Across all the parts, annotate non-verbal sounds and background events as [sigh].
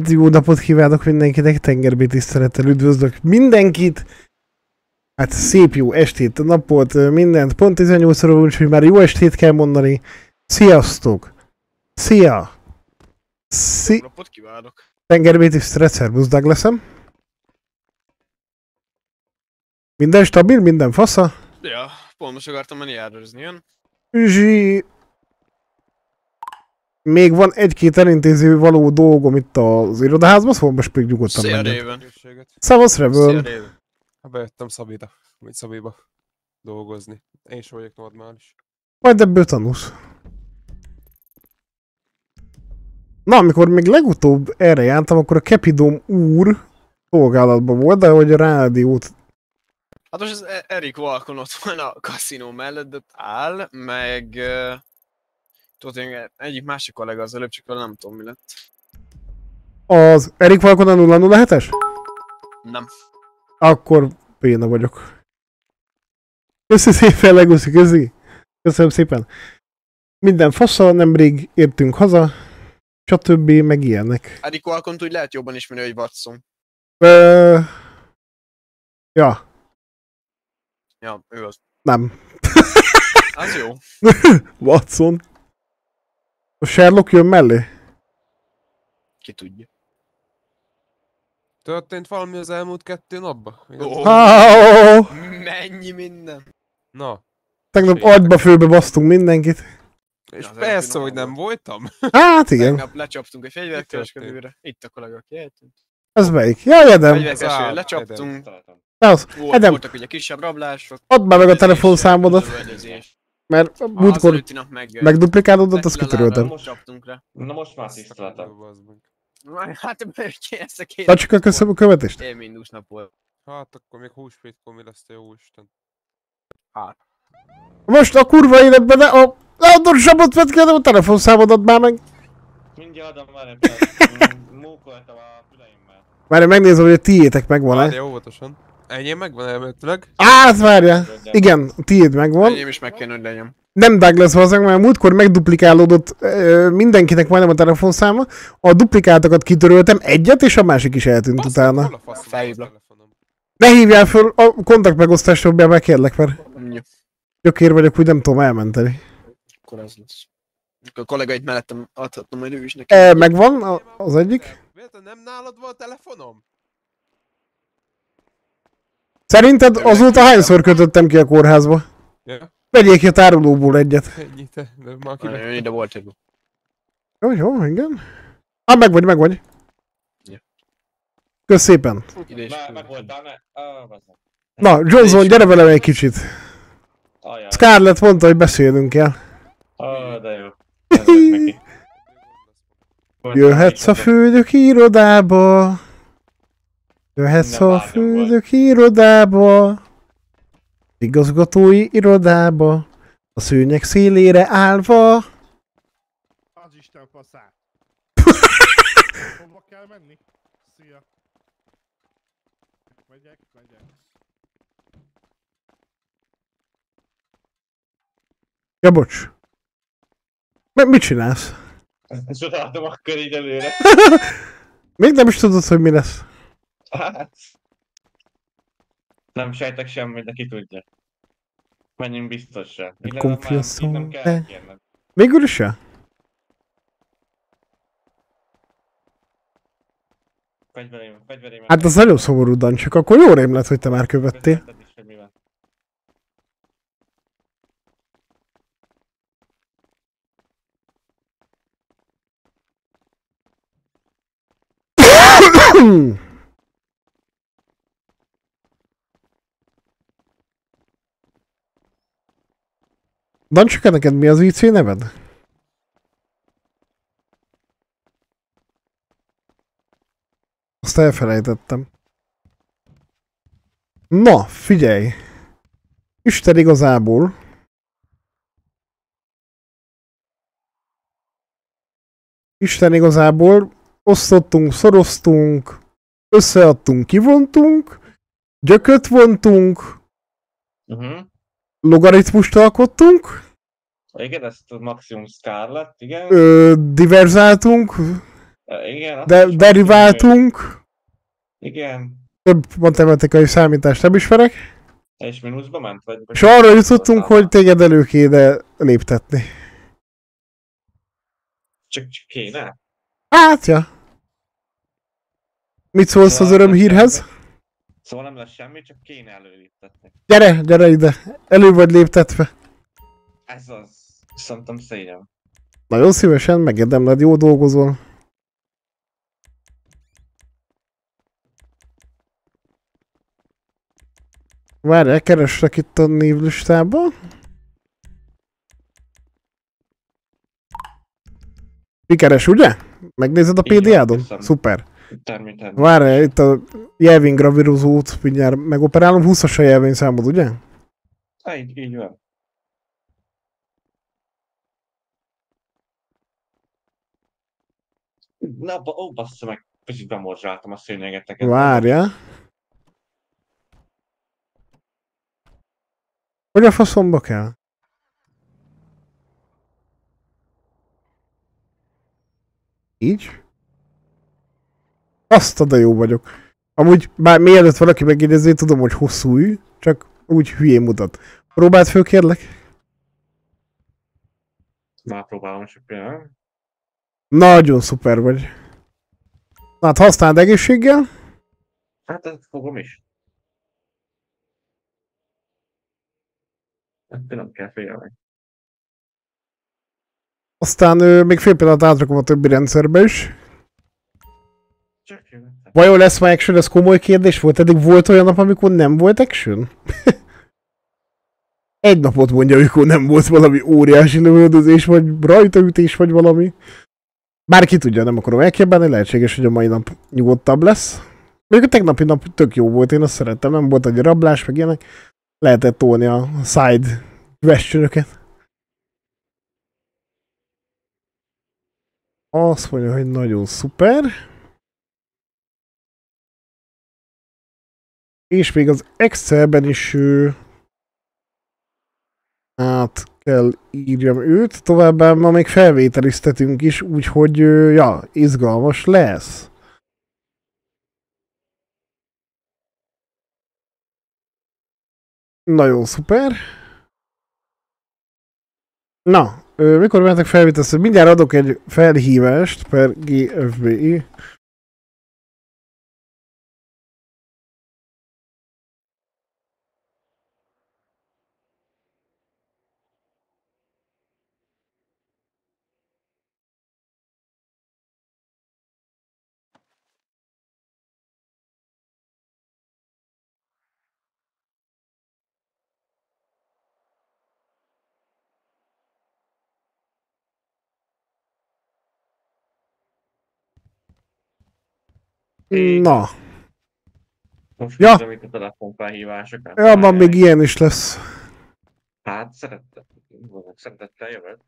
Hát jó napot kívánok mindenkinek, tengerbe tisztelettel üdvözlök mindenkit! Hát szép jó estét, napot, mindent, pont 18 óra úgyhogy már jó estét kell mondani. Sziasztok! Szia! Szi... Jó napot kívánok! Tengerbe tisztelet, szervusz Douglasem. Minden stabil, minden fasza? Ja, pont most akartam menni járőzni, jön? Zsi... Még van egy-két elintéző való dolgom itt az irodaházban, szóval most még nyugodtan Szia! Egészséget. Szevasz, Szia Rebel! Hát bejöttem Szabida, vagy Szabiba dolgozni. Én sem vagyok normális. Majd ebből tanulsz. Na, amikor még legutóbb erre jártam, akkor a Kepidom úr szolgálatban volt, de hogy a rádiót... Hát most az E- Erik Valkon ott van a kaszinó mellett, de áll, meg... Tudod, én egyik másik kollega az előbb, csak nem tudom mi lett. Az Erik Falcon a 007-es? Nem. Akkor béna vagyok. Köszi szépen, Leguszi, köszi. Köszönöm szépen. Minden fasza, nemrég értünk haza, stb. meg ilyenek. Erik Valkont úgy lehet jobban ismerni, hogy Watson. Ö... Ja, Ja, ő az. nem. Az jó. [laughs] Watson. A Sherlock jön mellé? Ki tudja. Történt valami az elmúlt kettő napban? Ó. Oh, Mennyi minden. Na, tegnap agyba főbe basztunk mindenkit. és Az persze, hogy nem volt. voltam. Hát igen, Tegnap lecsaptunk egy fegyverkereskedőre. Itt a kollega, aki eltűnt. ez melyik? Jaj, Edem! Fegyverkereskedőre Az lecsaptunk. Az, Volt, Edem, voltak ugye kisebb rablások. add már meg a telefonszámodat. Mert múltkor előtti nap meg... megduplikálod, azt kitöröltem. Most csaptunk rá. Na most már meg. Hát ezt a két... Na csak köszönöm a követést. Én mindus nap volt. Hát akkor még húsvétkor mi lesz, te jó Isten. Most a kurva életben ne a... A sabot vett ki a telefonszámodat már meg. Mindjárt adom már. Mókoltam a füleimmel. Várj, megnézem, hogy a tiétek megvan-e. Várja óvatosan. Enyém megvan elméletileg. Át, várja. Igen, tiéd megvan. Enyém is meg kéne, hogy legyen. Nem Douglas hozzánk, mert múltkor megduplikálódott ö, mindenkinek majdnem a telefonszáma. A duplikáltakat kitöröltem egyet, és a másik is eltűnt Basz utána. hol a faszom van a Felhívlak. telefonom? Ne hívjál föl, a kontakt megosztást dobjál meg, kérlek, mert Jó, gyökér vagyok, úgy nem tudom elmenteni. akkor az lesz. A kollega itt mellettem adhatom majd ő is neki. E, megvan a, az egyik. Véletlen nem nálad van a telefonom? Szerinted azóta hányszor kötöttem ki a kórházba? Ja, Vegyék ki a tárolóból egyet. ennyi te. De már ki Jön ide volt egy. Jó, jó, igen. Ah, meg vagy, meg vagy. Ja. Kösz szépen. Ide is. Ne? Na, Johnson, gyere velem egy kicsit. Ajaj. Scarlett mondta, hogy beszélnünk kell. Ah, de jó. [laughs] Jöhetsz a fődök irodába. Jöhetsz Nem a vágyom fődök irodába. Igazgatói irodába. A szőnyeg szélére állva. Az Isten faszát. [laughs] Hova kell menni? Szia. Megyek, megyek. Ja, bocs. Mi- Mit csinálsz? Csodáltam akkor így előre. [laughs] Még nem is tudod, hogy mi lesz. Hát. Nem sejtek semmit, de ki tudja. Menjünk biztosra. Itt nem kell kérned. Végül is se? Fegyvereim, fegyvereim. Hát az nagyon szomorú, Dan, csak akkor jó rém lett, hogy te már követtél. Beszélted is, hogy mi van. Dancsika, neked mi az IC neved? Azt elfelejtettem. Na, figyelj! Isten igazából. Isten igazából osztottunk, szoroztunk, összeadtunk, kivontunk, gyököt vontunk, Uh-huh. Logaritmust alkottunk, Igen, ezt a maximum Scarlet, igen. ö, diverzáltunk, Igen. De deriváltunk, Igen. több matematikai számítást nem ismerek, És mínuszba ment? Vagy és arra jutottunk, hogy téged elő kéne léptetni. Csak, csak kéne? Hát, ja. Mit szólsz az Szóval öröm nem hírhez? semmi. Szóval nem lesz semmi, csak kéne előléptetni. Gyere, gyere ide. Elő vagy léptetve. Ez az. Szerintem szégyen. Nagyon szívesen megérdemled, jó dolgozol. Várjál, keresek itt a névlistában. Sikeres, ugye? Megnézed a PDA-don? köszönöm. Szuper. Természetesen. Várjál, itt a jelvény gravírozót mindjárt megoperálom. 20-as a jelvény számod, ugye? Á, így, így van. Na, ba, ó, bassza meg, kicsit bemorzsáltam a szőnyegeteket. Várjál. Hogy a faszomba kell? Így? Azt a de jó vagyok. Amúgy, bár mielőtt valaki megjegyezi, tudom, hogy hosszú ű, csak úgy hülyén mutat. Próbáld föl, kérlek. Már próbálom csak pillanat. Nagyon szuper vagy. Na hát használd egészséggel. Hát ezt fogom is. Hát nem kell félni. Aztán ö, még fél pillanat átrakom a többi rendszerbe is. Vajon lesz ma action? Ez komoly kérdés volt? Eddig volt olyan nap, amikor nem volt action? [laughs] Egy napot mondja, amikor nem volt valami óriási lövöldözés, vagy rajtaütés, vagy valami. Bárki tudja, nem akarom elképzelni, lehetséges, hogy a mai nap nyugodtabb lesz. Még a tegnapi nap tök jó volt, én azt szerettem, nem volt egy rablás, meg ilyenek. Lehetett tolni a side questionöket. Azt mondja, hogy nagyon szuper. És még az Excelben is ő, át kell írjam őt, továbbá ma még felvételiztetünk is, úgyhogy ja, izgalmas lesz. Nagyon szuper. Na, mikor mehetek felvételzni? Mindjárt adok egy felhívást per GFBI. Na, Most Ja. ja. itt a telefonfelhívásokat. ja, van még ilyen is lesz. Hát szeretett, szeretettel jövök,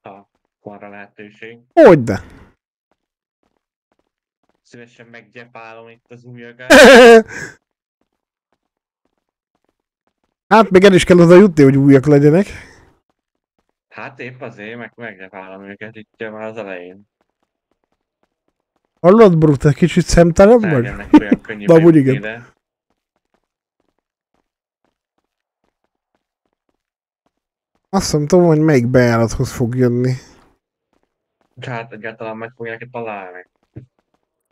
ha van rá lehetőség. Hogyne. Szívesen meggyepálom itt az újakat. [laughs] Hát még el is kell oda jutni, hogy újak legyenek. Hát épp azért meg meggyepálom őket itt már az elején. Hallod, Brute, kicsit szemtelen vagy? Olyan könnyű [laughs] amúgy bejutni igen. ide. Azt nem tudom, hogy melyik bejárathoz fog jönni. Hát egyáltalán meg fogják találni.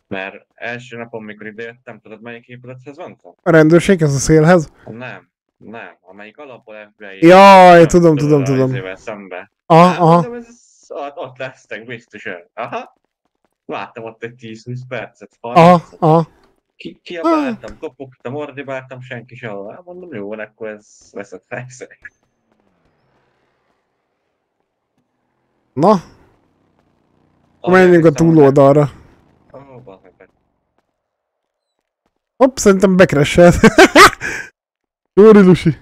Mert első napon, mikor idejöttem, tudod melyik épülethez mentem? A rendőrséghez, a szélhez? Nem, nem, amelyik alapból FBI. Jaj, tudom, tudom, tudom. Ezével szembe. Aha, Hát, aha. mondom, ez, ott, ott lesztek biztosan. Aha. Vártam ott egy 10-20 percet. Aha, 30-at. aha. Ki, kiabáltam, kopogtam, ordibáltam, senki sehol. Hát mondom, jó, akkor ez veszett fekszek. Na, menjünk a túloldalra. Ó. Hopp, szerintem bekresselt. [laughs] Jó, Rilusi.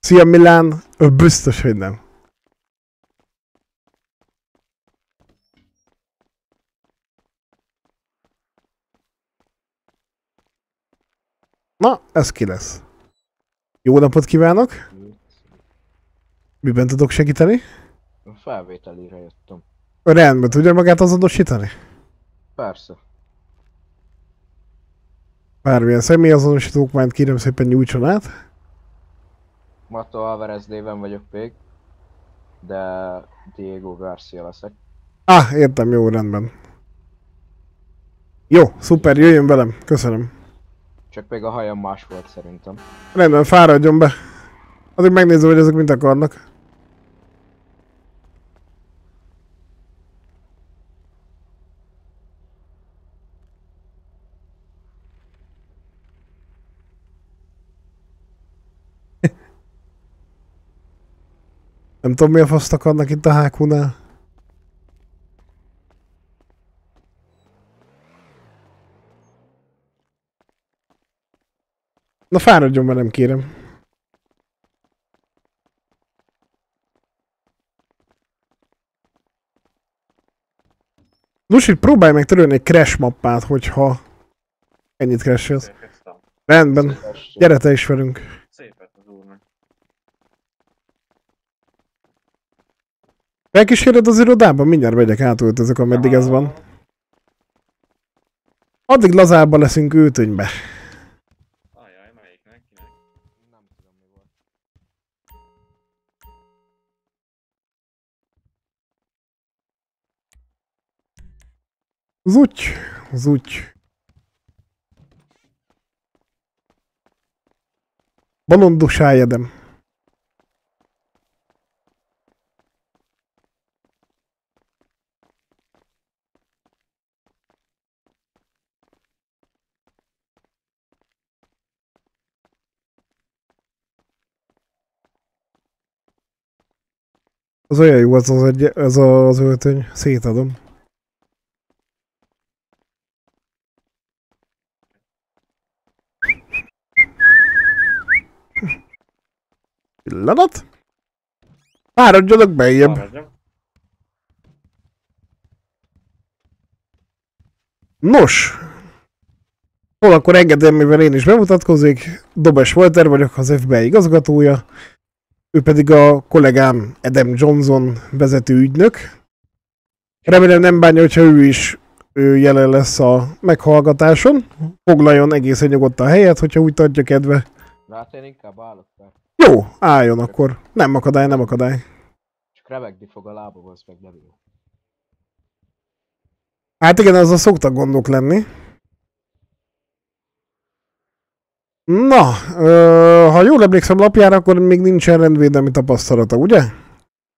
Szia Milán. Ö, biztos, hogy nem. Na, ez ki lesz. Jó napot kívánok! Miben tudok segíteni? A felvételére jöttem. Rendben, tudja magát azonosítani? Persze. Bármilyen személyazonosítók, majd kérem szépen nyújtson át. Mato Alvarez néven vagyok még, de Diego Garcia leszek. Ah, értem, jó, rendben. Jó, szuper, jöjjön velem, köszönöm. Csak még a hajam más volt szerintem. Rendben, fáradjon be. Addig megnézem, hogy ezek mit akarnak. [laughs] Nem tudom mi a faszt akarnak itt a hákunál. Na fáradjon velem kérem. Lucy, próbálj meg törölni egy crash mappát, hogyha ennyit. Érkeztem. Rendben, gyere te is velünk. Szépet az úrnak. Felkíséred az irodába? Mindjárt megyek, átöltözök, ameddig ez van. Addig lazábban leszünk őtönybe. Zuty, zuty. Balondosá jedem. Az olyan jó, az az, egy, az, az öltöny. Szétadom. Pillanat. Fáradjanak beljebb. Maradjam. Nos. Hol akkor engedelmével én is bemutatkozik. Dobes Walter vagyok, az FBI igazgatója. Ő pedig a kollégám Adam Johnson vezető ügynök. Remélem nem bánja, hogyha ő is ő jelen lesz a meghallgatáson. Foglaljon egészen nyugodtan a helyet, hogyha úgy adja kedve. Hát én inkább állok. Jó, álljon akkor. Nem akadály, nem akadály. Csak remegni fog a lábam, az meg nem jó. Hát igen, azzal szoktak gondok lenni. Na, ö, ha jól emlékszem lapjára, akkor még nincsen rendvédelmi tapasztalata, ugye?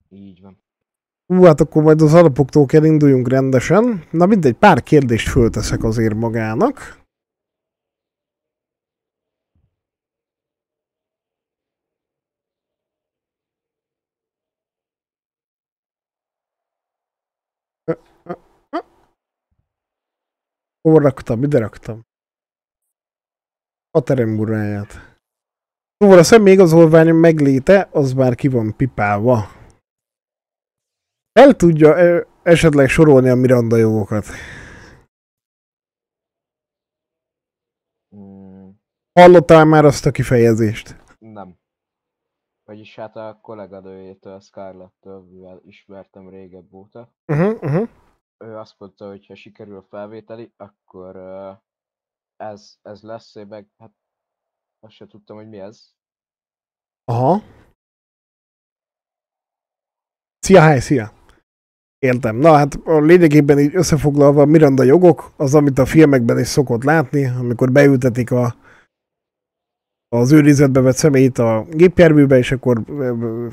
Így van. Hú, hát akkor majd az alapoktól kell induljunk rendesen. Na mindegy, pár kérdést fölteszek azért magának. Hol raktam? Ide raktam. A teremburáját. Szóval a személyigazolvány megléte, az már ki van pipálva. El tudja ö, esetleg sorolni a Miranda jogokat. Mm, Hallottál már azt a kifejezést? nem. Vagyis hát a kolléganőjétől, Scarlett-től, mivel ismertem régebb óta. Uh-huh, uh-huh. Ő azt mondta, hogy ha sikerül a felvételi, akkor ez, ez lesz, én meg hát azt se tudtam, hogy mi ez. Aha. Szia, hi, szia. Értem. Na hát a lényegében így összefoglalva Miranda jogok, az amit a filmekben is szokott látni, amikor beültetik a az őrizetbe vett személyt a gépjárműbe, és akkor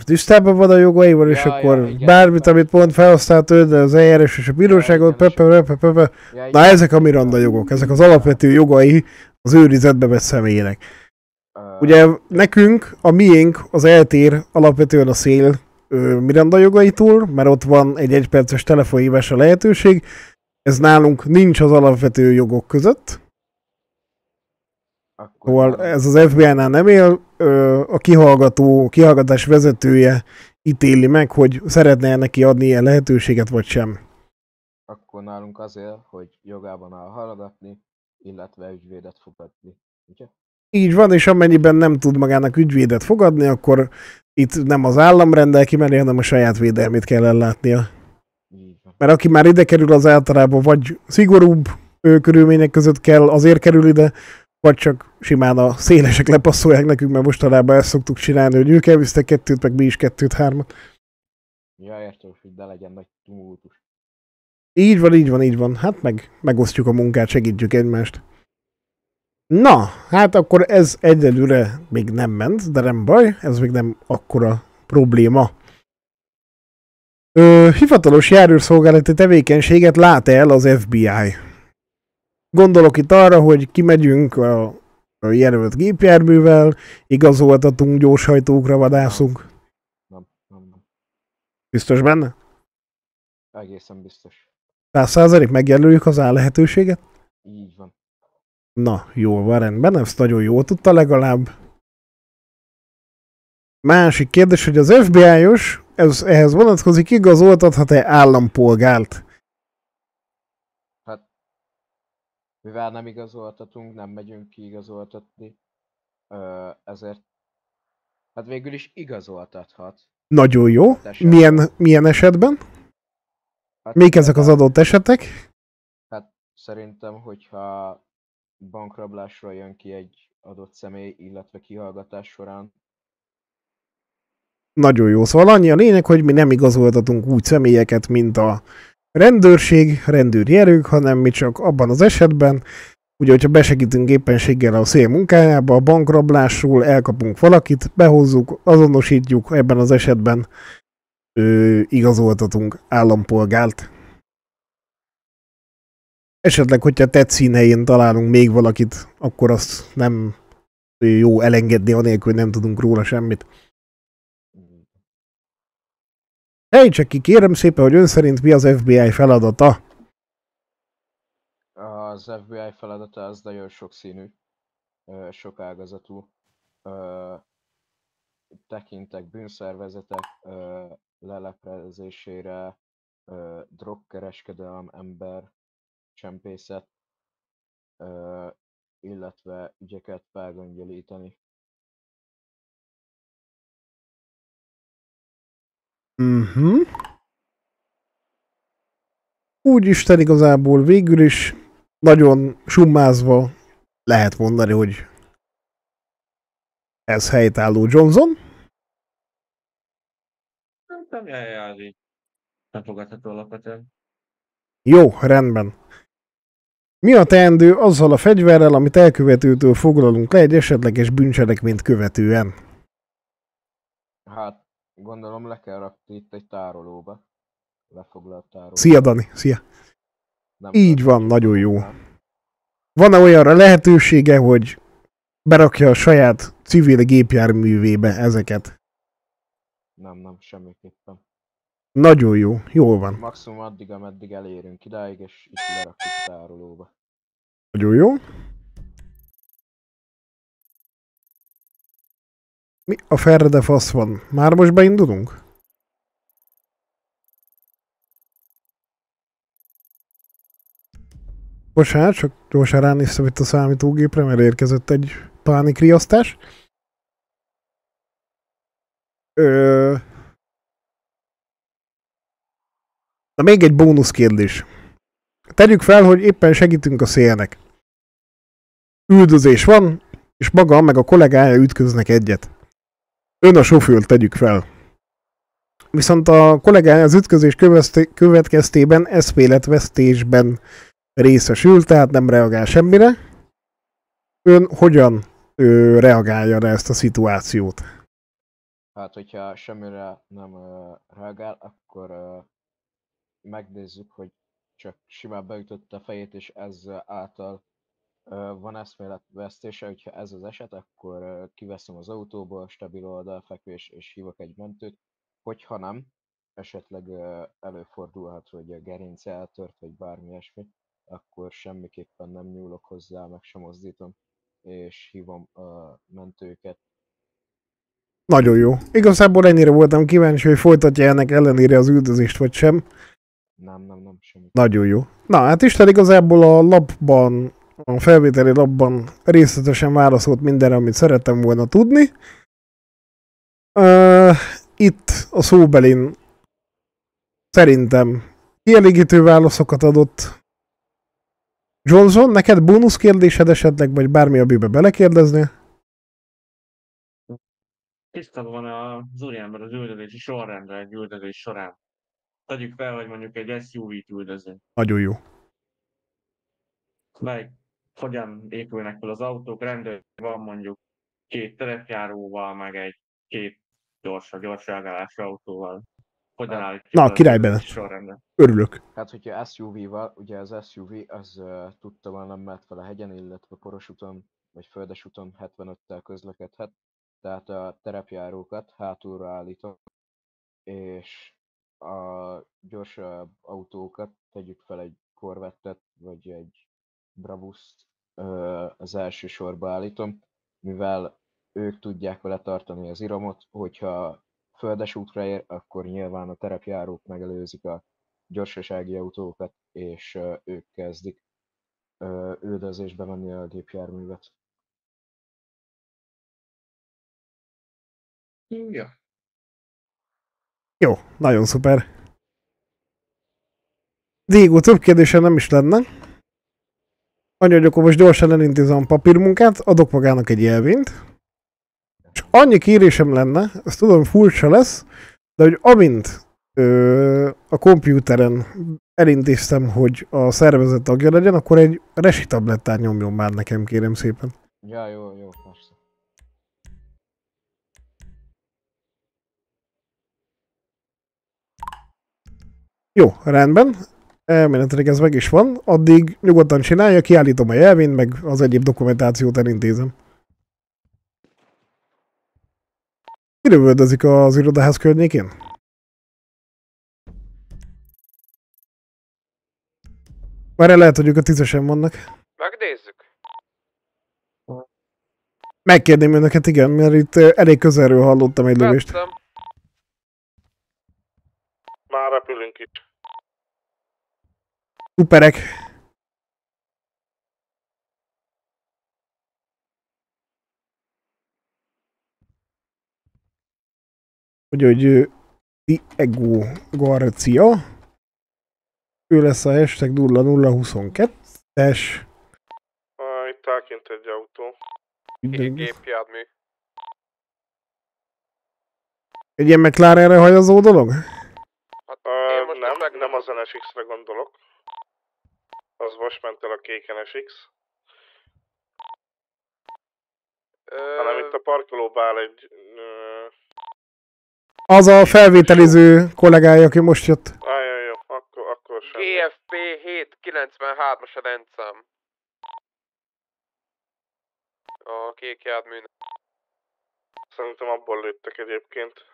tisztában van a jogaival, és Ja, ja, akkor igen, bármit, igen. amit mond, felhasznált ő, de az eljárás és a bíróságot, pepe, pepe, pepe. Ja, Na ezek a Miranda jogok, ezek az alapvető jogai az őrizetbe vett személyének. Ö, Ugye nekünk, a miénk az eltér alapvetően a szél Miranda jogaitól, mert ott van egy egyperces telefonhívás a lehetőség. Ez nálunk nincs az alapvető jogok között, szóval ez az FBI-nál nem él. A kihallgató, kihallgatás vezetője ítéli meg, hogy szeretne neki adni ilyen lehetőséget, vagy sem. Akkor nálunk azért, hogy jogában áll hallgatni, illetve ügyvédet fogadni. Ugye? Így van, és amennyiben nem tud magának ügyvédet fogadni, akkor itt nem az állam rendel ki, mert hanem a saját védelmét kell ellátnia. Mert aki már ide kerül, az általában vagy szigorúbb körülmények között kell, azért kerül ide, vagy csak simán a szélesek lepasszolják nekünk, mert mostanában ezt szoktuk csinálni, hogy ők elvisztek kettőt, meg mi is kettőt, hármat. Ja, értem, hogy de legyen nagy tumultus. Így van, így van, így van. Hát meg megosztjuk a munkát, segítjük egymást. Na, hát akkor ez egyelőre még nem ment, de nem baj, ez még nem akkora probléma. Ö, hivatalos járőrszolgálati tevékenységet lát el az FBI. Gondolok itt arra, hogy kimegyünk a, a jelölt gépjárművel, igazoltatunk, gyorshajtókra vadászunk. Nem, nem, nem. Biztos benne? Egészen biztos. 100% megjelöljük az áll lehetőséget? Így van. Na, jó, van rendben, ezt nagyon jól tudta legalább. Másik kérdés, hogy az FBI-os, ez ehhez vonatkozik, igazoltathat-e állampolgárt? Mivel nem igazoltatunk, nem megyünk ki igazoltatni, ezért hát végül is igazoltathat. Nagyon jó. Esetben. Milyen, milyen esetben? Hát Még ezek az adott esetek? Hát szerintem, hogyha bankrablásról jön ki egy adott személy, illetve kihallgatás során, Nagyon jó. Szóval annyi a lényeg, hogy mi nem igazoltatunk úgy személyeket, mint a rendőrség, rendőri erők, hanem mi csak abban az esetben, ugye, hogyha besegítünk éppenséggel a szél munkájába, a bankrablásról elkapunk valakit, behozzuk, azonosítjuk, ebben az esetben ö, igazoltatunk állampolgárt. Esetleg, hogyha tett színhelyén találunk még valakit, akkor azt nem jó elengedni, anélkül, hogy nem tudunk róla semmit. mm, Csak ki, kérem szépen, hogy ön szerint mi az FBI feladata? az FBI feladata az nagyon sokszínű, sok ágazatú. Tekintek bűnszervezetek leleplezésére, drogkereskedelem, ember, csempészet, illetve ügyeket felgöngyölíteni. Mhm. Úgyisten igazából végül is nagyon summázva lehet mondani, hogy ez helytálló Johnson. Nem, jaj, jaj, így. Nem fogadható alapvetően. Jó, rendben. Mi a teendő azzal a fegyverrel, amit elkövetőtől foglalunk le egy esetleges bűncselekményt követően? Hát, gondolom le kell rakni itt egy tárolóba. Lefoglalt tárolóba. Szia Dani, szia. Nem Így van, nagyon jó. Van-e olyanra lehetősége, hogy berakja a saját civil gépjárművébe ezeket? Nem, nem, semmiképpen. Nagyon jó, jól van. Maximum addig, ameddig elérünk idáig, és itt lerakjuk tárolóba. Nagyon jó. Mi a Ferrede fasz van? Már most beindulunk? Bocsánat, csak gyorsan ránéztem itt a számítógépre, mert érkezett egy pánikriasztás. Ö... Na még egy bónusz kérdés. Tegyük fel, hogy éppen segítünk a szélnek. Üldözés van, és maga meg a kollégája ütköznek egyet. Ön a sofőr, tegyük fel. Viszont a kollégája az ütközés következtében eszméletvesztésben részesül, tehát nem reagál semmire. Ön hogyan ö, reagálja le ezt a szituációt? Hát, hogyha semmire nem uh, reagál, akkor uh, megnézzük, hogy csak simán beütötte a fejét, és ezzel által van eszméletvesztése, hogyha ez az eset, akkor kiveszem az autóból, stabil oldalfekvés, és hívok egy mentőt. Hogyha nem, esetleg előfordulhat, hogy a gerince eltört, vagy bármi ilyesmi, akkor semmiképpen nem nyúlok hozzá, meg sem mozdítom, és hívom a mentőket, Nagyon jó. Igazából ennyire voltam kíváncsi, hogy folytatja ennek ellenére az üldözést, vagy sem. nem, nem, nem, semmi. Nagyon jó. Na, hát Isten igazából a lapban, a felvételi lapban részletesen válaszolt mindenre, amit szerettem volna tudni. Uh, itt a szóbelin szerintem kielégítő válaszokat adott. Johnson, neked bónusz kérdésed esetleg, vagy bármi, amiben belekérdeznél? Tisztában van az úriember az üldözési sorrendre egy üldözés során. Tegyük fel, hogy mondjuk egy SUV-t üldözünk. Nagyon jó. Meg hogyan épülnek fel az autók, rendőr van mondjuk két terepjáróval, meg egy két gyors, gyors reagálású autóval. Hogyan állítjuk na, fel az király üldözési Bennett. sorrendre? Örülök. Hát, hogyha SUV-val, ugye az SUV az uh, tudta volna nem mehet fel a hegyen, illetve poros úton, vagy földes úton 75-tel közlekedhet. Tehát a terepjárókat hátulra állítom, és a gyorsabb autókat tegyük fel egy Corvettet, vagy egy Brabus az első sorba állítom, mivel ők tudják vele tartani az iramot, hogyha földes útra ér, akkor nyilván a terepjárók megelőzik a gyorsasági autókat, és ők kezdik üldözésbe menni a gépjárművet. Ja. Jó, nagyon szuper. Diego, több kérdésem nem is lenne. Annyi, hogy akkor most gyorsan elintézem a papírmunkát, adok magának egy jelvényt. És annyi kérésem lenne, ezt tudom, furcsa lesz, de hogy amint ö, a kompjúteren elintéztem, hogy a szervezet tagja legyen, akkor egy resi tablettát nyomjon már nekem, kérem szépen. Ja, jó, jó, persze. Jó, rendben. Elméletileg ez meg is van. Addig nyugodtan csinálja, kiállítom a jelvényt, meg az egyéb dokumentációt elintézem. Kirövöldözik az irodaház környékén? Már lehet, hogy ők a tízesen vannak. Megnézzük. Megkérném önöket, igen, mert itt elég közelről hallottam egy lövést. Már repülünk itt. Szuperek. Hogy, hogy Diego Garcia. Ő lesz a hashtag 0022-es. Ah, itt áll kint egy autó. Gé- Gépjármű. Egy ilyen McLarenre hajazó dolog? Hát Uh, én most nem, meg nem az NSX-re gondolok. Az most ment el a kék NSX. Ö, Hanem itt a parkolóba áll egy... Ö, Az a felvételiző kollégája, aki most jött. á, jó, jó, akkor, akkor sem. GFP 793-as a rendszám. A kék járműnek. Szerintem abból lőttek egyébként.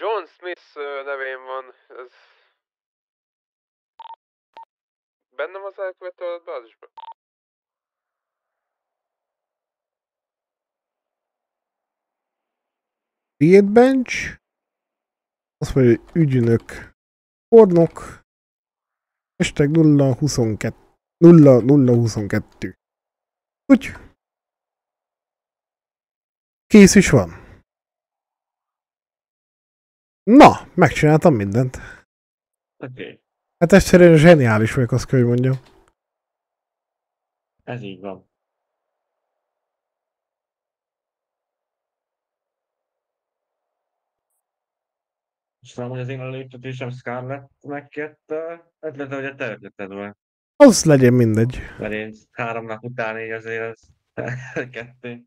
John Smith nevén van, ez... Bennem az elkövető a bázisban? Field Bench. Azt mondja, hogy ügynök. Pornok. Hashtag 022. 0022. Úgy. Kész is van. Na, megcsináltam mindent. Oké, okay. Hát egyszerűen zseniális vagyok, azt kell, hogy mondjam. ez így van. És tudom, hogy az én előttetésem Scarlettnek jött ötlete, hogy a te ötletedből. Az legyen mindegy. Mert én három nap után így azért az [laughs] kettő.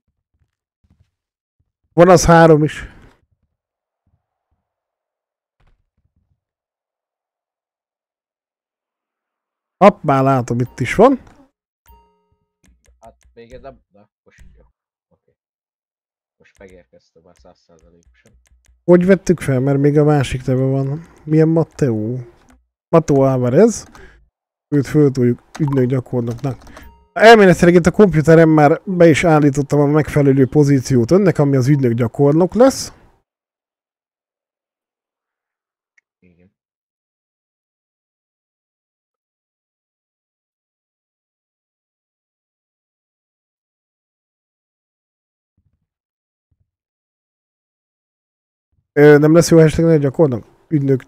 Van az három is. Hopp, már látom, itt is van. Hát még egy nem, na, most jó. Oké. Most megérkeztem már. Hogy vettük fel, mert még a másik neve van. Milyen Matteo? Matteo Álvarez. Őt föltoljuk ügynök gyakornoknak. Elméletileg itt a komputeren már be is állítottam a megfelelő pozíciót önnek, ami az ügynök gyakornok lesz. Ö, nem lesz jó hashtag ne gyakornak? Ügynök.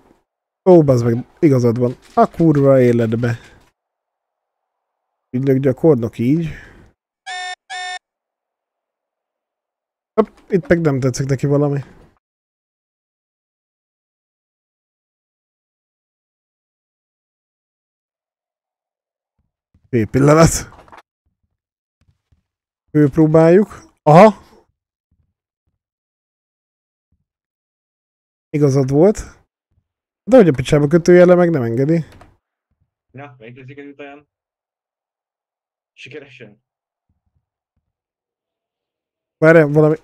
Ó, bazd meg, igazad van. A kurva életbe. Ügynök gyakornok így. Hopp, itt meg nem tetszik neki valami. Fél pillanat. Főpróbáljuk. Aha. Igazad volt. De hogy a picsába kötőjele meg nem engedi. Na, melyik sikerült olyan? Sikeresen? Várj, valami...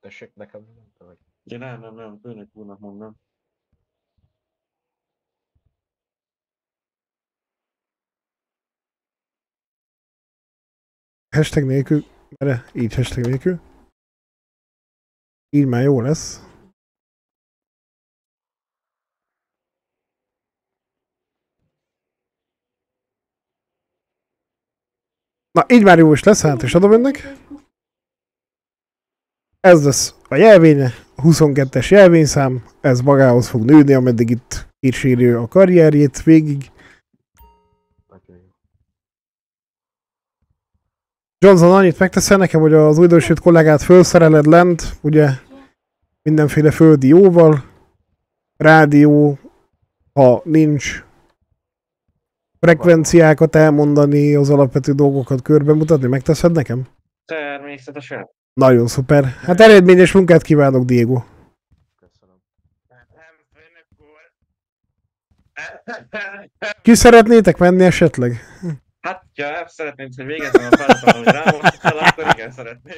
Tessék nekem, nem tudom, Ja, nem, nem, nem, főnök úrnak mondom. Hashtag nélkül. Erre, így hashtag nélkül. Így már jó lesz. Na, így már jó is lesz, hát is adom önnek. Ez lesz a jelvénye, a 22-es jelvényszám, ez magához fog nőni, ameddig itt kíséri a karrierjét végig. Johnson, annyit megteszel nekem, hogy az újdonsült kollégát felszereled lent, ugye mindenféle földi jóval, rádió, ha nincs, frekvenciákat elmondani, az alapvető dolgokat körbe mutatni, megteszed nekem? Természetesen. Nagyon szuper. Hát eredményes munkát kívánok, Diego. Köszönöm. Nem. Ki szeretnétek menni esetleg? Hát, ha el szeretnéd, hogy végezzem a feladatot, hogy rám fel, akkor igen, szeretnék.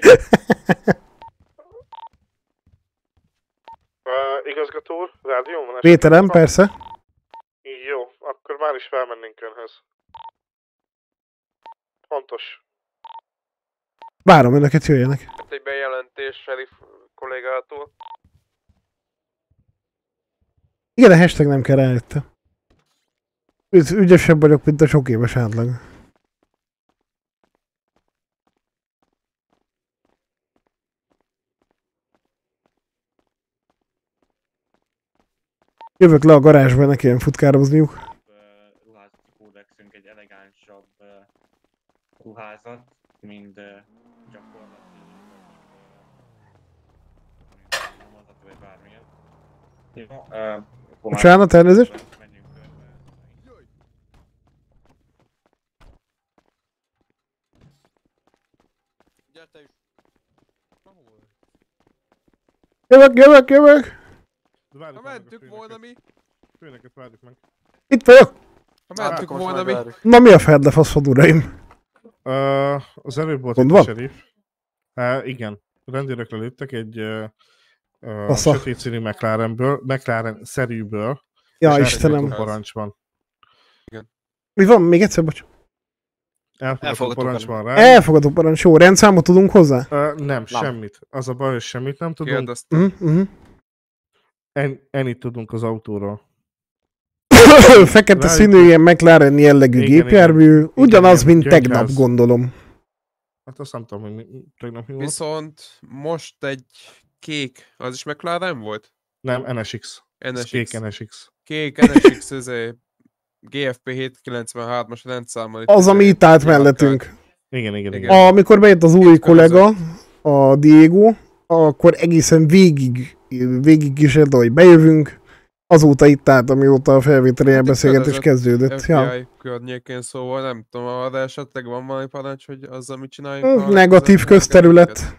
Uh, igazgató úr, rádió van? Vételem, persze. Akkor már is felmennénk önhöz. Pontos. Várom önöket, jöjjenek. Hát egy bejelentés sheriff kollégától. Igen, a hashtag nem kell rájötte. Ügy- Ügyesebb vagyok, mint a sok éves átlag. Jövök le a garázsba, ne kelljen futkározniuk. Ö, ruházati kódexünk egy elegánsabb ö, ruházat, mind gyakorlati, vagy vagy bármilyen. Jó, már- Bocsánat, elnézést. Jövök, jövök, jövök! Ha mentük volna mi, Főnöket várjuk meg. Itt vagyok! ha mentük volna mi. Na mi a fedle faszod, uraim? Uh, az előbb volt Gond itt a van? sheriff. Uh, igen, rendőrök lelőttek egy uh, uh, sötét színű McLarenből, McLaren szerűből. Ja, és Istenem. elfogadó parancs van. Mi van? Még egyszer, bocs. Elfogadó Elfogadó parancs van rá. Elfogadó parancs, jó, rendszámot tudunk hozzá? Uh, nem, semmit. Az a baj, hogy semmit nem tudunk. Kérdeztem. Uh-huh, uh-huh. En, ennyit tudunk az autóról. [laughs] Fekete Rájuk- színű, ilyen McLaren jellegű Igen, gépjármű, ugyanaz, igen, mint tegnap, Junkhouse. gondolom. Hát azt nem tudom, hogy mi, tegnap mi volt. Viszont most egy kék, az is McLaren volt? Nem, NSX. Ez NSX. Kék NSX. Kék NSX, ez GFP 793-as rendszámmal. Az, ami itt állt mellettünk. Igen, igen, igen. Igen. Amikor bejött az új kollega, a Diego, akkor egészen végig, végig kísérte, hogy bejövünk. Azóta itt állt, amióta a felvételi Hát elbeszélgetés kezdődött. FBI Ja. környékén, szóval nem tudom, arra esetleg van valami parancs, hogy azzal mit csináljunk? Negatív közterület.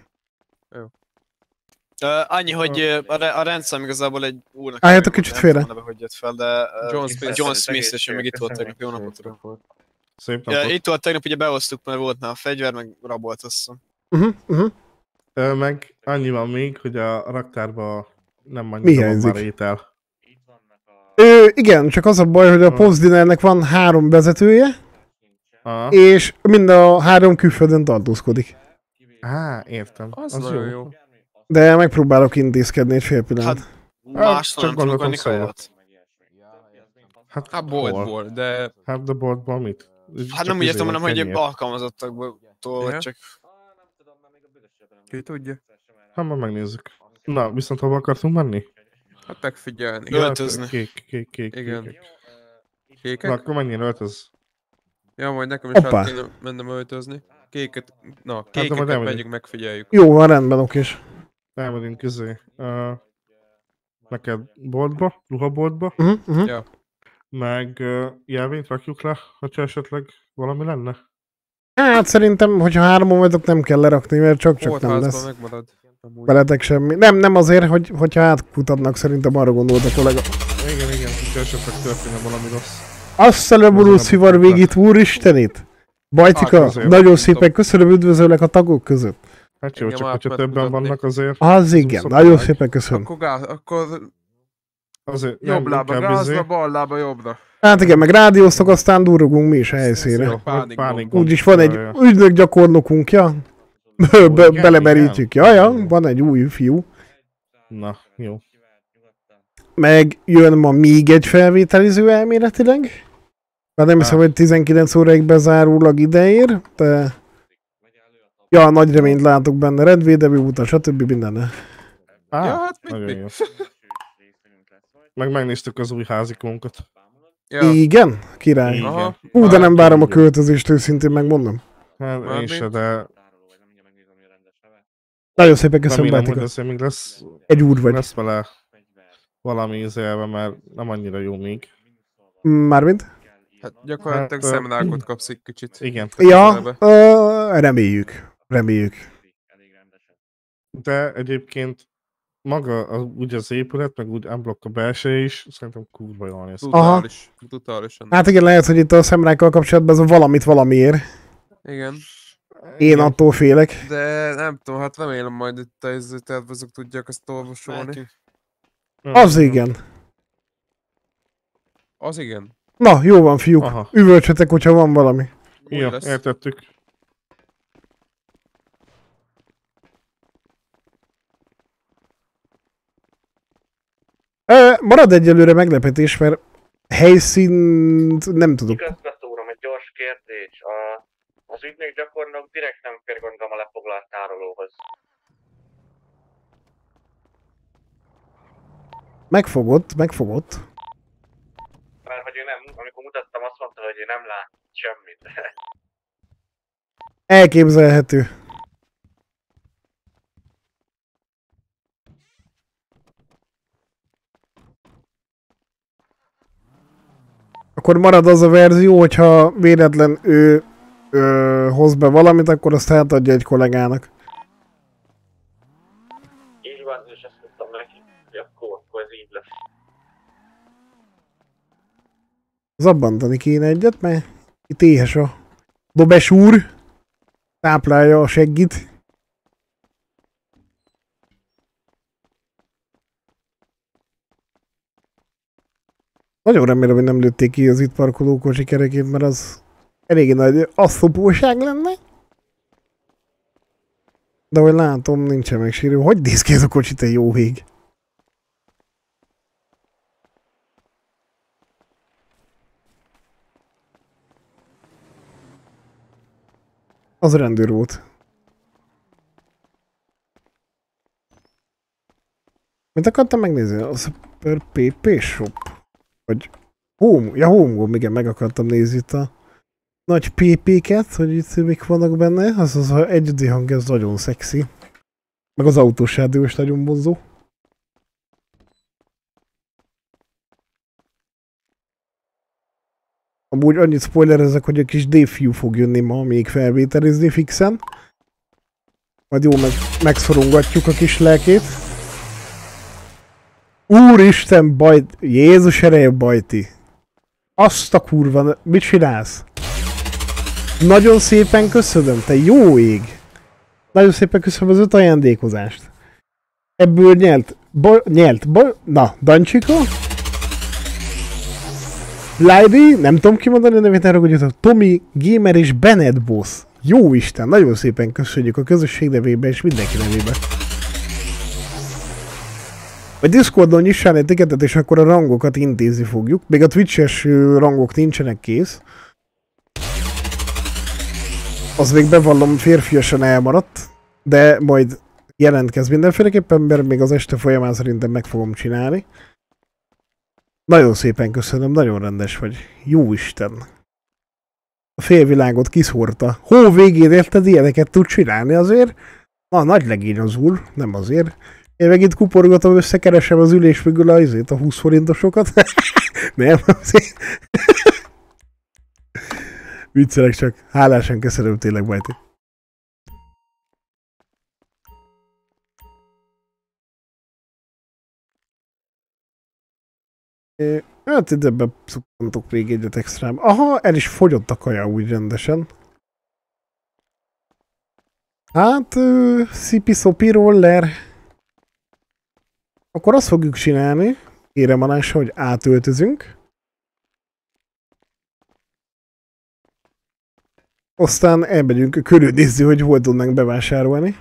Uh, annyi, hogy a, re- a rendszám igazából egy úrnak... Álljatok nem kicsit félre. neve, hogy jött fel, de uh, John Smith. John Smith, és ő meg itt volt tegnap, jó napot. Szép Ja, napot. itt volt tegnap, ugye behoztuk, mert volt nála fegyver, meg rabolt azt hiszem. Uh-huh, uh-huh. Meg annyi van még, hogy a raktárba nem annyira van már étel. Ö, igen, csak az a baj, hogy a postdinernek van három vezetője, Ah. és mind a három külföldön tartózkodik. Á, értem. Az, Az, jó. jó. De megpróbálok intézkedni egy fél pillanat. Hát, csak Mástól nem tudok venni szóval. kaját. Hát, Hát boltból, de Hát de boltban mit? Hát Csak nem úgy értem, hanem, hogy alkalmazottakból, vagy csak... ki tudja. Hát majd megnézzük. Na, viszont hova akartunk menni? Hát megfigyelni. Öl- Öltözni. Kék, kék, kék, Igen. kék. Kékek? Na, akkor menjél öltöz. Ja, majd nekem is Hoppá. át kéne mennem öltözni. Kéket, na, majd kékeket elmegyünk. megyünk, megfigyeljük. Jó, van rendben, okés. Elmegyünk közé. Uh, neked boltba, ruhaboltba, Uh-huh, uh-huh. Ja. meg uh, jelvényt rakjuk le, ha esetleg valami lenne. Hát szerintem, hogyha háromon vagyok, nem kell lerakni, mert csak-csak nem lesz. megmarad. Amúgy. Veletek semmi. Nem, nem azért, hogy, hogyha átkutatnak, szerintem arra gondolt a kollega. Igen, igen, hogyha esetleg történne valami rossz. Azt a leborult Azért szivar nem végét, úristenit! Bajtika, Hát azért, nagyon szépen köszönöm, üdvözöllek a tagok között. Hát jó, csak hogyha többen mutatni. vannak azért, Az igen, nagyon szépen köszönöm. Akkor, gáz, akkor azért jobb nem, lába inkább izé- gázra, bal lába jobbra. Hát igen, meg rádióztok, aztán durrogunk mi is a helyszínre. Úgyis van egy ügynök gyakornokunk, ja? Be- Belemerítjük, ja, ja, van egy új fiú. Na, jó. Meg jön ma még egy felvételiző elméletileg. Már nem hiszem, hogy 19 óráig bezárólag ideér, de... Ja, nagy reményt látok benne, rendvédelmi úton, stb. minden. Á, Ja, hát mit, nagyon jó. Meg megnéztük az új házikónkat. Ja, Igen? Király. Igen. Ú, de nem várom a költözést, őszintén megmondom. Hát én se, de Nagyon szépen köszönöm, remélem, hogy Bátika. azért még lesz, Egy úr vagy. lesz vele valami ízelve, mert nem annyira jó még. Mármint? Hát gyakorlatilag Hát, ö, szemrákot kapsz egy kicsit. Igen. Ja, ö, reméljük. Reméljük. De egyébként maga a, úgy az épület, meg úgy unblock a belső is, szerintem kurva jól néz ki. Brutális. Brutálisan. Hát igen, lehet, hogy itt a szemrákkal kapcsolatban ez a valamit valamiért. Igen. Én Igen. attól félek. De nem tudom, hát remélem majd itt a izé tervezők tudják ezt olvasolni. Az igen. Az igen. Na, jó van, fiúk. Aha. Üvöltsetek, hogyha van valami. Jó, lesz. értettük. Ö, marad egyelőre meglepetés, mert helyszínt nem tudok. Igazgató uram, egy gyors kérdés. A, az ügynök gyakornok direkt nem fér gondolom a lefoglalt tárolóhoz. Megfogott, megfogott. Mert hogy ő nem, amikor mutattam, azt mondta, hogy ő nem lát semmit. [laughs] Elképzelhető. Akkor marad az a verzió, hogyha véletlen ő ö, hoz be valamit, akkor azt átadja egy kollégának. így van, és ezt mondtam neki, hogy akkor, akkor ez így lesz. Zabbantani kéne egyet, mert itt éhes a Dobes úr. Táplálja a seggit. Nagyon remélem, hogy nem lőtték ki az itt parkoló kocsi kerekét, mert az eléggé nagy asszopóság lenne. De ahogy látom, nincsen megsérül. Hogy néz ki ez a kocsi, te jó ég? Az rendőr volt. Mit akartam megnézni? A Super PP Shop? Vagy Home, ja Home igen, meg akartam nézni itt a nagy PP-ket, hogy itt mik vannak benne. Az az, egyedi hang, ez nagyon szexi. Meg az autós is nagyon vonzó. Amúgy annyit spoilerezek, hogy a kis Dave fog jönni ma még felvételizni fixen. Majd jó meg, megszorongatjuk a kis lelkét. Úristen, bajt, Jézus ereje bajti. Azt a kurva, mit csinálsz? Nagyon szépen köszönöm, te jó ég. Nagyon szépen köszönöm az öt ajándékozást. Ebből nyert, bo, nyert, bo, na, Dancsika. Lady, nem tudom kimondani a nevét, ne ragudjatok. Tommy, Gamer és Bennett Boss. Jó Isten, nagyon szépen köszönjük a közösség nevében és mindenki nevében. A Discordon nyissál egy tiketet, és akkor a rangokat intézni fogjuk. Még a Twitch-es rangok nincsenek kész. Az még bevallom férfiasan elmaradt, de majd jelentkezz mindenféleképpen, mert még az este folyamán szerintem meg fogom csinálni. Nagyon szépen köszönöm, nagyon rendes vagy. Jó Isten! A félvilágot kiszórta. Hó végén érted, ilyeneket tud csinálni azért? Na, nagy legény az úr, nem azért. Én meg itt kuporgatom, összekeresem az ülés mögül a, izét, a 20 forintosokat. [laughs] nem, azért. Viccelek csak. Hálásan köszönöm tényleg, Bajti. É, Hát itt ebbe szukkantok még egyet extrám. Aha, el is fogyott a kaja úgy rendesen. Hát, szipi-szopi roller. Akkor azt fogjuk csinálni, kérem Alása, hogy átöltözünk. Aztán elmegyünk körülnézni, hogy hol tudnánk bevásárolni.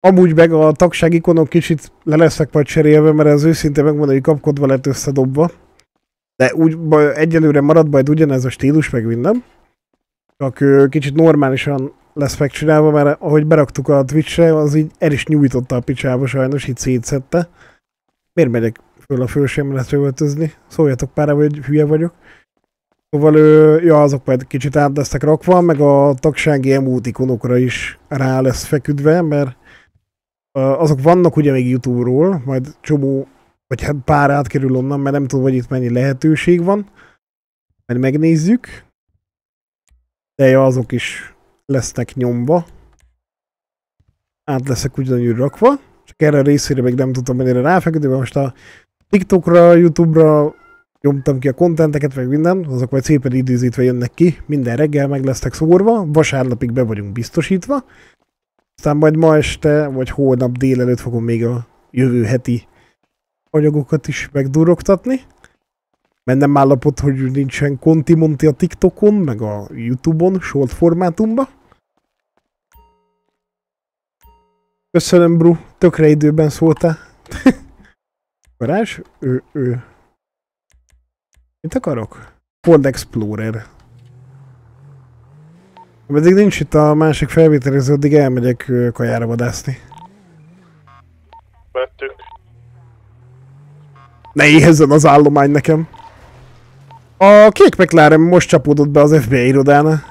Amúgy meg a tagság ikonok kicsit le lesznek majd cserélve, mert az őszinte megmondom, hogy kapkodva lett összedobva. De úgy egyelőre marad majd ugyanez a stílus, meg minden. Csak kicsit normálisan lesz megcsinálva, mert ahogy beraktuk a Twitch-re, az így el is nyújtotta a picsába sajnos, így szétszette. Miért megyek föl a felső emeletre öltözni? Szóljatok pár, hogy hülye vagyok. Szóval, ö, ja, azok majd kicsit át lesznek rakva, meg a tagsági emotikonokra is rá lesz feküdve, mert azok vannak ugye még YouTube-ról, majd csomó, vagy hát pár átkerül onnan, mert nem tudom, hogy itt mennyi lehetőség van. Majd megnézzük. De ja, azok is lesznek nyomva. Át leszek ugyanúgy rakva. Csak erre a részére még nem tudtam mennyire ráfeküdni, mert most a TikTokra, YouTube-ra nyomtam ki a kontenteket, meg minden, azok majd szépen időzítve jönnek ki, minden reggel meg lesznek szórva, vasárnapig be vagyunk biztosítva, aztán majd ma este, vagy holnap délelőtt fogom még a jövő heti anyagokat is megdurogtatni, mert nem állapot, hogy nincsen konti monti a TikTokon, meg a Youtube-on, short formátumba. Köszönöm, Bru, tökre időben szóltál. [laughs] Varázs, ő, ő. Mit akarok? Ford Explorer. Pedig nincs itt a másik felvételező, addig elmegyek kajára vadászni. Vettük. Ne éhezzen az állomány nekem. A kék McLaren most csapódott be az FBI irodánál.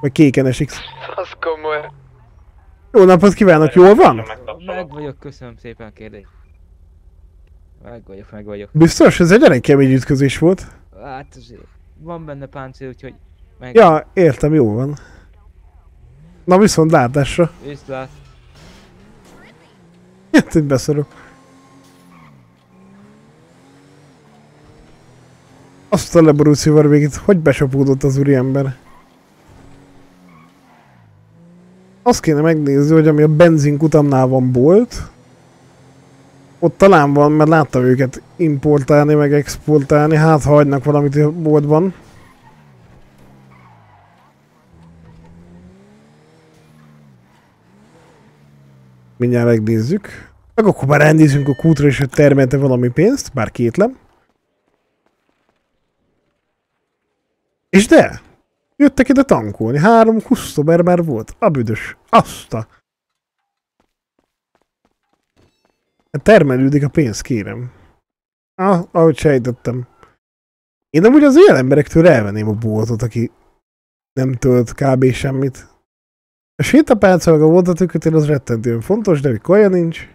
Vagy kéken esik. Az komoly. Jó napot kívánok, jól van? Meg vagyok, köszönöm szépen a kérdést. Meg vagyok, meg vagyok. Biztos? Ez egy elég kemény ütközés volt. Hát azért van benne páncél, úgyhogy meg Ja, értem, jó van. Na viszont látásra. viszlát. Hát, hogy beszarok. Azt a leborúcióval még itt hogy besapódott az úriember? Azt kéne megnézni, hogy ami a benzinkutamnál van bolt, ott talán van, mert láttam őket importálni, meg exportálni, hát ha hagynak valamit a boltban. Mindjárt megnézzük. Meg akkor már elnézünk a kútra, és hogy termelte valami pénzt, bár kétlem. És de, jöttek ide tankolni, három kusztomer már volt, a büdös, azt a... Hát Termelődik a pénz, kérem. Ah, ahogy sejtettem. Én amúgy az ilyen emberektől elvenném a boltot, aki nem tölt kb. semmit. A sétapálca meg a voltatökötél az rettentően fontos, de hogy kaja nincs.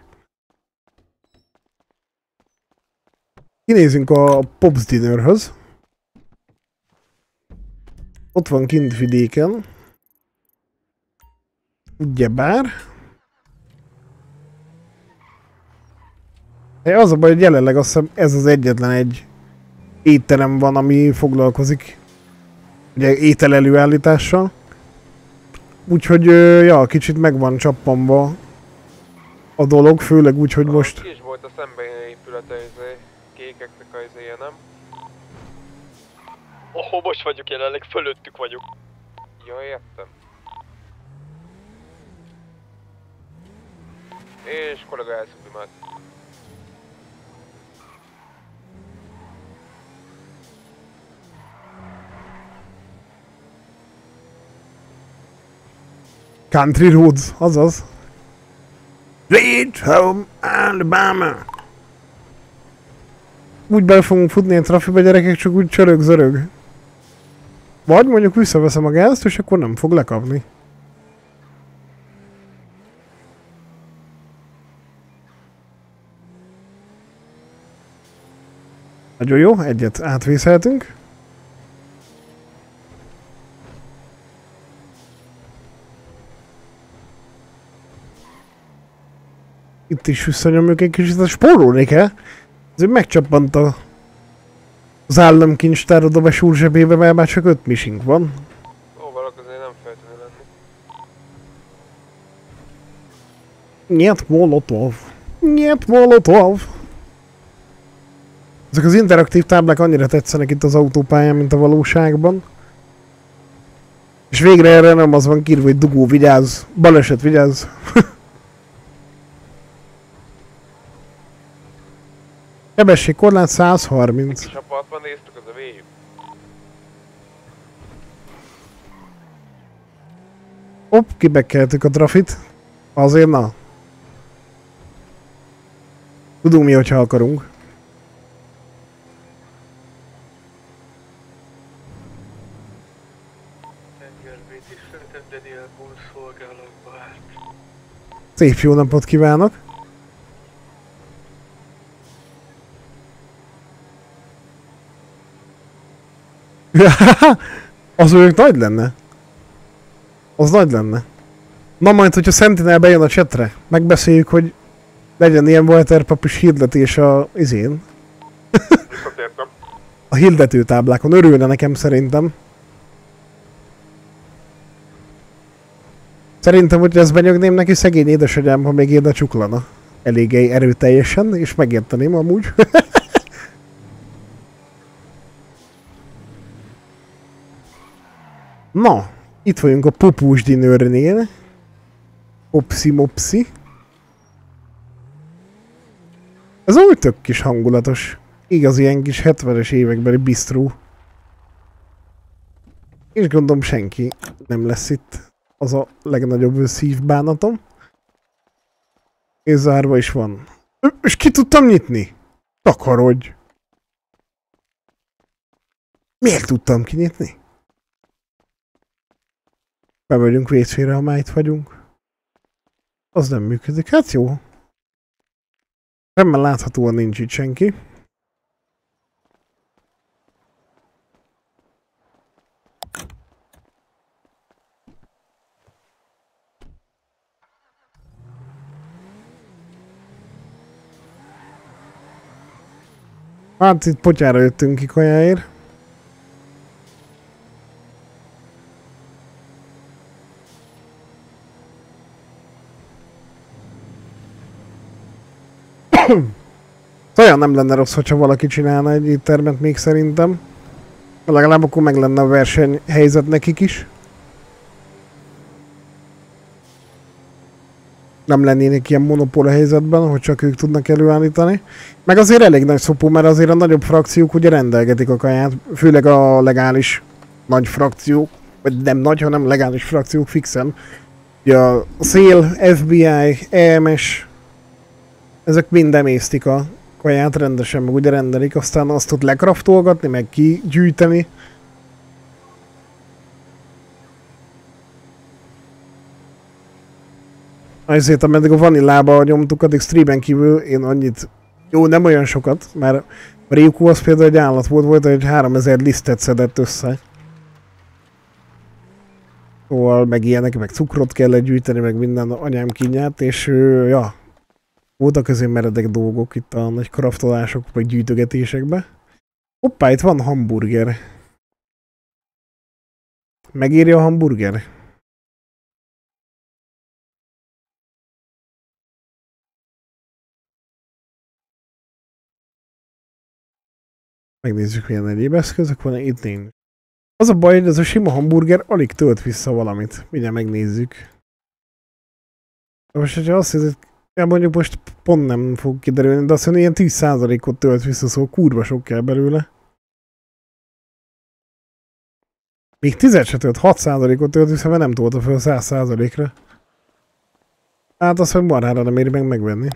Kinézünk a Pops Dinnerhöz. Ott van kint vidéken. Ugyebár. Az a baj, hogy jelenleg azt hiszem ez az egyetlen egy étterem van, ami foglalkozik ugye étel előállítással. Úgyhogy, ja, kicsit meg van csappanva a dolog, főleg úgy, hogy most... Ki is volt a szemben épülete, izé, kékeknek a izéje, nem? Oh, most vagyok jelenleg, fölöttük vagyok. Ja, értem. És kollega elszublimát. Country Roads, azaz. Sweet Home Alabama. Úgy bele fogunk futni a trafiba gyerekek, csak úgy csörög-zörög. Vagy mondjuk visszaveszem a gázt, és akkor nem fog lekapni. Nagyon jó, egyet átvészeltünk. Itt is visszanyomjuk egy kicsit, a spórolni kell. Ez megcsappant a az államkincstár oda a zsebébe, mert már csak öt misink van. Óvalak azért nem feltétlenül lenni. Nyet Molotov. Nyet Molotov. Ezek az interaktív táblák annyira tetszenek itt az autópályán, mint a valóságban. És végre erre nem az van kírva, hogy dugó, vigyázz, baleset, vigyázz. [laughs] Sebességkorlát 130. És a partban néztük, az a végig. Hopp, kibekkeltük a trafit. Azért na. Tudunk mi, hogyha akarunk. Szép jó napot kívánok! [laughs] az ők nagy lenne. Az nagy lenne. Na majd, hogyha Sentinel bejön a csetre, megbeszéljük, hogy legyen ilyen waterpapis hirdetés a izén. A hirdető táblákon. Örülne nekem szerintem. Szerintem, hogy ezt benyögném neki szegény édesanyám, ha még érde csuklana. Eléggé erőteljesen, és megérteném amúgy. [laughs] Na, itt vagyunk a popús dinőrnél. Opsi mopsi. Ez úgy tök kis hangulatos. Igaz, ilyen kis 70-es évekbeli bistró. És gondolom senki nem lesz itt. Az a legnagyobb szívbánatom. És zárva is van. És ki tudtam nyitni? Takarodj! Miért tudtam kinyitni? Bemegyünk vécére, ha már itt vagyunk. Az nem működik. Hát jó. Remmen láthatóan nincs itt senki. Hát itt potyára jöttünk ki kajáért. [coughs] Olyan nem lenne rossz, hogyha valaki csinálna egy éttermet még szerintem. Legalább akkor meg lenne a versenyhelyzet nekik is. Nem lennének ilyen monopól helyzetben, hogy csak ők tudnak előállítani. Meg azért elég nagy szopó, mert azért a nagyobb frakciók ugye rendelgetik a kaját, főleg a legális nagy frakciók, vagy nem nagy, hanem legális frakciók fixen. Ugye a szél, FBI, EMS, ezek mind emésztik a kaját rendesen, meg ugye rendelik, aztán azt ott lekraftolgatni, meg kigyűjteni. Ezért, ameddig a vanilába nyomtuk, addig streamen kívül én annyit, jó, nem olyan sokat, mert a Ryuko az például egy állat volt, volt, hogy 3000 lisztet szedett össze. Szóval meg ilyenek, meg cukrot kellett gyűjteni, meg minden anyám kinyát, és ja, voltak azért meredek dolgok itt a nagy kraftolások, vagy gyűjtögetésekbe. Hoppá, itt van hamburger. Megéri a hamburger? Megnézzük, milyen egyéb eszközök van, itt nincs. Az a baj, hogy ez a sima hamburger alig tölt vissza valamit. Mindjárt megnézzük. Most, hogyha azt hiszed, Ja, mondjuk most pont nem fog kiderülni, de azt mondja, ilyen 10%-ot tölt vissza, szóval kurva sok kell belőle. Még 10 se tölt, 6%-ot tölt vissza, mert nem tolta fel 100%-ra. Hát azt, hogy marhára nem éri meg megvenni.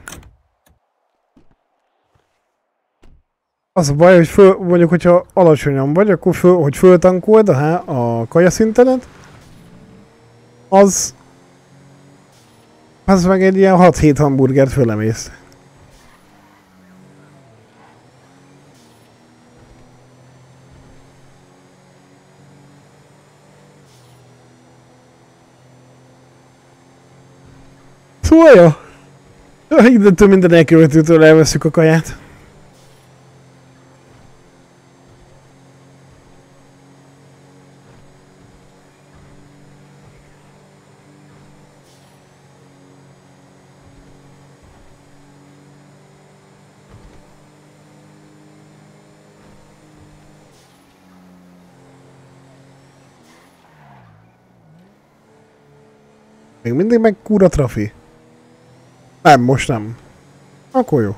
Az a baj, hogy föl, mondjuk, hogyha alacsonyan vagy, akkor föl, hogy föltankold a, a kajaszintenet, az az meg egy ilyen 6-7 hamburgert fölemész. Szóval jó. Innentől minden elkövetőtől elveszük a kaját. Még mindig meg kúra trafi. Nem, most nem. Akkor jó.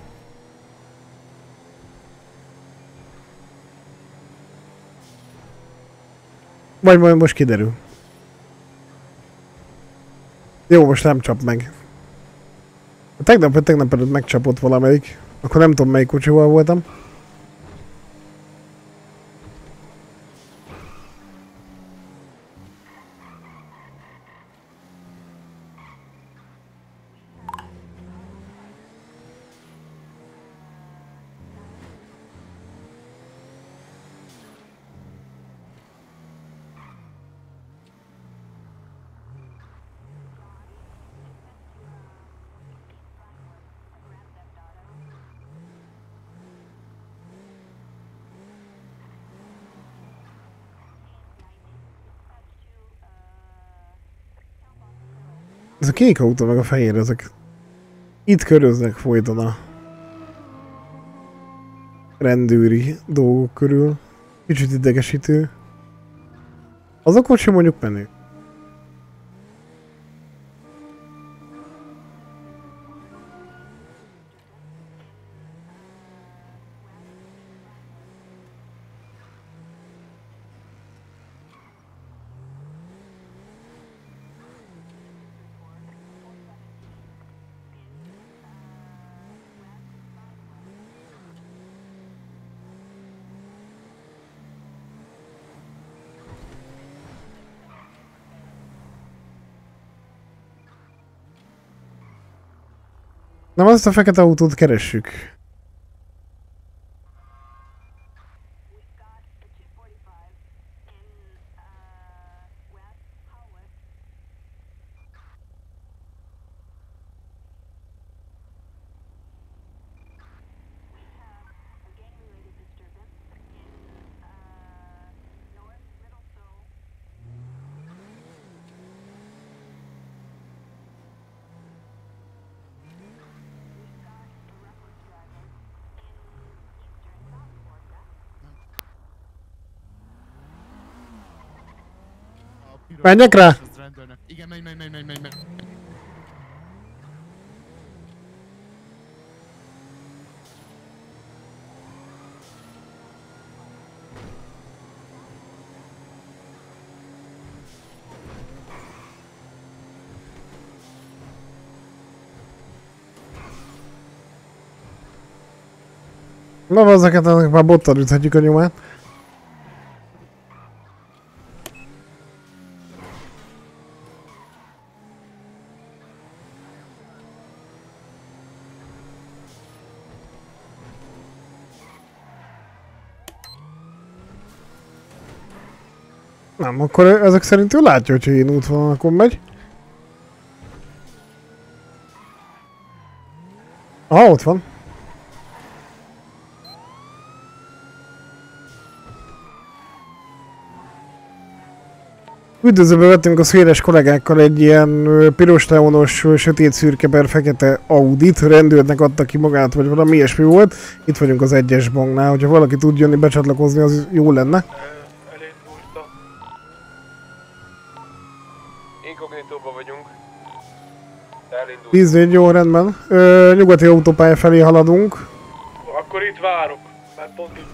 Vagy majd most kiderül. Jó, most nem csap meg. Tegnap vagy tegnap előtt megcsapott valamelyik. Akkor nem tudom melyik kocsival voltam. Ez a kék autó meg a fehér, ezek itt köröznek folyton a rendőri dolgok körül. Kicsit idegesítő. Az a kocsi mondjuk menő. Nem azt a fekete autót keressük. Menjek rá? Igen, menj, menj, menj, menj, menj, menj. Na, ezeket ennek már bottal üthetjük a nyomát. Nem, akkor ezek szerint ő látja, hogy én útvonalakon megy. Aha, ott van. Üdvözlőbe vettünk a széles kollégákkal egy ilyen piros neonos, sötét szürke per fekete Audit, rendőrnek adta ki magát, vagy valami ilyesmi volt. Itt vagyunk az egyes banknál, hogyha valaki tud jönni becsatlakozni, az jó lenne. 14, jó, rendben. Ö, nyugati autópálya felé haladunk. Akkor itt várok, mert pont itt.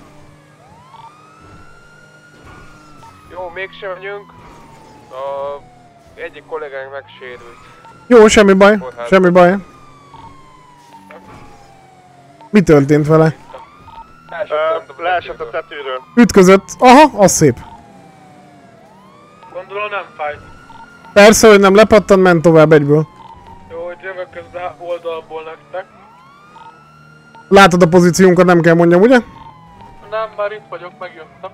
Jó, mégsem jönk. A egyik kollégánk megsérült. Jó, semmi baj, Kórház. semmi baj. Mi történt vele? Leesett a tetőről. Ütközött. Aha, az szép. Gondolom nem fájt. Persze, hogy nem lepattan, ment tovább egyből. Látod a pozíciónkat, nem kell mondjam, ugye? Nem, már itt vagyok, megjöttem.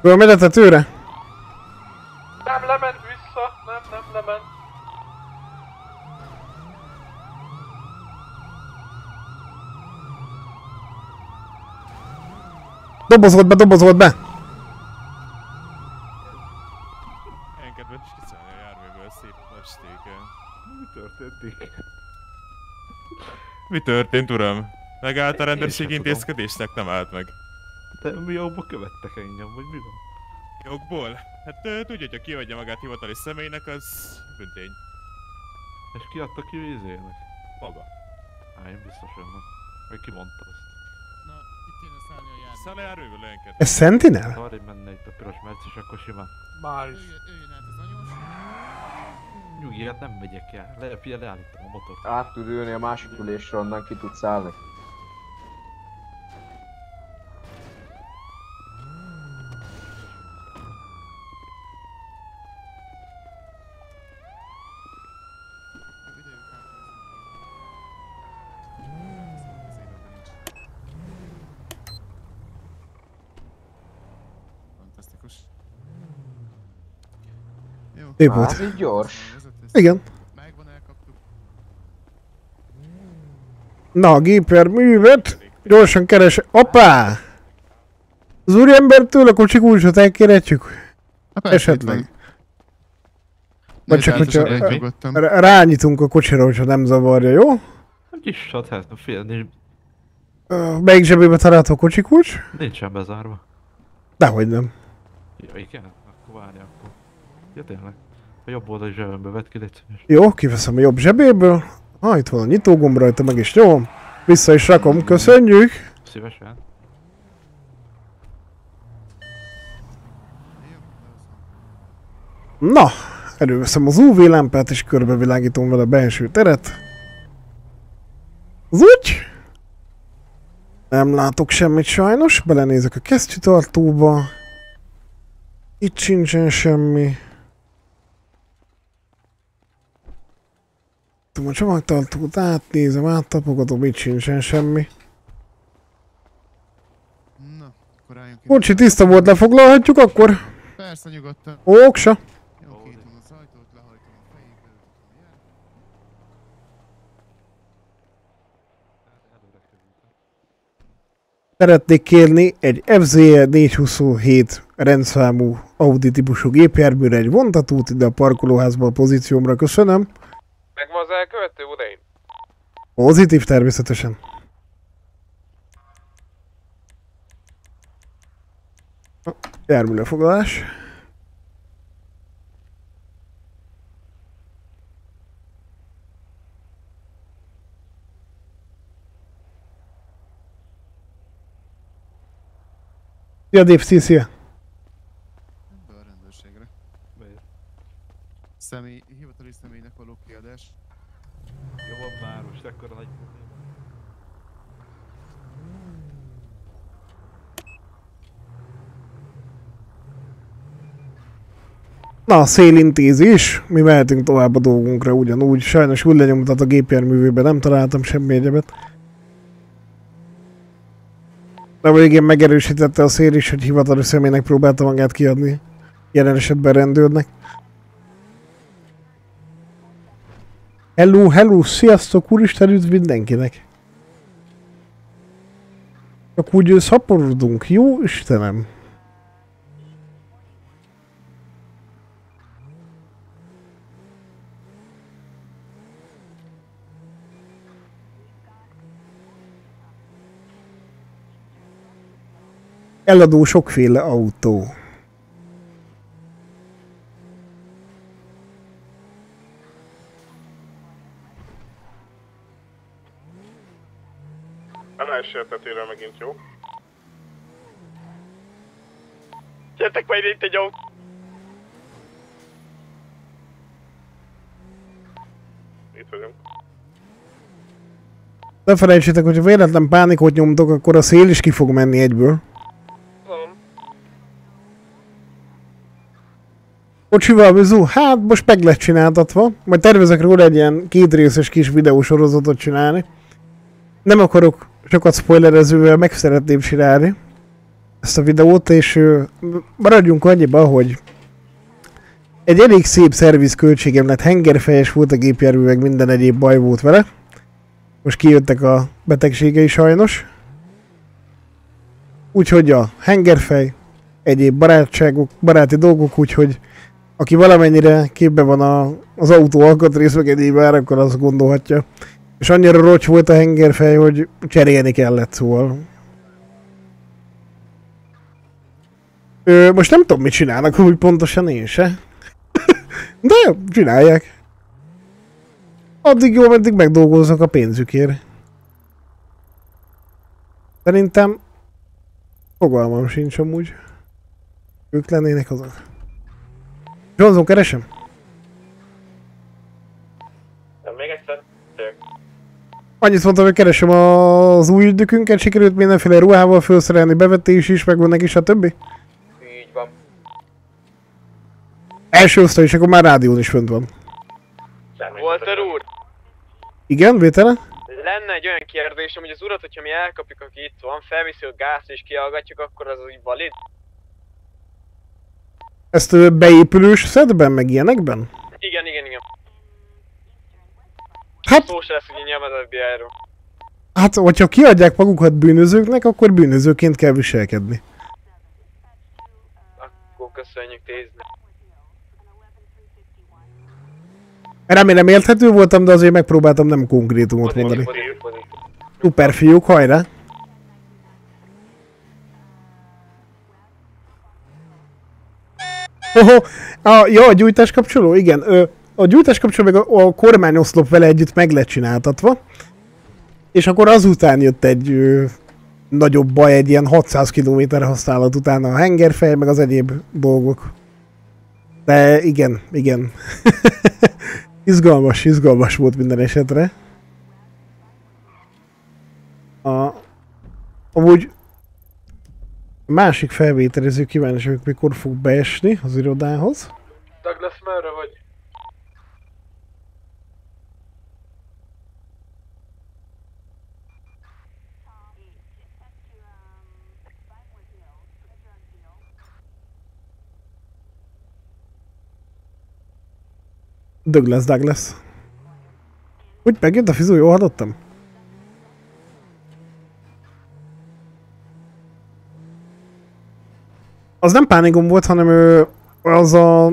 Fölmegy a tetőre? Nem lement vissza, nem, nem lement. Dobozolt be, dobozolt be! Engedve is kiszállni a járműből, szép estéken. Mi történt Mi történt, uram? Megállt a rendőrség intézkedésnek, nem állt meg. De mi jobban követtek engem, vagy mi van? Jogból? Hát tudja, hogy ha kiadja magát hivatalos személynek, az büntény. És ki adta ki vízének? Maga. Á, én biztosan nem. Vagy ki mondta ezt? Na, itt kéne szállni a jármű. Száll a járműből leengedni. Ez Sentinel? Arra menne itt a piros mercis, akkor simán. Már is. Nyugi, hát nem megyek el. Le, fia, leállítom a motort. Át tud ülni a másik ülésre, onnan ki tud szállni. Jó. Szép volt. Hát gyors. Igen. Megvan, elkaptuk. Na, a gépjárművet gyorsan keres. Hoppá! Az úriembertől a kocsi kulcsot elkérhetjük? Hát Esetleg. Vagy csak, hogyha rányitunk a kocsira, hogyha nem zavarja, jó? Nem is hát, hát, fél, nincs, Ö, Melyik zsebébe található a kocsi kulcs? nincsen bezárva. Dehogy nem. Ja, igen? Akkor várj akkor. Ja, tényleg. A jobb oldali zsebembe vedd ki. Jó, kiveszem a jobb zsebéből. Ha, itt van a nyitógomb rajta, meg is nyomom. Vissza is rakom, köszönjük. Szívesen. Na, előveszem az UV lámpát és körbevilágítom vele a belső teret. Az úgy. Nem látok semmit sajnos, belenézek a kesztyűtartóba. Itt sincsen semmi. A csomagtartót átnézem, áttapogatom, itt sincsen semmi. Na, akkor álljunk ki. Kocsi tiszta volt, lefoglalhatjuk akkor? Persze, nyugodtan. Oksa. Jó, kinyitom az ajtót, lehajtom a fejébe, ültetem a jár. Szeretnék kérni egy FZE 427 rendszámú Audi típusú gépjárműre egy vontatót ide a parkolóházba a pozíciómra, köszönöm. Megvan az elkövető, udaim? Pozitív természetesen. Járműlefoglalás. Szia Dave, szia, szia. Be a rendőrségre. Személy, hivatalos személynek való kiadás. Jó van már, most ekkora nagy probléma. Na, szélintézés. Mi mehetünk tovább a dolgunkra ugyanúgy. Sajnos úgy lenyomtat a gépjárművében, nem találtam semmi egyebet. De végén megerősítette a szél is, hogy hivatalos személynek próbálta magát kiadni. Jelen esetben rendőrnek. Hello, hello, sziasztok, úristen, üdv mindenkinek! Csak úgy szaporodunk, jó Istenem! eladó sokféle autó. Alásértetére megint jó. Gyertek majd itt egy autó. Itt vagyunk. Ne felejtsétek, hogy véletlen pánikot nyomtok, akkor a szél is ki fog menni egyből. Kocsival bizó? Hát most meg lett csináltatva. Majd tervezek róla egy ilyen kétrészes kis videósorozatot csinálni. Nem akarok sokat spoilerezővel, meg szeretném csinálni ezt a videót, és maradjunk annyiba, hogy egy elég szép szerviz költségem lett, hengerfejes volt a gépjármű, meg minden egyéb baj volt vele. Most kijöttek a betegségei sajnos. Úgyhogy a hengerfej, egyéb barátságok, baráti dolgok, úgyhogy aki valamennyire képbe van a, az autó alkatrész meg egyéb árakkal, az gondolhatja. És annyira rocs volt a hengerfej, hogy cserélni kellett, szóval. Ö, most nem tudom, mit csinálnak, úgy pontosan én se. [coughs] De jó, csinálják. Addig jó, ameddig megdolgoznak a pénzükért. Szerintem fogalmam sincs amúgy. Ők lennének azok. Johnson, keresem? Még egyszer. Annyit mondtam, hogy keresem az új ügynökünket, sikerült mindenféle ruhával felszerelni, bevetés is, meg vannak is, a többi. Így van. Első osztály, és akkor már rádión is fönt van. Walter úr, Igen, vétele? lenne egy olyan kérdésem, hogy az urat, hogyha mi elkapjuk, aki itt van, felviszi a gázt és kihallgatjuk, akkor az úgy valid? Ezt beépülős szedben, meg ilyenekben? Igen, igen, igen. Hát- Szó se lesz, hogy az FBI-ról. Hát, hogyha kiadják magukat bűnözőknek, akkor bűnözőként kell viselkedni. Akkor köszönjük tézni. Remélem érthető voltam, de azért megpróbáltam nem konkrétumot mondani. Szuper fiúk, hajrá! A, ja, a gyújtás kapcsoló? Igen, ö, a gyújtás kapcsoló meg a, a kormányoszlop vele együtt meg lett csináltatva. És akkor azután jött egy ö, nagyobb baj, egy ilyen 600 km használat után a hengerfej, meg az egyéb dolgok. De igen, igen. [laughs] izgalmas, izgalmas volt minden esetre. A, amúgy másik felvételező kíváncsi vagyok, mikor fog beesni az irodához. Douglas, merre vagy? Douglas, Douglas. Úgy megjött a fizó, jól hallottam? Az nem pánikom volt, hanem ő, az a...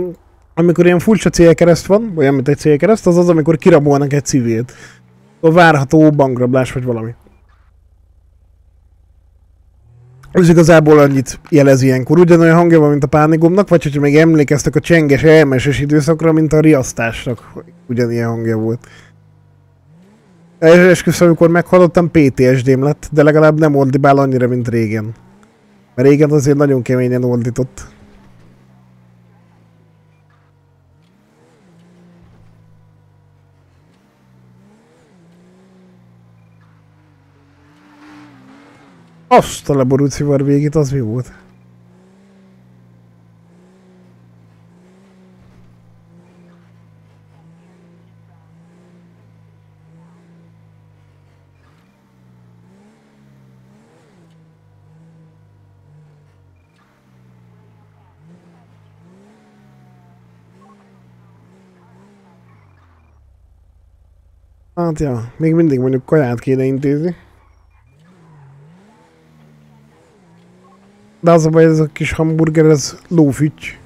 Amikor ilyen furcsa célkereszt van, olyan, mint egy célkereszt, az az, amikor kirabolnak egy civilt. A várható bankrablás, vagy valami. Ez igazából annyit jelez ilyenkor. Ugyanolyan hangja van, mint a pánikomnak, vagy hogyha még emlékeztek a csenges elmeses időszakra, mint a riasztásnak. Ugyanilyen hangja volt. Esküszöm, amikor meghallottam, PTSD-m lett, de legalább nem ordibál annyira, mint régen. Mert régen azért nagyon keményen ordított. Azt a leborult szivar végét, az mi volt? Hát ja, még mindig mondjuk kaját kéne intézni. De az a baj, ez a kis hamburger, ez lófügy.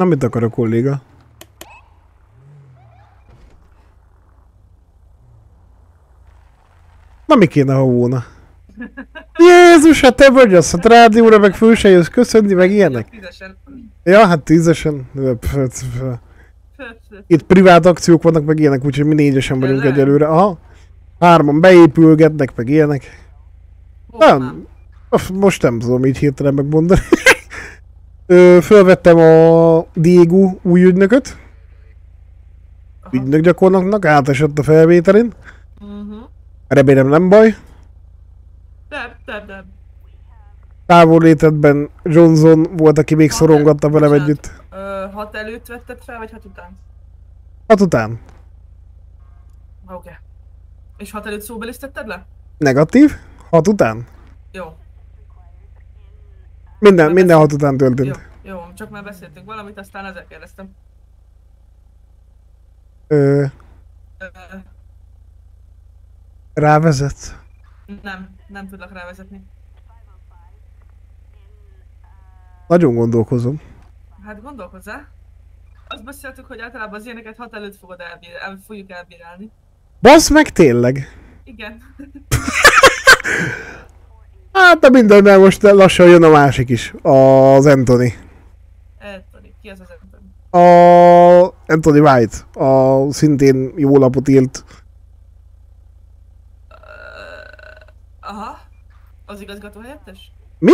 Na, mit akar a kolléga? Na, mi kéne, ha volna? Jézus, hát te vagy az, hát rádióra meg föl se jössz köszönni, meg ilyenek. Tízesen. Ja, hát tízesen. Itt privát akciók vannak, meg ilyenek, úgyhogy mi négyesen vagyunk egyelőre. Aha. Hárman beépülgetnek, meg ilyenek. Nem. Most nem tudom így hirtelen megmondani. Ö, fölvettem a Diego új ügynököt. Ügynök gyakornoknak, átesett a felvételin. Mhm. Remélem nem baj. Nem, nem, nem. Távollétetben Johnson volt, aki még szorongatta velem együtt. Ö, hat előtt vetted fel, vagy hat után? Hát után. Oké. Okay. És hat előtt szóbelisztetted le? Negatív. Hat után. Jó. Minden, minden hat után történt. Jó, jó, csak már beszéltünk valamit, aztán ezzel kérdeztem. Ö, Ö, rávezet. nem, nem tudlak rávezetni. Nagyon gondolkozom. Hát gondolkozzá. Azt beszéltük, hogy általában az ilyeneket hat előtt fogod el, fogjuk elbírálni. Basz meg tényleg. Igen. [laughs] Hát de minden, mert most lassan jön a másik is. Az Anthony. Eltoni. Ki az az ember? A Anthony White. A szintén jó lapot írt. Aha. Az igazgató helyettes? Mi?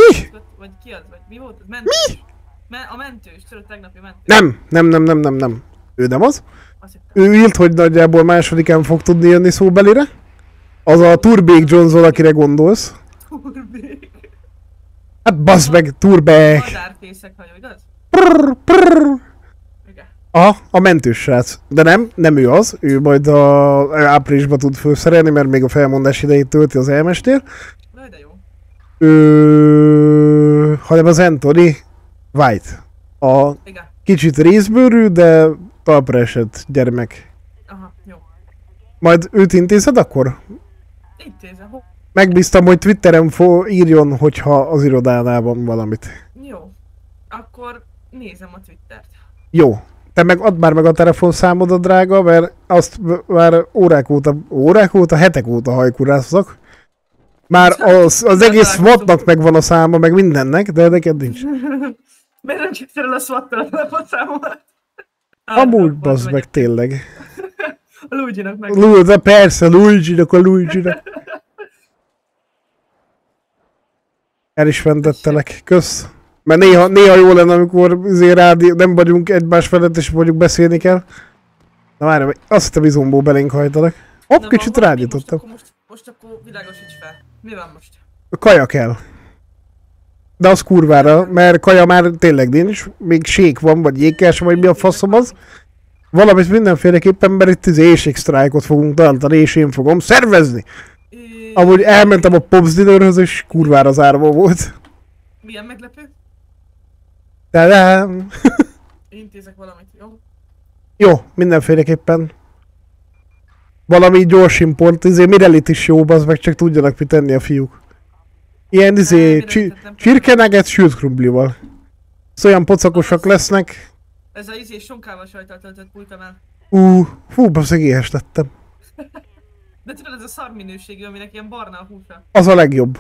Vagy ki az? Vagy mi volt? Mentős. Mi? A mentős, tudod, tegnapi mentős. Nem, nem, nem, nem, nem, nem. Ő nem az. Ő írt, hogy nagyjából másodikán fog tudni jönni szóbelire. Az a Turbék Johnson, akire gondolsz. Turbék. Hát basz meg, Turbek. Madárfészek igaz? A, a mentős srác. De nem, nem ő az. Ő majd a áprilisban tud felszerelni, mert még a felmondás idejét tölti az elmestél. Ö, hanem az Anthony White. A kicsit részbőrű, de talpra esett gyermek. Aha, jó. Majd őt intézed akkor? Intézem. Megbíztam, hogy Twitteren fo- írjon, hogyha az irodánál van valamit. Jó. Akkor nézem a Twittert. Jó. Te meg add már meg a telefonszámodat, drága, mert azt már órák óta, órák óta, hetek óta hajkurászok. Már az, az egész vatnak megvan a száma, meg mindennek, de neked nincs. [laughs] Miért nem csiptél el a SWAT-tal a telefonszámomat? Amúgy bazd meg tényleg. [laughs] A Luigi-nak meg. Lu, de persze, Luigi-nak a Luigi-nak. [laughs] El is fentettelek, kösz. Mert néha, néha jó lenne, amikor azért rádió, nem vagyunk egymás felett, és mondjuk beszélni kell. Na várj, azt hittem izomból belénk hajtanak. Hopp, Na, kicsit rágyítottam. Most, most, most akkor világosíts fel. Mi van most? Kaja kell. De az kurvára, mert kaja már tényleg nincs. Még sék van, vagy jégkás, vagy mi a faszom az. Valamit mindenféleképpen, mert itt az éjségsztrájkot fogunk tartani, és én fogom szervezni. Amúgy elmentem a Pops Dinnerhöz, és kurvára zárva volt. Milyen meglepő? Tadám! Intézek valamit, jó? Jó, mindenféleképpen. Valami gyors import, izé Mirelit is jó, az meg csak tudjanak mit tenni a fiúk. Ilyen izé, csi- csirkeneget sült krumplival. Szóval olyan pocakosak lesznek. Ez a izé sonkával sajtal töltött pultam el. Ú, fú, baszeg éhes lettem. [laughs] De tudod, ez a szar minőségű, aminek ilyen barna a húsa. Az a legjobb.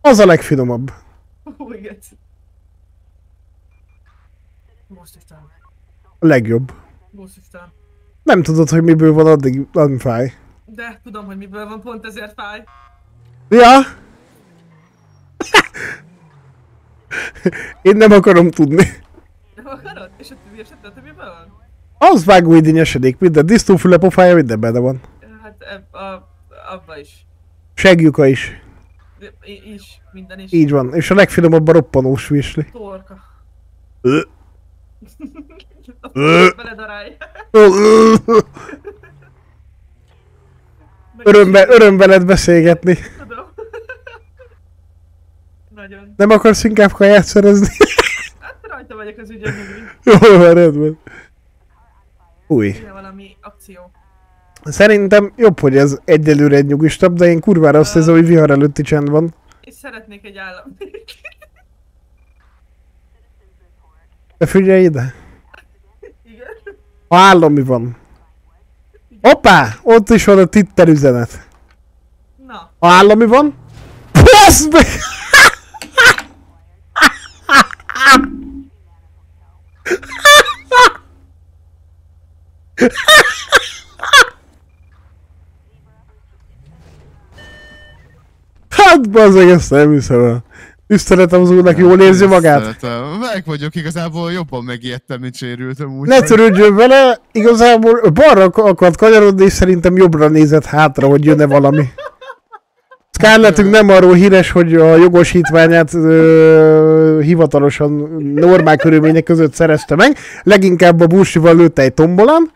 Az a legfinomabb. Hú, igen. A legjobb. Talán. Nem tudod, hogy miből van, addig nem fáj. De tudom, hogy miből van, pont ezért fáj. Ja? [laughs] Én nem akarom tudni. Nem akarod? És a többi esetben, a miből van? Az vágóidényesedék, minden disznófüle pofája, minden benne van. Eb, a, abba is. Segjuka is. I- is, minden is. Így van. És a legfinomabb a roppanós visli. Torka. Ö. Ö. Beledarálj. Öröm, be, öröm veled beszélgetni. Tudom. Nagyon. Nem akarsz inkább kaját szerezni? Hát rajta vagyok az ügyön. Jó, rendben. Új. Ide valami. Szerintem jobb, hogy ez egyelőre egy nyugistabb, de én kurvára azt érzem, hogy vihar előtti csend van. És szeretnék egy állam. De figyelj ide. Igen. Ha állami van. Hoppá! Ott is van a Twitter üzenet. Ha állami van? Basz meg! Hát bazzeg, ezt nem hiszem el. Tiszteletem az úrnak, jól érzi magát? Tiszteletem. Meg vagyok igazából jobban megijedtem, mint sérültem úgy. Ne törődjön vele, igazából balra ak- akart kanyarodni, és szerintem jobbra nézett hátra, hogy jönne valami. Scarlettünk nem arról híres, hogy a jogosítványát ö, hivatalosan normál körülmények között szerezte meg, leginkább a bursival lőtte egy tombolán,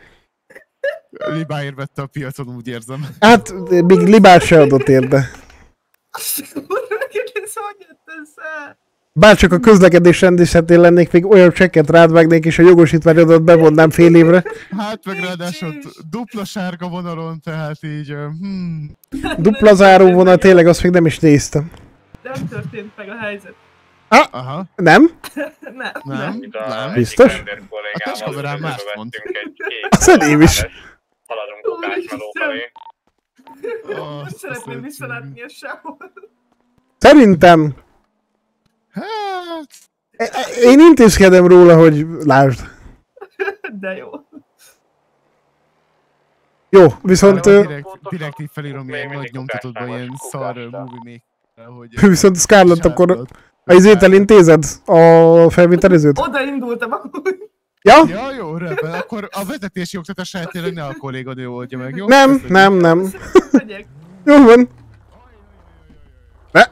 Libáért vette a piacon, úgy érzem. hát még libát se adott érte. Neked ez hogy jött össze? Bárcsak a közlekedés rendészetén lennék, még olyan csekket rád vágnék, és a jogosítványodat bevonnám fél évre. Hát meg ráadásul dupla sárga vonalon, tehát így... Hmm. Dupla záróvonal, tényleg azt még nem is néztem. Nem történt meg a helyzet. Ah, Aha. Nem? [laughs] Nem. Nem? Nem. Biztos? A testkamerám mást mond. Az enyém is. Haladunk Kokásmeló felé. Most szeretném visszalátni a sávot. Szerintem Hát... e- e- én intézkedem róla, hogy lásd. De jó. Jó, viszont, ö, Direkt, direkt így felírom ilyen nagy nyomtatodban, ilyen szar movie hogy... [laughs] viszont Scarlett akkor a izét elintézed? A felvételezőt? Oda indultam akkor. Ja? Ja, jó, rendben. Akkor a vezetési oktatását tényleg ne a kolléganő oldja meg, jó? Nem, Köszönjük. nem, nem. [laughs] Jó van. Ne.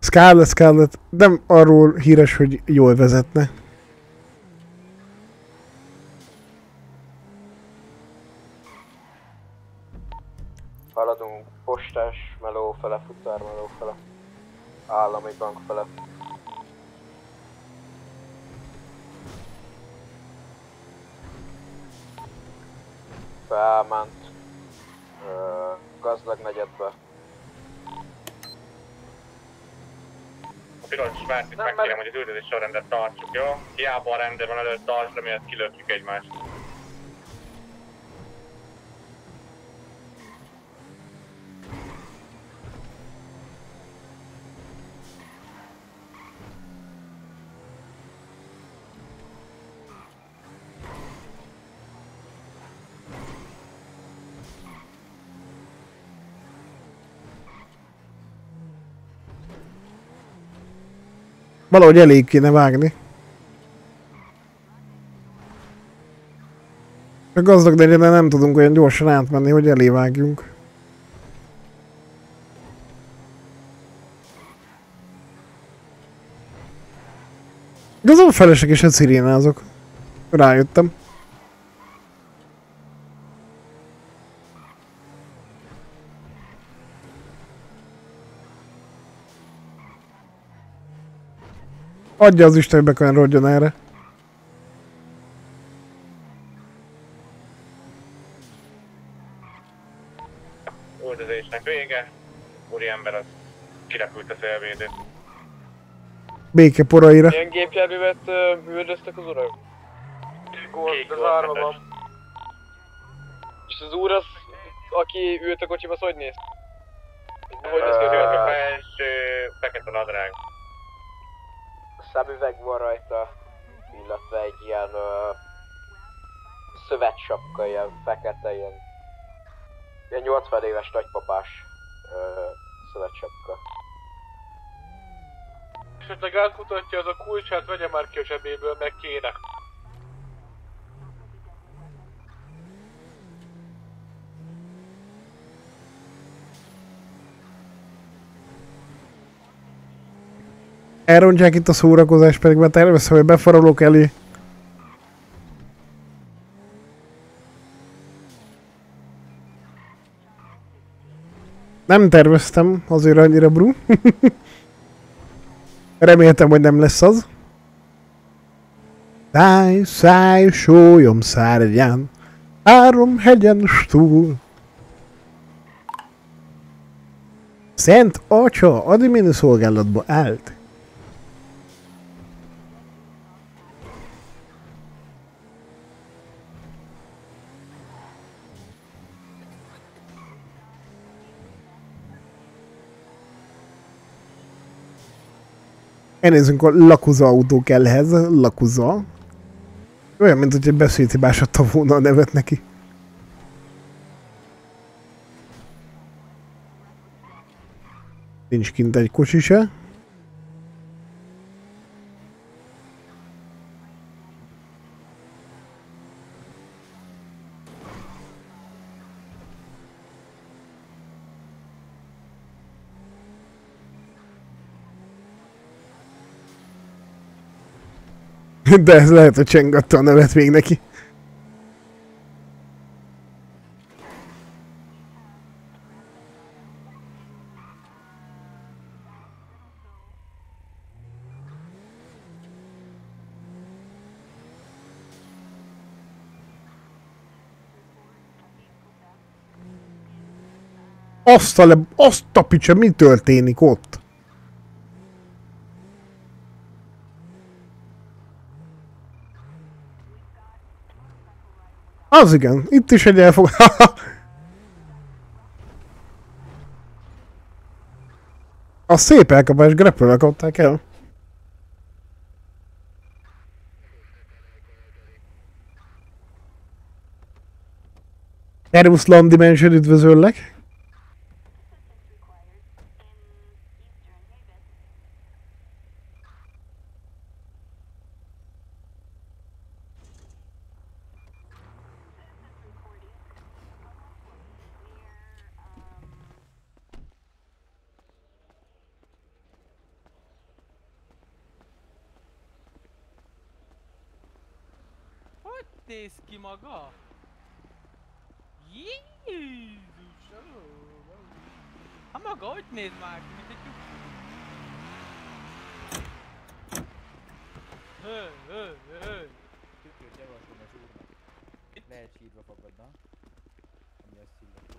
Scarlett, Scarlett nem arról híres, hogy jól vezetne. Haladunk postás meló fele, futár meló fele. Állami bank fele. Felment. Ö, gazdag negyedbe. A piros Mártit megkérem, hogy az üldözés sorrendet tartsuk, jó? Hiába a render van előtt, tartsd, miatt kilöpjük egymást. Valahogy elég kéne vágni. A gazdag negyeden nem tudunk olyan gyorsan átmenni, hogy elé vágjunk. Igazából felesleges a szirénázok. Rájöttem. Adja az Isten, hogy bekanyarodjon erre. Üldözésnek vége. Úriember az kirepült a szélvédőt. Béke poraira. Milyen gépjárművet üldöztek az urak? Kék az árva van. És az úr az, aki ült a kocsiba, az hogy néz? Hogy néz ki a? Felső fekete nadrág. Szemüveg van rajta, illetve egy ilyen ö, szövetsapka, ilyen fekete, ilyen, ilyen 80 éves nagypapás ö, szövetsapka. Esetleg átmutatja az a kulcsát, vegye már ki a zsebéből, meg kéne. Elrontják itt a szórakozást, pedig már terveztem, hogy befarolok elé. Nem terveztem, azért annyira bru. [laughs] Reméltem, hogy nem lesz az. Száj, száj, sólyom szárgyán, három hegyen stúl. Szent Atya admin szolgálatba állt. Elnézzünk, a lakuza autó kell ehhez, lakuza. Olyan, mint hogy egy beszédhibás adta volna a nevet neki. Nincs kint egy kocsi se. [laughs] De ez lehet, hogy csengatta a nevet még neki. Azt a, le, azt a picsa, mi történik ott? Az igen, itt is egy elfog... [laughs] a szép elkapás grapple kapták el. Servus Land Dimension, üdvözöllek! Hogy néz ki maga? Jézus! Hát maga hogy néz már ki, mint egy tyúk? Hő, hő, hő! Tükröt javaslom az úrnak. Lehet sírva fogadna. Ami azt illeti.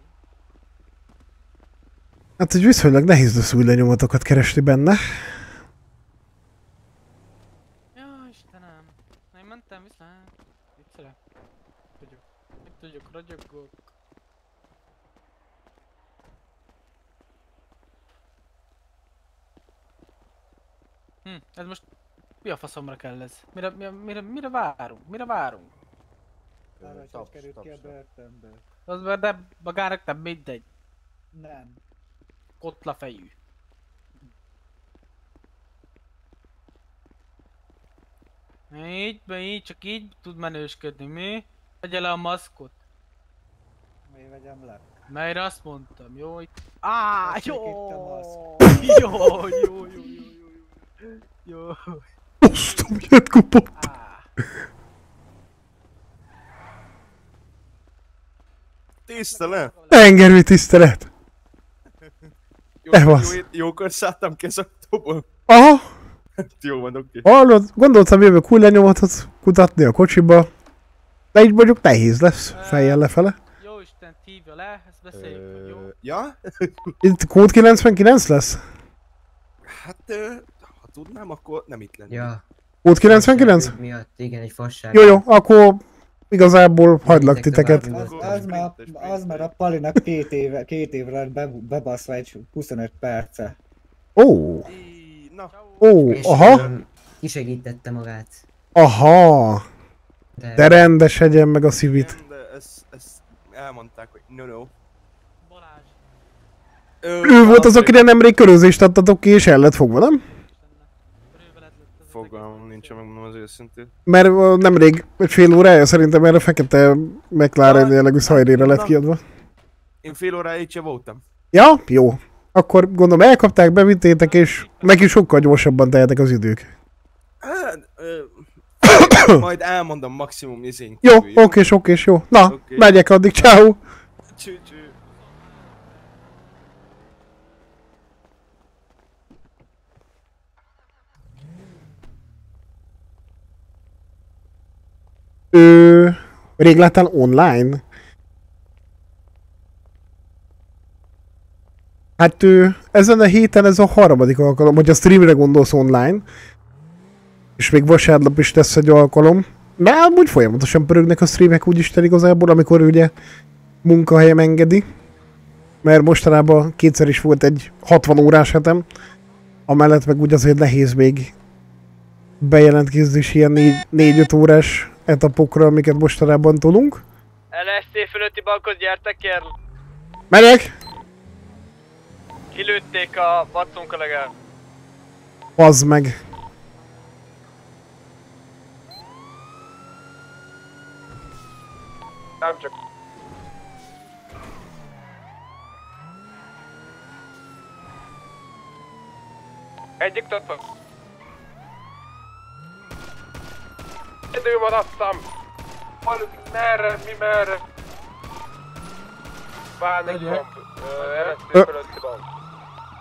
Hát, hogy viszonylag nehéz lesz új lenyomatokat keresni benne. Jó, Istenem! Én mentem vissza. Viccelek. Tudjuk. Mit tudjuk, ragyogok. Hm, ez most mi a faszomra kell ez? Mire, mire, mire, mire várunk? Mire várunk? Taps, került ki a börtönből. Az már de magának nem mindegy. Nem. Kotla fejű. Így, be így, csak így tud menősködni, mi? Vegye le a maszkot. Mi vegyem le? Melyre azt mondtam, jó? Itt... Á, jó! Jó, jó, jó, jó, jó, jó. Jó. A miért kopott? Tisztelem! Engerű tisztelet! Jó, jó, jókor szálltam ki az autóból. Aha! Jó van, oké. Hallod? Gondoltam jövök új lenyomatot kutatni a kocsiba. De így mondjuk nehéz lesz fejjel lefele. Jó Isten, hívja le, ezt beszéljük, jó? Ja? [laughs] Itt kód 99 lesz? Hát, ha tudnám, akkor nem itt lennék. Ja. Kód 99? Miatt, igen, egy fasság. Jó, jó, akkor igazából hagylak titeket. Az, az, már, az már a Palinak két éve, két évre be, bebaszva egy 25 perce. Ó, Na. ó, És, aha, Kisegítette magát. aha. De- De rendes egyen meg a szívit. Ezt, ezt elmondták, hogy no no. Ő volt az, akire nemrég körözést adtatok ki, és el lett fogva, nem? Fogalmam nincs, megmondom az őszintét. Mert nemrég, egy fél órája szerintem erre fekete McLaren jellegű szajrére lett kiadva. Én fél óráig se voltam. Ja, jó. Akkor gondolom elkapták, bevittétek, és is sokkal gyorsabban teljetek az idők. Hát, ö, [coughs] majd elmondom maximum izén Jó, okés, okés, jó. Na, Oké. megyek addig, ciao. Cső, cső. Ö, rég láttál online? Hát ő, ezen a héten ez a harmadik alkalom, hogy a streamre gondolsz online. És még vasárnap is lesz egy alkalom. De amúgy folyamatosan pörögnek a streamek úgy Isten igazából, amikor ugye munkahelyem engedi. Mert mostanában kétszer is volt egy 60 órás hetem. Amellett meg úgy azért nehéz még bejelentkezni is ilyen 4-5 órás etapokra, amiket mostanában tolunk. LSC fölötti bankhoz gyertek kérlek. Megyek! Kilőtték a Watson kollégát. Pazd meg. Nem csak. Egyik tartva. Idő maradtam. Halljuk, merre, mi merre? Van. LSC Ö- fölötti.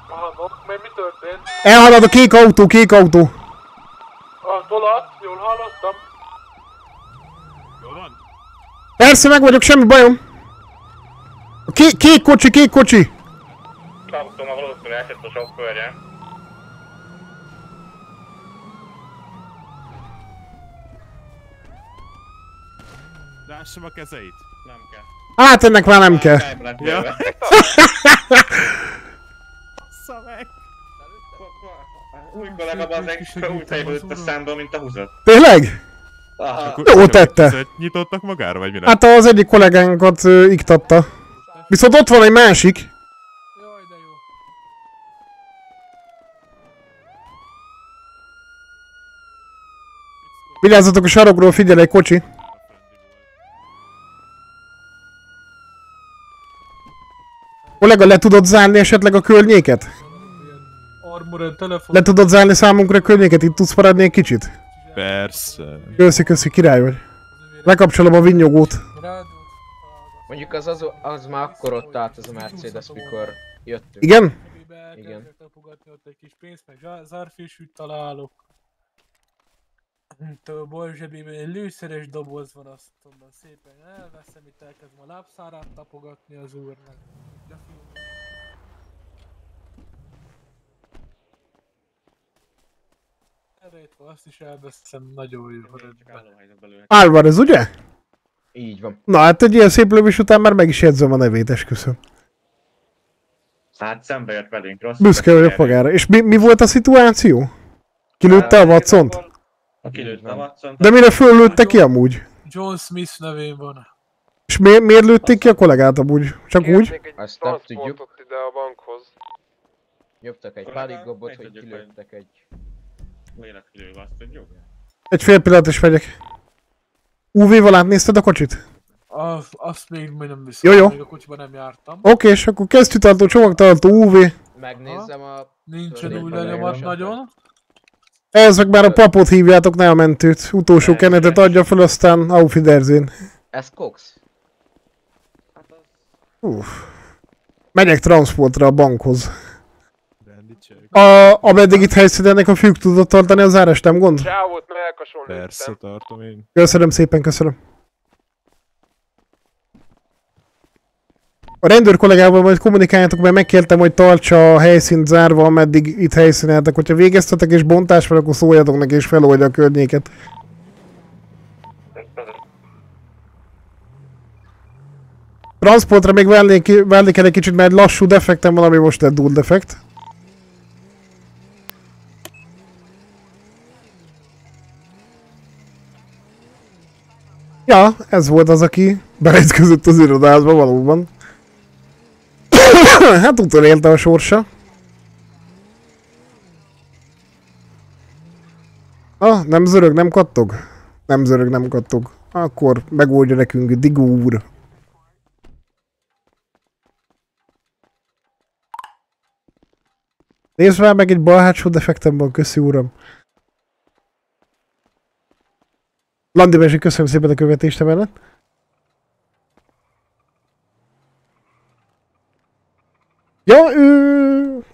Aha, no, mert mi történt? Elhalad a kék autó, kék autó! A tolat, jól hallottam. Jó van? Persze, meg vagyok, semmi bajom. A kék, kék kocsi, kék kocsi! Kaptam a valószínűleg esett a sofőrje. Lássam a kezeit. Nem kell. Hát ennek már nem kell. Ja. Új kollega bazdmeg, úgy fejlődött a számba, mint a húzat. Tényleg? Aha. Jó tette. Nyitottak magára, vagy mi lett? Hát az egyik kollégánkat ö, iktatta. Viszont ott van egy másik. Vigyázzatok a sarokról, figyel egy kocsi. Kollega, le tudod zárni esetleg a környéket? Le tudod zárni számunkra a környéket? Itt tudsz maradni egy kicsit? Persze. Köszi, köszi, király vagy. Lekapcsolom a vinnyogót. Mondjuk az, az, az már akkor ott állt az a Mercedes, mikor jöttünk. Igen? Igen. Tapogatni ott egy kis pénzt, meg zá- zárfésűt találok. Itt a bal zsebében egy lőszeres doboz van, azt onnan szépen elveszem, itt elkezdem a lábszárát tapogatni az úrnak. Elrejtve azt is elveszem, nagyon jó rendben. Álvarez, ugye? Így van. Na hát egy ilyen szép lövés után már meg is jegyzem a nevét, esküszöm. Hát szembe jött velünk, rossz. Büszke vagyok magára. És mi, mi volt a szituáció? Kilőtte a Watsont? Aki lőtte Watson. De mire föllőtte ki amúgy? John Smith nevén van. És mi, miért lőtték ki a kollégát amúgy? Csak úgy? Azt nem tudjuk. ide a bankhoz. Nyomtak egy pálik gombot, hogy kilőttek egy... Léleklőve, azt tudjuk. Egy fél pillanat is megyek. UV-val átnézted a kocsit? A, azt még, nem viszem, Jó, jó. még a kocsiban nem jártam. Oké, és akkor kesztyűtartó, csomagtartó, UV. Megnézem a... Nincsen új lenyomat nagyon. Ez meg már a papot hívjátok, ne a mentőt. Utolsó kenetet adja fel, aztán auf Wiedersehen. Ez Cox? Uff. Megyek transportra a bankhoz. A, ameddig itt helyszínennek a fiúk tudott tartani, az zárás nem gond? Persze, tartom én. Köszönöm szépen, köszönöm. A rendőr kollégával majd kommunikáljátok, mert megkértem, hogy tartsa a helyszínt zárva, ameddig itt helyszíneltek. Hogyha végeztetek és bontás van, akkor szóljatok neki és feloldja a környéket. Transportra még vennék, venni kell egy kicsit, mert lassú defektem van, ami most egy dual defekt. Ja, ez volt az, aki berejtkezett az irodázba valóban. [laughs] hát utolélte a sorsa. Ah, nem zörög, nem kattog? Nem zörög, nem kattog. Akkor megoldja nekünk Digó úr. Nézd már meg egy bal hátsó defektem van, köszi uram. Landi Bezsi, köszönöm szépen a követést emellett. Ja, ő...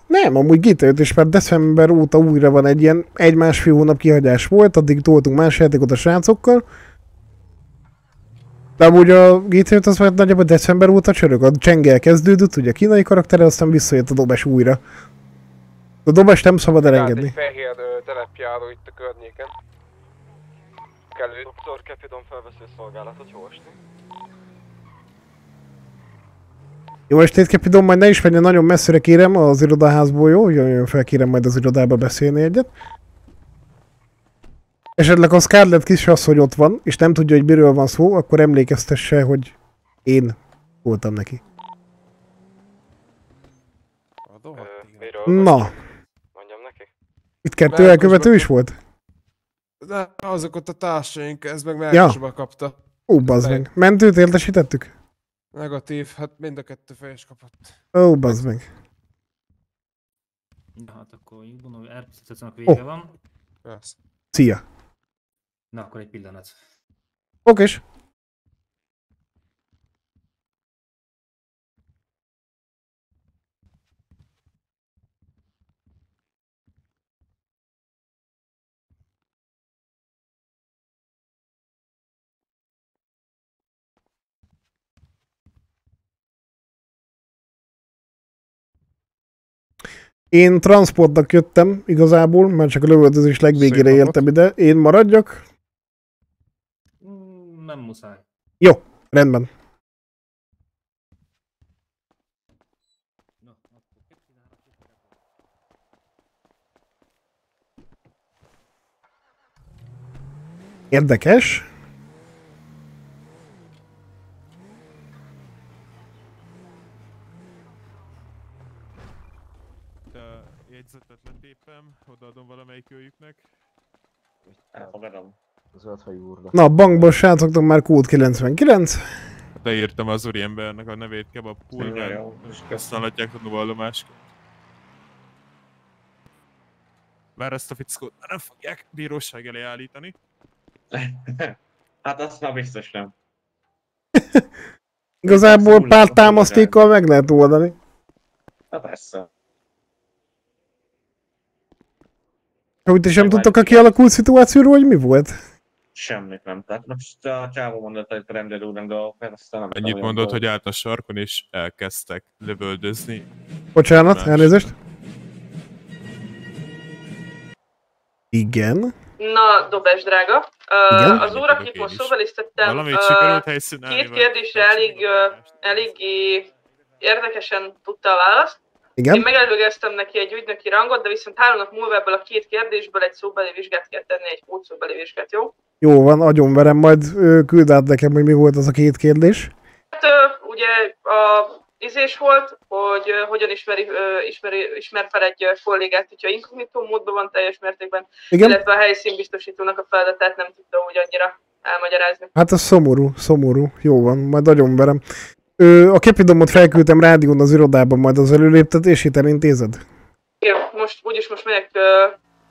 Nem, amúgy GTA és már december óta újra van egy ilyen egy-másfél hónap kihagyás volt, addig toltunk más játékot a srácokkal. De amúgy a GTA az már nagyjából december óta csörög, a csengel kezdődött, ugye a kínai karaktere, aztán visszajött a dobás újra. A dobást nem szabad elengedni. egy fehér ö, telepjáró itt a környéken. Kellő. Doktor Kepidon felvesző szolgálatot, jó estét. Jó estét, Kepidon, majd ne is menjen nagyon messzire kérem az irodaházból, jó? Jöjjön fel, kérem majd az irodába beszélni egyet. Esetleg a Scarlett kisasszony ott van, és nem tudja, hogy miről van szó, akkor emlékeztesse, hogy én voltam neki. Na. Mondjam neki? Itt kettő elkövető is volt? De azok ott a társaink, ez meg Ja. Melkosba kapta. Ó, bazd meg. Mentőt értesítettük? Negatív, hát mind a kettő fejes kapott. Ó, bazd meg. Na hát akkor gondolom, hogy RPC-nak vége Ó. van. Persze. Szia. Na akkor egy pillanat. Okés. Én transportnak jöttem igazából, mert csak a lövöldözés legvégére Szép értem ide. Én maradjak? Mm, Nem muszáj. Jó, rendben. Érdekes. A jegyzetet letépem, odaadom valamelyik őjüknek. Elfogadom. Zöldhajú úrda. Na, a bankból srácoknak már kód 99. Leírtam az úriembernek a nevét, kebab pulver. jó. Használhatják a vallomást. Bár ezt a fickót már nem fogják bíróság elé állítani. [laughs] Hát azt már biztos nem. Igazából pár támasztékkal meg lehet oldani. Hát persze. Hogy ti sem tudtok a kialakult szituációról, hogy mi volt? Semmit nem. Tehát most a csávó mondott, hogy rendelő úrnak dolgokat, aztán nem Ennyit mondott, hogy állt a sarkon és elkezdtek lövöldözni. Bocsánat, Más. elnézést. Igen. Na, Dobes drága. Igen? Uh, az úr, akit most szóbelisztettem, uh, két kérdésre elég, uh, eléggé érdekesen tudta a választ. Igen. Én megelőgeztem neki egy ügynöki rangot, de viszont három nap múlva ebből a két kérdésből egy szóbeli vizsgát kell tenni, egy módszóbeli vizsgát, jó? Jó van, agyonverem, majd küld át nekem, hogy mi volt az a két kérdés. Hát ugye a izés volt, hogy hogyan ismeri, ö, ismeri, ismer fel egy ö, kollégát, hogyha inkognitó módban van teljes mértékben, Igen. illetve a helyszínbiztosítónak a feladatát nem tudta úgy annyira elmagyarázni. Hát az szomorú, szomorú. Jó van, majd agyonverem. Ö, a kepidomot felküldtem rádión az irodában, majd az előléptetését elintézed? Jó, most úgyis most megyek ö,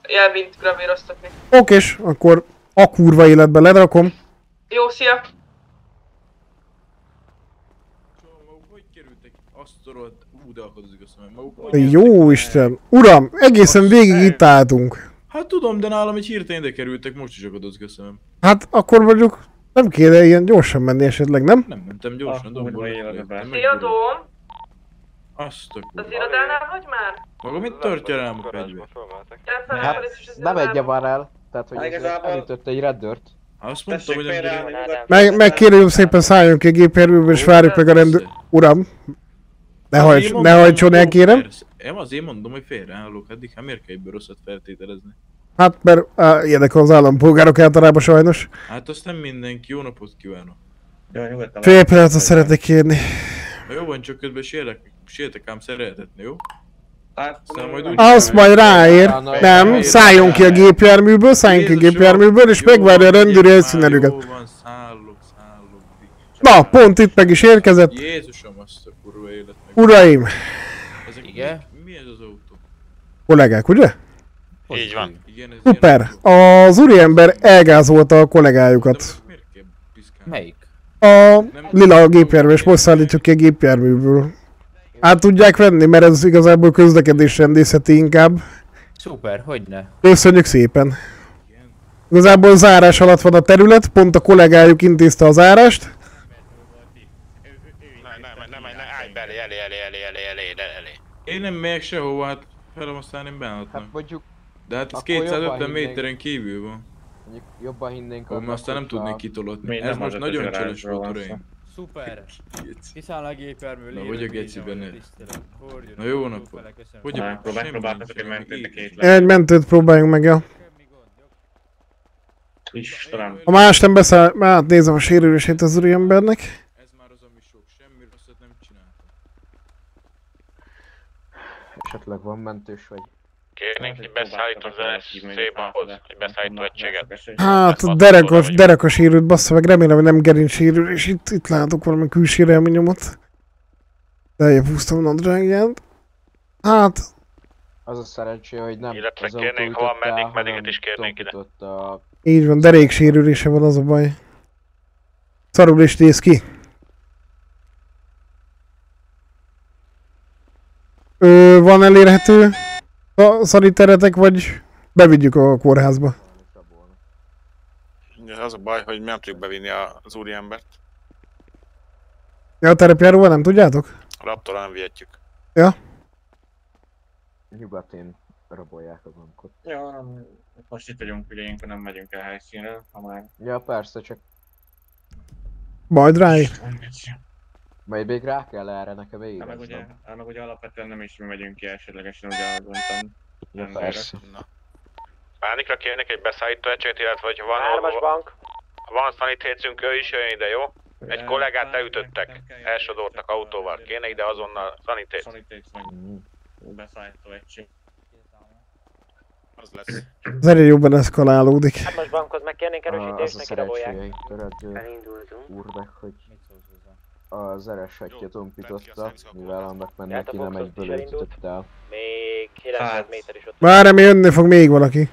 jelvint gravíroztatni. Okés, akkor a kurva életbe lerakom. Jó, szia! Azt tudod, ú, de akadozik a szemem. Maguk Jó Isten. Uram, egészen végig itt álltunk. Hát tudom, de nálam egy hirtelen ide kerültek, most is akadozik a szemem. Hát akkor mondjuk nem kéne ilyen gyorsan menni esetleg, nem? Nem mentem gyorsan, domborra. Szia, Dóm! Azt a Az irodánál vagy már? Maga mit tartja rám a fegyver? Hát nem egye van el, tehát hogy igazából- elütött egy reddört. Azt mondtam, hogy nem Meg, megkérem szépen szálljon ki a gépjárműből, és várjuk meg a rendőr... Uram, ne, hajts, ne hajtson el, kérem. Én azért mondom, hogy félreállok, eddig hát miért kell egyből rosszat feltételezni? Hát, mert á, ilyenek az állampolgárok általában sajnos. Hát azt nem mindenki, jó napot kívánok. Jó, nyugodtan. Fél pillanatot szeretnék kérni. Na jó van, csak közben sérlek, sértek ám szeretetni, jó? Hát, Aztán majd úgy Az majd ráér. Nem, szálljon ki a gépjárműből, szálljon ki a gépjárműből, és megvárja a rendőri helyszínelőket. Jó van, szállok, szállok. Na, pont itt meg is érkezett. Jézusom, azt a kurva élet meg. Uraim, Ezek Igen? Mi ez az autó? kollégák, ugye? Így van. Szuper. Az úriember elgázolta a kollégájukat. Melyik? A lila gépjármű, és most szállítjuk ki a gépjárműből. Át tudják venni, mert ez igazából közlekedés rendészeti inkább. Szuper, hogyne. Köszönjük szépen. Igazából zárás alatt van a terület, pont a kollégájuk intézte a zárást. Én nem megyek sehova, hát felem aztán én beállhatnak. Hát mondjuk... De hát ez akkor jobban 250 hinnénk- méteren kívül van. Mondjuk jobban hinnénk annak, aztán nem tudnék kitolotni. Ez most nagyon garázsról volt, uraim. Szuper. Kiszáll a gépjármű, Na, hogy a nézd geciben a ne. tisztelet. Fordjon Na jó a napot. Hogy a megpróbáltatok egy mentőt a két Egy mentőt próbáljunk meg, ja. Istenem. Ha más nem beszáll, hát nézem a sérülését az úriembernek. Ez már az, ami sok. Semmi rosszat nem csináltam. Esetleg van mentős vagy? Kérnénk egy beszállító szébanhoz, egy beszállító egységet. Hát derekos, derekos sérült, bassza meg, remélem, hogy nem gerinc sérülés. Itt, itt látok valami külsérelmi nyomot. Lejjebb húztam a nadrágját. Hát, Az a szerencsé, hogy nem Illetve az kérnénk, ha van hanem medicet is kérnénk ide. tompította így van, derék sérülése van az a baj. Szarul is néz ki. Ö, van elérhető a szaniteretek, vagy bevigyük a kórházba? Ja, az a baj, hogy nem tudjuk bevinni a- az úriembert. Ja, a terepjáróval nem tudjátok? A raptorral nem vihetjük. Ja. Nyugatén rabolják a bankot. Ja, nem- most itt vagyunk, ugye ilyenkor nem megyünk el helyszínre, ha már... Ja, persze, csak Majd ráj. Majd még rá kell erre nekem Hát meg ugye, hát meg ugye alapvetően nem is mi megyünk ki elsődlegesen, ugye ahogy mondtam. Ja, persze. Pánikra kérnék egy beszállító egységet, illetve hogy van... Hármas bank. Ha van szanitécünk, ő is jön ide, jó? Egy kollégát elütöttek, elsodortak autóval. Kéne ide azonnal szanitét. Szanitész meg beszállító egység. Az lesz. Az elég jobban eszkalálódik. Hármas bankot megkérnénk Ah, Az a erősítésnek, kirabolják. szerencséje, töröd úrnak, hogy az eresetje tompította, mivel annak mennek ki nem egyből ütött el. Még 900 méter is ott. Már remélem jönni fog még valaki.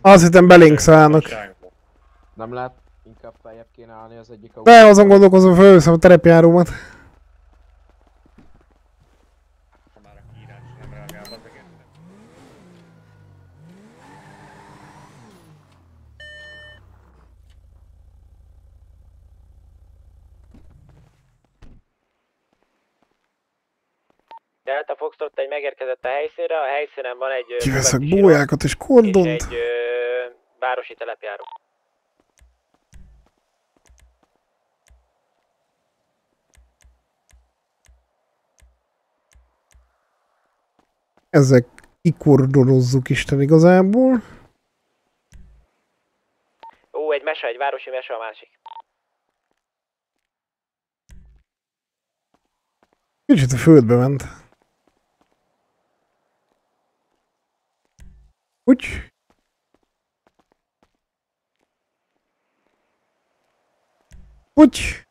Azt hittem belénk szállnak. Nem lehet inkább feljebb kéne állni az egyik autó. De azon gondolkozom, felveszem a terepjárómat. Delta Foxtrot egy megérkezett a helyszínre, a helyszínen van egy... Kiveszek bójákat és és kordont. egy ö, városi telepjáró. Ezek kikordonozzuk Isten igazából. Ó, egy mese, egy városi mese a másik. Kicsit a földbe ment. Úgy. Úgy.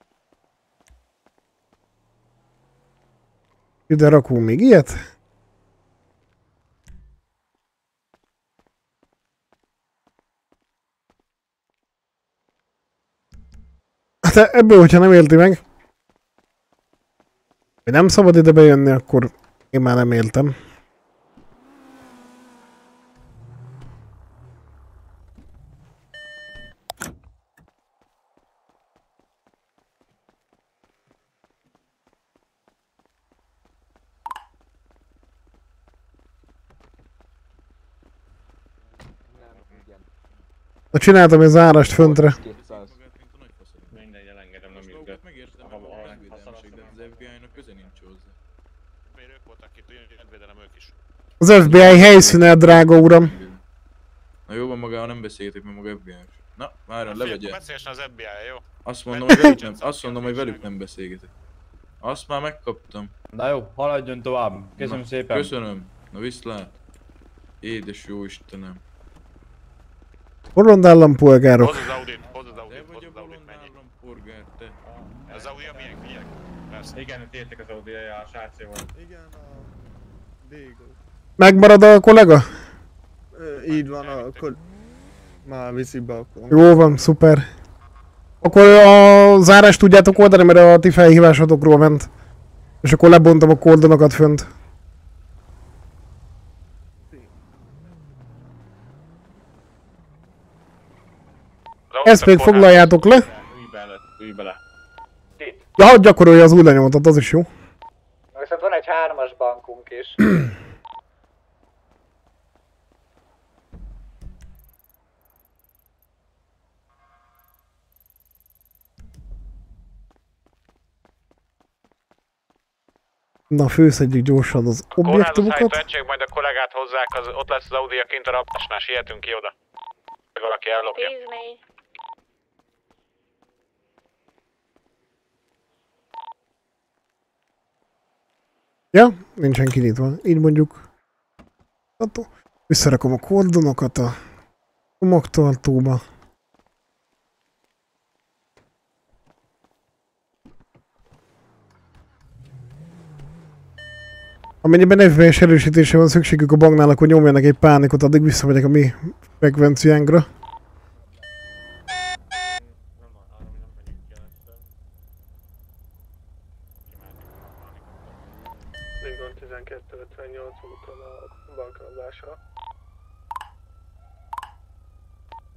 Ide rakunk még ilyet. Hát ebből, hogyha nem élti meg, hogy nem szabad ide bejönni, akkor én már nem éltem. Na csináltam egy zárást föntre. Mindegy, elengedem, nem. Megértem, az FBI-nak köze nincs hozzá. Miért ők voltak itt, rendvédelem ők is. Az FBI helyszíne, drága uram. Na jó van magával nem beszélgetek, mert maga FBI -s. Na, várjon, levegye. Beszéljen az FBI, jó? Azt mondom, hogy velük nem, azt mondom, hogy velük nem beszélgetek. Azt már megkaptam. Na jó, haladjon tovább. Köszönöm Na, szépen. Köszönöm. Na viszlát. Édes jó Istenem. Bolond állampolgárok. Hozz az Audit, hozz az Audit, hozz az Audit, mennyi. Polgár, te. Az Audi, milyen figyelj? Persze. Igen, itt értek az audi a srácéval. Igen, a... Diego. Megmarad a kollega? Ö, Így van, akkor már viszik be akkor. Jó van, szuper. Akkor a zárást tudjátok oldani, mert a ti felhívásotokról ment. És akkor lebontom a kordonokat fönt. Ezt még foglaljátok le. Ülj bele, ülj bele. Ja, hadd gyakorolja az új lenyomatot, az is jó. Viszont van egy hármas bankunk is. Na, főszedjük gyorsan az objektumokat. Kornázat majd a kollégát hozzák, az, ott lesz az Audi a kint a rapásnál, sietünk ki oda. Valaki ellopja. Excuse me. Ja, nincsen kinyitva. Így mondjuk. Attól. Visszarakom a kordonokat a csomagtartóba. Amennyiben FPS erősítésre van szükségük a banknál, akkor nyomjanak egy pánikot, addig visszamegyek a mi frekvenciánkra. Lincoln 1258 úton a bankrablásra.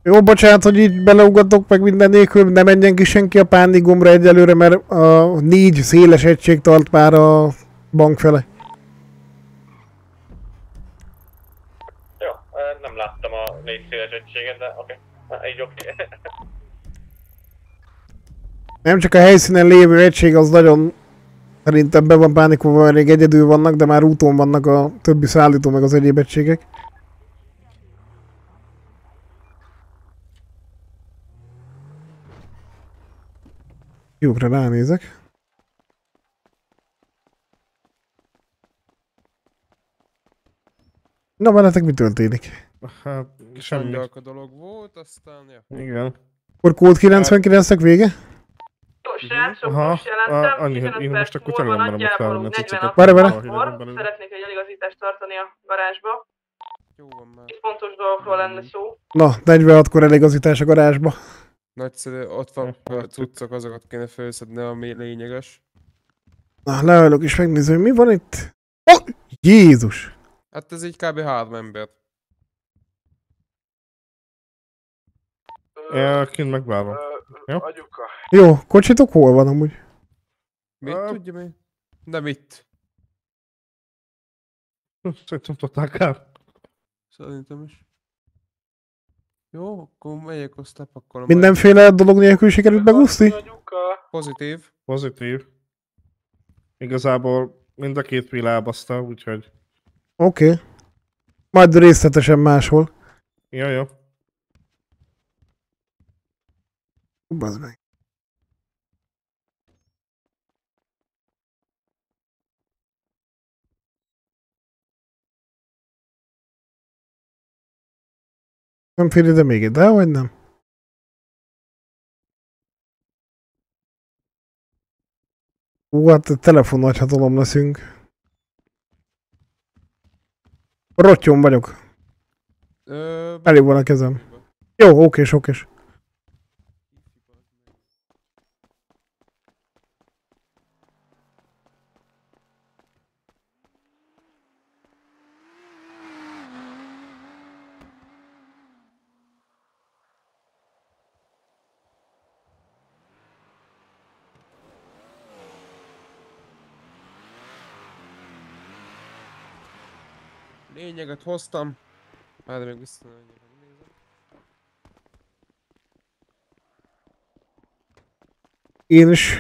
Jó, bocsánat, hogy így beleugatok meg minden nélkül, ne menjen ki senki a pánikgomra egyelőre, mert a négy széles egység tart már a bank fele. Jó, nem láttam a négy széles egységet, de oké. Okay. Így oké. Okay. Nem csak a helyszínen lévő egység az nagyon szerintem be van pánikolva, mert még egyedül vannak, de már úton vannak a többi szállító meg az egyéb egységek. Jókra ránézek. Na, veletek mi történik? Hát, semmi. Semmi. dolog volt, aztán... Ja. Igen. Akkor kód 99-nek vége? Srácok, Aha, most jelentem, a- annyi, hogy 15 én most akkor múlva tényleg nem merem felvenni a 40 cuccokat. Várj, várj. szeretnék egy eligazítást tartani a garázsba. Jó van már. Itt fontos dolgokról lenne szó. Na, 46-kor eligazítás a garázsba. Nagyszerű, ott van a cuccok, azokat kéne felszedni, ami lényeges. Na, leállok és megnézem, hogy mi van itt. Oh, Jézus! Hát ez így kb. három ember. Ja, kint megvárom. Jó? Jó, kocsitok hol van amúgy? Mit tudja mi? De mit? Szerintem totál kár. Szerintem is. Jó, akkor megyek, azt lepakolom. Mindenféle dolog nélkül sikerült megúszni? Pozitív. Pozitív. Igazából mind a két fél elbaszta, úgyhogy... Oké. Okay. Majd részletesen máshol. Ja, jó. Bazd meg. Nem fér ide még ide, vagy nem? Hú, hát telefon nagyhatalom leszünk. Rottyom vagyok. Ö, Elég van a kezem. Jó, oké, okés. Lényeget hoztam. Már de még vissza. Én is.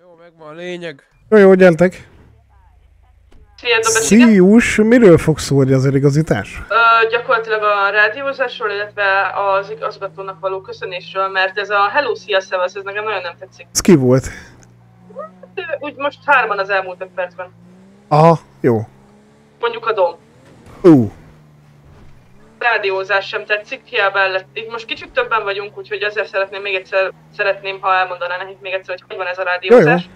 Jó, megvan a lényeg. Jó, jó, gyertek. Szia. Szius, miről fog szólni az eligazítás? Ö, gyakorlatilag a rádiózásról, illetve az igazgatónak való köszönésről, mert ez a Hello, szia, szevasz, ez nekem nagyon nem tetszik. Ez ki volt? Ö, Úgy most hárman az elmúlt öt percben. Aha, jó. Mondjuk a Dom. Ú, Rádiózás sem tetszik, hiába lett. Itt most kicsit többen vagyunk, úgyhogy ezért szeretném még egyszer, szeretném, ha elmondaná nekik még egyszer, hogy hogy van ez a jó, jó. rádiózás.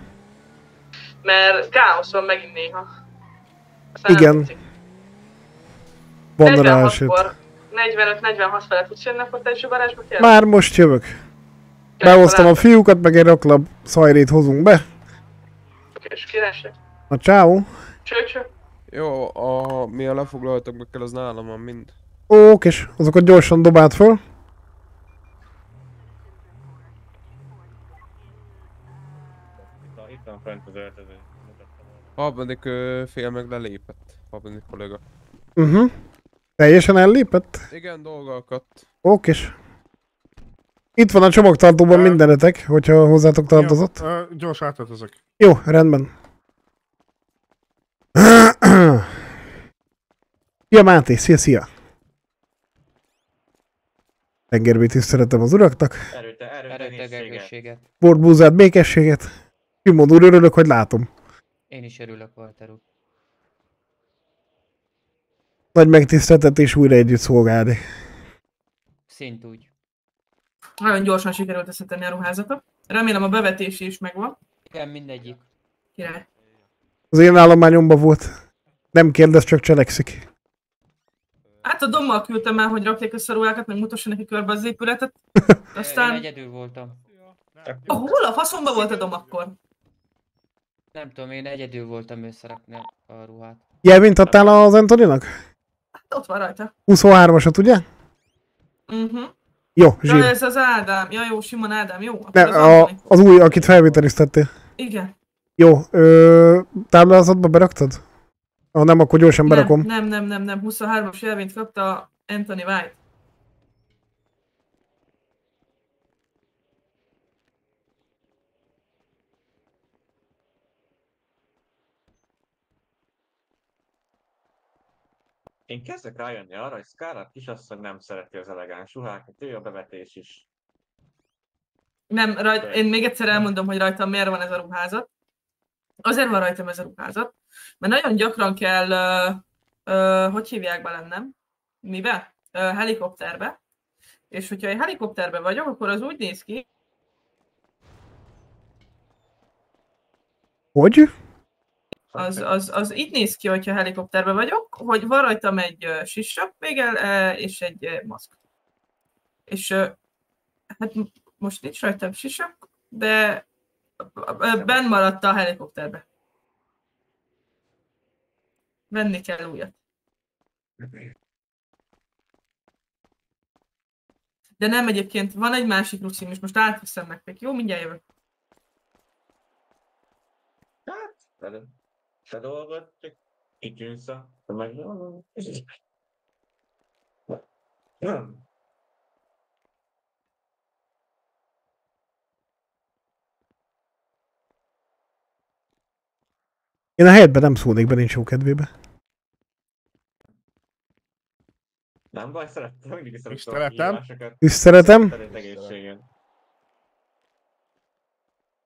Mert káosz van megint néha. Igen. Van rá. 46-kor 45-46 felett tudsz jönni a kottási garázsba kell? Már most jövök. Behoztam a fiúkat, meg egy raklap szajrét hozunk be. És királyság. Na, ciao. Cső, Jó, a, mi a lefoglaltakba kell, az nálam van mind. Ó, okés, azokat gyorsan dobált föl. Itt van fent az. Harmadik fél meg lelépett. Harmadik kollega. Uh-huh. Teljesen ellépett? Igen, dolga akadt. Oké. Itt van a csomagtartóban mindenetek, hogyha hozzátok tartozott. Jó, ö, gyors átöltözök. Jó, rendben. [clears throat] Szia Máté, szia, szia! Tengerbét szeretem az uraknak. Erőte, erőte, Erőteg egészséget. Borbúzát, békességet. Simon úr, örülök, hogy látom. Én is örülök, Walter úr. Nagy megtiszteltetés újra együtt szolgálni. Szint úgy. Nagyon gyorsan sikerült összetenni a ruházatot. Remélem a bevetés is megvan. Igen, mindegyik. Király. Az én állományomban volt. Nem kérdez, csak cselekszik. Hát a dommal küldtem el, hogy rakják össze a ruhákat, meg mutassa neki körbe az épületet. [laughs] Én Aztán... egyedül voltam. Oh, hol a faszomba volt a dom akkor? Nem tudom, én egyedül voltam összerakni a ruhát. Jelvényt adtál az Antoninak? Hát Ott van rajta. 23-asat, ugye? Uh-huh. Jó, Ja, zsír. ez az Ádám. Ja, jó, Simon Ádám, jó. Ne, az a, az új, akit felvételiztettél. Igen. Jó, ö, táblázatba beraktad? Ha nem, akkor gyorsan berakom. Nem, nem, nem, nem, nem. 23-as jelvényt kapta Anthony White. Én kezdek rájönni arra, hogy Scarlett kisasszony nem szereti az elegáns ruhákat, ő a bevetés is. Nem, rajt, én még egyszer elmondom, hogy rajtam miért van ez a ruházat. Azért van rajtam ez a ruházat, mert nagyon gyakran kell, ö, ö, hogy hívják be lennem? Mibe? Ö, helikopterbe. És hogyha egy helikopterbe vagyok, akkor az úgy néz ki, Hogy? Az, az, az így néz ki, hogyha helikopterbe vagyok, hogy van rajtam egy uh, sisap végel uh, és egy maszk. És hát most nincs rajtam sisap, de benn maradt a helikopterbe. Venni kell újat. De nem egyébként, van egy másik rucim, és most átveszem nektek. Jó, mindjárt jövök. Hát, itt ülsz a... meg... Én a helyetben nem szólnék be, nincs jó kedvébe. Nem baj, szerettem, mindig is szerettem. Tiszteletem. Szeretem.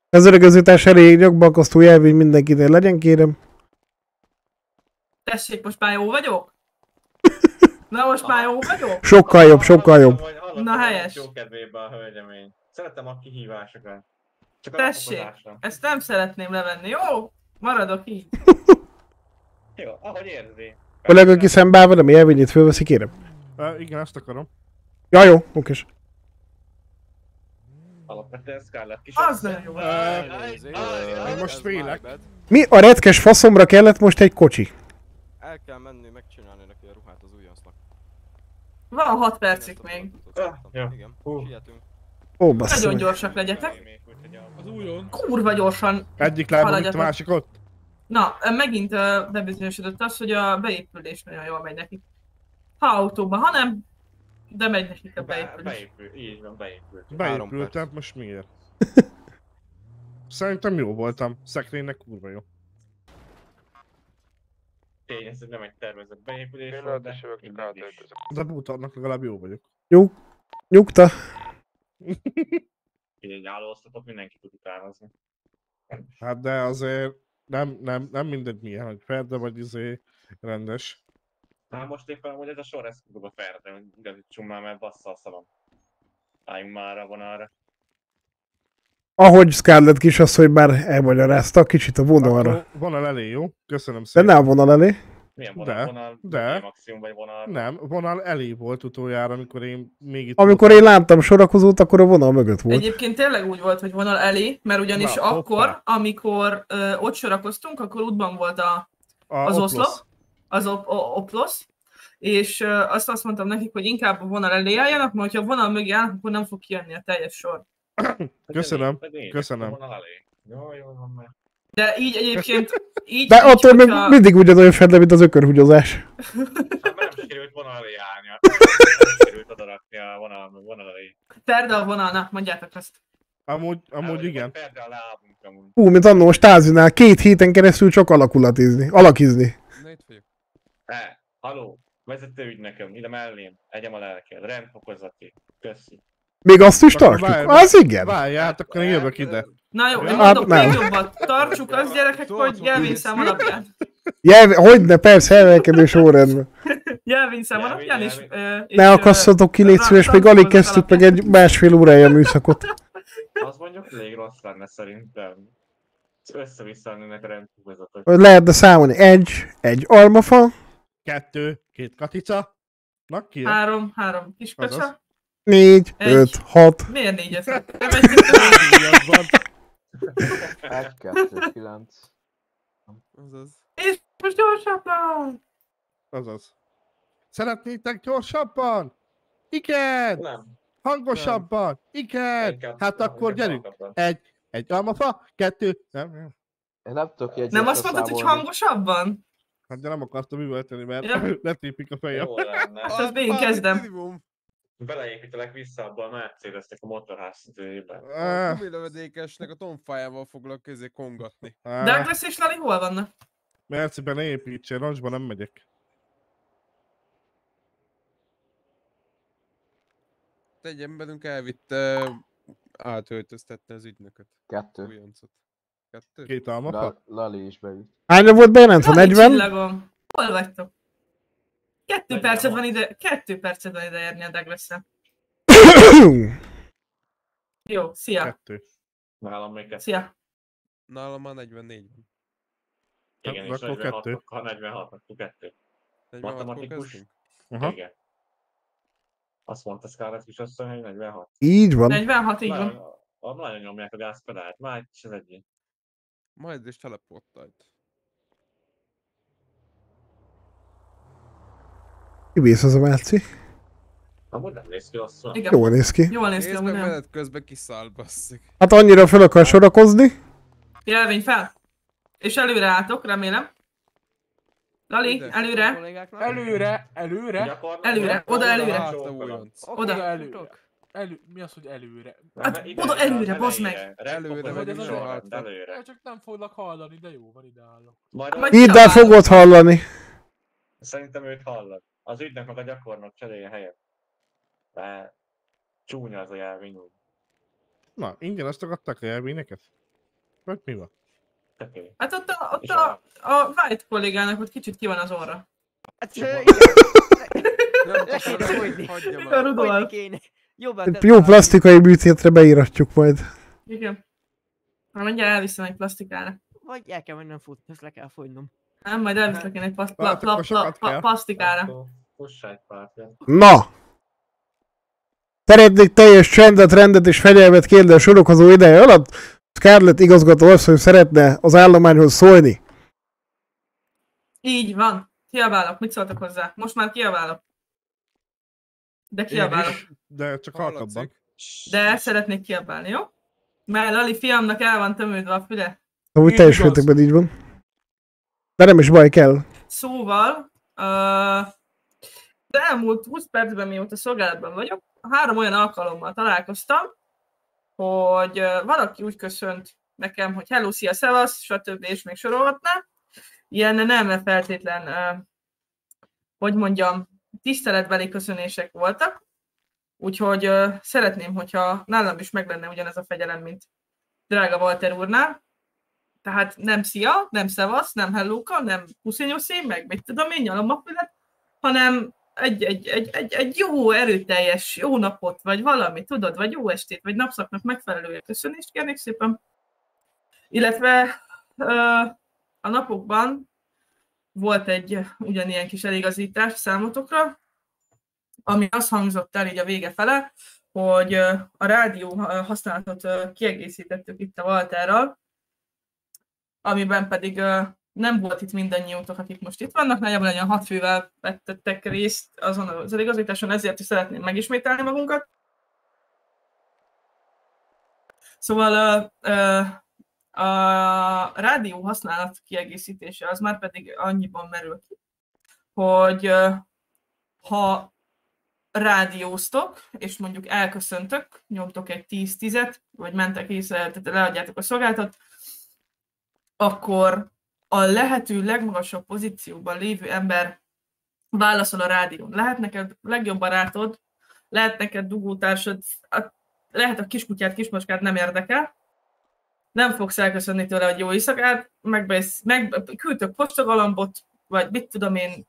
Ez öregezőtárs elég nyakbalkasztó jelvény mindenkinél legyen, kérem. Tessék, most már jó vagyok? Na most már jó vagyok? Sokkal jobb, sokkal jobb. Na helyes. Jó kedvébe a hölgyemény. Szeretem a kihívásokat. Csak Tessék, ezt nem szeretném levenni, jó? Maradok így. [laughs] Jó, ahogy érzi. Kollega, aki szembe velem, jelvényét fölveszi, kérem. Uh, igen, ezt akarom. Ja, jó, okés. Alapvetően Scarlett kis. Az nagyon jó. Most félek. Mi a retkes faszomra kellett most egy kocsi? El kell menni megcsinálni neki a ruhát az újoncnak. Van 6 percig még. Ja. Igen, sietünk. Ó, basszus. Nagyon gyorsak legyetek. Az újon. Kurva gyorsan Egyik lábam, itt a másik ott. Na, megint uh, bebizonyosodott az, hogy a beépülés nagyon jól megy nekik. Ha autóban, ha nem, de megy nekik a beépülés. Beépül, így van, beépült. Beépültem, most miért? [laughs] Szerintem jó voltam. Szekrénynek kurva jó. Tény, ez nem egy tervezett beépülés volt, de De bútornak legalább jó vagyok. Jó. Nyugta. így egy állóosztatot mindenki tud utánozni. Hát de azért nem, nem, nem mindegy milyen, hogy Ferde vagy izé rendes. Hát most éppen amúgy ez a sor, ez kurva ferde, hogy igazítsunk már, mert bassza a szavam. Álljunk már a vonalra. Ahogy Scarlett kisasszony már elmagyarázta, kicsit a vonalra. Akkor vonal elé, jó? Köszönöm De szépen. ne a vonal elé. Milyen vonal? De, vonal de. maximum vagy vonal? Nem, vonal elé volt utoljára, amikor én még itt Amikor én láttam sorakozót, akkor a vonal mögött volt. Egyébként tényleg úgy volt, hogy vonal elé, mert ugyanis Na, akkor, hoppá. amikor ö, ott sorakoztunk, akkor útban volt a, A az Oplosz. oszlop, az op, o, oplosz, és ö, azt azt mondtam nekik, hogy inkább a vonal elé álljanak, mert ha a vonal mögé állnak, akkor nem fog kijönni a teljes sor. Köszönöm, köszönöm. Vonal elé. Jó, jó van már. De így egyébként, így, De így, attól még hogyha- mindig ugyanolyan fedle, mint az ökörhúgyozás. Nem sikerült vonalra állnia. Nem sikerült odarakni a vonal, vonal elé. Perde a vonalnak, mondjátok azt. Amúgy, amúgy igen. Perde a lábunk amúgy. Hú, mint annó a stázinál, két héten keresztül csak alakulatizni, alakizni. E, haló, vezető ügynököm, ide mellém, egyem a lelked, rendfokozati, köszi. Még azt is akkor tartjuk? Várj, az igen. Várj, hát akkor én jövök ide. Na jó, én mondom, hát, még jobbat. Tartsuk az gyerekek, szóval hogy jelvényszám alapján. Jelv, hogyne, persze, elvekedés órendben. [laughs] Jelvényszám alapján is. Ne akasszatok ki, légy szíves, még alig kezdtük meg egy másfél órája műszakot. [laughs] Az mondjuk elég rossz lenne szerintem. Össze-vissza lennének rendfogazatok. Lehetne számolni. Egy, egy almafa. Kettő, két katica. Na, ki? Három, három kiskacsa. 4, 5, 6. Miért 4 ezer? [laughs] [laughs] Egy kettő kilenc Azaz. És most gyorsabban! Azaz. Szeretnétek gyorsabban? Igen! Nem. Hangosabban? Nem. Igen! Inkább, hát akkor gyerünk. Egy, egy almafa, kettő, nem. Én nem tudok jegyzetet Nem azt mondtad, hogy hangosabban? Hát de nem akartam üvölteni, mert [laughs] letépik a fejem. Jó lenne. Hát ezt még kezdem. Beleépítelek vissza abba a Mercedesnek a motorház szintőjében. A gumilövedékesnek a tonfájával foglak közé kongatni. Douglas és Lali hol vannak? Merciben építsen, rancsban nem megyek. Egy emberünk elvitte átöltöztetni az ügynököt. Kettő. Újoncot. Kettő? Két almafa? La- Lali is beült. Hányra volt bejelentve? Lali 40? csillagom. Hol vagytok? Kettő percet van ide, kettő percet van ide érni a douglas [coughs] Jó, szia. Kettő. Nálam még kettő. Szia. Nálam már 44 van. Igen, Hát, és akkor 46, kettő. ha 46, akkor kettő. 46-kor Matematikus? Aha. Igen. Azt mondta Scarlett is azt hogy 46. Így van. 46, így Nagyon- van. a- Nagyon nyomják a gázpedált, már egy is az egyik. Majd is teleportált. Kivész az a Márci. Amúgy nem néz ki rosszul. Igen. Jól néz ki. Jól néz ki, amúgy meg nem. menet közben kiszáll, basszik. Hát annyira fel akar sorakozni. Jelvény fel. És előre álltok, remélem. Lali, előre. Előre, előre. Előre, oda előre. Oda. előre. Elő, mi az, hogy előre? Hát oda előre, bazd meg! Előre, Vagy meg ez előre. Csak nem foglak hallani, de jó, van ide állok. Hidd el, fogod hallani. Szerintem őt hallod. Az ügynök meg a gyakornok cserélje helyet. De csúnya az a jelvény úgy. Na, ingyen azt akarták a jelvényeket? Vagy mi van? Hát ott a, ott a, a White kollégának ott kicsit ki van az orra. Hát, [laughs] Rudolf. Jobban Jó plastikai műtétre beíratjuk majd. Igen. Na mindjárt elviszem egy plastikára. Vagy el kell mennem futni, ezt le kell fogynom. Nem, majd elviszlek én egy kell. plastikára. Fuss egy párt, ja. Na! Szeretnék teljes csendet, rendet és fegyelmet kérni a sorokozó ideje alatt. Scarlett igazgató asszony szeretne az állományhoz szólni. Így van. Kiabálok. Mit szóltak hozzá? Most már kiabálok. De kiabálok. is, de csak halkabban. De szeretnék kiabálni, jó? Mert Lali fiamnak el van tömődve a füle. Amúgy Így teljes mértékben így van. De nem is baj, kell. Szóval, uh, de elmúlt 20 percben, mióta szolgálatban vagyok, három olyan alkalommal találkoztam, hogy uh, valaki úgy köszönt nekem, hogy hello, szia, szevasz, stb. és még sorolhatná. Ilyen nem feltétlen, uh, hogy mondjam, tiszteletbeli köszönések voltak. Úgyhogy uh, szeretném, hogyha nálam is meg lenne ugyanez a fegyelem, mint drága Walter úrnál. Tehát nem szia, nem szevasz, nem hellóka, nem puszinyuszi, meg mit tudom én, nyalom a fület, hanem egy, egy, egy, egy, egy jó, erőteljes, jó napot, vagy valami, tudod, vagy jó estét, vagy napszaknak megfelelő köszönést kérnék szépen. Illetve a napokban volt egy ugyanilyen kis eligazítás számotokra, ami azt hangzott el így a vége fele, hogy a rádió használatot kiegészítettük itt a Walterral, amiben pedig nem volt itt mindannyiótok, akik most itt vannak, nagyjából olyan hat fővel vettettek részt azon az eligazításon, ezért is szeretném megismételni magunkat. Szóval A rádió használat kiegészítése az már pedig annyiban merül ki, hogy ha rádióztok, és mondjuk elköszöntök, nyomtok egy 10-10-et, vagy mentek észre, tehát leadjátok a szolgáltat, akkor a lehető legmagasabb pozícióban lévő ember válaszol a rádión. Lehet neked legjobb barátod, lehet neked dugótársad, a- lehet a kiskutyát, kismacskát nem érdekel, nem fogsz elköszönni tőle, hogy jó éjszakát, megbesz, meg, küldtök postagalambot, vagy mit tudom én,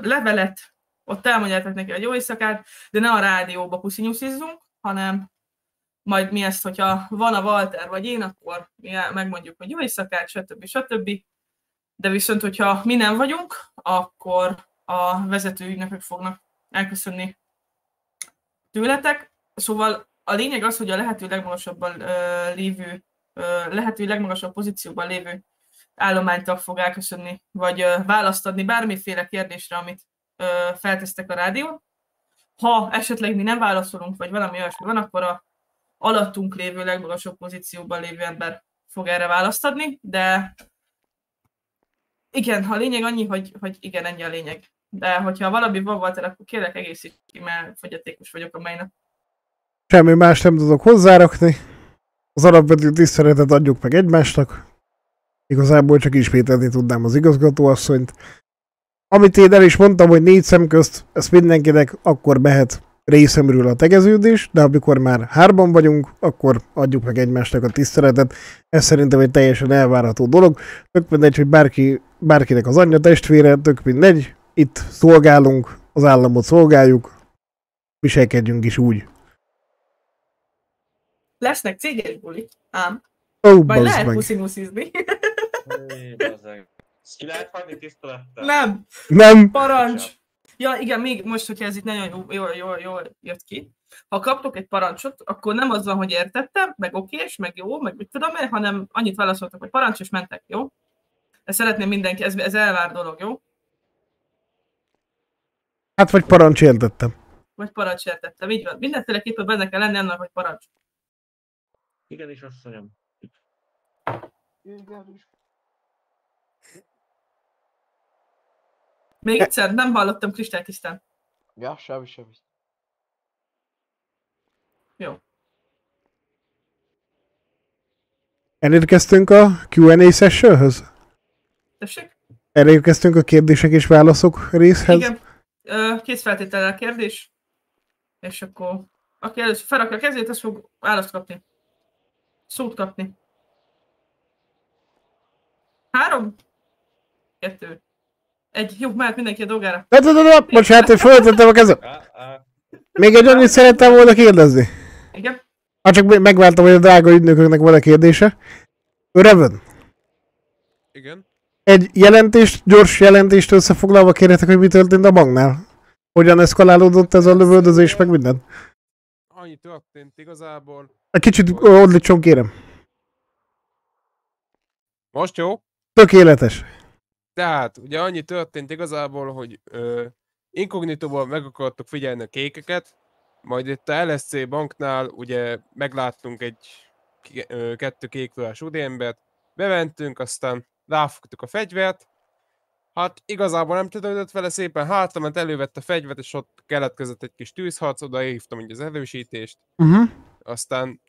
levelet, ott elmondjátok neki, hogy jó éjszakát, de ne a rádióba puszinyuszizzunk, hanem majd mi ezt, hogyha van a Walter vagy én, akkor mi megmondjuk, hogy jó éjszakát, stb. stb. De viszont, hogyha mi nem vagyunk, akkor a vezető ügynökök fognak elköszönni tőletek. Szóval a lényeg az, hogy a lehető legmagasabban lévő, ö, lehető legmagasabb pozícióban lévő állománytag fog elköszönni, vagy ö, választ adni bármiféle kérdésre, amit ö, feltesztek a rádión. Ha esetleg mi nem válaszolunk, vagy valami olyasmi van, akkor a alattunk lévő legmagasabb pozícióban lévő ember fog erre választ adni, de igen, a lényeg annyi, hogy, hogy igen, ennyi a lényeg. De hogyha valami van, Walter, akkor kérlek egészíts ki, mert fogyatékos vagyok a mainap. Semmi más nem tudok hozzárakni. Az alapvető tiszteletet adjuk meg egymásnak. Igazából csak ismételni tudnám az igazgatóasszonyt. Amit én el is mondtam, hogy négy szem közt, ezt mindenkinek akkor mehet részemről a tegeződés, de amikor már hárban vagyunk, akkor adjuk meg egymásnak a tiszteletet. Ez szerintem egy teljesen elvárható dolog. Tök mindegy, hogy bárki, bárkinek az anyja testvére, tök mindegy. Itt szolgálunk, az államot szolgáljuk, viselkedjünk is úgy. Lesznek céges bulik, ám. Ó, Majd bazd lehet puszinuszizni. Ki lehet hagyni tisztelettel? Nem. Nem. Parancs. Ja, igen, még most, hogyha ez itt nagyon jó, jó, jó, jó jött ki. Ha kaptok egy parancsot, akkor nem az van, hogy értettem, meg okés, meg jó, meg mit tudom én, hanem annyit válaszoltak, hogy parancs, és mentek, jó? Ezt szeretném mindenki, ez, ez elvár dolog, jó? Hát vagy parancs értettem. Vagy parancs értettem, így van. Mindenféleképpen benne kell lenni annak, hogy parancs. Igenis, asszonyom. Még egyszer, nem hallottam kristálytisztán. Ja, semmi, semmi. Jó. Elérkeztünk a Q&A sessionhöz? Tessék? Elérkeztünk a kérdések és válaszok részhez? Igen. Feltétellel a kérdés. És akkor aki először felrakja a kezét, az fog választ kapni. Szót kapni. Három? Kettő. Egy. Jó, mehet mindenki a dolgára. De, de, de, de, bocsánat, hogy föltettem a kezem. Még egy annyit szerettem volna kérdezni. Igen. Ha csak me- megváltam, hogy a drága ügynököknek van a kérdése. Reven, Igen. egy jelentést, gyors jelentést összefoglalva kérhetek, hogy mi történt a banknál? Hogyan eszkalálódott ez a lövöldözés, meg minden? Annyi történt igazából. Egy kicsit ordítson, kérem. Most jó? Tökéletes. Tehát, ugye annyi történt igazából, hogy ö, inkognitóban meg akartok figyelni a kékeket, majd itt a LSC banknál ugye megláttunk egy ö, kettő kékruhás úriembert, bementünk, aztán ráfogtuk a fegyvert, hát igazából nem törődött vele, szépen hátrament, elővette a fegyvert, és ott keletkezett egy kis tűzharc, oda hívtam ugye az erősítést, Uh-huh. aztán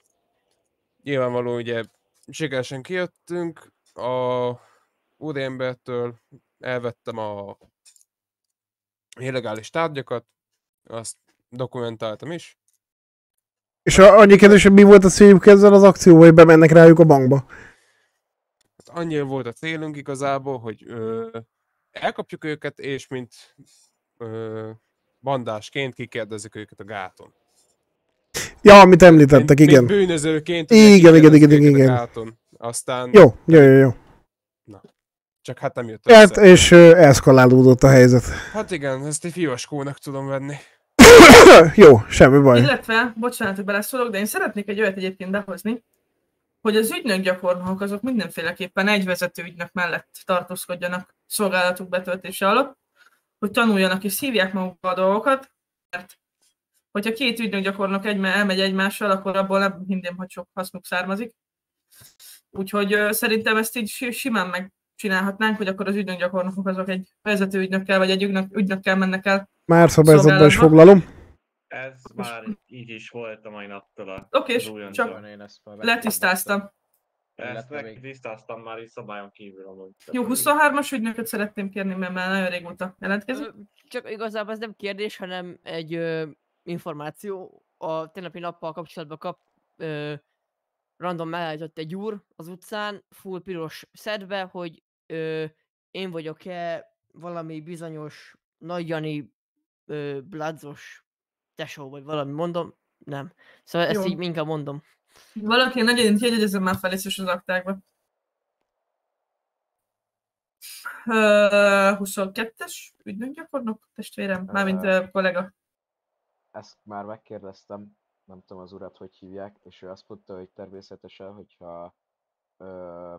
nyilvánvaló ugye sikeresen kijöttünk, a úriembertől elvettem a illegális tárgyakat, azt dokumentáltam is. És annyi kérdés, hogy mi volt a céljuk ezzel az akcióval, hogy bemennek rájuk a bankba? Hát annyi volt a célunk igazából, hogy ö, elkapjuk őket, és mint ö, bandásként kikérdezzük őket a gáton. Ja, amit említettek, mint, igen. Mint bűnözőként. Igen, igen, igen, igen, igen. Aztán... Jó, jó, jó, jó. Csak hát nem jött Hát, össze. és ö, eszkalálódott a helyzet. Hát igen, ezt egy fiaskónak tudom venni. [coughs] jó, semmi baj. Illetve, bocsánat, hogy beleszólok, de én szeretnék egy olyat egyébként behozni, hogy az ügynök gyakornokok azok mindenféleképpen egy vezető ügynök mellett tartózkodjanak szolgálatuk betöltése alatt, hogy tanuljanak és szívják magukba a dolgokat, mert hogyha két ügynök gyakornok egy, elmegy egymással, akkor abból nem hinném, hogy sok hasznuk származik. Úgyhogy ö, szerintem ezt így si- simán megcsinálhatnánk, hogy akkor az ügynökgyakornokok azok egy vezető ügynökkel, vagy egy ügynök, ügynökkel mennek el. Már szabályzatban is foglalom. Ez már így is volt a mai naptól a Oké, újonctól. csak letisztáztam. Ezt megtisztáztam már is szabályon kívül amúgy. Jó, 23-as ügynököt szeretném kérni, mert már nagyon régóta jelentkezik. Csak igazából ez nem kérdés, hanem egy ö, információ. A tegnapi nappal kapcsolatban kap ö, random megállított egy úr az utcán, full piros szedbe, hogy ö, én vagyok-e valami bizonyos Nagy Jani ö, bladzos tesó, vagy valami mondom. Nem. Szóval ezt Jó. így inkább mondom. Valaki nagyon jegyezem már fel is az aktákba. Ö, 22-es ügynökgyakornok, testvérem, mármint ö, kollega. Ezt már megkérdeztem, nem tudom az urat, hogy hívják, és ő azt mondta, hogy természetesen, hogyha ö,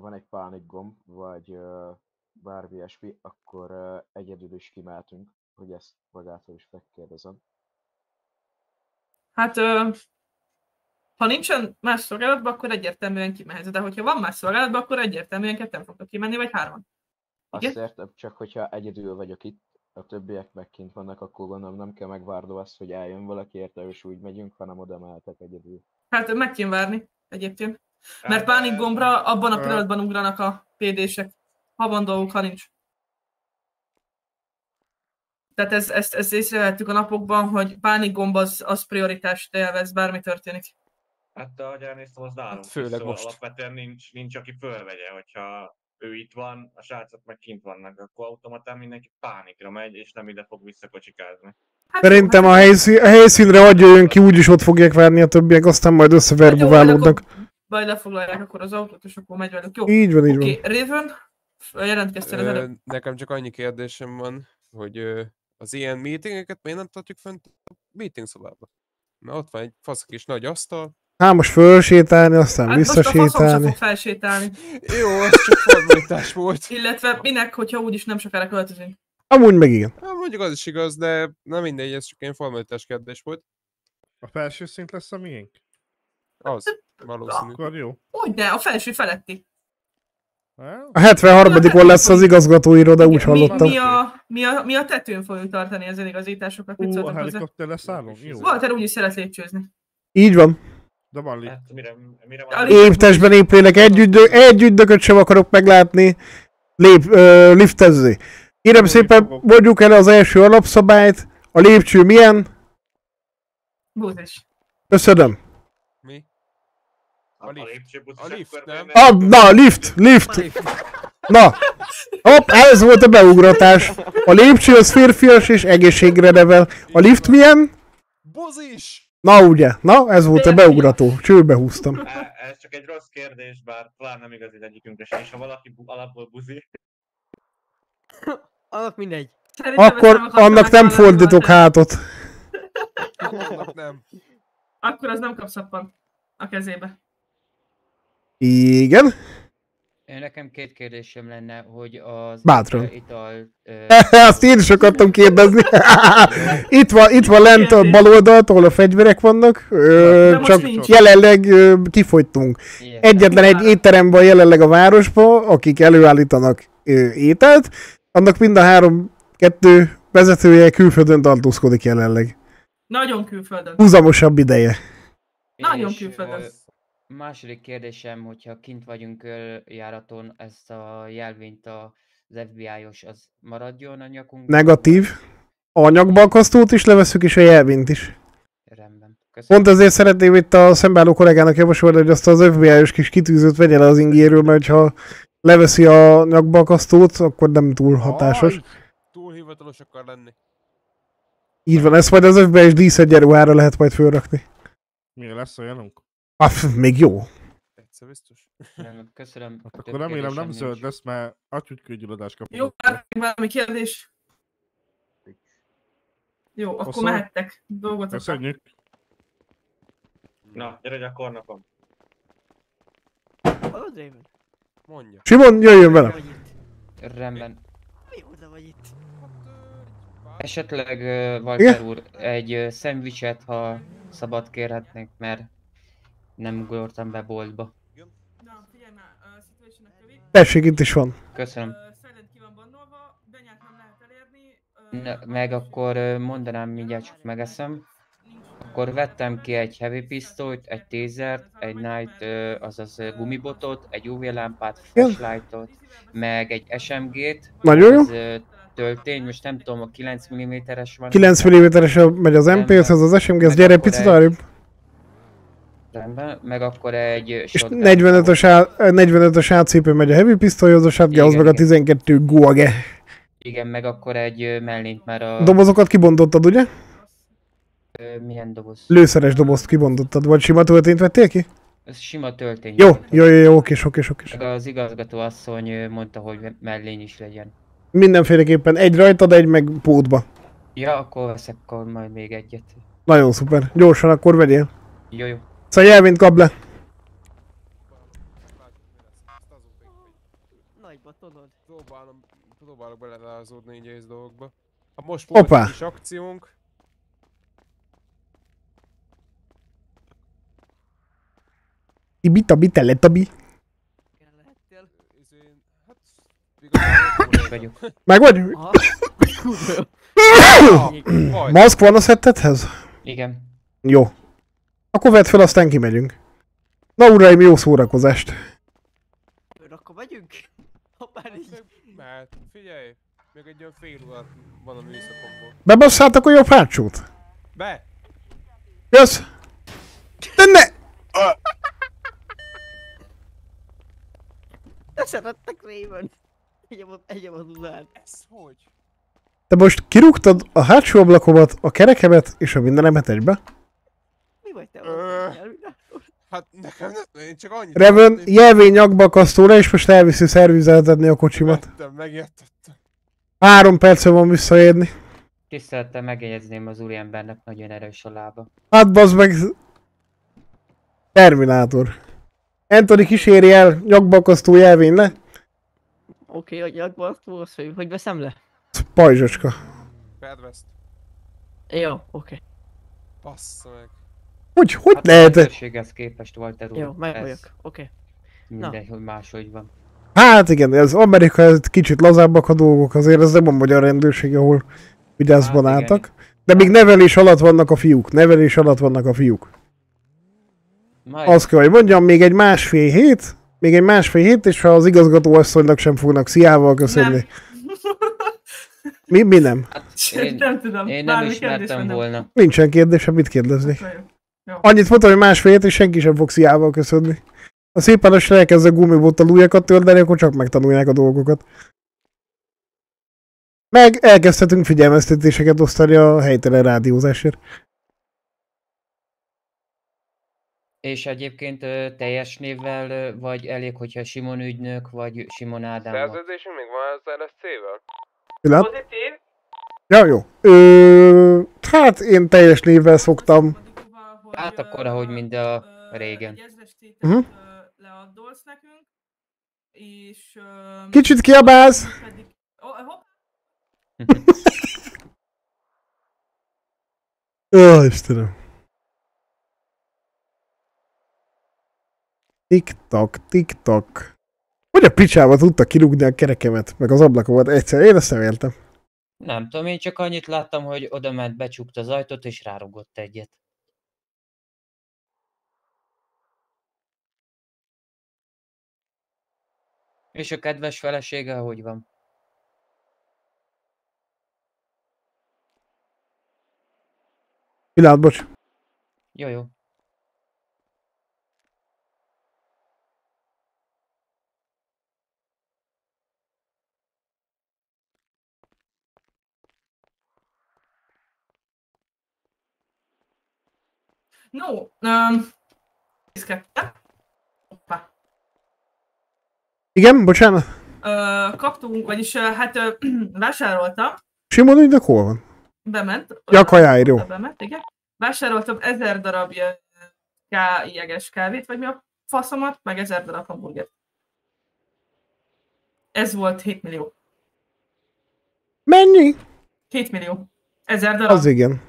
van egy pánik gomb, vagy ö, bármi ilyesmi, akkor ö, egyedül is kimeltünk, hogy ezt magától is megkérdezem. Hát, ö, ha nincsen más szolgálatban, akkor egyértelműen kimehetsz, de hogyha van más szolgálatban, akkor egyértelműen ketten fogtok kimenni, vagy hárman. Azt értem, csak hogyha egyedül vagyok itt, a többiek meg kint vannak, akkor gondolom nem kell megvárni azt, hogy eljön valaki érte, és úgy megyünk, hanem oda mehetek egyedül. Hát meg kéne várni egyébként. Mert pánik gombra abban a pillanatban ugranak a PD-sek. Ha van dolguk, ha nincs. Tehát ez, ezt, ezt észrevettük a napokban, hogy pánik gomb az, az prioritást élvez, bármi történik. Hát ahogy elnéztem, az nálunk is, főleg szóval most. alapvetően nincs, nincs aki fölvegye, hogyha ő itt van, a srácok meg kint vannak, akkor automatán mindenki pánikra megy, és nem ide fog visszakocsikázni. Szerintem a, helyszín, a helyszínre adja jön ki, úgyis ott fogják várni a többiek, aztán majd összeverbuválódnak. Vagy lefoglalják akkor az autót, és akkor megy velük. Jó. Így van, így van. Oké, Raven, jelentkeztél előbb. nekem csak annyi kérdésem van, hogy ö, az ilyen meetingeket miért nem tartjuk fönt a meeting szobába? Mert ott van egy fasz kis nagy asztal. Hát most fölsétálni, aztán Hát most a visszasétálni. fog felsétálni. Jó, az csak formalitás volt. [laughs] Illetve minek, hogyha úgyis nem sokára költözünk. Amúgy meg igen. Hát mondjuk az is igaz, de nem mindegy, ez csak ilyen formalitás kérdés volt. A felső szint lesz a miénk? Az, valószínű. Akkor jó. Úgy, de a felső feletti. A 73 lesz az igazgatóiroda, úgy mi, hallottam. mi, a, mi, a, mi a tetőn fogjuk tartani az igazításokat? Mit Ú, a helikopterre szállunk? Jó. Walter úgyis szeret lépcsőzni. Így van. De van lé. Hát mire, mire van? Éptestben épülnek, egy, ügydö, egy ügydököt sem akarok meglátni. Lép, ö, liftezzé. Kérem szépen, mondjuk el az első alapszabályt. A lépcső milyen? Búzis. Köszönöm. A lépcsőbusz A lift, nem? Ah, na, lift, lift. Na, hopp, ez volt a beugratás. A lépcső az férfias és egészségre nevel. A lift milyen? Bozis! Na ugye, na, ez volt a beugrató. Csőbe húztam. E- Ez csak egy rossz kérdés, bár talán nem igaz, hogy egyikünkre sem, és ha valaki bu- alapból buzi, Annak mindegy. Akkor annak nem fordítok hátot. Annak nem. Akkor az nem kap szappan a kezébe. Igen. Nekem két kérdésem lenne, hogy az Bátran. ital... ö, [laughs] Azt én is akartam kérdezni. [laughs] itt van, itt van lent a bal oldalt, ahol a fegyverek vannak, ö, csak jelenleg ö, kifogytunk. Egyetlen egy étterem van jelenleg a városban, akik előállítanak ö, ételt, annak mind a három, kettő vezetője külföldön tartózkodik jelenleg. Nagyon külföldön. Húzamosabb ideje. Nagyon külföldön. Második kérdésem, hogyha kint vagyunk járaton, ezt a jelvényt az FBI-os, az maradjon a nyakunkban? Negatív. A anyagbalkasztót is leveszük, és a jelvényt is. Pont ezért szeretném itt a szembeálló kollégának javasolni, hogy azt az FBI-os kis kitűzőt vegye le az ingéről, mert ha leveszi a nyakbalkasztót, akkor nem túl hatásos. Aj, túl hivatalos akar lenni. Így van, ezt majd az FBI-s díszegyenruhára lehet majd fölrakni. Mi lesz olyanunk? Pff, még jó. Egyszer biztos. Nem, Köszönöm. Hát akkor remélem nem zöld nincs. lesz, mert agyütkőgyulladást kapok. Jó, hát valami kérdés? Jó, akkor Oszol? mehettek. Dolgotok. Köszönjük. na, gyere gyakornokom. Hallod, Raven? Mondja. Simon, jöjjön vele. Rendben. Mióta vagy itt? Esetleg ö, Walter Igen? úr, egy ö, szendvicset, ha szabad kérhetnék, mert nem ugrottam be boltba. Tessék, itt is van. Köszönöm. Ne, meg akkor mondanám, mindjárt csak megeszem. Akkor vettem ki egy heavy pisztolyt, egy tézert, egy night, azaz gumibotot, egy UV lámpát, flashlightot, meg egy SMG-t. Nagyon jó. Az, töltény, most nem tudom, a 9 mm-es van. 9 mm-es megy az MP-hez, az az SMG, ez gyere egy picit arrébb. Rendben, meg akkor egy És shotgun 45-ös, á- 45-ös ACP megy a heavy pisztolyhoz, a az meg a igen. 12 guage. Igen, meg akkor egy mellényt már a... Dobozokat kibontottad, ugye? Ö, milyen doboz? Lőszeres dobozt kibontottad, vagy sima töltényt vettél ki? Ez sima töltény. Jó, jó, jó, jó, okés, okés. Meg az igazgató asszony mondta, hogy mellény is legyen. Mindenféleképpen egy rajtad, egy meg pótba. Ja, akkor veszek akkor majd még egyet. Nagyon szuper. Gyorsan akkor vegyél. Jó, jó. Szóval jelvényt kap le. Nagyba tudod. Próbálom, próbálok belerázódni így ez dolgokba. Ha most Hoppá. volt egy kis akciónk, Tibi, tabi, teletabi. Is vagyok. Meg vagy? Vagy. [coughs] [coughs] Maszk van a szettethez? Igen. Jó. Akkor vedd fel, aztán kimegyünk. Na uraim, jó szórakozást. Akkor megyünk? Ha már így. mert figyelj, még egy olyan fél van a műszakomból. Bebasszátok a jobb hátsót? Be! Jössz! De ne! Ne szerettek Raven. Egyem, az uzán. Ez hogy? Te most kirúgtad a hátsó ablakomat, a kerekemet és a mindenemet egybe? Vagy te? Hát nekem nem, én csak annyit Reven, jelvény nyakba kasztóra, és most elviszi szervizeltetni a kocsimat. Vettem, megértettem. Három perce van visszaérni. Tisztelettel megjegyezném az úriembernek nagyon erős a lába. Hát bazd meg... Terminátor. Anthony kíséri el nyakba kasztó jelvény le. Oké, hogy nyakba azt fogsz, hogy, veszem le? Pajzsocska. Pedvest. Jó, oké. Bassza meg. Hogy, hogy hát lehet? A rendőrséghez képest Walter úr. Jó, meg ez vagyok, oké. Mindegy, hogy máshogy van. Hát igen, ez Amerika ez kicsit lazábbak a dolgok, azért ez nem a magyar rendőrség, ahol vigyázban Hát igen. álltak. De még nevelés alatt vannak a fiúk, nevelés alatt vannak a fiúk. Majd Azt kell, hogy mondjam, még egy másfél hét, még egy másfél hét, és ha az igazgató asszonynak sem fognak sziával köszönni. Mi, mi nem? én, nem tudom, én nem bármi ismertem volna. Nincsen kérdésem, mit kérdezni. Annyit mondtam, hogy másfél hét, és senki sem fog sziával köszönni. Ha szépen lassan elkezdek gumibottal ujjakat törleni, akkor csak megtanulják a dolgokat. Meg elkezdhetünk figyelmeztetéseket osztani a helytelen rádiózásért. És egyébként ö, teljes névvel, ö, vagy elég, hogyha Simon ügynök, vagy Simon Ádám? Szerződésünk még van az LSC-vel? Pozitív. Ja, jó. Ö, hát én teljes névvel szoktam. Hát akkor, ahogy mind a régen. Uh-huh. leaddolsz nekünk, és... Kicsit kiabálsz. pedig- Ó, hopp, Ó, Istenem. Tik-tak, tik-tak. Hogy a picsába tudta kirúgni a kerekemet, meg az ablakomat egyszer? Én ezt nem értem. Nem tudom, én csak annyit láttam, hogy oda ment, becsukta az ajtót, és rárugott egyet. És a kedves felesége hogy van? Pillanat, bocs. Jó, jó. No, um. Igen, bocsánat. Ö, kaptunk, vagyis hát ö, [clears throat] vásároltam, Simon ügynök hol van? bement. Ja, kajáért, jó. Bement, igen. Vásároltam ezer darab ká, jeges kávét, vagy mi a faszomat, meg ezer darab hamburgert. Ez volt 7 millió. Mennyi? 7 millió. Ezer darab. Az igen.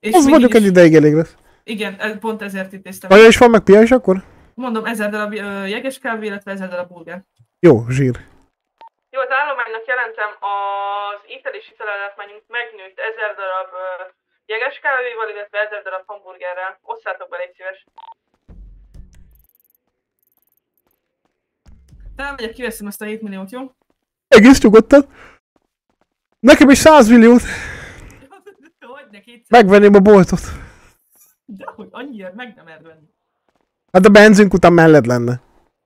És Az mondjuk is- egy ideig elég lesz. Igen, pont ezért intéztem. Kaja is van, meg pia is akkor? Mondom, ezer darab jeges kávé, illetve ezer darab burger. Jó, zsír. Jó, az állománynak jelentem, az étel és hitelelátmányunk megnőtt 1000 darab jeges kávéval, illetve 1000 darab hamburgerrel. Osszátok be, légy szíves. Felmegyek, kiveszem ezt a 7 milliót, jó? Egész nyugodtan. Nekem is 100 milliót. [laughs] Hogy ne kétszer? Megvenném a boltot. De hogy annyira meg nem erd venni. Hát a benzink után mellett lenne.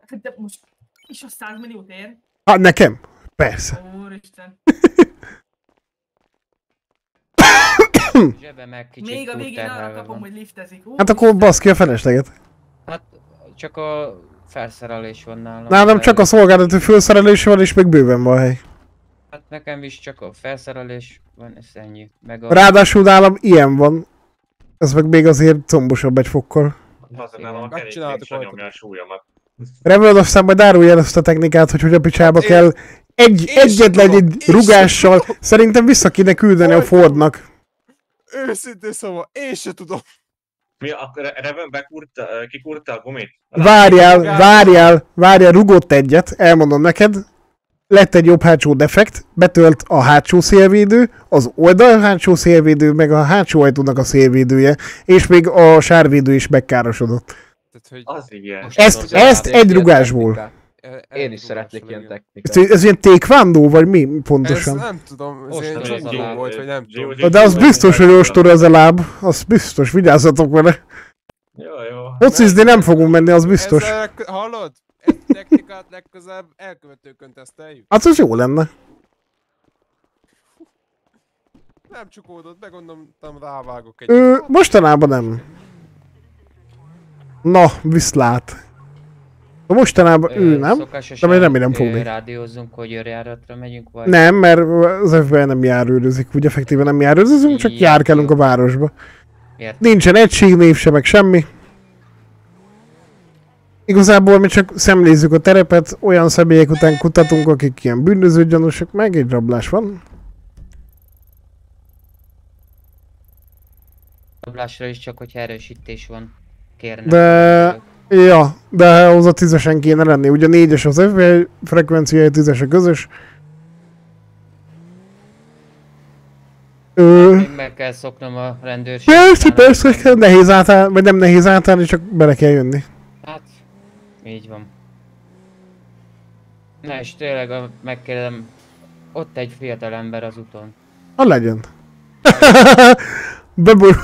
Hát De most is a 100 milliót ér? Hát nekem? Persze. Úristen. Zsebe meg kicsit Még a végén arra kapom, van. hogy liftezik. Ú, Hát akkor basz ki a felesleget. Hát csak a felszerelés van nálam. Nálam de- csak a szolgáltató felszerelés van, és még bőven van hely. Hát nekem is csak a felszerelés van, ez ennyi. Meg a... Ráadásul nálam ilyen van. Ez meg még azért combosabb egy fokkal. Azért nem a kerékpénz se nyomja a súlyomat. Remélem aztán majd árulj el ezt a technikát, hogy hogy a picsába kell egy, egyetlen egy rugással. Szerintem vissza kéne küldeni a Fordnak. Őszintén szóval, én se tudom. Mi, akkor Re- Reven bekúrta, ö, kikúrta a gumit? Várjál, várjál, várjál, rugott egyet, elmondom neked. Lett egy jobb hátsó defekt, betölt a hátsó szélvédő, az oldal hátsó szélvédő, meg a hátsó ajtónak a szélvédője, és még a sárvédő is megkárosodott. Az igen. Ezt, ezt egy rugásból. Én is szeretnék ilyen Ez, technikát. ez ilyen tékvándó, vagy mi Ez pontosan? nem tudom, ez ilyen volt, vagy nem tudom. De az biztos, hogy ostor ez a láb. Az biztos, vigyázzatok vele. Jó, jó. Focizni nem fogunk menni, az biztos. Ezzel, hallod? Technikát legközelebb elkövetőkön teszteljük. Hát az jó lenne. Nem csukódott, be gondoltam rávágok egy. Ö, mostanában nem. Na, viszlát. De mostanában Ö, ő nem, de majd remélem ö, fogni. Rádiózzunk, hogy őrjáratra megyünk, vagy... Nem, mert az FBI nem járőrözik, úgy effektíven nem járőrözünk, csak járkálunk a városba. Értem. Nincsen egységnév se, meg semmi. Igazából mi csak szemlézzük a terepet, olyan személyek után kutatunk, akik ilyen bűnöző gyanúsak, meg egy rablás van. Rablásra is csak, hogyha erősítés van. Kérnek. De... Ja, de ahhoz a tízesen kéne lenni. Ugye négyes az FBI frekvenciája, tízes a közös. Ö, Még meg kell szoknom a rendőrséget. persze, persze, nehéz átállni, vagy nem nehéz átállni, csak bele kell jönni. Hát, így van. Na és tényleg a- megkérdem, ott egy fiatal ember az úton. Ha legyen. [laughs] Bebor...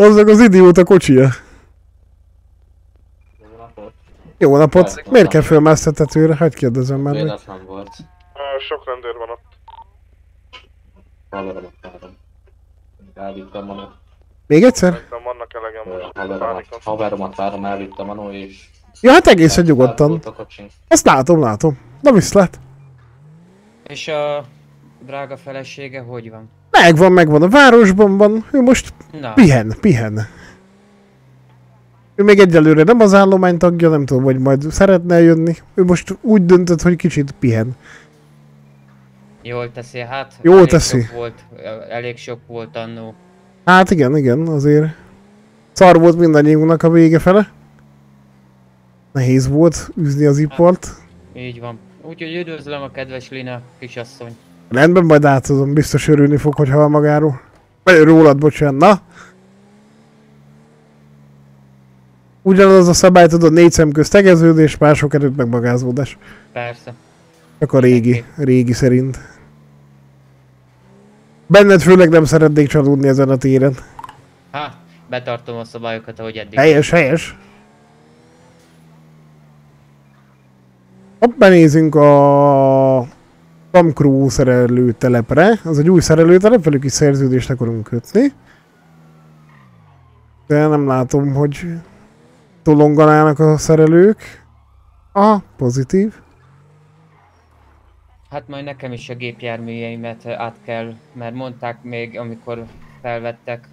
Azok az idióta kocsija. Jó napot! Miért kell fölmászni a tetőre? Hagyj kérdezem már. Véletlen volt. Sok rendőr van ott. Haveromat várom. Elvittem a Még egyszer? Nem vannak elegem most. haveromat, várom, elvittem a és... Ja, hát egészen nyugodtan. Ezt látom, látom. Na viszlát. És a drága felesége hogy van? Megvan, megvan. A városban van. Ő most Na. pihen, pihen. Ő még egyelőre nem az állomány tagja, nem tudom, hogy majd szeretne jönni. Ő most úgy döntött, hogy kicsit pihen. Jól teszi, hát Jól elég teszi. Sok volt, elég sok volt annó. Hát igen, igen, azért. Szar volt mindannyiunknak a vége fele. Nehéz volt űzni az ipart. Így van. Úgyhogy üdvözlöm a kedves Lina kisasszony. Rendben, majd átadom, biztos örülni fog, hogy hall magáról. Vagy rólad, bocsánat, na? Ugyanaz a szabály, tudod, négy szem közt tegeződés, mások előtt meg magázódás. Persze. Csak a régi, régi szerint. Benned főleg nem szeretnék csalódni ezen a téren. Ha, betartom a szabályokat, ahogy eddig. Helyes, helyes. Hopp, benézünk a Tom Crew szerelőtelepre. Az egy új szerelőtelep, velük is szerződést akarunk kötni. De nem látom, hogy tolonganának a szerelők. Ah, pozitív. Hát majd nekem is a gépjárműjeimet át kell, mert mondták még, amikor felvettek,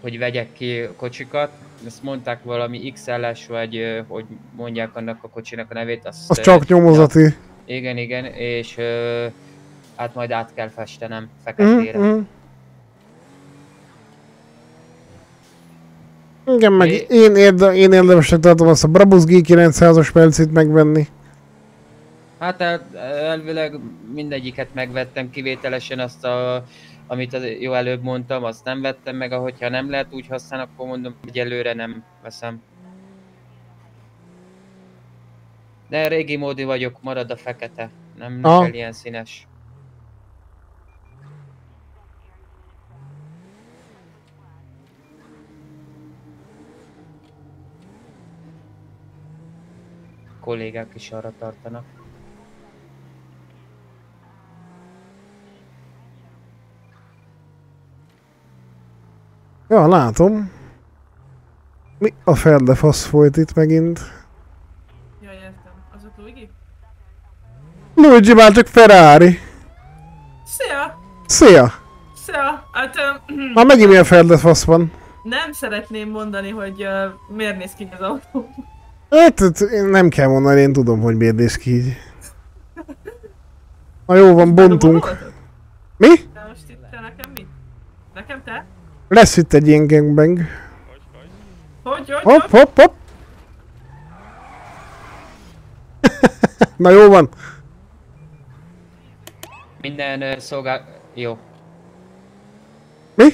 hogy vegyek ki kocsikat, ezt mondták valami XL-es, vagy hogy mondják annak a kocsinak a nevét. Azt, Az csak nyomozati. Ja, igen, igen, és ö, hát majd át kell festenem Mm, feketére. mm. Igen, meg én, érde, én érdemesnek tartom azt a Brabus G900-as pelcit megvenni. Hát el, elvileg mindegyiket megvettem, kivételesen azt a, amit az, jó előbb mondtam, azt nem vettem meg, ahogyha nem lehet úgy használni, akkor mondom, hogy előre nem veszem. De régi módi vagyok, marad a fekete. Nem, Ah. kell ilyen színes. kollégák is arra tartanak. Ja, látom. Mi a feldefasz folyt itt megint? Ja, értem. Az ott Luigi? Luigi már Ferrari. Szia! Szia! Szia! Hát... öm, Már megint milyen feldefasz van. Nem szeretném mondani, hogy uh, miért néz ki az autó. Hát, hát, én nem kell mondani, én tudom, hogy miért néz ki így. Na jó van, bontunk. Mi? De most itt te nekem mi? Nekem te? Lesz itt egy ilyen gangbang. Hogy, hogy, Hopp, hopp, hopp. [laughs] Na jó van. Minden szolgál... Jó. Mi?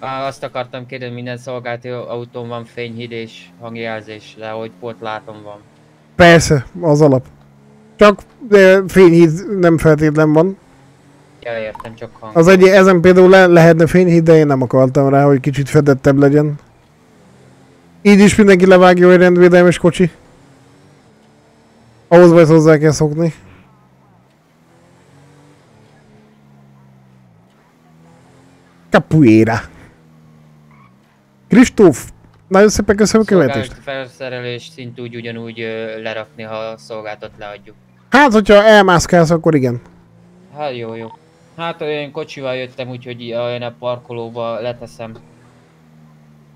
Azt akartam kérdezni, minden szolgálati autón van fényhíd és hangjelzés, de hogy látom van. Persze, az alap. Csak de fényhíd nem feltétlen van. Ja, értem, csak hang. Az egy, ezen például le, lehetne fényhíd, de én nem akartam rá, hogy kicsit fedettebb legyen. Így is mindenki levágja, hogy rendvédelmes kocsi. Ahhoz majd hozzá kell szokni. Capoeira. Kristóf, nagyon szépen köszönöm a követést. Szolgált felszerelés szint úgy ugyanúgy ö, lerakni, ha a szolgáltat leadjuk. Hát, hogyha elmászkálsz, akkor igen. Hát jó, jó. Hát én kocsival jöttem, úgyhogy én a parkolóba leteszem.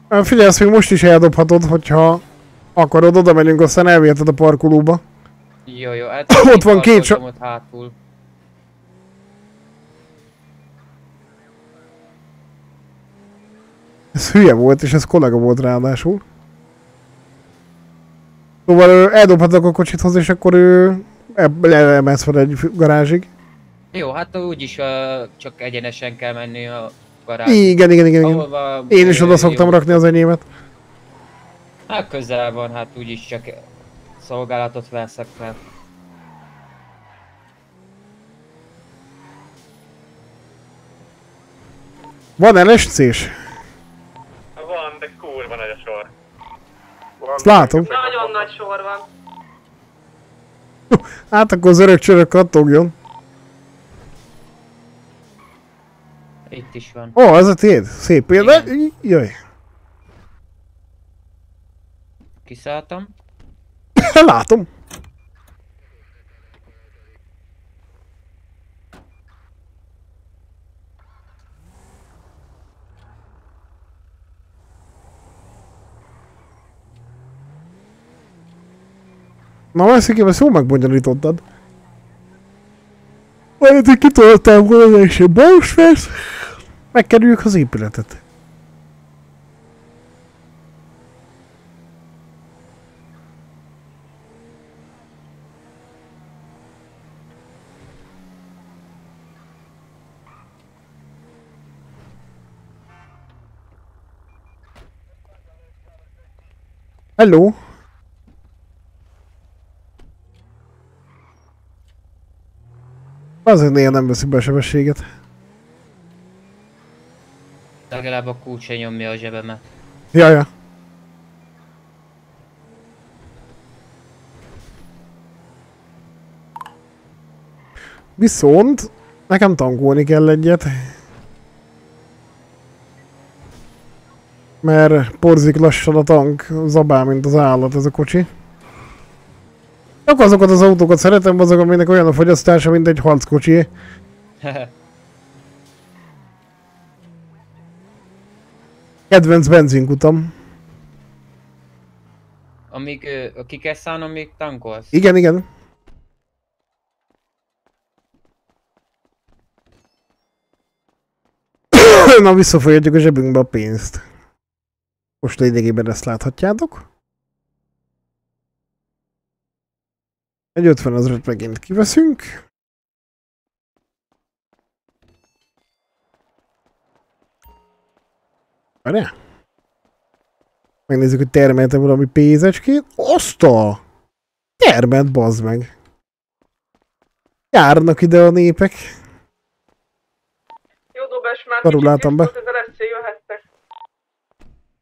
Ö, Figyelj, ezt még most is eldobhatod, hogyha akarod, oda megyünk, aztán elviheted a parkolóba. Jó, jó, [coughs] hát Ott van két parkoltam Ott hátul. Ez hülye volt, és ez kollega volt ráadásul. Szóval ö, eldobhatok a kocsit hozzá, és akkor ő leemelsz fel egy garázsig. Jó, hát úgyis uh, csak egyenesen kell menni a garázsba. Igen, igen, igen, igen. Ahova, Én is oda szoktam jó. rakni az enyémet. Hát közel van, hát úgyis csak szolgálatot veszek fel. Van LSC-s? Van, de kurva nagy a sor. Azt látom. Nagyon nagy sor van. Hát akkor az örök csörök kattogjon. Itt is van. Ó, ez a tiéd? Szép példa. Jaj. Kiszálltam. [laughs] Látom. Na, Meszikém, ezt jól megbonyolítottad. Majd hogy kitoltam volna, és egy baus vesz, megkerüljük az épületet. Hello? Azért néha nem veszi be a sebességet. Legalább a kulcsa nyomja a zsebemet. Ja, ja. Viszont nekem tankolni kell egyet. Mert porzik lassan a tank, zabál, mint az állat ez a kocsi. Csak azokat az autókat szeretem, azok, aminek olyan a fogyasztása, mint egy harckocsi. [laughs] Kedvenc benzinkutam. Amíg ö, ki kell szállnom, még tankolsz? Igen, igen. [coughs] Na, visszafolyatjuk a zsebünkbe a pénzt. Most lényegében ezt láthatjátok. Egy 50 ezeret megint kiveszünk. Várjál? Megnézzük, hogy termelte valami pénzecskét. Azt a... Termelt, bazd meg. Járnak ide a népek. Jó dobás már látom be.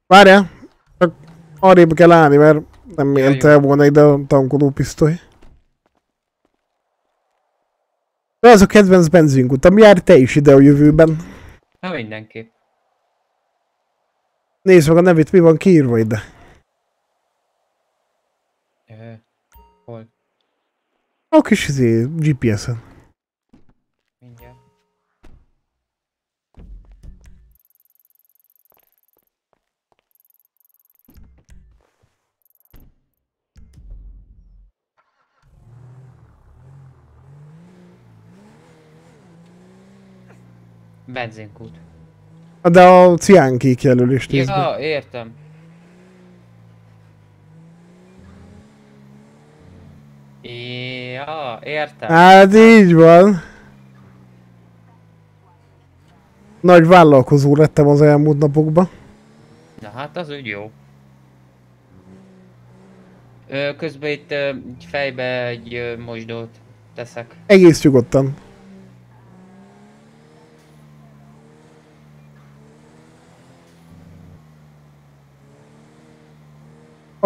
Várjál! Csak arrébb kell állni, mert nem ment el volna ide a tankoló pisztoly. De ez a kedvenc benzinkút, ami jár te is ide a jövőben. Na mindenképp. Nézd meg a nevét, mi van kiírva ide. Ö, hol? A kis izé, GPS-en. Benzinkút. De a ciánkék jelölést. Ja, értem. Ja, értem. Hát így van. Nagy vállalkozó lettem az elmúlt napokban. Na hát az úgy jó. Ö, közben itt ö, fejbe egy ö, mosdót teszek. Egész nyugodtan.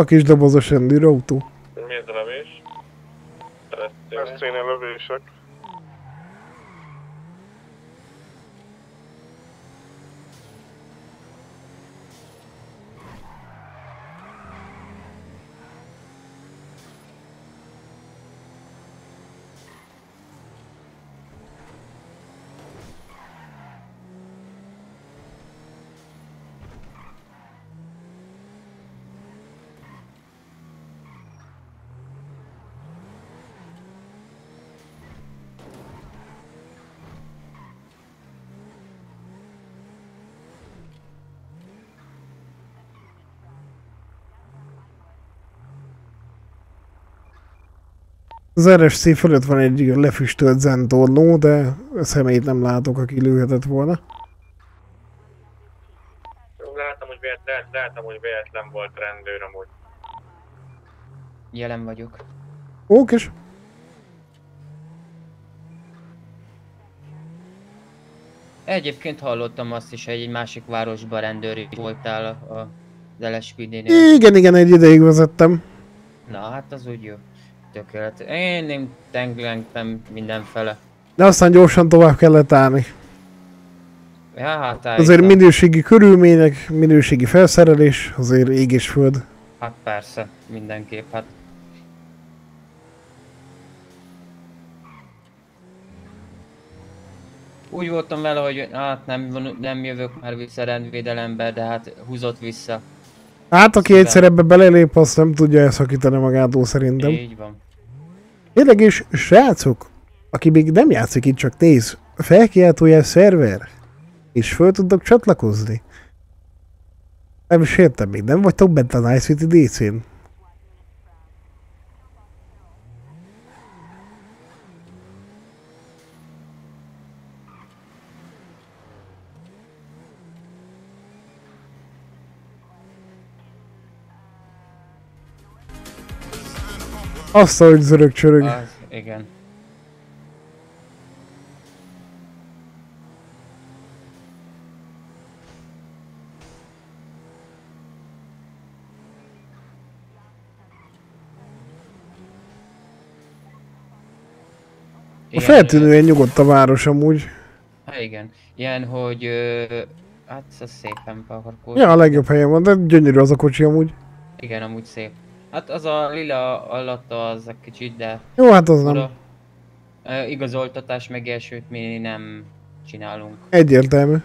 A kis dobozos rendőrautó. Mi ez a lövés? Ezt én lövések. Az RSC fölött van egy lefüstölt zentornó, de személyt nem látok, aki lőhetett volna. Látom, hogy véletlen, látom, hogy véletlen volt rendőr amúgy. Jelen vagyok. Ókés. Egyébként hallottam azt is, hogy egy másik városban rendőr is voltál a, a az. Igen, igen, egy ideig vezettem. Na hát az úgy jó. Tökéletes. Én nem tenglengtem mindenfele. De aztán gyorsan tovább kellett állni. Ja, hát Azért állítom. minőségi körülmények, minőségi felszerelés, azért ég és föld. Hát persze, mindenképp, hát. Úgy voltam vele, hogy hát nem, nem jövök már vissza rendvédelembe, de hát húzott vissza. Hát aki egyszer ebbe belelép, azt nem tudja elszakítani magától szerintem. Így van. Tényleg is, srácok, aki még nem játszik itt, csak néz, felkiáltójel szerver, és föl tudok csatlakozni. Nem is értem még, nem vagytok bent a Nice City DC-n? Azt, hogy zörög csörög. Az, igen. A feltűnően nyugodt a város amúgy. Hát igen. Ilyen, hogy... Ö, hát az szépen parkolt. Ja, a legjobb helyen van, de gyönyörű az a kocsi amúgy. Igen, amúgy szép. Hát az a lila alatta az egy kicsit, de... Jó, hát az nem. Ö, igazoltatás meg elsőt mi nem csinálunk. Egyértelmű.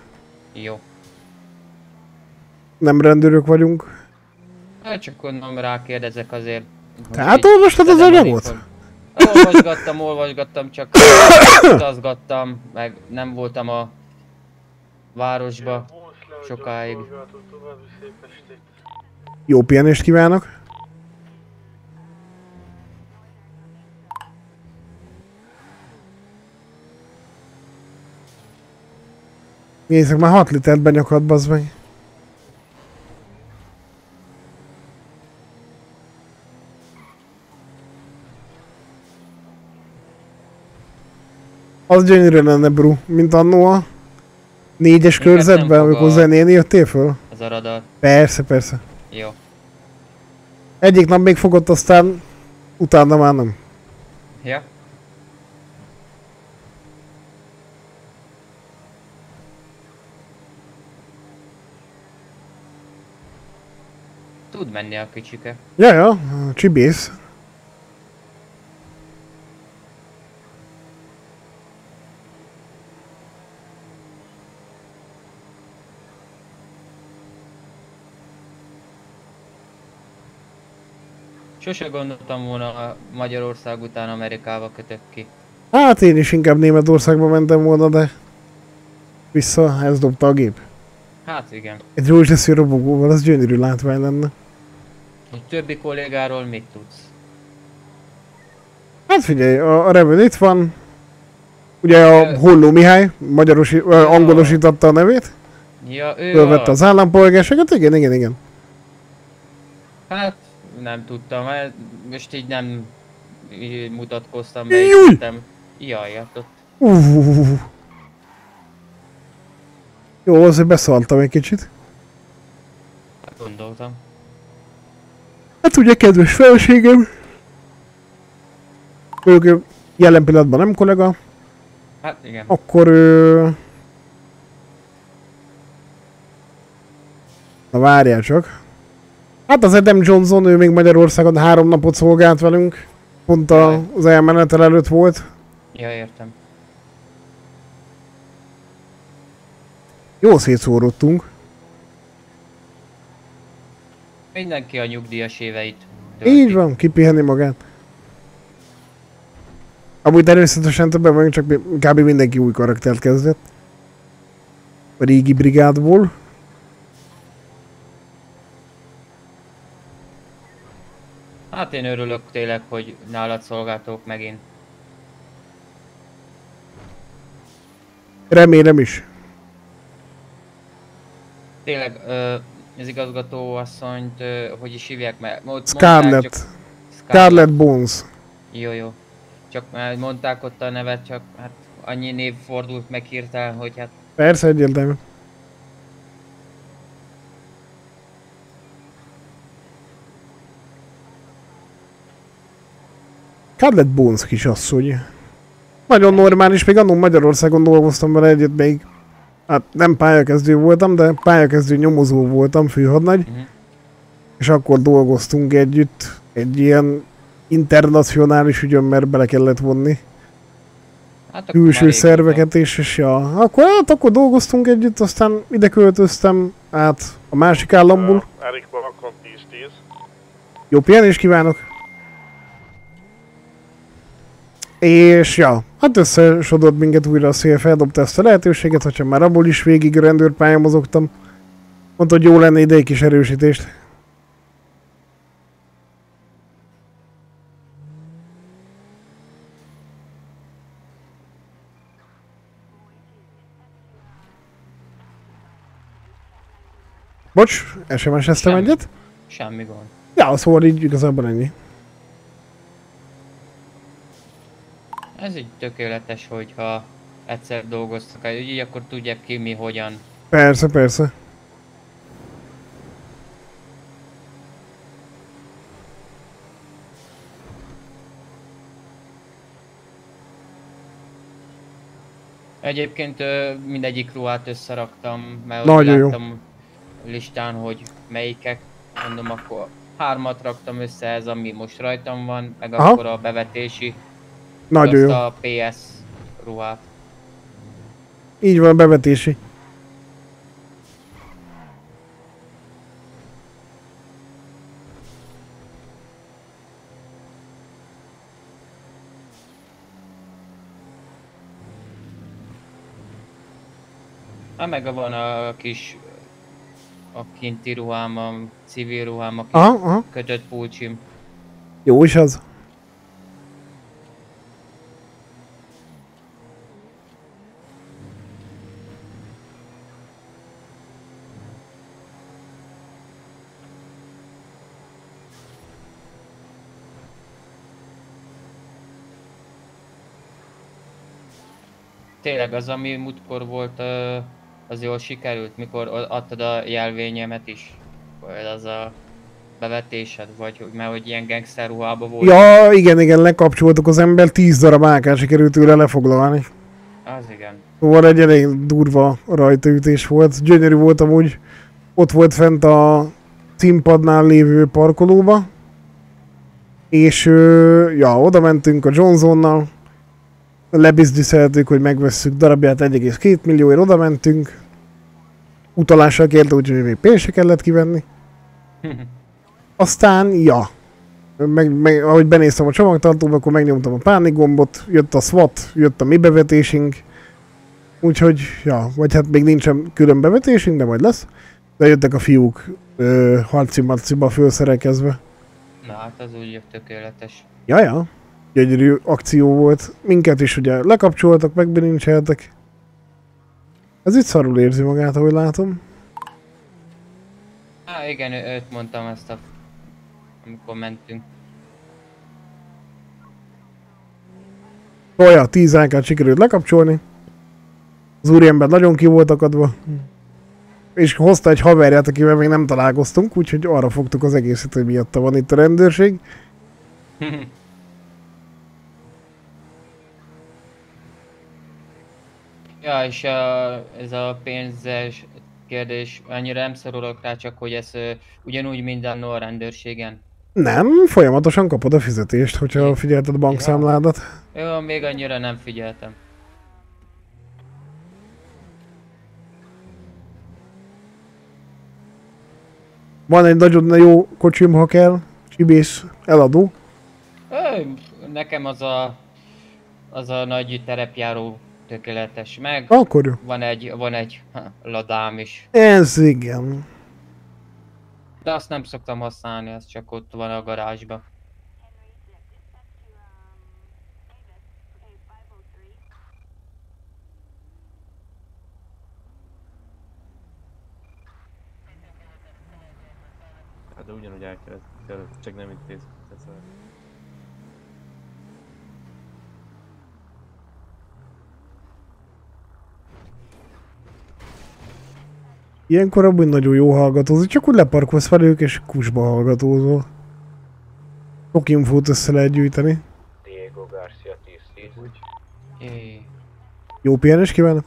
Jó. Nem rendőrök vagyunk. Hát csak gondolom rákérdezek azért. Tehát olvastad az anyagot? Olvasgattam, olvasgattam, csak [coughs] utazgattam, meg nem voltam a városba sokáig. Jó pihenést kívánok. Nézzük, már 6 litert benyakadt, bazd meg. Az gyönyörű lenne, bro, mint annó a négyes Minket körzetben, amikor a- zenélni jöttél föl? Az a radar. Persze, persze. Jó. Egyik nap még fogott, aztán utána már nem. Ja. Tud menni a kicsike. Ja, ja, csibész. Sose gondoltam volna a Magyarország után Amerikába kötök ki. Hát én is inkább Németországba mentem volna, de vissza, ez dobta a gép. Hát igen. Egy rózsaszín robogóval, az gyönyörű látvány lenne. A többi kollégáról mit tudsz? Hát figyelj, a, a Rebel itt van. Ugye a Holló Mihály, magyarosi, ö, angolosította a nevét. Ja, ő Fölvette az állampolgárságot, igen, igen, igen. Hát nem tudtam, most így nem mutatkoztam be, nem. Jaj, hát ott. Uh, Jó, azért beszaltam egy kicsit. Gondoltam. Hát ugye, kedves feleségem. Ők jelen pillanatban nem kollega. Hát igen. Akkor... Ö... Na várjál csak. Hát az Adam Johnson, ő még Magyarországon három napot szolgált velünk. Pont a, az elmenetel előtt volt. Ja, értem. Jó szétszórodtunk. Mindenki a nyugdíjas éveit. Így van, kipihenni magát. Amúgy természetesen többen vagyunk, csak kb. mindenki új karaktert kezdett. A régi brigádból. Hát én örülök tényleg, hogy nálad szolgáltok megint. Remélem is. Tényleg, ö, az igazgató asszonyt, hogy is hívják meg? Ott mondták Scarlett. csak- Scarlett Bones. Jó, jó. Csak már mondták ott a nevet, csak hát annyi név fordult meg hirtelen, hogy hát Persze, egyértelmű. Scarlett Bones kisasszony. Nagyon normális, még annól Magyarországon dolgoztam vele együtt még. Hát nem pályakezdő voltam, de pályakezdő nyomozó voltam, főhadnagy. Mhm. És akkor dolgoztunk együtt egy ilyen internacionális ügyön, mert bele kellett vonni Hát külső szerveket is, és ja, akkor hát akkor dolgoztunk együtt, aztán ide költöztem át a másik államból. Erik Balakon 10-10. Jó pihenést kívánok! És ja, hát összesodott minket újra a szél, feldobta ezt a lehetőséget, hogyha már abból is végig rendőrpályán mozogtam. Mondta, hogy jó lenne ide egy kis erősítést. Bocs, SMS-eztem egyet? semmi gond. Ja, szóval így igazából ennyi. Ez így tökéletes, hogyha egyszer dolgoztak így akkor tudják ki mi hogyan. Persze, persze. Egyébként mindegyik ruhát összeraktam, mert Nagyon úgy jó. láttam listán, hogy melyikek. Mondom, akkor hármat raktam össze, ez ami most rajtam van, meg Aha. akkor a bevetési, Azt jó. a PS ruhát. Így van, bevetési. Hát meg van a kis a kinti ruhám, a civil ruhám, a Aha, aha. kötött pulcsim. Jó is az. Tényleg az, ami múltkor volt, az jól sikerült, mikor adtad a jelvényemet is. Vagy az a bevetésed, vagy hogy mert hogy ilyen gangster ruhába volt. Ja, igen, igen, lekapcsoltuk az ember, 10 darab AK sikerült tőle lefoglalni. Az igen. Szóval egy elég durva rajtaütés volt. Gyönyörű volt amúgy. Ott volt fent a színpadnál lévő parkolóba. És ja, oda mentünk a Johnsonnal. Lebizdiszertük, hogy megvesszük darabját 1,2 millióért, oda mentünk. Utalással kérte, úgyhogy még pénzt se kellett kivenni. [laughs] Aztán, ja. Meg, meg, ahogy benéztem a csomagtartóba, akkor megnyomtam a pánik gombot, jött a SWAT, jött a mi bevetésünk. Úgyhogy, ja, vagy hát még nincsen külön bevetésünk, de majd lesz. De jöttek a fiúk ö, harci marciba fölszerelkezve. Na hát az úgy tökéletes. Ja, ja. Gyönyörű akció volt. Minket is ugye lekapcsoltak, megbinincseltek. Ez itt szarul érzi magát, ahogy látom. Á, igen, ő- őt mondtam ezt a... amikor mentünk. Olyan, 10 AK-t sikerült lekapcsolni. Az úriember nagyon ki volt akadva. És hozta egy haverját, akivel még nem találkoztunk, úgyhogy arra fogtuk az egészet, hogy miatta van itt a rendőrség. [laughs] ja, és a, ez a pénzes kérdés, annyira nem szorulok rá, csak hogy ez ugyanúgy minden a rendőrségen. Nem, folyamatosan kapod a fizetést, hogyha figyelted a bankszámládat. Jó, még annyira nem figyeltem. Van egy nagyon jó kocsim, ha kell. Csibész eladó. Ö, nekem az a, az a nagy terepjáró tökéletes meg. Akkor jó. Van egy, van egy ha, ladám is. Ez igen. De azt nem szoktam használni, az csak ott van a garázsban. Hát de ugyanúgy el kellett, csak nem intéz. Ez a... Ilyenkor amúgy nagyon jó hallgatózni, csak úgy leparkolsz velük és kusba hallgatózol. Sok infót össze lehet gyűjteni. Diego Garcia 10 úgy. Jé. Jó pihenés kívánok!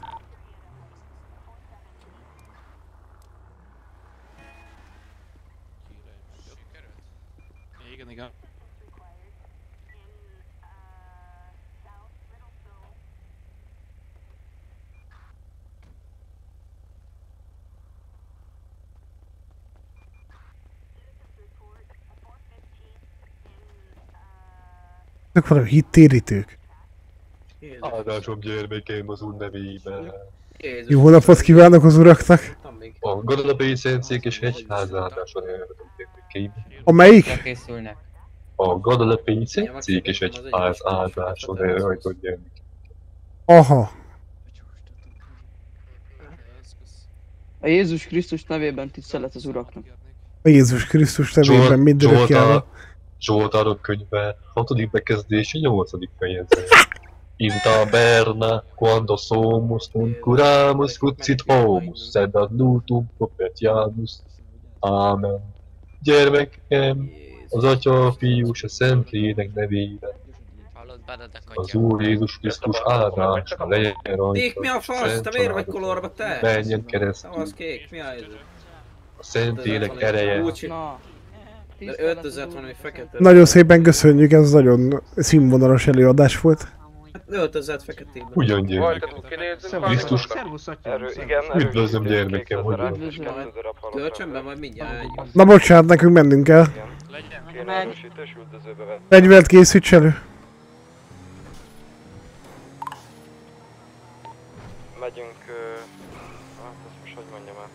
Igen, igen. Ezek valami hittérítők. Áldásom gyermekeim az úr nevében. Jó napot kívánok az uraknak! A Guadalupe Szentszék és Egyház áldáson gyermekeim. Amelyik? Készülnek. A Guadalupe Szentszék és Egyház áldáson elrajtott gyermekeim. Aha. A Jézus Krisztus nevében tisztelet az uraknak. A Jézus Krisztus nevében mindörökkelve. Zsoltár, Zsoltárok könyve, 6. bekezdése, 8. fejezet. In taberna, quando somus non curamus cucit homus, sed ad nutum propetiamus. Amen. Gyermekem, az Atya, a Fiú és a Szentlélek nevében. Az Úr Jézus Krisztus áldása legyen rajta. Kék, mi a fasz? Te miért vagy kolorba, te? Menjen keresztül. Az kék, mi a ez? A Szentlélek ereje. Úgy csinál. Öltözött van, hogy fekete. Nagyon szépen köszönjük, ez nagyon színvonalas előadás volt. Hát Öltözött feketében. Ugyan gyermek. Krisztus. Üdvözlöm gyermekem, hogy van. Kölcsönben majd mindjárt. Na bocsánat, nekünk mennünk kell. Fegyvert készíts elő. Megyünk, hát ezt most hogy mondjam el.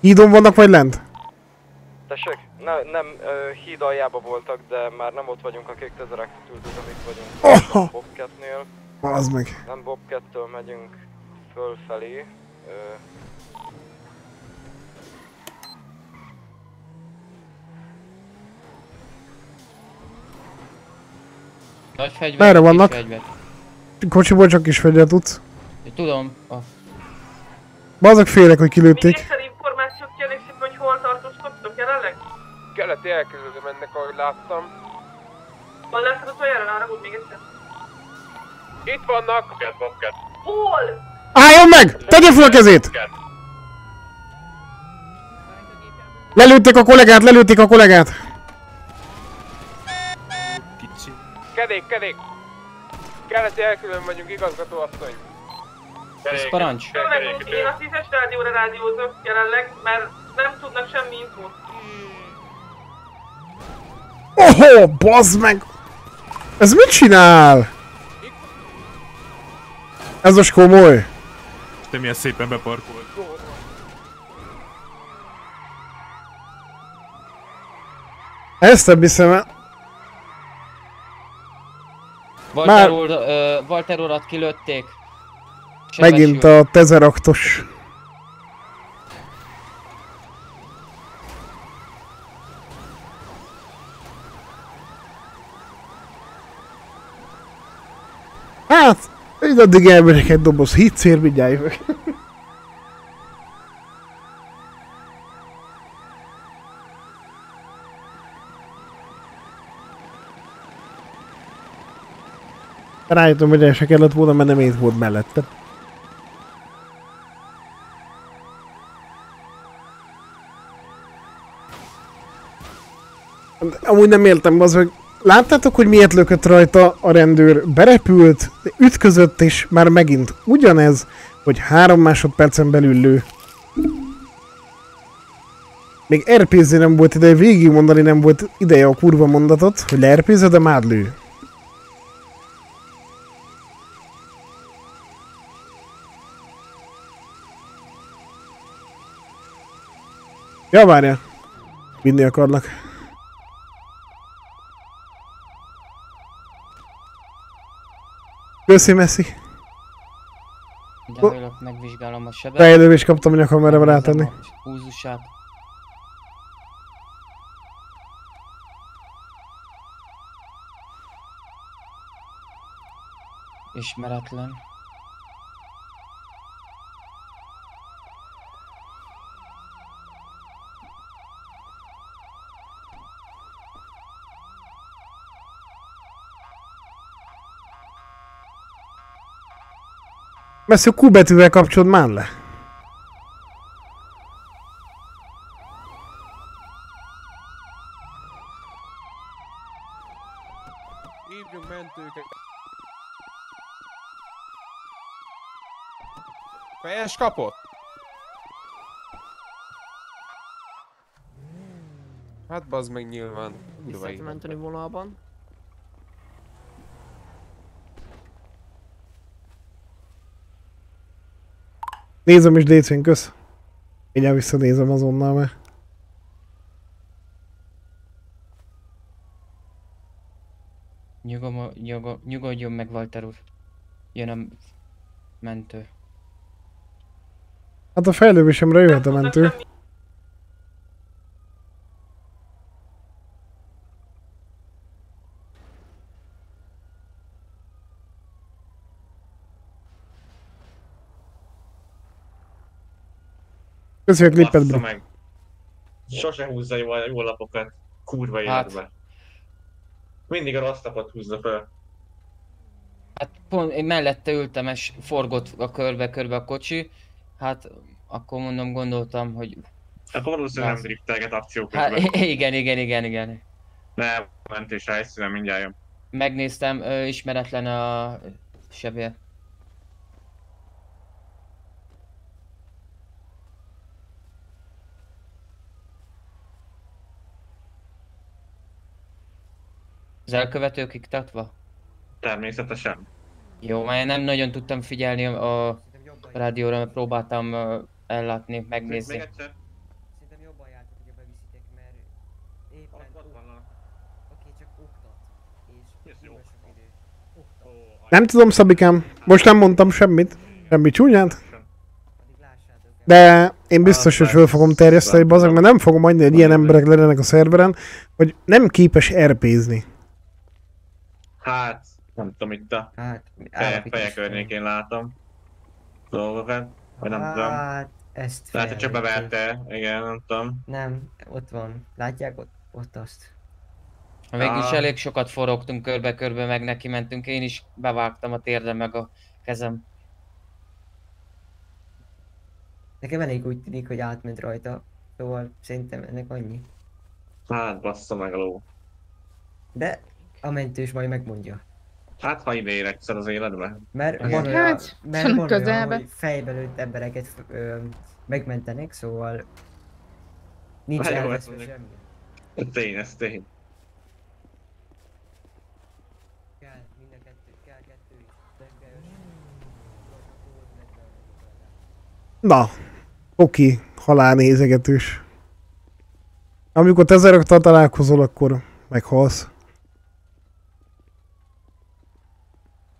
Hídon vannak vagy lent? Tessék? Ne, nem, ö, híd aljába voltak, de már nem ott vagyunk a kék tezerek üldözőm, itt vagyunk a Bobcatnél. Az meg. Nem Bobcattől megyünk fölfelé. Ö, Nagy fegyver. Merre kis vannak? fegyver. kocsiból csak is fegyel tudsz. Tudom, a Bazok félek, hogy kilőtték. Még Keleti elkerülő mennek, ahogy láttam. Hol lesz az olyan arra, úgy még egyszer? Itt vannak! Hol? Álljon meg! Tegye fel a kezét! Lelőtték a kollégát, lelőtték a kollégát! Kedék, kedék! Keleti elkülön vagyunk, igazgató asszony. Ez parancs. Én a tízes rádióra rádiózok jelenleg, mert nem tudnak semmi infót. Ohó, bazd meg! Ez mit csinál? Ez most komoly. Te milyen szépen beparkolt. Ezt nem hiszem el. Walter, Már- úr, ö, Walter urat kilőtték. Megint a tezeraktos. Hát, így addig elmegyek egy doboz hitszér, mindjárt jövök. Rájöttem, hogy el se kellett volna, mert nem én volt mellette. Amúgy nem éltem, az meg... Láttátok, hogy miért lökött rajta a rendőr? Berepült, ütközött, és már megint ugyanez, hogy három másodpercen belül lő. Még RPZ nem volt ideje, végigmondani nem volt ideje a kurva mondatot, hogy le RPZ, de már lő. Ja, várja. Vinni akarnak. Köszi, Messi. Hajlok, megvizsgálom a sebet. Fejlőm is kaptam a nyakam erre rátenni. Húzusát. Ismeretlen. Messi a Q betűvel kapcsolod már le. Hívjunk mentőket. Fejes kapott? Hát bazd meg nyilván. Vissza menteni vonalban. Nézem is Décén, kösz. Mindjárt visszanézem azonnal, mert... Nyugom, nyugom, nyugodjon meg, Walter úr. Jön a mentő. Hát a fejlővésemre jöhet a mentő. Köszi a klippet, bro. meg. Sose húzza jó, jó lapokat. Kurva Hát. életbe. Mindig a rossz lapot húzza fel. Hát pont én mellette ültem és forgott a körbe-körbe a kocsi. Hát akkor mondom, gondoltam, hogy... Akkor valószínűleg nem driftelget akció Hát közben. [laughs] igen, igen, igen, igen. Nem, mentés helyszínen mindjárt jön. Megnéztem, ö, ismeretlen a sebje. Az elkövetők iktatva? Természetesen. Jó, mert én nem nagyon tudtam figyelni a rádióra, mert próbáltam ellátni, megnézni. Még egyszer. Szerintem jobban jártok, hogyha beviszitek, mert éppen Oké, csak oktat. És túl sok idő. Oktat. Nem tudom, Szabikám. Most nem mondtam semmit. Semmi csúnyát. De én biztos, hogy föl fogom terjeszteni, bazeg, mert nem fogom hagyni, hogy ilyen emberek legyenek a szerveren, hogy nem képes RP-zni. Hát, Nem tudom, itt a Hát, feje, feje környékén látom dolgokat, vagy nem tudom. Hát, ezt Lehet, hogy csak beverte, igen, nem tudom. Nem, ott van. Látják ott, ott azt? Végig is elég sokat forogtunk körbe-körbe, meg neki mentünk. Én is bevágtam a térdem meg a kezem. Nekem elég úgy tűnik, hogy átment rajta. Szóval szerintem ennek annyi. Hát bassza meg a ló. De a mentős majd megmondja. Hát ha idér egyszer az életbe. Mert van olyan, Hát, mert olyan, közelbe. hogy fejbe lőtt embereket ö, megmentenek, szóval nincs Hát elveszve semmi. Ez tény, ez tény. Na, oké, halálnézegetős. Amikor te találkozol, akkor meghalsz. Mondom, kollégától ott van ki. Hogy máshogy. A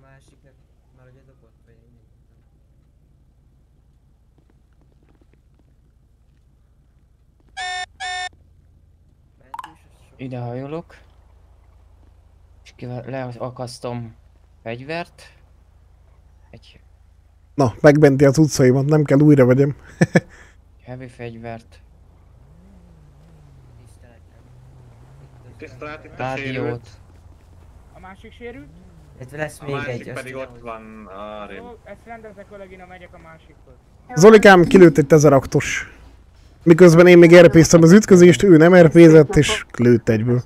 másiknak már ugye dobott, vagy ennyi. Ide hajolok. És kivel leakasztom fegyvert. Egy Na, megmenti az utcaimat, nem kell újra vegyem. [laughs] heavy fegyvert. Tisztelet itt a Rádiót. sérült. A másik sérült? Itt lesz A még másik egy, azt pedig tudom, ott van arrébb. Jó, ezt rendezek kollégina, megyek a másikhoz. Zolikám kilőtt egy tezeraktos. Miközben én még erpéztem az ütközést, ő nem erpézett, és lőtt egyből.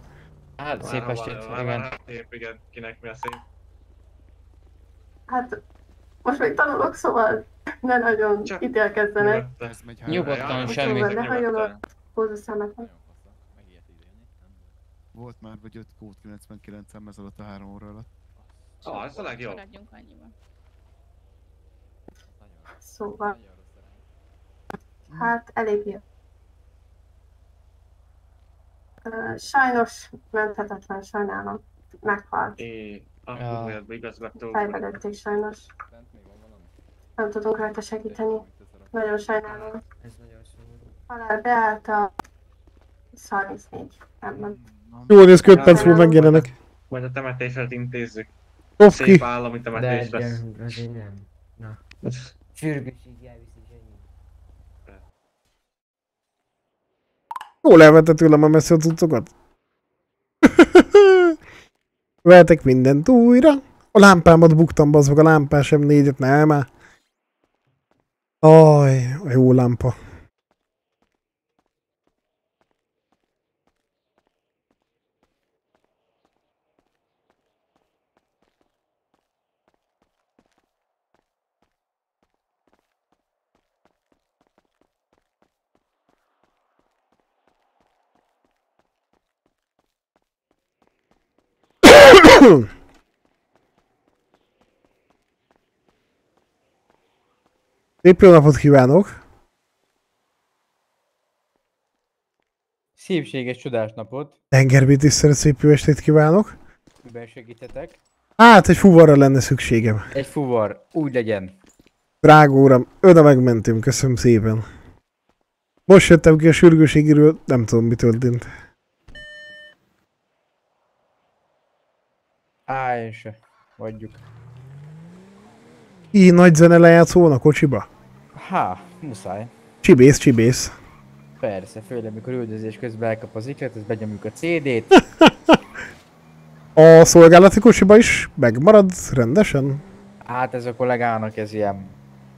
Hát szép estét, igen. már Szép, igen, kinek mi a szép. Hát most még tanulok, szóval ne nagyon ítélkezzenek. Nyugodtan, semmi. Szóval ne hajolok, húzz szemet. Volt már vagy 5 kód 99 ez alatt a 3 óra alatt. Ah, ez a legjobb. Szóval. Hát elég jó. Sajnos menthetetlen, sajnálom. Meghalt. É, akkor ja. igazgató. Fejbe lőtték sajnos. Nem tudunk rajta segíteni. Nagyon sajnálom. Ez nagyon szomorú. Halál beállt a 34. Nem, nem. Jó, néz ki, 5 perc múlva megjelenek. Majd a temetéset intézzük. Off ki. Szép állami temetés De, lesz. de azért nem. Na. Sürgősségi elviszi ennyi. Jól elvette tőlem a messzi a cuccokat. [laughs] Vehetek mindent újra. A lámpámat buktam, bazd meg a lámpás sem négyet, nem már. Aj, a jó lámpa. Szép jó napot kívánok! Szépséges, csodás napot. Tengerbét tisztelet, szép jó estét kívánok! Miben segíthetek? Hát, egy fuvarra lenne szükségem. Egy fuvar, úgy legyen. Drága uram, ön a megmentőm, köszönöm szépen. Most jöttem ki a sürgőségiről, nem tudom mi történt. Á, én se. Vagyjuk. Így nagy zene lejátszóna kocsiba? Há, muszáj. Csibész, csibész. Persze, főleg mikor üldözés közben elkap az iklet, ezt benyomjuk a CD-t. [laughs] A szolgálati kocsiba is megmarad rendesen? Hát ez a kollégának ez ilyen...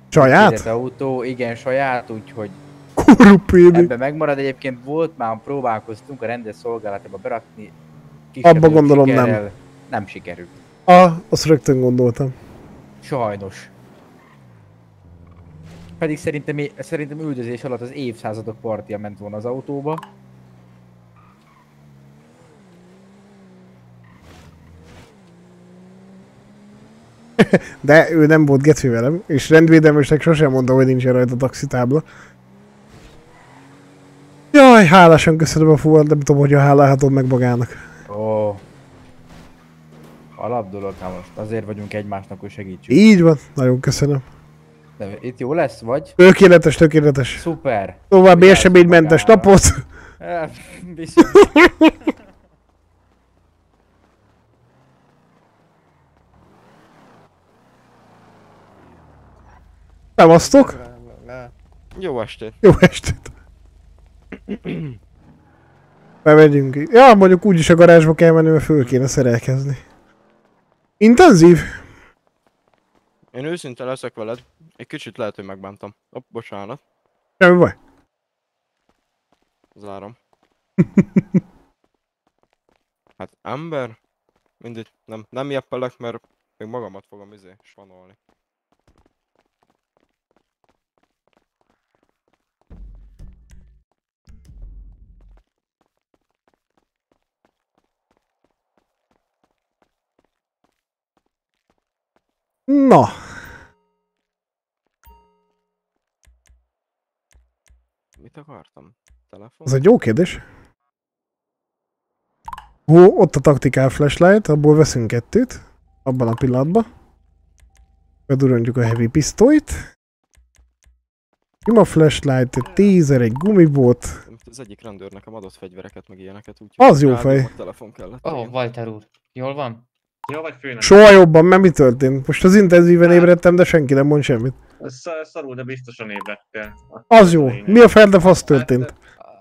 Saját? Autó, igen, saját, úgyhogy... Kurupédi. Ebben megmarad egyébként volt, már próbálkoztunk a rendes szolgálatába berakni. Abba gondolom nem. sikerrel. Nem sikerült. Ah, azt rögtön gondoltam. Sajnos. Pedig szerintem, szerintem üldözés alatt az évszázadok partja ment volna az autóba. De ő nem volt geci velem, és rendvédelmesnek sosem mondta, hogy nincsen rajta taxitábla. Jaj, hálásan köszönöm a fuvat, nem tudom, hogy a hálálhatom meg magának. Ó. Alap dolog, hát most azért vagyunk egymásnak, hogy segítsünk. Így van, nagyon köszönöm. De itt jó lesz, vagy? Tökéletes, tökéletes. Szuper. További eseménymentes napot. Eh, Viszont. Szevasztok! Jó estét. Jó estét! Bemegyünk. Ja, mondjuk úgyis a garázsba kell menni, mert föl kéne szerelkezni. Intenzív? Én őszinte leszek veled. Egy kicsit lehet, hogy megbántam. Hopp, bocsánat. Semmi baj. Zárom. [laughs] hát ember? Mindegy, nem, nem jeppelek, mert még magamat fogom izé spanolni. Na. Mit akartam? Telefon? Ez egy jó kérdés. Hú, ott a taktikál flashlight, abból veszünk kettőt. Abban a pillanatban. Bedurantjuk a heavy pisztolyt. Ima flashlight, egy teaser, egy gumibót. Az egyik rendőr nekem adott fegyvereket, meg ilyeneket, úgyhogy... Az jó fej. meg telefon kellett. Ó, oh, Walter úr, jól van? Jó vagy főnök? Soha jobban, mert mi történt? Most az intenzíven ébredtem, de senki nem mond semmit. Sz- Szarul, de biztosan ébredtél. Az jó. Mi a fel, de fasz történt?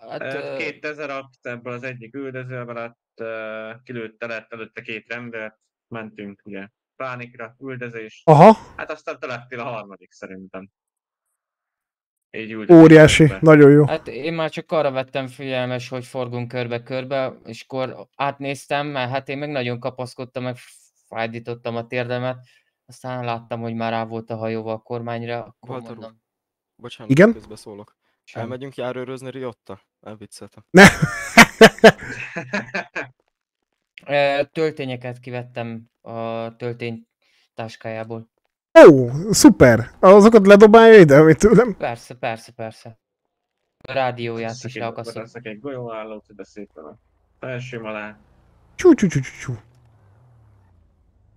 Hát, 2000 akt, ebből az egyik üldöző lett, uh, kilőtte lett előtte két rendőrt, mentünk ugye pánikra, üldözés. Aha. Hát aztán te lettél a harmadik szerintem. Így üldözés. Óriási, nagyon jó. Hát én már csak arra vettem figyelmes, hogy forgunk körbe-körbe, és akkor átnéztem, mert hát én meg nagyon kapaszkodtam, meg fájdítottam a térdemet, aztán láttam, hogy már rá volt a hajóval a kormányra, akkor Walter úr, mondom. bocsánat, Igen? közbeszólok. Semmi. Elmegyünk járőrözni Riotta? Elvicceltem. Ne! [laughs] Töltényeket kivettem a töltény táskájából. Ó, szuper. Azokat ledobálja ide, amit tőlem. Persze, persze, persze. A rádióját is leakasztom. Beteszek egy golyóállót, ide szépen a felsőm alá. Csú, csú, csú, csú.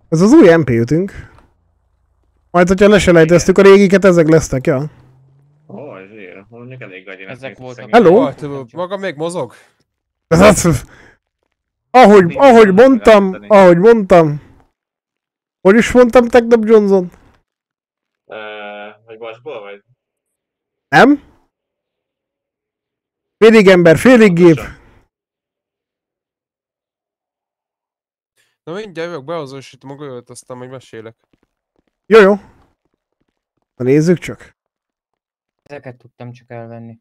Ez az új mp ünk Majd, hogyha leselejteztük a régiket, ezek lesznek, ja? Ó, ez ilyen, mondjuk elég gagyinak Ezek voltak. Hello? Maga még mozog? Ez az... Ahogy, ahogy mondtam, ahogy mondtam. Hogy is mondtam tegnap Johnson? Vagy vasból vagy? Nem? Félig ember, félig gép. Na mindjárt jövök, beazonosítom a golyót, aztán majd mesélek. Jó, jó. Na nézzük csak. Ezeket tudtam csak elvenni.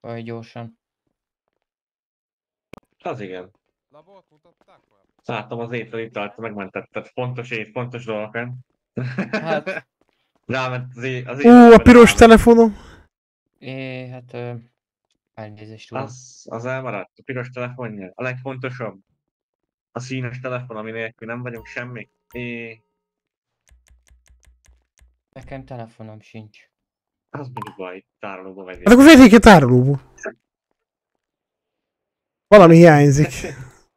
Vagy gyorsan. Az igen. Láttam az étel itt megmentetted. Fontos ét, fontos dolgokat. Hát- Ráment az é- az Ó, a piros telefonom. É, hát... Ö, elnézést úr. Az, az elmaradt, a piros telefonja. A legfontosabb. A színes telefon, ami nélkül nem vagyunk semmi. É, Nekem telefonom sincs. az mondjuk baj, tárolóba vegyél. Hát akkor vegyék egy tárolóból. Valami hiányzik.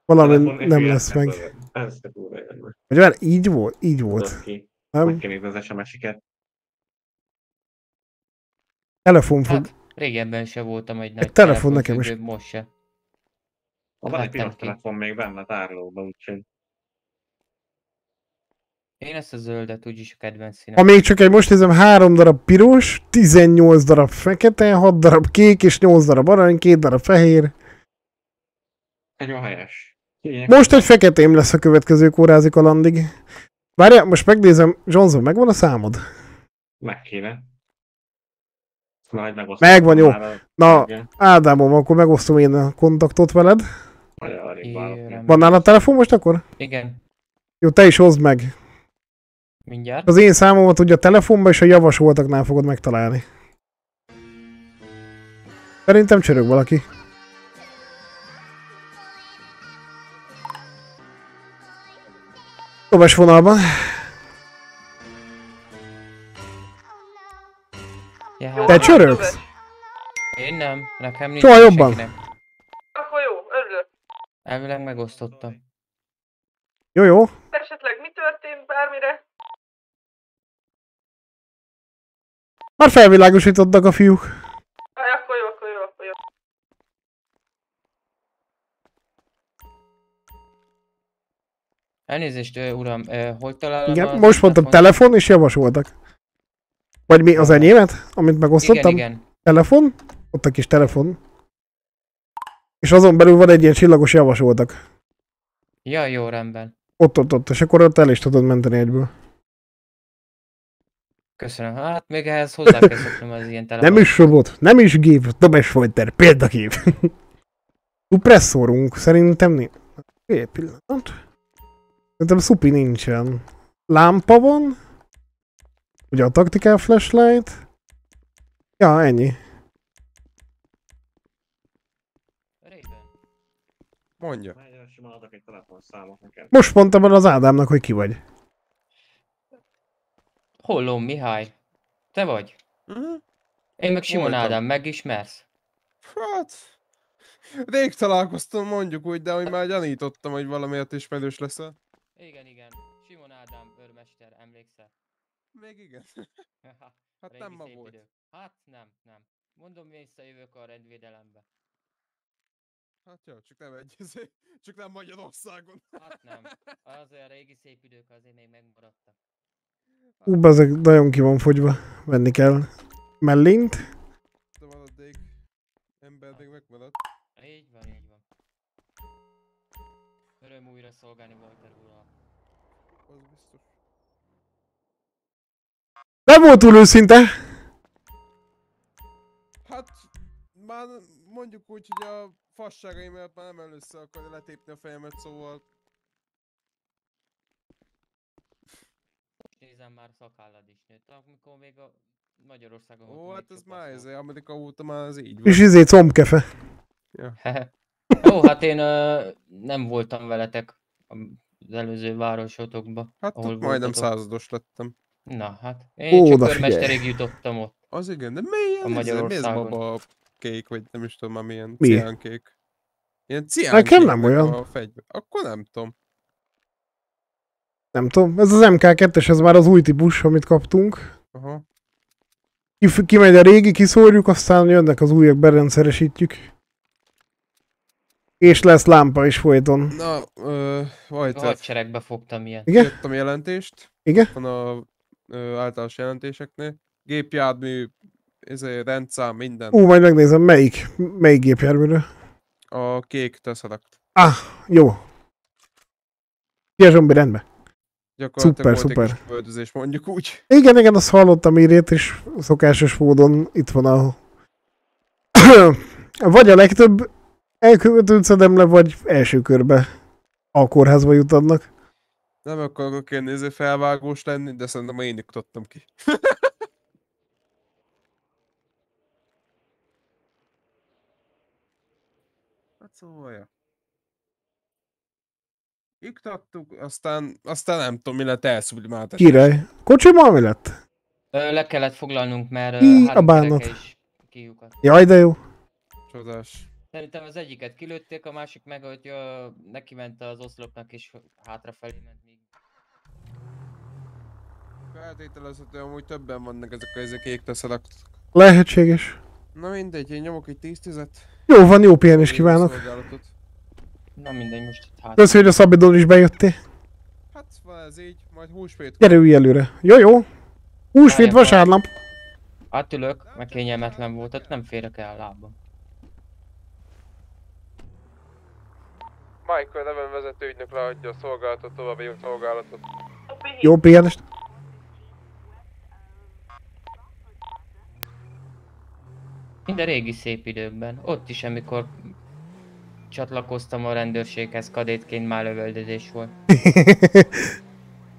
Valami nem lesz meg. Ez vagy. Már így volt? Így volt. Nem? Meg kell nézni az SMS-iket. Telefon fog. Hát, régebben se voltam egy nagy telefon nekem is. Most se. Ha van egy piros telefon még benne a tárolóba, úgyhogy. Én ezt a zöldet úgyis a kedvenc színem. Ha még csak egy, most nézem, 3 darab piros, 18 darab fekete, 6 darab kék és 8 darab arany, 2 darab fehér. Nagyon helyes. Lényeg- Most egy feketém lesz a következő kórázi kalandig. Várjál, most megnézem, Johnson, megvan a számod? Meg kéne. Majd megosztom. Megvan, jó. Na, Igen. Ádámom, akkor megosztom én a kontaktot veled. Van nálad telefon most akkor? Igen, Jó, te is hozd meg. mindjárt. Az én számomat ugye a telefonba és a javasoltaknál fogod megtalálni. Szerintem csörög valaki. Jobbes vonalban. Te csörögsz? Én nem, nekem nincs Soha jobban. Senkinek. Akkor jó, örülök. Elvileg megosztottam. Jó, jó. De esetleg mi történt bármire? Már felvilágosítottak a fiúk. Aj, akkor jó, akkor jó, akkor jó. Elnézést, uram, hol találom Igen, most mondtam telefon, és javasoltak. Vagy mi, az enyémet, amit megosztottam? Igen, igen. Telefon, ott a kis telefon. És azon belül van egy ilyen csillagos javasoltak. Ja, jó, rendben. Ott, ott, ott, és akkor ott el is tudod menteni egyből. Köszönöm. Hát még ehhez hozzá kell szoknom az ilyen telefon. Nem is robot, nem is gép, Dobes Folter, példakép. Szupresszorunk, [laughs] szerintem nincs. Egy pillanat. Szerintem szupi nincsen. Lámpa van. Ugye a tactical flashlight. Ja, ennyi. Mondja. Most mondtam el az Ádámnak, hogy ki vagy. Holló, Mihály. Te vagy? Én meg Simon Voltam. Ádám, megismersz? Hát... Rég találkoztam, mondjuk úgy, de hogy már gyanítottam, hogy valamiért ismerős leszel. Igen, igen. Simon Ádám, őrmester, emlékszel? Még igen. [laughs] hát nem ma volt. Idők. Hát nem, nem. Mondom, visszajövök a rendvédelembe. Hát jó, csak nem [laughs] egy, csak nem Magyarországon. Hát nem. Az olyan régi szép idők azért még megmaradtak. Ú, ezek nagyon ki van fogyva. Venni kell. Mellényt. De maradék ember még megmaradt. Így van, így van. Öröm újra szolgálni Walter úrral. Az biztos. Nem volt túl őszinte. Hát, már mondjuk úgy, hogy a fasságaim miatt már nem először akarja letépni a fejemet, szóval... Most nézem már szakállad is nőtt, amikor még a Magyarországon Ó, hát ez már ez, Amerika óta már ez így van. És izé combkefe. Ja. Jó, hát én ö, nem voltam veletek az előző városotokba. Hát ahol majdnem százados lettem. Na hát, én Ó, csak körmesterig jutottam ott. Az igen, de milyen, A ez, mi ez Magyarországon. baba kék, vagy nem is tudom már milyen Mi? ciánkék. Ilyen ciánkék Nekem nem olyan. A fegyver. Akkor nem tudom. Nem tudom, ez az MK2-es, ez már az új típus, amit kaptunk. Aha. Ki, kimegy a régi, kiszórjuk, aztán jönnek az újak, berendszeresítjük. És lesz lámpa is folyton. Na, ö, A Vajcer, hadseregbe fogtam ilyen. Igen? írtam jelentést. Igen? Van a általános jelentéseknél. Gépjármű, ezért rendszám, minden. Ú, majd megnézem, melyik, melyik gépjárműről. A kék teszelekt. Ah, jó. Ja, zombi, rendben. Gyakorlatilag Szuper, szuper. kis földözés, mondjuk úgy. Igen, igen, azt hallottam írét, és szokásos módon itt van a... [coughs] vagy a legtöbb elkövetőt szedem le, vagy első körbe a kórházba jutadnak. Nem akarok én néző felvágós lenni, de szerintem én iktattam ki. [laughs] hát szóval, ja. Iktattuk, aztán, aztán nem tudom, mi lett elszublimáltás. Király. Kocsimal mi lett? Ö, le kellett foglalnunk, mert Í, ö, a bánat. kereke is kiukat. Jaj, de jó. Csodás. Szerintem az egyiket kilőtték, a másik meg, hogy ö, neki ment az oszlopnak és hátrafelé ment még. Feltételezhetően amúgy többen vannak ezek a ezek kék teszelek. Lehetséges. Na mindegy, én nyomok egy 10-10-et. Jó van, jó pihenést kívánok. Na mindegy, most itt hát. Köszi, hogy a Szabidon is bejöttél. Hát van ez így, majd húsvét. Gyere, ülj előre. Jó, jó. Húsvét vasárnap. Átülök, meg kényelmetlen volt, ott nem férek el a lábam. Michael neven vezető ügynök leadja a szolgálatot, további jó szolgálatot. Jó pihenést. Mind a régi szép időkben. Ott is, amikor csatlakoztam a rendőrséghez, kadétként már lövöldözés volt. [laughs]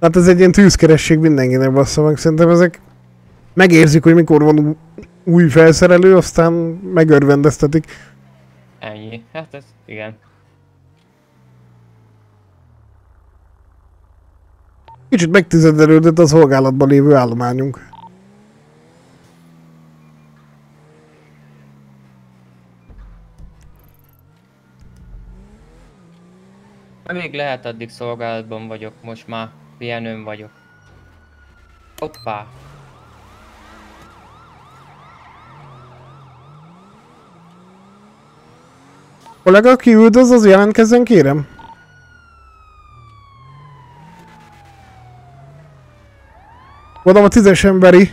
Hát ez egy ilyen tűzkeresség mindenkinek bassza meg. Szerintem ezek megérzik, hogy mikor van új felszerelő, aztán megörvendeztetik. Ennyi. Hát ez, igen. Kicsit megtizedelődött a szolgálatban lévő állományunk. Amíg lehet, addig szolgálatban vagyok, most már pihenőn vagyok. Hoppá! Kollega kiüldöz, az jelentkezzen kérem. Gondolom a tízes emberi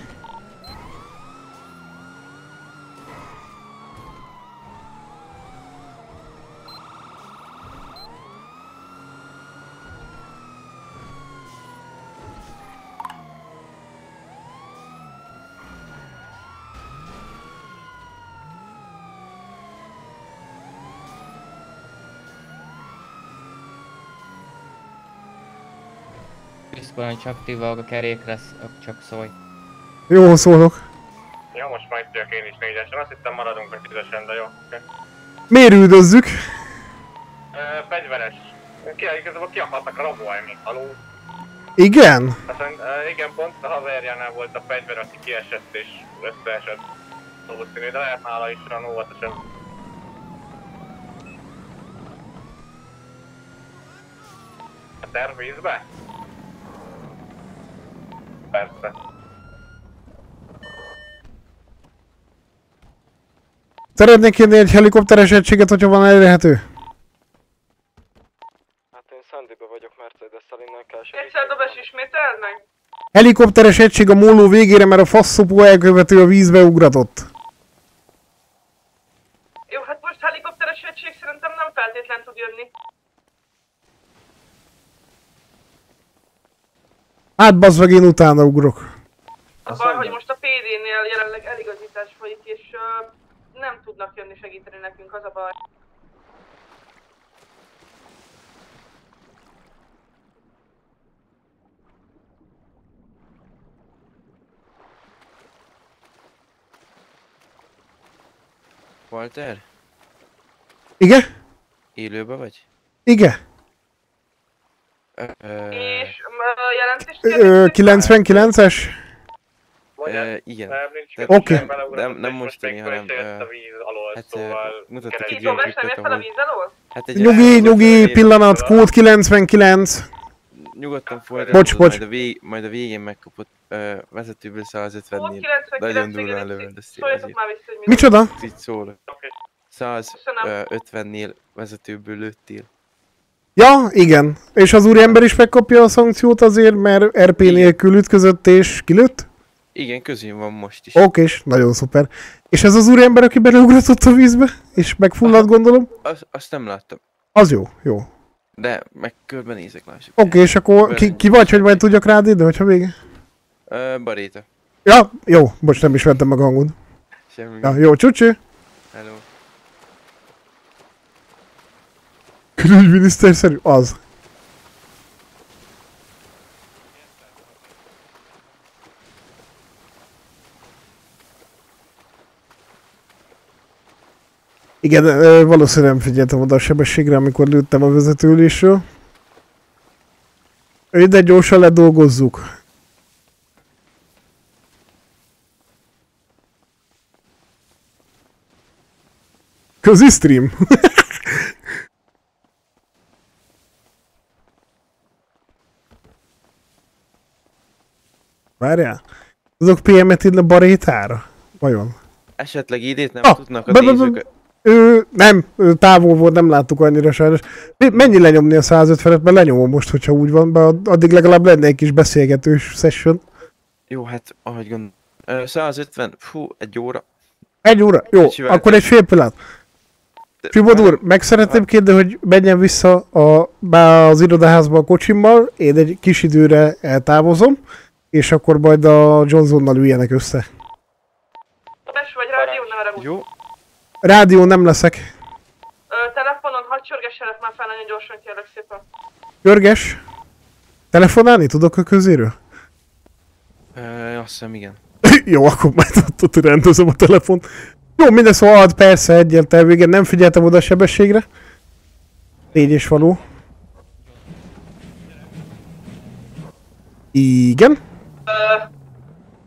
Közparancs aktíva, a kerék lesz, csak szólj. Jó, szólok. Jó, most majd tudjak én is négyesen. Azt hittem maradunk a tízesen, de jó. oké. Miért üldözzük? Ö, Fegyveres. Ki, igazából ki akartak rabolni, haló? Igen? Aztán, ö, igen, pont a haverjánál volt a fegyver, aki kiesett és összeesett. Valószínű, de lehet nála is van óvatosan. A terv vízbe? Persze. Szeretnék kérni egy helikopteres egységet, hogyha van elérhető. Egyszer dobás ismételd meg? Helikopteres egység a móló végére, mert a faszopó elkövető a vízbe ugratott. Jó, hát most helikopteres egység szerintem nem feltétlen tud jönni. Hát bazd meg, én utána ugrok. A baj, hogy most a PD-nél jelenleg eligazítás folyik, és uh, nem tudnak jönni segíteni nekünk, az a baj. Walter? Igen? Élőbe vagy? Igen? És uh, jelentést Ö, 99-es? ö, igen. Oké. Nem, nem, nem mostani, hanem... Hát ö, mutatok egy ilyen klippet, ahol... Hát egy Nyugi, nyugi, pillanat, kód 99. Nyugodtan folytatod, Bocs, bocs. Majd a, vég, majd a végén megkapott ö, vezetőből 150 Kód nél 99, Nagyon durván lövöldöztél szóljatok azért. már vissza, hogy mi Micsoda? Így szól. Köszönöm. 150-nél vezetőből lőttél. Ja, igen. És az úriember is megkapja a szankciót azért, mert RP nélkül ütközött és kilőtt? Igen, közén van most is. Oké, és nagyon szuper. És ez az úriember, aki beleugratott a vízbe, és megfulladt, gondolom? Azt, azt nem láttam. Az jó, jó. De meg körbenézek, lássuk. Oké, és akkor ki, ki vagy, hogy majd tudjak rád ide, hogyha vége? Ö, baréta. Ja, jó, bocs, nem is vettem meg a hangod. Semmi. Ja, jó, csúcső. Hello. Külügyminiszter szerű? Az. Igen, valószínűleg nem figyeltem oda a sebességre, amikor lőttem a vezetőülésről. De gyorsan ledolgozzuk. Közi stream. [laughs] Várjál. Tudok PM-et írni a barétára? Vajon? Esetleg idét nem Ah, tudnak a be- be- nézők... Ő, nem, ő távol volt, nem láttuk annyira sajnos. Mennyi lenyomni a 150-et, mert lenyomom most, hogyha úgy van, be, addig legalább lenne egy kis beszélgetős session. Jó, hát ahogy gond... Ö, 150, fú, egy óra. Egy óra? Jó, Kicsivel akkor egy fél pillanat. Fibod úr, meg szeretném kérni, hogy menjen vissza a, az irodaházba a kocsimmal, én egy kis időre eltávozom, és akkor majd a Johnsonnal üljenek össze. Dobás vagy rádió, ne arra Jó. Rádió nem leszek. Ö, telefonon hadd csörgessenek már fel nagyon gyorsan, kérlek szépen. Görges? Telefonálni tudok a közéről? Ö, azt hiszem igen. [laughs] Jó, akkor majd ott, rendezem a telefont. Jó, minden szóval ad, persze, egyértelmű, igen, nem figyeltem oda a sebességre. Négy és való. Igen.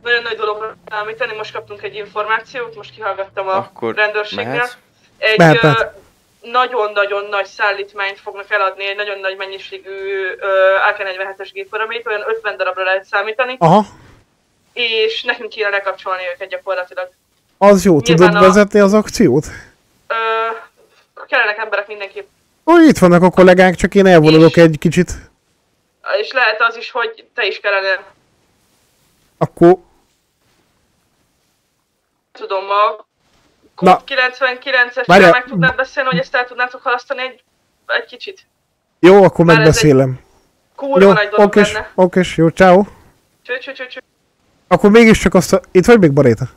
Nagyon nagy dologra számítani, most kaptunk egy információt, most kihallgattam a Akkor rendőrségnél. Egy Mehet, mehet. nagyon-nagyon nagy szállítmányt fognak eladni, egy nagyon nagy mennyiségű ö, AK-47-es gépparamét, olyan 50 darabra lehet számítani, Aha, és nekünk kéne lekapcsolni őket gyakorlatilag. az jó. Nyilván Tudod a- vezetni az akciót? Ö, kellenek emberek mindenképp. Ó, itt vannak a kollégák, csak én elvonulok egy kicsit. És lehet az is, hogy te is kellene. Akkor... Tudom, a Na, 99-esre Várjál. meg tudnád beszélni, hogy ezt el tudnátok halasztani egy, egy kicsit. jó, akkor ez megbeszélem. Kurva Jó, nagy dolog okés, lenne. okés, jó, ciao. Cső, cső, cső, cső. Akkor mégiscsak azt a... Itt vagy még baréta?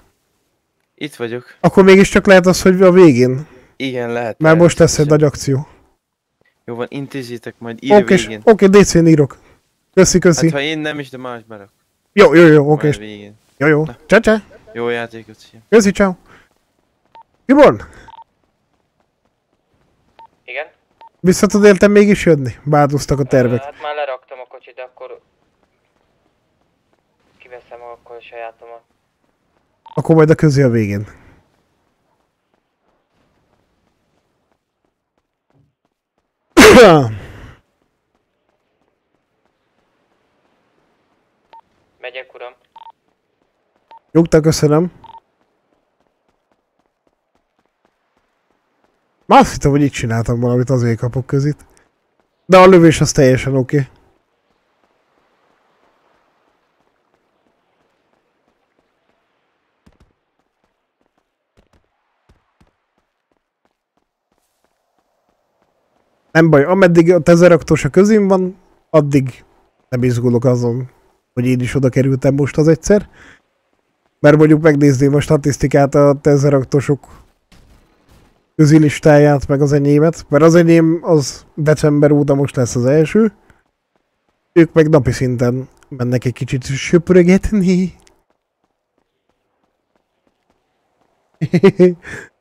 Itt vagyok. Akkor mégiscsak lehet az, hogy a végén. Igen, lehet. Mert most lesz egy nagy akció. Jó van, intézzétek majd ide Oké, végén. oké, DC-n írok. Köszi, köszi. Hát ha én nem is, de más berak. Jó, jó, jó, oké. végén. Jó, jó. Csá, csá. Jó játékot, szia. Köszi, ciao. Tibor, Igen? vissza tudnél te mégis jönni? Változtak a tervek. Hát már leraktam a kocsit, de akkor kiveszem akkor a sajátomat. Akkor majd a közé a végén. Megyek, uram. Nyugta, köszönöm. Már azt hittem, hogy itt csináltam valamit, azért kapok közit. De a lövés az teljesen oké. Okay. Nem baj, ameddig a tezeraktós a közén van, addig nem izgulok azon, hogy én is oda kerültem most az egyszer. Mert mondjuk megnézném a statisztikát a tezeraktosok közilistáját, meg az enyémet, mert az enyém az december óta most lesz az első. Ők meg napi szinten mennek egy kicsit söprögetni. [laughs]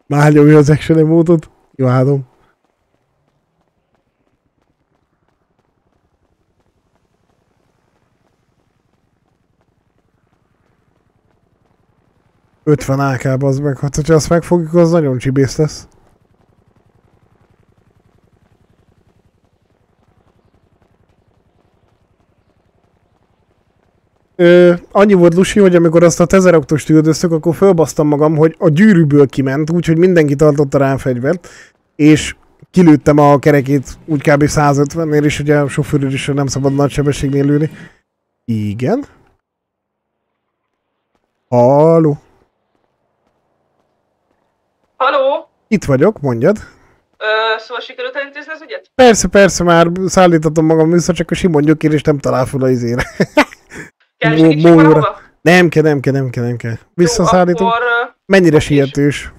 Már nyomja az action módot. Imádom. Ötven AK az meg, hát hogyha azt megfogjuk, az nagyon csibész lesz. Ö, annyi volt Lusi, hogy amikor azt a tezeroktost üldöztük, akkor fölbasztam magam, hogy a gyűrűből kiment, úgyhogy mindenki tartotta rá a fegyvert, és kilőttem a kerekét úgy kb. 150-nél, és ugye a sofőr is nem szabad nagy sebességnél lőni. Igen. Halló. Haló? Itt vagyok, mondjad. Ö, szóval sikerült elintézni az ügyet? Persze, persze, már szállítottam magam vissza, csak a Simon gyökér nem talál fel az izére. Kell segítség? Nem kell, nem kell, nem kell, nem kell. Visszaszállítom. akkor, ö, Mennyire sietős?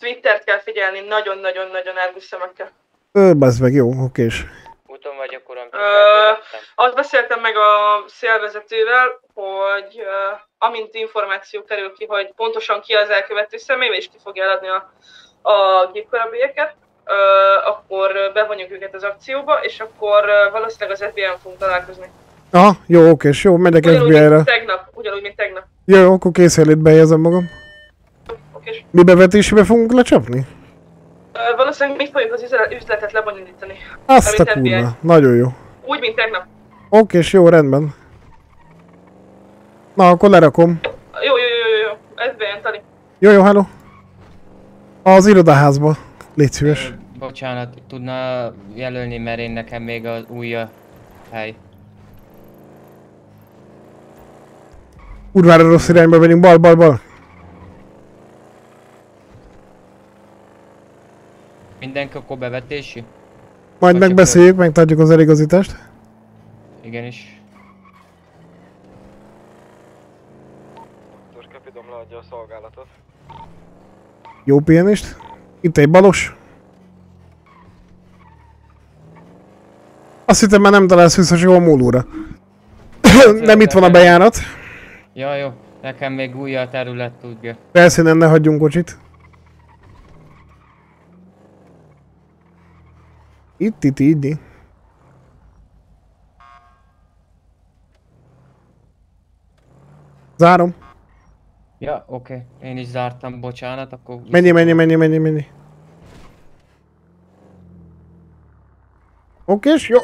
Twittert kell figyelni, nagyon-nagyon-nagyon árgus szemekkel. Ö, bazd meg, jó, okés. Úton vagyok, uram. Ö, azt beszéltem meg a szélvezetővel, hogy ö, amint információ kerül ki, hogy pontosan ki az elkövető személy, és ki fogja eladni a, a gépkorabélyeket, akkor bevonjuk őket az akcióba, és akkor valószínűleg az FBI-en fogunk találkozni. Aha, jó, okés, jó, megyek FBI-re. tegnap, ugyanúgy, mint tegnap. Jó, jó, akkor készenlét bejezem magam. Okés. Mi bevetésébe fogunk lecsapni? Ö, valószínűleg mi fogjuk az üzle- üzletet lebonyolítani. Azt a kurva. Nagyon jó. Úgy, mint tegnap. Okés, jó, rendben. Na, akkor lerakom. Jó, jó, jó, jó, jó. FBI-en tali. Jó, jó, hello. Az irodaházba. Légy szíves. Bocsánat, tudna jelölni, mert én nekem még az új a hely. Kurvára rossz irányba megyünk, bal, bal, bal. Mindenki akkor bevetési? Majd Vagy megbeszéljük, megtartjuk az eligazítást. Igenis. Kapidom leadja a szolgálatot. Jó pihenést. Itt egy balos. Azt hittem már nem találsz vissza soha múlóra. nem itt van a bejárat. Ja, jó. Nekem még új a terület tudja. Felszínen ne hagyjunk kocsit. Itt, itt, így. Zárom. Ja, oké. Okay. Én is zártam, bocsánat, akkor... Mennyi, mennyi, mennyi, mennyi, mennyi. Okés, jó.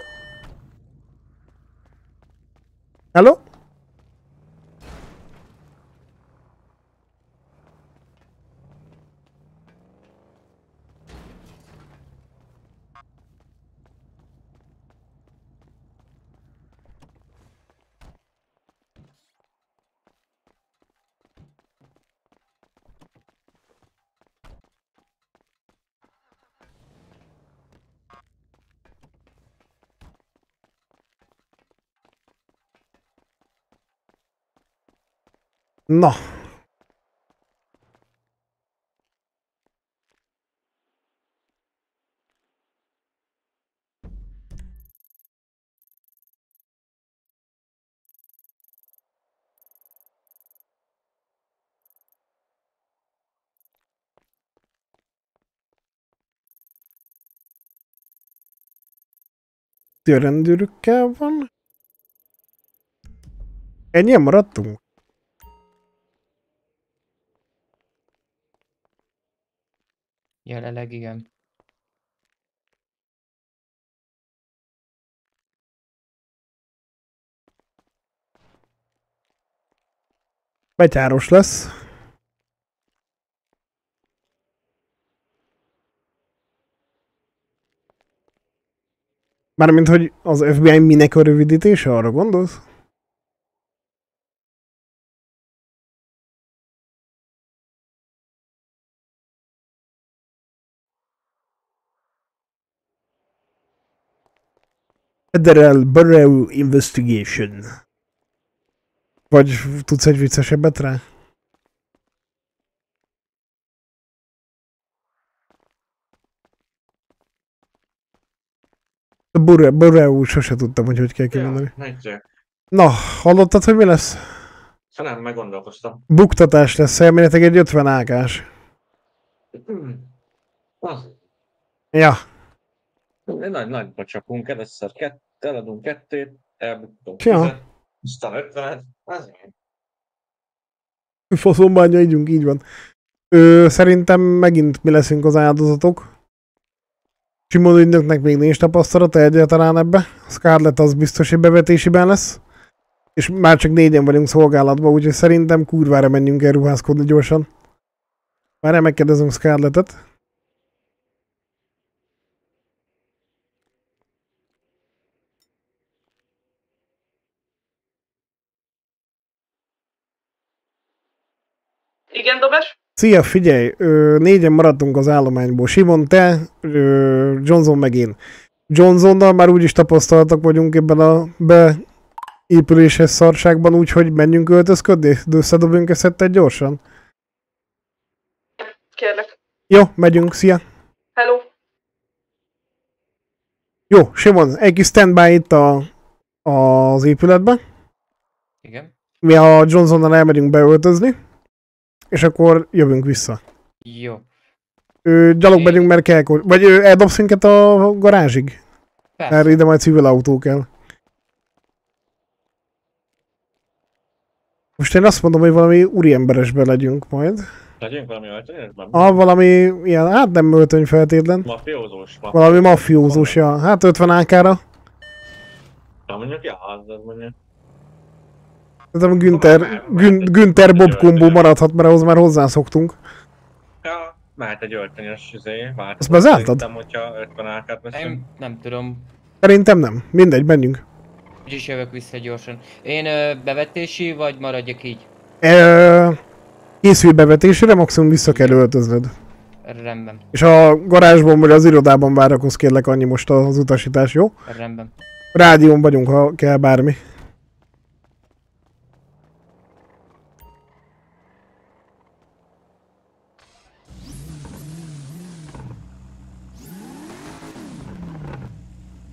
Hello? Na. Rendőrökkel van. Ennyien maradtunk? Jelenleg igen. Betyáros lesz. Mármint, hogy az FBI minek a rövidítése, arra gondolsz? Federal Bureau Investigation. Vagy tudsz egy viccesebbet rá? A Bure, Bureau sose tudtam, hogy hogy kell kimondani. Megye. Na, hallottad, hogy mi lesz? Ha nem, meggondolkoztam. Buktatás lesz, elméletileg egy 50 ágás. Az. Ja. Nagy, nagy becsapunk, először kett, eladunk kettőt, elbuktunk Ja. tizet, aztán ötvenet, az Faszombánya ígyunk, így van. Ö, szerintem megint mi leszünk az áldozatok. Simon ügynöknek még nincs tapasztalata egyáltalán ebbe. A Scarlett az biztos, hogy bevetésiben lesz. És már csak négyen vagyunk szolgálatban, úgyhogy szerintem kurvára menjünk el ruházkodni gyorsan. Már megkérdezem Scarlettet. Dobes? Szia, figyelj, ö, négyen maradtunk az állományból. Simon, te, ö, Johnson meg én. Johnsonnal már úgyis tapasztaltak vagyunk ebben a beépüléses szarságban, úgyhogy menjünk öltözködni? De Összedobjunk eszettet gyorsan? Kérlek. Jó, megyünk, szia. Hello. Jó, Simon, egy kis standby itt a, az épületben. Igen. Mi a Johnsonnal elmegyünk beöltözni, és akkor jövünk vissza. Jó. Ö, gyalog megyünk, mert kell, vagy ö, eldobsz minket a garázsig? Persze. Mert ide majd civil autó kell. Most én azt mondom, hogy valami úriemberesbe legyünk majd. Legyünk valami öltönyösben? Ah, valami ilyen, hát nem öltöny feltétlen. Mafiózós? Valami mafiózus, ja. Hát 50 ákára. Na mondjuk, ja, az, az mondjuk. Szerintem Günther, Gün, Günther Bob kombó maradhat, mert ahhoz már hozzászoktunk. Ja, mehet egy öltönyös izé, változat. Ezt bezártad? Szerintem, hogyha 50 ákát veszünk. Nem, nem tudom. Szerintem nem. Mindegy, menjünk. Úgyis jövök vissza gyorsan. Én ö, bevetési, vagy maradjak így? Ö, készülj bevetésére, maximum vissza kell öltöznöd. Rendben. És a garázsban vagy az irodában várakozz kérlek annyi most az utasítás, jó? Rendben. Rádión vagyunk, ha kell bármi.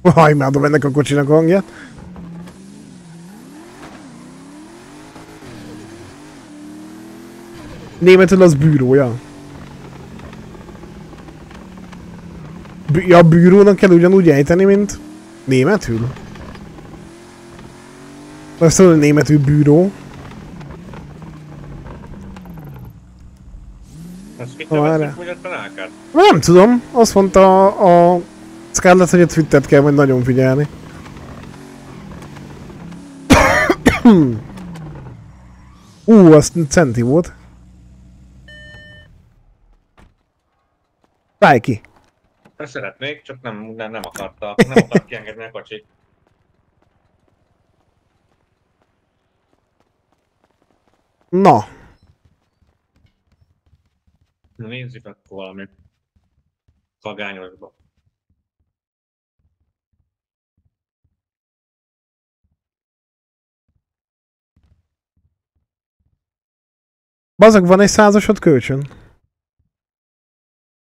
[laughs] Ha, imádom ennek a kocsinak a hangját. Németül az bűrója. Bű- ja, bűrónak kell ugyanúgy ejteni, mint németül? Azt mondom, németül bűró. Ezt mit Ha, veszünk erre. úgy 50 ákát? Nem tudom, azt mondta a, a Scarlett, hogy a Twittert kell majd nagyon figyelni. Ú, azt centi volt. Szállj ki. Szeretnék, csak nem, nem, nem akarta, nem akart kiengedni a kocsit. Na, Nézzük akkor valami kagányosba. Bazag, van egy százasod kölcsön?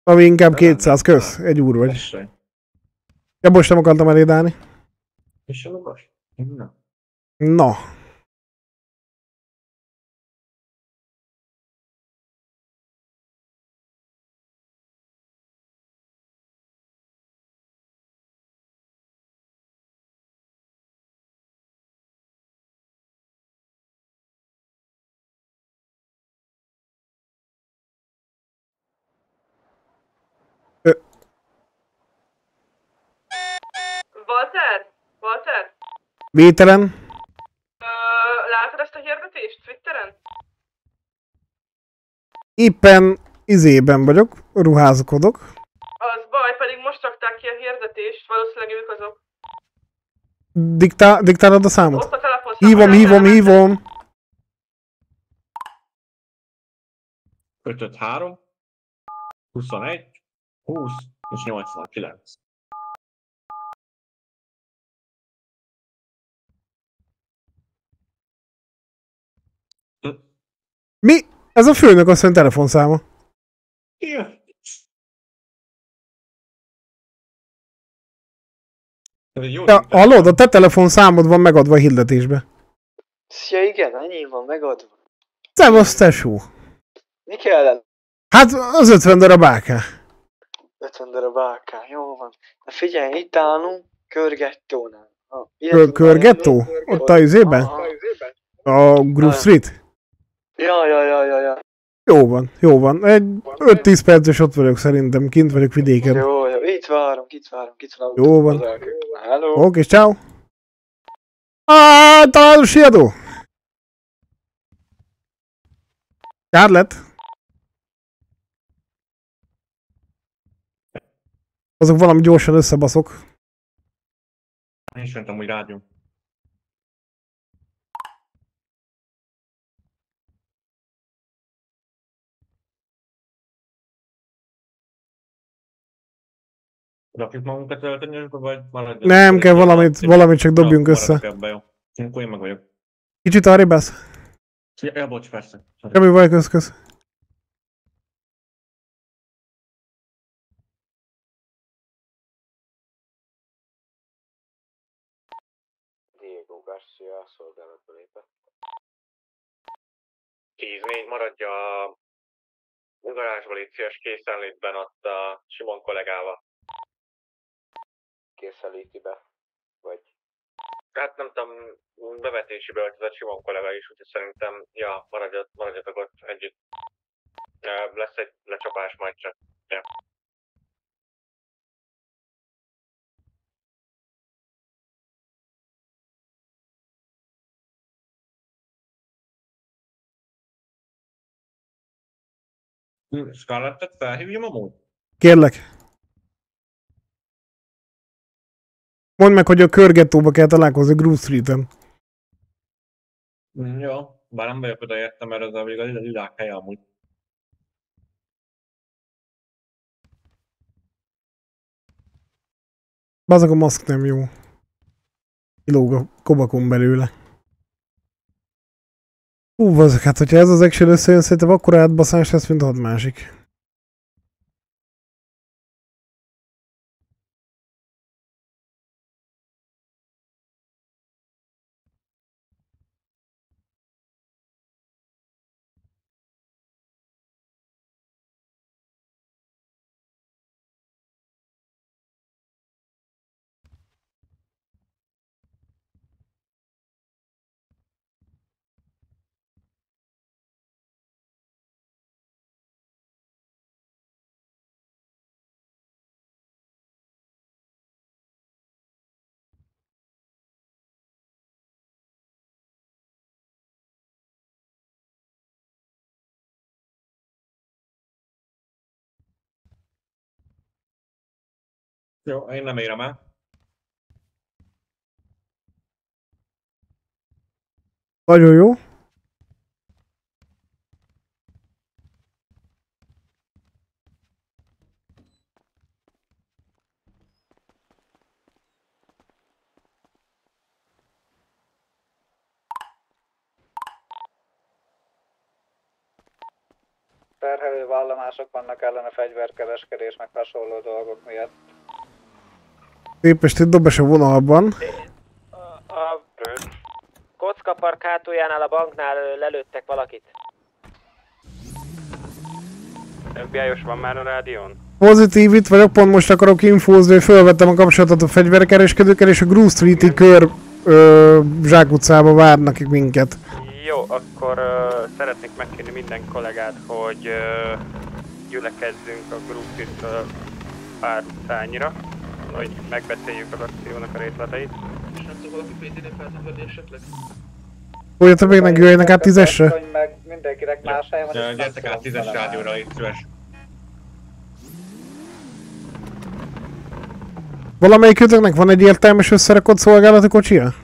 Ami inkább 200, kösz. Egy úr vagy. Ja, most nem akartam eléd állni. És a magas? Na. Na. Walter? Walter? Vételen. Ö, látod ezt a hirdetést Twitteren? Éppen izében vagyok, ruházkodok. Az baj, pedig most rakták ki a hirdetést, valószínűleg ők azok. Diktá, diktálod a számot? Ott a telefonszám. Hívom, hívom, hívom. 5 3 21 20 és 89. Mi? Ez a főnök asszony telefonszáma. Ja. Ja, hallod? A te telefonszámod van megadva a hirdetésbe. Szia, igen, enyém van megadva. Szevasz, tesó. Mi kellene? Hát az 50 darab AK. 50 darab AK, jó van. Na figyelj, itt állunk, Körgettónál. Körgettó? Ott a izében? A Groove Street? Ja, ja, ja, ja, ja. Jó van, jó van. Egy 5-10 perces ott vagyok szerintem, kint vagyok vidéken. Jó, jó, itt várunk, itt várunk, itt van. Jó van. Hello. Oké, ciao. Ah, találatos hiadó! Kár lett. Azok valami gyorsan összebaszok. Én is mentem, hogy rádió. Rakjuk magunkat öltönyösbe, vagy maradjunk? Nem kell valamit, valamit csak dobjunk Jó, össze. ebbe, jó. Akkor én meg vagyok. Kicsit arrébb állsz? Ja, ja, bocs, persze. Semmi baj, kösz, kösz. Diego Garcia szolgálatba lépett. 10-4 maradja a garázsba légy szíves készenlétben ott a Simon kollégával. Készenlétibe? Vagy Hát nem tudom, bevetési öltözött Simon kollega is, úgyhogy szerintem, ja, maradjat, maradjatok ott együtt. Lesz egy lecsapás majd csak. Ja. Scarlettet felhívjam amúgy? Kérlek. Mondd meg, hogy a körgettóba kell találkozni Groove Street-en. Mm, Jó, bár nem vagyok odaértem, mert ez a még a lilák helye amúgy. Bazag a maszk nem jó. Kilóg a kobakon belőle. Hú, bazag, hát hogyha ez az action összejön, szerintem akkor átbaszás lesz, mint a másik. Jó, én nem érem el. Nagyon jó. terhelő vallomások vannak ellene fegyverkereskedés, meg hasonló dolgok miatt. Szép estét, dobes a vonalban. A kockapark hátuljánál a banknál ö, lelőttek valakit. FBI-os van már a rádión? Pozitív, itt vagyok, pont most akarok infózni, hogy felvettem a kapcsolatot a fegyverkereskedőkkel, és a Groove Street-i kör ö, zsákutcába várnak minket. Jó, akkor uh, szeretnék megkérni minden kollégát, hogy uh, gyülekezzünk a Groupit pár utányra, hogy megbeszéljük az akciónak a részleteit. És nem tud valaki PTD feltenni esetleg? Folyatok még meg jöjjenek át tízesre? Hogy meg mindenkinek más helyen van. nem Gyertek át 10-es rádióra, itt szíves. Valamelyikőtöknek van egy értelmes összerakott szolgálati kocsia?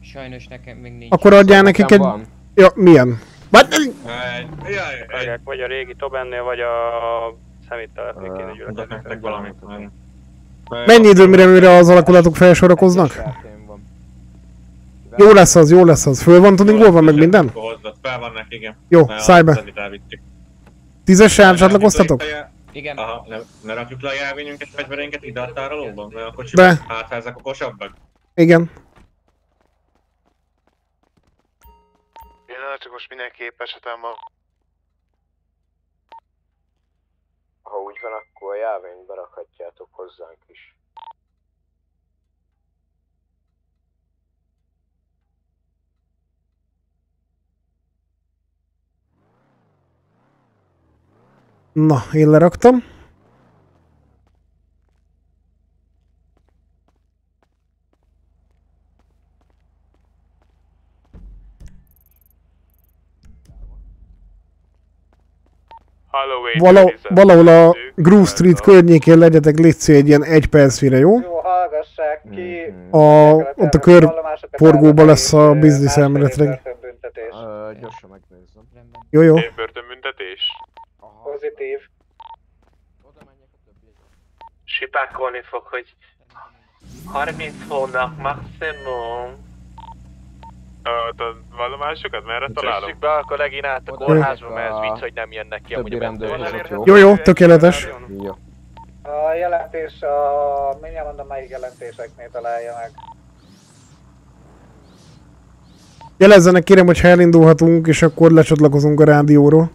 Sajnos nekem még nincs. Akkor adjál nekik egy... Ja, milyen? Vagy... Vagy a régi Tobennél, vagy a szeméttelepnél kéne gyülekezni. nektek valamit. Mennyi idő, mire, mire az alakulatok felsorakoznak? Jó lesz az, jó lesz az. Föl van tuningolva, meg minden? Fel vannak, igen. Jó, szállj be. elvittük. Tízesre átcsatlakoztatok? Igen. Aha, ne, ne rakjuk le a jelvényünket, fegyvereinket ide a tárolóban? Mert. Hát, ha ezek okosabbak? Igen. Én csak most mindenképp esetem van. Ha úgy van, akkor a jelvényt berakhatjátok hozzánk is. Na, én leraktam. Vala, valahol a Groove Street környékén legyetek létszi egy ilyen egy percre, jó? Jó, hallgassák ki. A, ott a kör forgóba lesz a biznisz elméletileg. Gyorsan megnézem. Jó, jó. Börtönbüntetés? Pozitív. Sipákolni fog, hogy 30 hónap maximum. A vallomásokat merre találom? Csössük be a kolléginát a kórházba, mert ez vicc, hogy nem jönnek ki amúgy a mentők. Jó, jó, tökéletes. Jó. A jelentés, a... mindjárt mondom, melyik jelentéseknél találja meg. Jelezzenek kérem, hogy ha elindulhatunk, és akkor lecsatlakozunk a rádióról.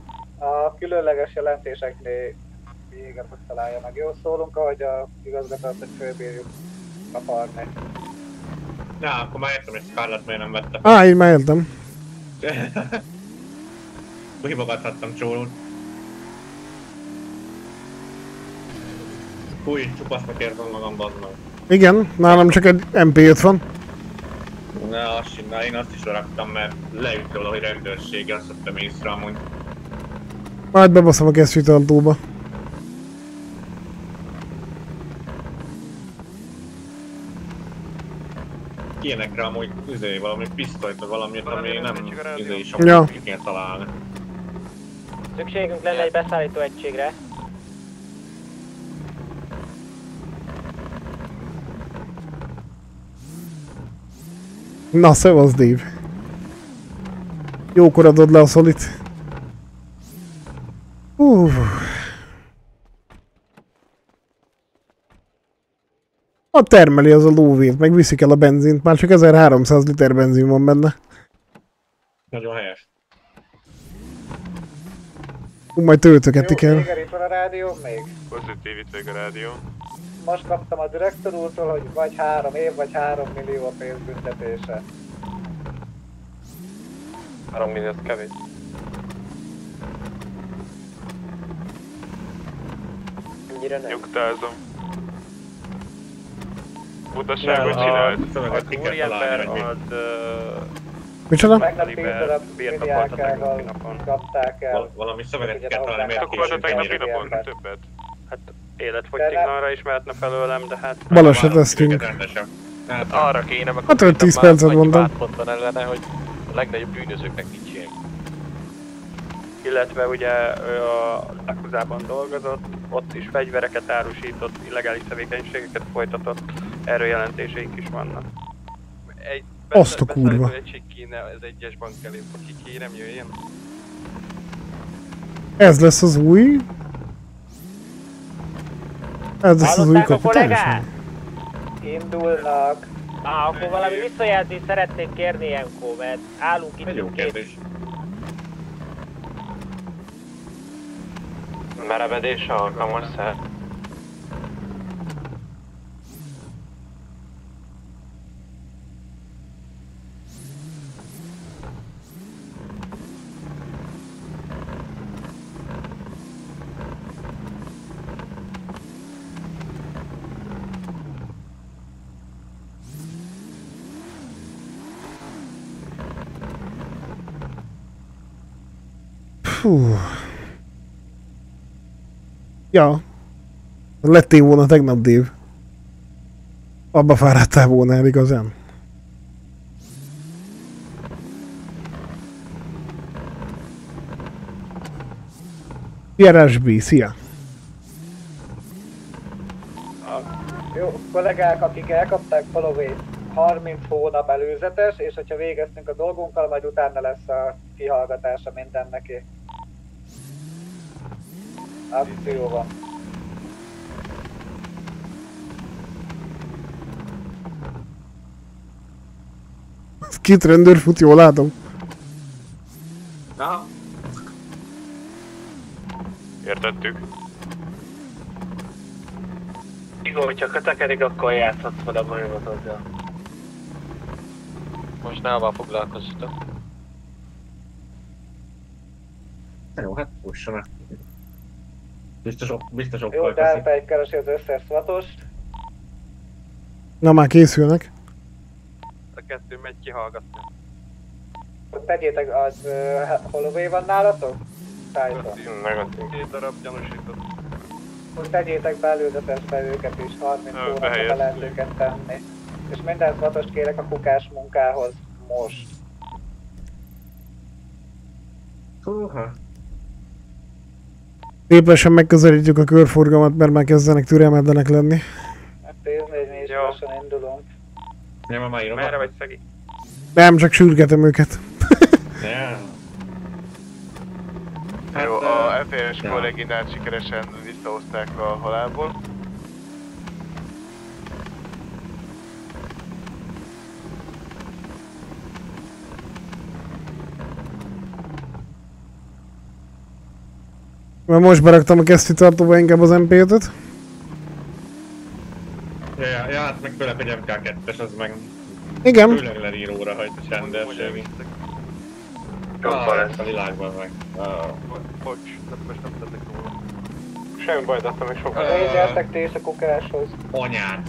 A különleges jelentéseknél hogy találja meg. Jó, szólunk, ahogy a igazgatót, hogy fölbírjuk kaparni. Na, akkor már értem, hogy Scarlett miért nem vette. Á, így már értem. [laughs] Hívogathattam csórút. Fúj, csupasznak érzem magam, meg. Igen, nálam csak egy MP5 van. Na, azt na, én azt is leraktam, mert leült róla, hogy rendőrséggel, azt vettem észre amúgy. Majd bebaszom a kesztyűtartóba. Ilyenekre amúgy üzé, valami pisztolyt, vagy valamit, ami nem üzé is Ja. ki kéne találni. Szükségünk lenne egy beszállító egységre. Na, szevasz, Dave. Jókor adod le a szolit. Uff. A termeli az a lóvét, meg viszik el a benzint, már csak 1300 liter benzin van benne. Nagyon helyes. Ú, majd töltögetni kell. Még van a rádió, még. Pozitív itt még a rádió. Most kaptam a direktor úrtól, hogy vagy három év, vagy három millió a pénzbüntetése. 3 millió az kevés. Annyira nem. Nyugtázom. Butaságot csinált. a mi. az... Micsoda? Tegnap tíz darab miniákával kapták el. Val- valami szöveget kell találni, miért Akkor az a tegnapi napon többet. Hát életfogytiglanra is mehetne felőlem, de hát... Baleseteztünk. Hát arra kéne, meg Hát 5-10 percet mondom. Ellene, hogy a legnagyobb bűnözőknek nincs. Illetve ugye a Lakuzában dolgozott, ott is fegyvereket árusított, illegális tevékenységeket folytatott, erről jelentéseink is vannak. Egy Azt a kurva. egység kéne az egyes bank elé, aki kérem jöjjön. Ez lesz az új... Ez lesz az új kollégát? Indulnak. Á, akkor valami visszajelzést szeretnék kérni ilyenkor, mert állunk itt Egy jó két kérdés. Merevedés alkalmas szer. Fú. Ja. Lettél volna tegnap, Dave. Abba fáradtál volna el igazán. PRSB, szia! Jó, kollégák, akik elkapták Followay 30 hónap előzetes, és hogyha végeztünk a dolgunkkal, majd utána lesz a kihallgatása mindenneké. Akció van. Két rendőr fut, jól látom. Na. Értettük. Igor, hogyha kötekedik, akkor játszhatsz fel a folyamatoddal. Most ne avval foglalkozzatok. Jó, hát fussanak. Biztos, ok- biztos Jó, okkal teszik. Delta egy keresi az összes swatost. Na már készülnek. A kettő megy kihallgatni. Tegyétek, az uh, Holloway van nálatok? Tájban. Két darab gyanúsított. Most tegyétek be előzetesbe őket is, 30 Ö, hónapra be behelyeztük. lehet őket tenni. És minden swatost kérek a kukás munkához most. Húha. Szépesen megközelítjük a körforgalmat, mert már kezdenek türelmetlenek lenni. Hát 10 mi is lassan indulunk. Nem, már írom. Merre vagy Szegi? Nem, csak sürgetem őket. [laughs] Nem. Jó, Hát, a FS kolléginát sikeresen visszahozták a halálból. Mert most beraktam a kesztyűtartóba inkább az MP5-öt. Ja, ja, ja, hát meg főleg, hogy MK2-es, az meg... Igen. Főleg leríróra hajt a csendesség. Jobban Ah, lesz. a világban meg. Ah. Bocs, de most nem tettek róla. Semmi baj, de attól még sokkal. Légyeltek ti is a kukáshoz. Anyát!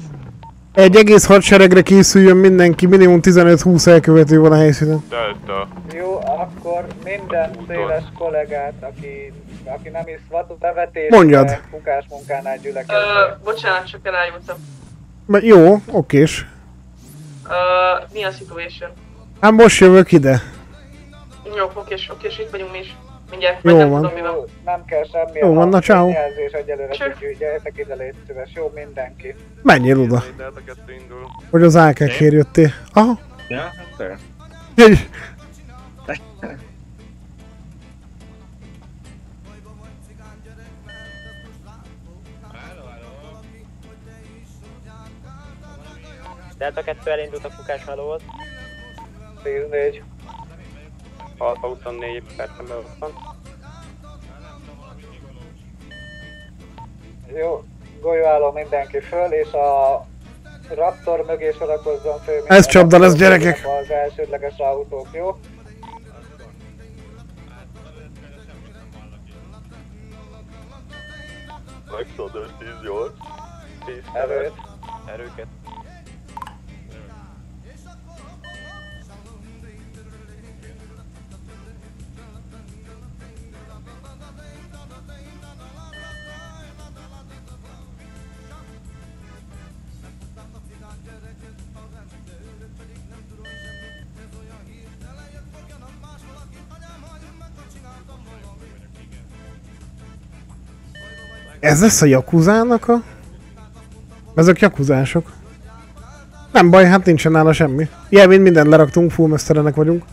Egy egész hadseregre készüljön mindenki, minimum 15-20 elkövető van a helyszínen. Delta. Jó, akkor minden széles kollégát, aki, aki nem is SWAT bevetés, Mondjad. kukás munkánál Ö, gyülekeznek. bocsánat, csak elájultam. Jó, okés. Ö, mi a situation? Hát most jövök ide. Jó, okés, okés, itt vagyunk mi is. Mindjárt, Jó nem van. tudom mi van. Nem kell semmi. Jó van, na, ciao. Jelzés egyelőre, hogy gyertek ide, légy szíves. Jó, mindenki. Menjél oda. Delta 2 indul. Hogy az AK-kért jöttél. Aha. Ja, hát. Delta 2 elindult a kukás melóhoz. 14. Alfa 24 percemben ott van. Jó, golyóálló mindenki föl, és a Raptor mögé sorakozzon föl. Ez csapda lesz, gyerekek. Az elsődleges autók, jó? Megszódós 10 8. 10 Erőt. Erőket. Ez lesz a Yakuzának a... Ezek Yakuzások. Nem baj, hát nincsen nála semmi. Ilyen, mint mindent leraktunk, fullmesterenek vagyunk.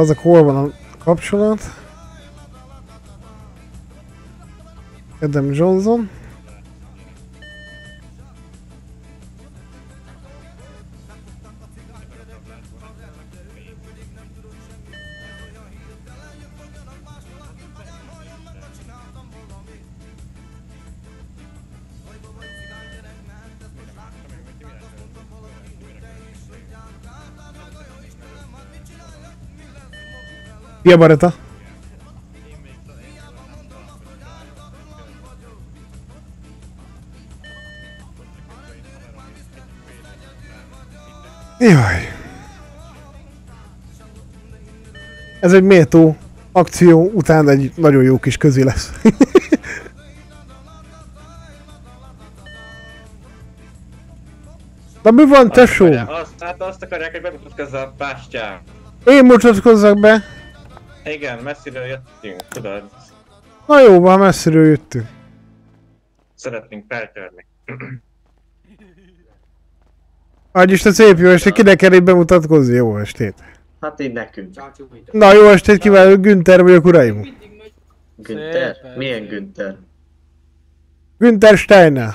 Azok hol van a kapcsolat? Adam Johnson. Szia Bareta! Jaj. Ez egy méltó akció után egy nagyon jó kis közi lesz. [laughs] Na mi van, tesó? Azt, hát azt akarják, hogy bemutatkozza a bástyám. Én mutatkozzak be. Igen, messziről jöttünk, tudod. Na jó, van messziről jöttünk. Szeretnénk feltörni. Adj Isten szép jó estét, kinek kell itt bemutatkozni? Jó estét. Hát így nekünk. Na jó estét kívánok, Günther vagyok uraim. Günther? Milyen Günther? Günther Steiner.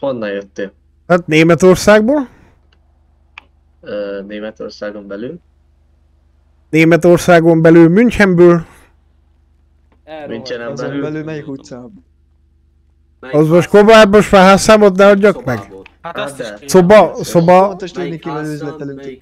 Honnan jöttél? Hát Németországból. Ö, Németországon belül. Németországon belül Münchenből. Münchenen Azon belül. belül melyik utcában? Az most Kobábos feházszámot ne adjak meg. Hát azt is Szoba, szoba, Pontos tudni kivel üzletelünk.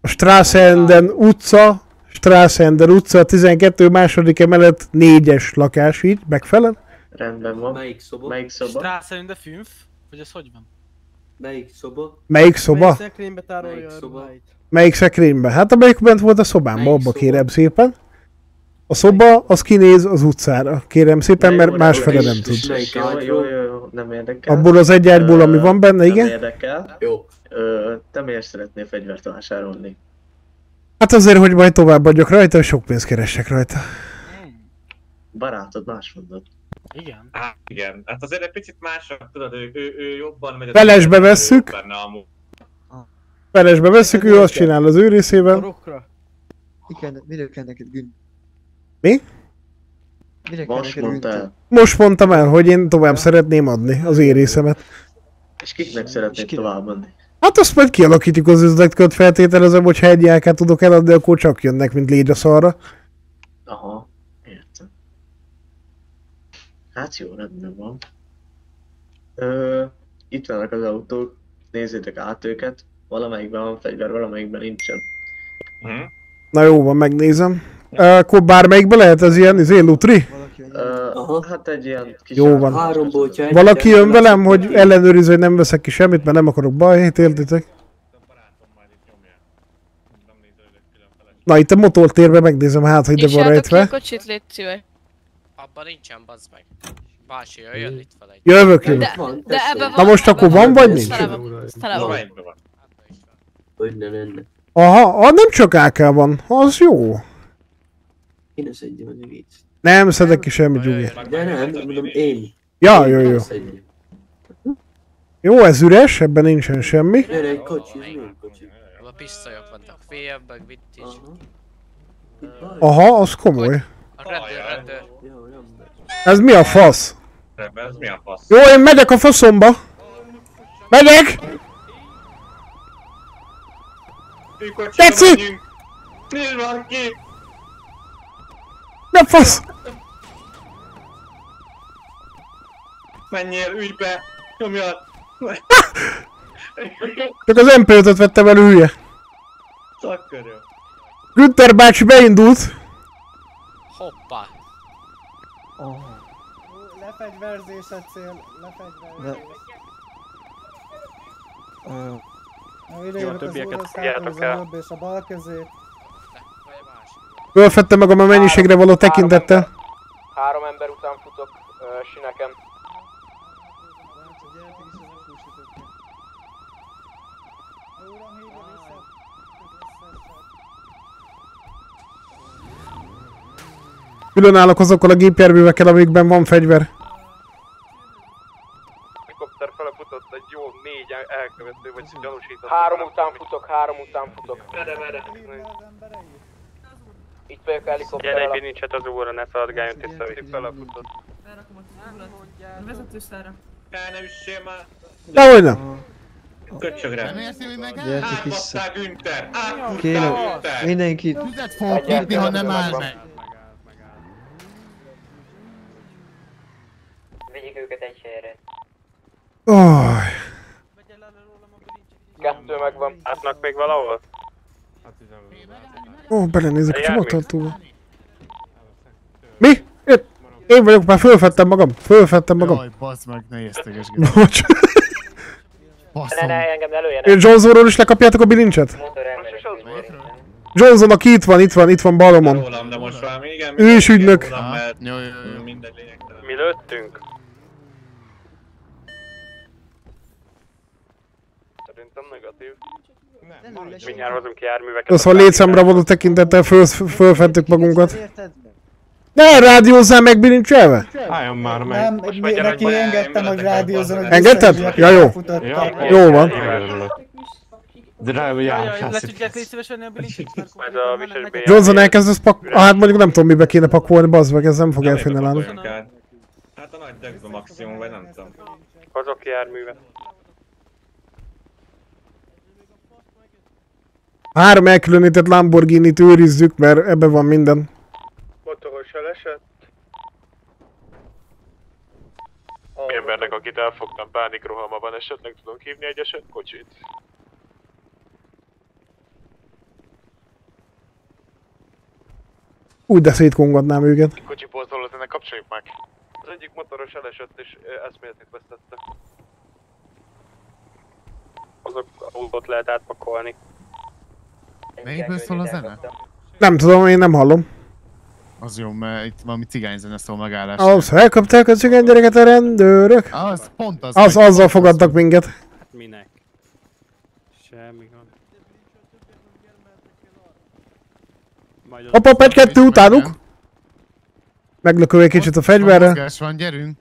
a Strassenden utca, Strassenden utca, 12 második emelet, 4-es lakás így, megfelel? Rendben van. Melyik szoba? Melyik szoba? Der 5? Vagy ez hogy van? Melyik szoba? Melyik szoba? Melyik a szoba? Melyik szekrényben? Hát amelyik bent volt a szobámban, abba kérem szépen. A szoba, az kinéz az utcára, kérem szépen, mert másfele nem tud. Jó, jó, jó, nem érdekel. Abból az egy ágyból, ami van benne, Nem igen? érdekel. Jó. Te miért szeretnél fegyvert vásárolni? Hát azért, hogy majd továbbadjak rajta, és sok pénzt keressek rajta. Barátod más mondott. Igen. Hát igen, hát azért egy picit másabb, tudod, ő, ő, ő jobban megy. Felesbe vesszük. Benne amúgy. Felesbe veszük, ő azt csinál az ő részében. Mi kell, mire kell neked Gün? Mi? Mire kell Most el. Most mondtam el, hogy én tovább szeretném adni az én részemet. És kiknek szeretnéd továbbadni? Hát azt majd kialakítjuk az üzletköt, feltételezem, hogy ha egy jelkát tudok eladni, akkor csak jönnek, mint légy a szarra. Aha, értem. Hát jó, rendben van. Ö, itt vannak az autók, nézzétek át őket. Valamelyikben van fegyver, valamelyikben nincsen. Na jó van, megnézem. Ö, Akkor bármelyikbe lehet ez ilyen, izé, lutri? Ö, hát egy ilyen kis Jó van. Három boltja, Valaki jön velem, hogy ellenőriz, hogy nem veszek ki semmit, mert nem akarok balhét, értitek? Na itt a motortérben megnézem, hát, hogy ide van Nyissátok ki a rejtve. kocsit, légy szíves. Abban nincsen, bazd meg. Bási, jön itt fel egy. Jövök, jövök. De, de ebbe Na van, most ebbe akkor van, vagy nincs? Tele van. Tele van. Hogy ne lenne. Aha, ah, nem csak AK van, az jó. Én szedjem a vicc. Nem szedek ki semmi gyugi. De nem, mondom én. Ja, jó, jó. Jó, ez üres, ebben nincsen semmi. Gyere, egy kocsi, ez milyen kocsi? A pisztolyok vannak, félyebbek, vitt is. Aha, az komoly. A rendőr, rendőr. Ez mi a fasz? Ez mi a fasz? Jó, én megyek a faszomba. Megyek! Geci! Nézd már ki! Ne fasz! Menjél, ülj be! Nyomjad! Csak az MP5-öt vettem elő, hülye. Szakköröm. Günther bácsi beindult. Hoppá. Lefegyverzés a cél, lefegyverzés. Na, ide Jó, a többieket el. a jobb és a bal kezét. Fölfedtem magam a mennyiségre való tekintettel. Három ember után futok ö, sineken. Külön állok azokkal a gépjárművekkel, amikben van fegyver. Helikopter fele futott egy jó négy el- elkövető, vagy gyanúsít Három után futok, három után futok. Merre, merre? Itt vagyok Gyere helikopterrel. egy bilincset az óra, ne szaladgáljunk vissza-vissza. Felafutott. Felrakom a tűzgulat. A vezetőszára. El ne üssél már! Dehogy nem. Köcsögre! Nem érzi, hogy meg vissza. Átbasszál Günther! Kérem, mindenkit. Tüzet fog nyitni, ha nem áll meg. Vegyük őket egy helyre. Oj. Kettő megvan. Átnak még valahol? Ó, belenézek a csomagtartóba. Mi? Én- Én vagyok, már fölfettem magam. Fölfettem magam. Jaj, bazd meg, ne észtegesd. Bocs. Ne, ne, engem ne lőjenek. Én Johnsonról is lekapjátok a bilincset? Johnson, aki itt van, itt van, itt van balomon. Rólam, de most valami, igen. Ő is ügynök. Mi lőttünk? Szerintem negatív. Mindjárt hozunk ki járműveket. Az, ha létszámra való tekintettel föl, fölfettük magunkat. Ne rádiózzál meg bilincselve? Álljon már meg. Nem, mi- neki engedtem, hogy rádiózzon, hogy Engedted? Ja, jó. futottak. Jó van. Johnson elkezdesz pak... Ah, hát mondjuk nem tudom mibe kéne pakolni, bazd meg, ez nem fog elférni nálunk. Hát a nagy dögbe maximum, vagy nem tudom. Hozok járművet. Három elkülönített Lamborghini-t őrizzük, mert ebben van minden. Motoros elesett. Mi embernek, akit elfogtam pánikrohamban, esetleg tudom hívni egy eset kocsit? Úgy de szétkongatnám őket. Kocsi portolót ennek kapcsoljuk meg. Az egyik motoros elesett és eszméletét vesztette. Azok autót lehet átpakolni. Melyikből szól a zene? Nem tudom, én nem hallom. Az jó, mert itt valami cigányzene szól megállás. Az, elkapták a cigány gyereket a rendőrök. Az, pont az. Az, meg- azzal fogadtak minket. Minek? Semmi gond. Hopp, hopp, egy-kettő utánuk. Meglökő egy kicsit a fegyverre. Mozgás van, gyerünk.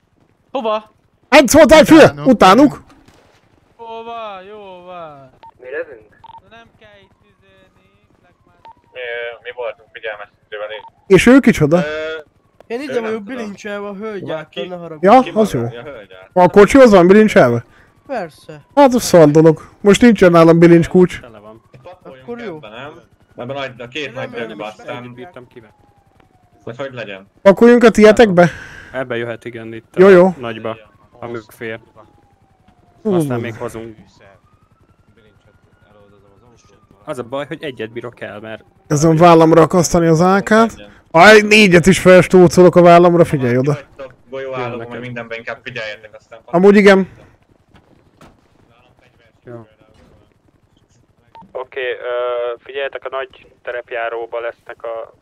Hova? Egy szólt egy fül! Utánuk! Hova? Jó van. Mi lövünk? Nem kell itt tüzelni. Mi, mi voltunk figyelmeztetővel én. És ő kicsoda? Én ide nem vagyok tudom. bilincselve a hölgyától, ne haragudj. Ja, Ki az hölgyel. A kocsi az van bilincselve? Persze. Hát az szar dolog. Most nincsen nálam bilincs kulcs. Akkor jó. Ebben nem? Ebben nagy, a két nagy dögbe aztán... bírtam ki. Hogy hogy legyen? Pakoljunk a tietekbe? Ebbe jöhet igen itt Jó, a jó. nagyba, amíg fér. Aztán még hozunk. Az a baj, hogy egyet bírok el, mert Ezen vállamra akasztani az ákát. Aj, négyet is felstócolok a vállamra, figyelj oda. Golyóállóban, vagy mindenben inkább figyeljetek aztán. Amúgy igen. Oké, okay, figyeljetek, a nagy terepjáróba lesznek a...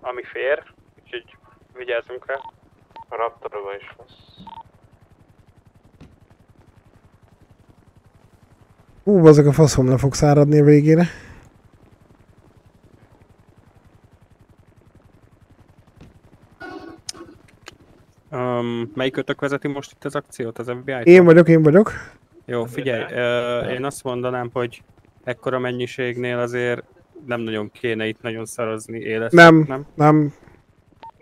ami fér, úgyhogy vigyázzunk rá. A raptorba is lesz. Hú, azok a faszom le fog száradni a végére. Um, melyikőtök vezeti most itt az akciót, az FBI-t? Én vagyok, én vagyok. Jó, figyelj, uh, én azt mondanám, hogy ekkora mennyiségnél azért nem nagyon kéne itt nagyon szarozni éles. Nem, nem? nem.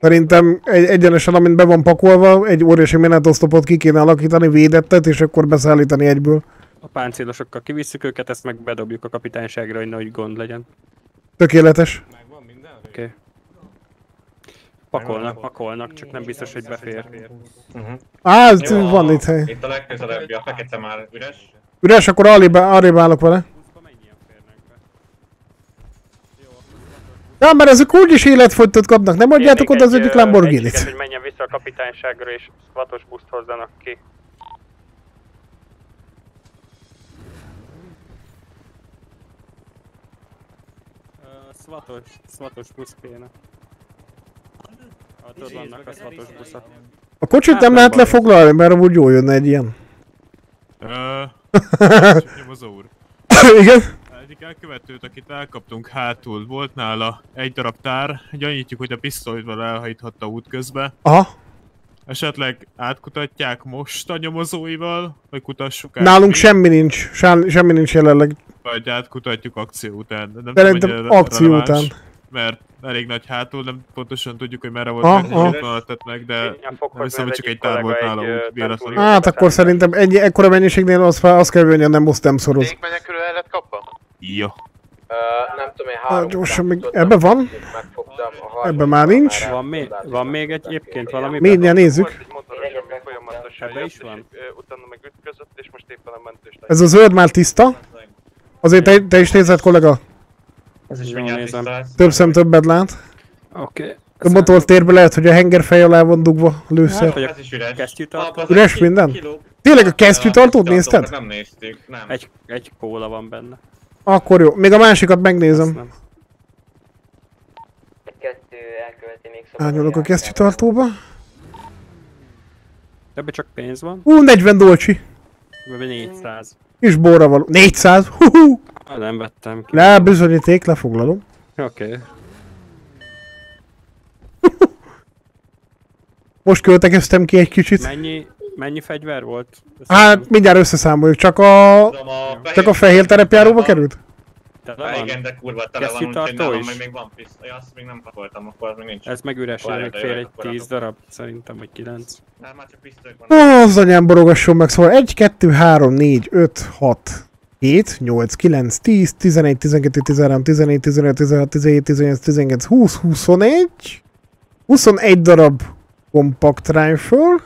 Szerintem egy, egyenesen, amint be van pakolva, egy óriási menetosztopot ki kéne alakítani, védettet, és akkor beszállítani egyből. A páncélosokkal kivisszük őket, ezt meg bedobjuk a kapitányságra, hogy nagy gond legyen. Tökéletes. Oké. Okay. Pakolnak, pakolnak, csak nem biztos, hogy befér. Á, ez Jó, van itt hely. Itt a legközelebbi, a fekete már üres. Üres, akkor arrébb, állok vele. Ja, mert ezek úgyis életfogytot kapnak, nem adjátok oda az egyik Lamborghini-t. egyiket, hogy menjen vissza a kapitányságra és vatos buszt hozzanak ki. Szvatos, szvatos busz kéne. Hát a kocsit nem lehet lefoglalni, mert amúgy jól jönne egy ilyen. Ö, [laughs] nyomozó úr. Igen? Egyik elkövetőt, akit elkaptunk hátul, volt nála egy darab tár, gyanítjuk, hogy a pisztolyval elhajthatta útközbe. Aha. Esetleg átkutatják most a nyomozóival, vagy kutassuk át? Nálunk mi? semmi nincs, sem- semmi nincs jelenleg. Vagy átkutatjuk akció után. Nem Szerintem tudom, mennyire akció után. Mert elég nagy hátul, nem pontosan tudjuk, hogy merre volt Ah, meg, ah. meg, de nem hiszem, hogy csak egy tár volt nála úgy véletlenül. Hát akkor szerintem egy ekkora mennyiségnél az, az kell jönni, nem most nem szoroz. Menjek körül el lett kapva? Jó. Uh, nem tudom, én Ah, három gyorsan után még, futottam, ebben van? Ebben már nincs. Van még, van még egy, egyébként valami? Mindjárt nézzük. Ebbe is van? Utána meg ütközött, és most éppen a mentős Ez a zöld már tiszta. Azért te, te is nézed, kollega. Ez is Jól nézem. Több szem többet lát. Oké. A motortérbe lehet, hogy a hengerfej alá van dugva a lőszer. hogy Ez is üres. Kesztyűtartó? Üres minden? Tényleg a kesztyűtartót nézted? Nem néztük, nem. Egy, egy kóla van benne. Akkor jó. Még a másikat megnézem. Kettő elköveti még Ányolok a kesztyűtartóba. Ebben csak pénz van. Ú, 40 dolcsi. Ebben 400. És borra való. 400? Hú, Nem vettem ki. Le, bizonyíték, lefoglalom. Oké. Okay. [laughs] Most költekeztem ki egy kicsit. Mennyi, mennyi fegyver volt? Hát mindjárt összeszámoljuk. Csak a... Csak a fehér terepjáróba került? Tele? Igen, de kurva tele van, úgyhogy nálam is? még van pisztoly, azt még nem pakoltam, akkor az még nincs. Ez meg üres, még fél egy akkor 10 darab, szerintem, vagy 9. Nem, már csak pisztolyok van. Ó, az anyám borogasson meg, szóval 1, 2, 3, 4, 5, 6, 7, 8, 9, 10, 11, 12, 13, 14, 15, 16, 17, 18, 19, 20, 21, 21 darab compact rifle,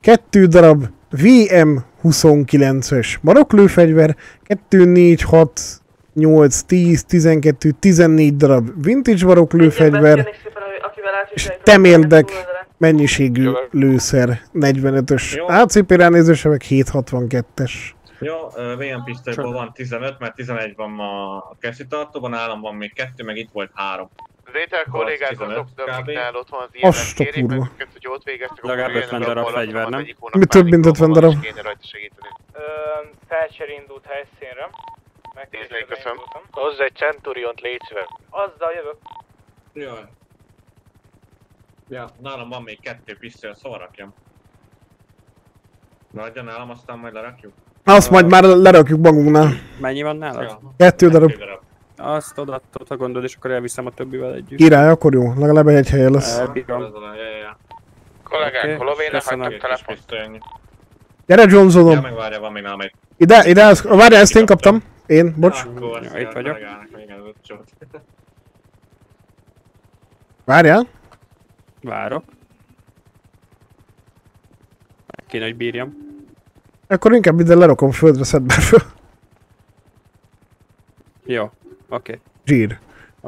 2 darab VM 29-es maroklőfegyver, 2, 4, 6, 8, 10, 12, 14 darab vintage maroklőfegyver, és teméldek mennyiségű lőszer 45-ös ACP ránézése, meg 762-es. Jó, VM pisztolyból van 15, mert 11 van a kesztyűtartóban, nálam van még kettő, meg itt volt három. Az étel kollégák 15 azok, akiknál otthon az Azt ilyenek a kérik, meg őket, hogy ott végeztek, akkor Legalább jöjjenek 50 darab fegyver, az nem? Mi több mint pánikban 50 van, darab? kéne rajta segíteni. Felcser indult helyszínre. Nézzék, köszönöm. Hozzá egy Centuriont légy szíves. Azzal jövök. Jaj. Ja, nálam van még kettő pisztoly, szóval rakjam. Maradjon nálam, aztán majd lerakjuk. Azt majd már lerakjuk magunknál. Mennyi van nálad? Kettő darab. Azt odaadtad, ha gondolod, és akkor elviszem a többivel együtt. Király, akkor jó. Legalább egy helyen lesz. Elbírom. Kollégák, holovének köszönöm. hagytak telefon. Pisztoly. Gyere Ja, Johnsonom. megvárja, van még nálam egy. Ide, ide, az- várjál, ezt én kaptam. Én, bocs. Akkor Ja, itt vagyok. Várjál. Várok. Kéne, hogy bírjam. Akkor inkább ide lerakom földre, szedd már föl. Jó, oké. Zsír.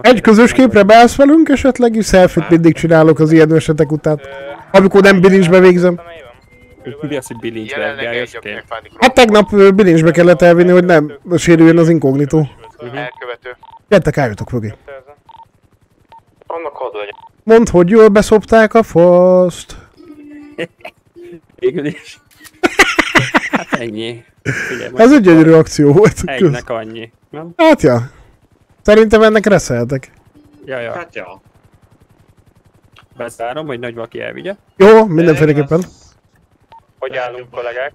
Egy közös képre beállsz velünk esetleg, és selfit mindig csinálok az ilyen esetek után. Amikor nem bilincsbe végzem. Mi az, hogy bilincsbe. Hát tegnap bilincsbe kellett elvinni, hogy nem sérüljön az inkognitó. Elkövető. Gyertek, álljatok mögé. Annak hadd legyen. Mondd, hogy jól beszopták a faszt. [laughs] Végül is. Hát ennyi. Figyelj, Ez egy gyönyörű akció volt. Egynek annyi, nem? Hát ja. Szerintem ennek reszeltek. Ja, ja. Hát ja. Bezárom, hogy nagy valaki elvigye. Jó, mindenféleképpen. Hogy állunk, kollégák?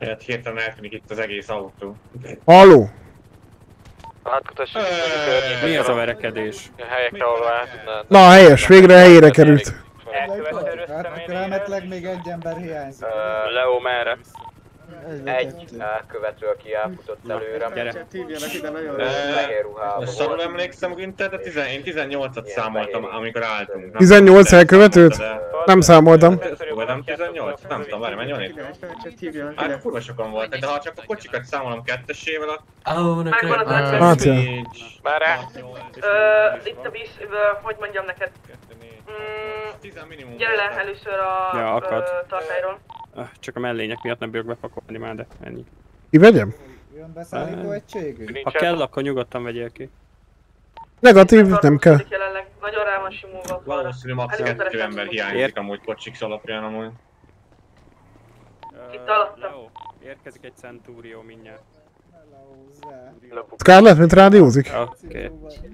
Hát hirtelen eltűnik itt az egész autó. Halló? Átkutassuk Mi az a verekedés? a helyekre, ahol. Na, helyes, végre helyére került. Elkövető Akkor elmetleg még egy ember hiányzik. Leo merre? Egy elkövető, aki elfutott előre. Gyere. Fehér ruhában Szarul emlékszem, Günther, de 10 én 18-at számoltam, amikor álltunk. Nem 18 tudom, elkövetőt? Nem számoltam. Nem 18? Nem tudom, várj, menj itt. Hát kurva sokan voltak, de ha csak a kocsikat számolom kettesével, akkor... Megvan az. Hát, ja. Ö, itt a víz, hogy mondjam neked? Mm, gyere le először a tartályról. Ah, Csak a mellények miatt nem bírok bepakolni már, de ennyi. Kivegyem? Jön beszállító egységű? Ha kell, akkor nyugodtan vegyél ki. Negatív, nem kell. Jelenleg nagyon rá van simulva. Valószínű max. Kettő ember hiányzik amúgy kocsik alapján amúgy. Itt alattam. Leo, érkezik egy Centurió mindjárt. Scarlett, mint rádiózik? Oké.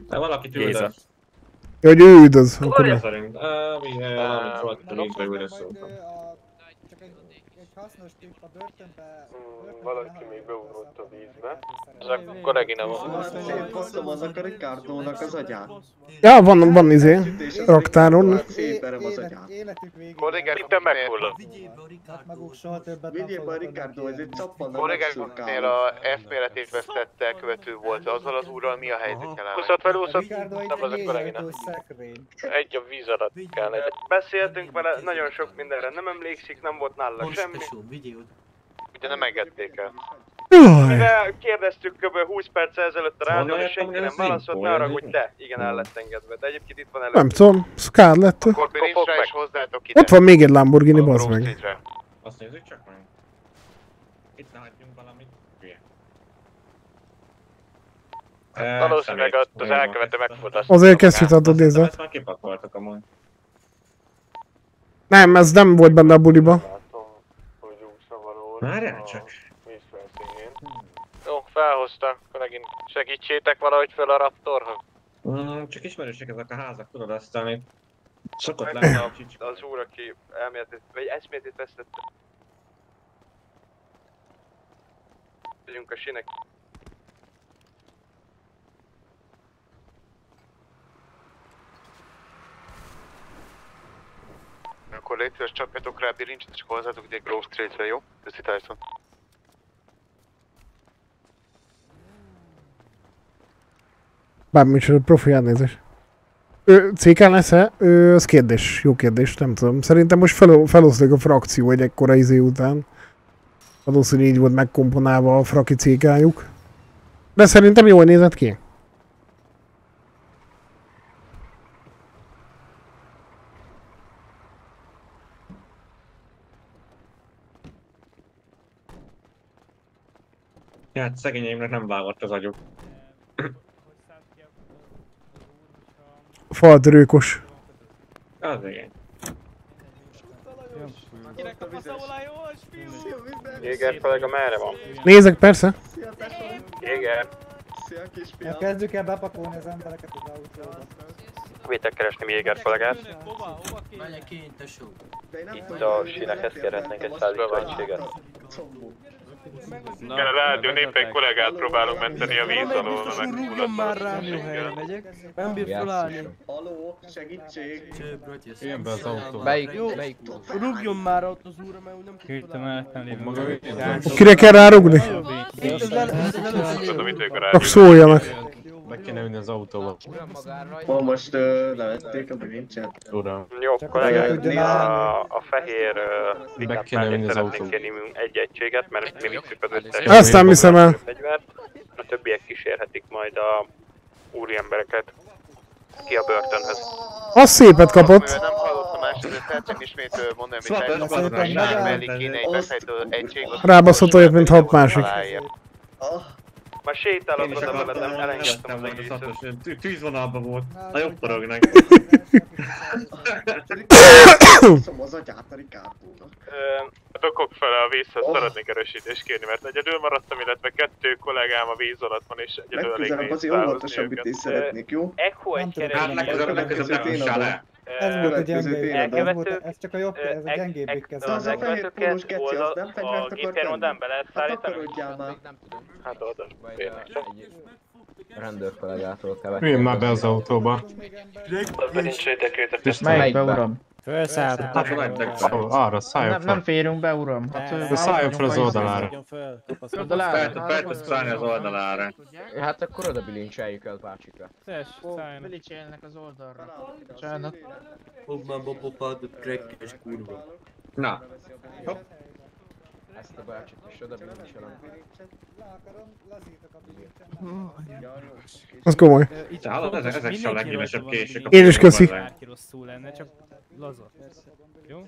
De valakit Géza. üldöz. Ja, hogy ő üldöz. Akkor Ugorja jó. szerint. Ah, mi, valamit volt a vízbe üldöz szóltam. Hasznos tipp a börtönbe... Valaki még beugrott a vízbe. Ez a kollégina van. Szétbasztom annak a Ricardónak az agyát. Ja, van, van izé, raktáron. Szétverem az agyát. Életük végén... Kollégák, itt meghullott. Hát maguk soha többet nem fognak Ricardo, ez egy csappan. Kollégáknél a eszméletét vesztette elkövető volt azzal az úrral, mi a helyzet jelenleg? Húszott fel, húszott. Ricardo egy Nem az a kollégina. Egy a víz alatt kell. Beszéltünk vele nagyon sok mindenre, nem emlékszik, nem volt nála semmi. Ugye nem engedték el. Mivel kérdeztük kb. 20 perc ezelőtt a rádión, és senki nem válaszolt, ne arra, hogy de, igen, el lett engedve. De egyébként itt van Nem előtt. tudom, Scarlett. Akkor Bilincsre is hozzátok ide. Ott van még egy Lamborghini, bazd meg. Azt nézzük csak meg. Itt ne hagyjunk valamit. Hülye. Valószínűleg az elkövető megfordult. Azért kezdhetett nézni. Ezt már kipakoltak amúgy. Nem, ez nem volt benne a buliba. Várjál csak. Jó, felhozta, kollégin. Segítsétek valahogy föl a raptorhoz. Mm, csak ismerősek ezek a házak, tudod azt, amit szokott lenni a csicska. Az úr, aki elméletét, vagy eszméletét vesztette. Vagyunk a sinek. Akkor légy szíves, csapjatok rá Bilincset, akkor hozzátok ide Grove Streetre, jó? Köszi Tyson. Bármicsoda profi elnézés. Ő CK lesz-e? Ő, az kérdés, jó kérdés, nem tudom. Szerintem most fel, feloszlik a frakció egy ekkora izé után. Valószínű így volt megkomponálva a fraki CK-juk. De szerintem jól nézett ki. Ja, hát szegényeimnek nem vágott az agyuk. Faltörőkos. Az igen. Akinek a faszaolajos, fiú! Jéger kollega merre van? Nézek, persze. Jéger. Ja, kezdjük el bepakolni az embereket az autóba. Vitek keresni Jéger kollégát. Itt a sinekhez kérhetnénk egy szállító egységet. Igen, a rádió népen kollégát próbálunk menteni a víz alól, a Rúgjon már rám, jó helyre megyek. Nem bír felállni. Haló, segítség! Jön be az autó. Jó, rúgjon már ott az úra, mert úgy nem tud felállni. Kire kell rárugni? Tudom, itt ők a Csak rádió. szóljanak. Kéne ülni az autóba. Ma most levették a bilincset. Uram. Jó, kollégák, a, a fehér uh, Meg kéne venni az szeretnénk autóba. kérni egy egységet, mert mi visszük az összes Azt nem hiszem el. A többiek kísérhetik majd a úriembereket ki a börtönhöz. Az szépet kapott. Nem hallottam fel csak ismét ö, mondani, amit Rábaszott olyat, mint hat másik. aláír. Már sétálok oda nem elengedtem az egészet. tűzvonalban volt. Na jobb porognak. Baszom az agyát a Ricardónak. Dokok fel a vízhez, szeretnék erősítést kérni, mert egyedül maradtam, illetve kettő kollégám a víz alatt van, és egyedül elég Legközelebb azért óvatosabb ütést szeretnék, jó? Echo egy Hát keresni. legközelebb nem ássa le. Ez volt a gyengébb, ez, volt, Elkövetők, ez csak a jobb, ez a gyengébbik kezem. az a fehér pólós geci, az nem fegyvert a akar gépjármódán be lehet Hát takarodjál már. Hát oda. Rendőr kollégától kell Üljön már be az autóba. A melyikbe, uram? Hát, Ó, Arra, szálljon Nem, nem fel. férünk be, uram. Hát, De szálljon fel az oldalára. Oldalára? Fel, fel tudsz szállni az oldalára. Hát akkor oda bilincseljük el pácsikra. Bilincseljenek az oldalra. Bocsánat. Fogd már bapopád, krekkes kurva. Na. Ezt a bácsit is oda bilincselem. Az komoly. Te hallod, ezek, ezek a leghívesebb kések. a Én is köszi. bazzeg. rosszul lenne, csak laza. Jó?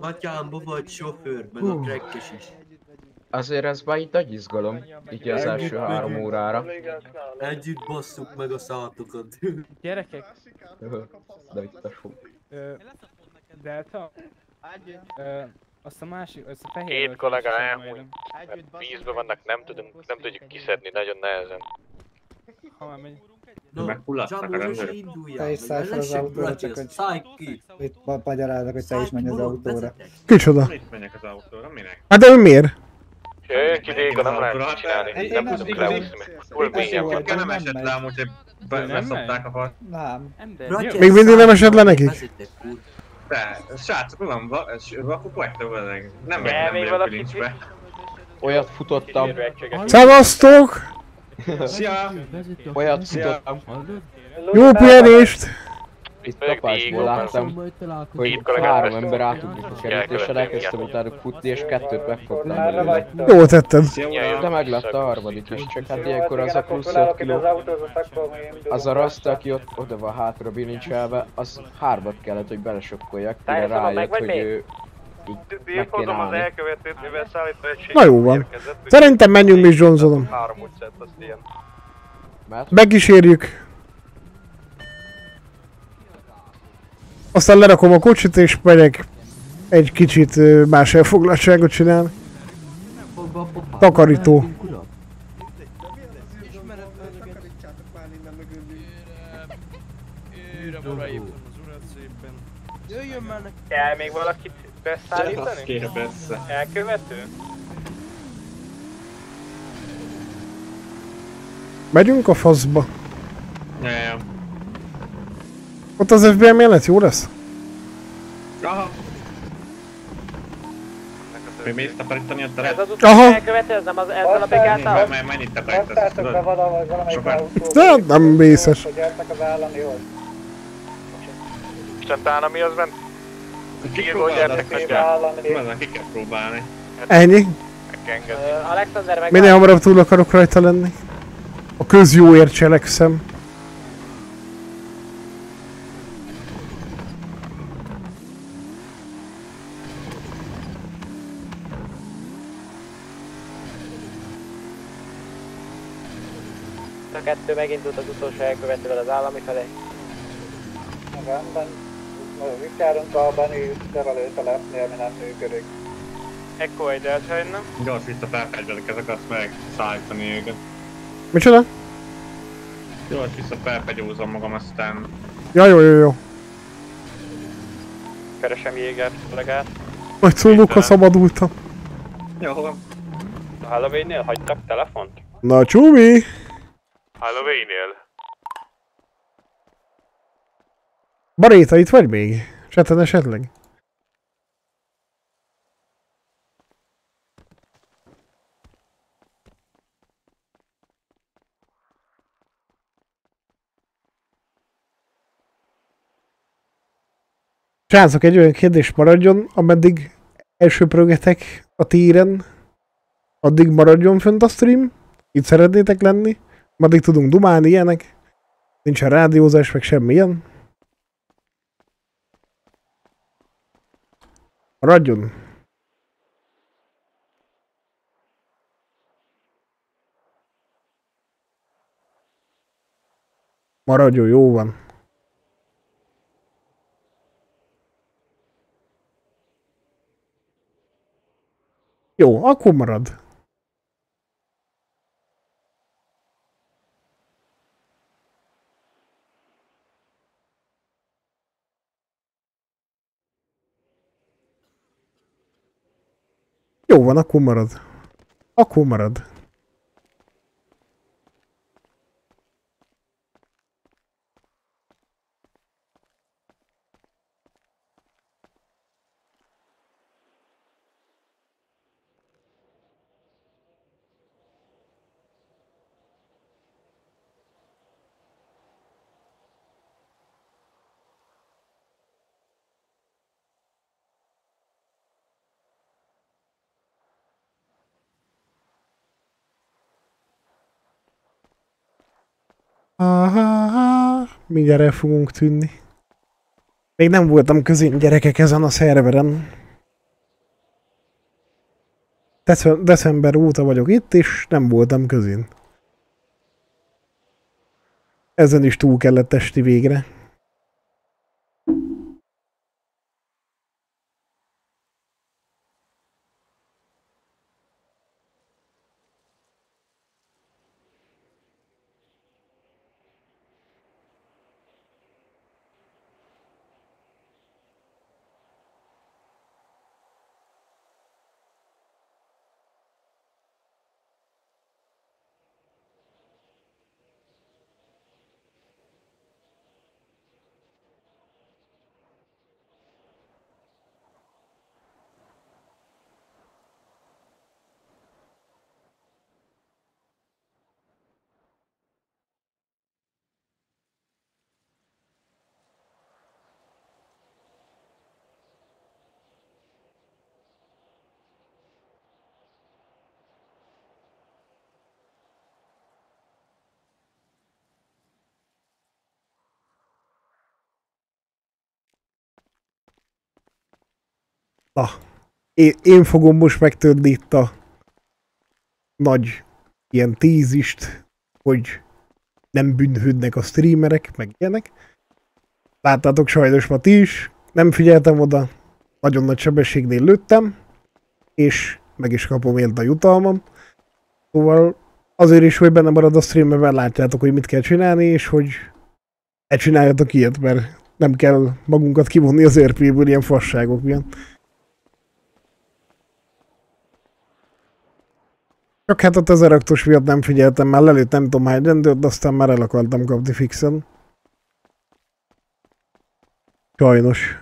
Matyámba vagy sofőr, meg a Hú. krekkes is. Azért ez már itt nagy izgalom. Így az első három órára. Együtt basszuk meg a szátokat. [laughs] Gyerekek, De itt a fog. ö, Delta, ö, azt a másik, azt a fehér... Két kollega elmúlt. Vízbe vannak, nem tudunk, nem tudjuk kiszedni nagyon nehezen. Ha már megy. Megfulladtak a rendőrök. Te az autóra, csak hogy itt ma- magyarázok, hogy te is menj az autóra. Kicsoda? Itt menjek az autóra, minek? Hát de ő miért? Ki vége nem lehet csinálni, nem tudunk leúszni, mert túl mélyen van. Nem esett le amúgy, hogy be- beszopták a fal. Nem. Még mindig nem esett le nekik? De, srácok, va- vakok vagytok vele. Nem megy, nem vagyok bilincsbe. Olyat futottam. Szevasztok! Szia! Olyat futottam. Jó pihenést! Itt kapásból láttam, hogy három ember átugrik a kerítéssel, elkezdtem utánuk futni, és kettőt megfogtam belőle. Jó tetted. De meg lett a harmadik is, csak hát ilyenkor az a plusz 5 kiló. Az a raszt, aki ott oda van hátra bilincselve, az hármat kellett, hogy belesokkoljak, mire rájött, hogy ő így meg kéne Hozom az állni. elkövetőt, mivel szállító egység Na jó van. érkezett, Szerintem menjünk mi is Johnsonon. Három utcát, azt ilyen. Megkísérjük. Aztán lerakom a kocsit és megyek egy kicsit más elfoglaltságot csinálni. Takarító. Kell még valakit beszállítani? kéne persze. Elkövető? Megyünk a faszba. Ja, ja. Ott az FBI mellett jó lesz? Aha. Mi mész takarítani a Ez teret? az utolsó elkövető, ez nem az ezzel a brigádtal? Menj- Mennyit takarítasz? Hoztátok be valahogy valamelyik Sokat. autóba. Nem vészes. Hogy gyertek az államihoz. Isten tána mi az bent? Gyertek Kívül nekem. állami. Ezen ki kell próbálni. Ennyi. Alexander meg... Minél hamarabb túl akarok rajta lenni. A közjóért cselekszem. A kettő megindult az utolsó elkövetővel az állami felé. Rendben. Most járunk a Benny szerelőtelepnél, ami nem működik. Ekkor egy elcsajna. Gyors vissza felfegyverik ezek, azt meg szállítani őket. Micsoda? Gyors vissza felfegyózom magam, aztán... Ja, jó, jó, jó. Keresem Jéger kollégát. Majd szólok, ha szabadultam. Jó van. A Halloween-nél hagytak telefont? Na csúmi! Halloween-nél. Baréta, itt vagy még? Cseten esetleg? Srácok, egy olyan kérdés maradjon, ameddig elsöprögetek a téren, addig maradjon fönt a stream, itt szeretnétek lenni, addig tudunk dumálni ilyenek, nincsen rádiózás, meg semmilyen. Maradjon. Maradjon, jó van. Jó, akkor Jó van, akkor marad. Akkor marad. Aha, mindjárt el fogunk tűnni. Még nem voltam közén gyerekek ezen a szerveren. Dece- december óta vagyok itt, és nem voltam közén. Ezen is túl kellett esti végre. Na, én, én fogom most megtörni itt a nagy ilyen tízist, hogy nem bűnhődnek a streamerek, meg ilyenek. Láttátok sajnos ma ti is, nem figyeltem oda, nagyon nagy sebességnél lőttem, és meg is kapom én a jutalmam. Szóval azért is, hogy benne marad a streamben, látjátok, hogy mit kell csinálni, és hogy ne csináljatok ilyet, mert nem kell magunkat kivonni az RP-ből ilyen fasságok miatt. Csak hát a tezeraktos miatt nem figyeltem, már lelőtt nem tudom hány rendőrt, de aztán már el akartam kapni fixen. Sajnos.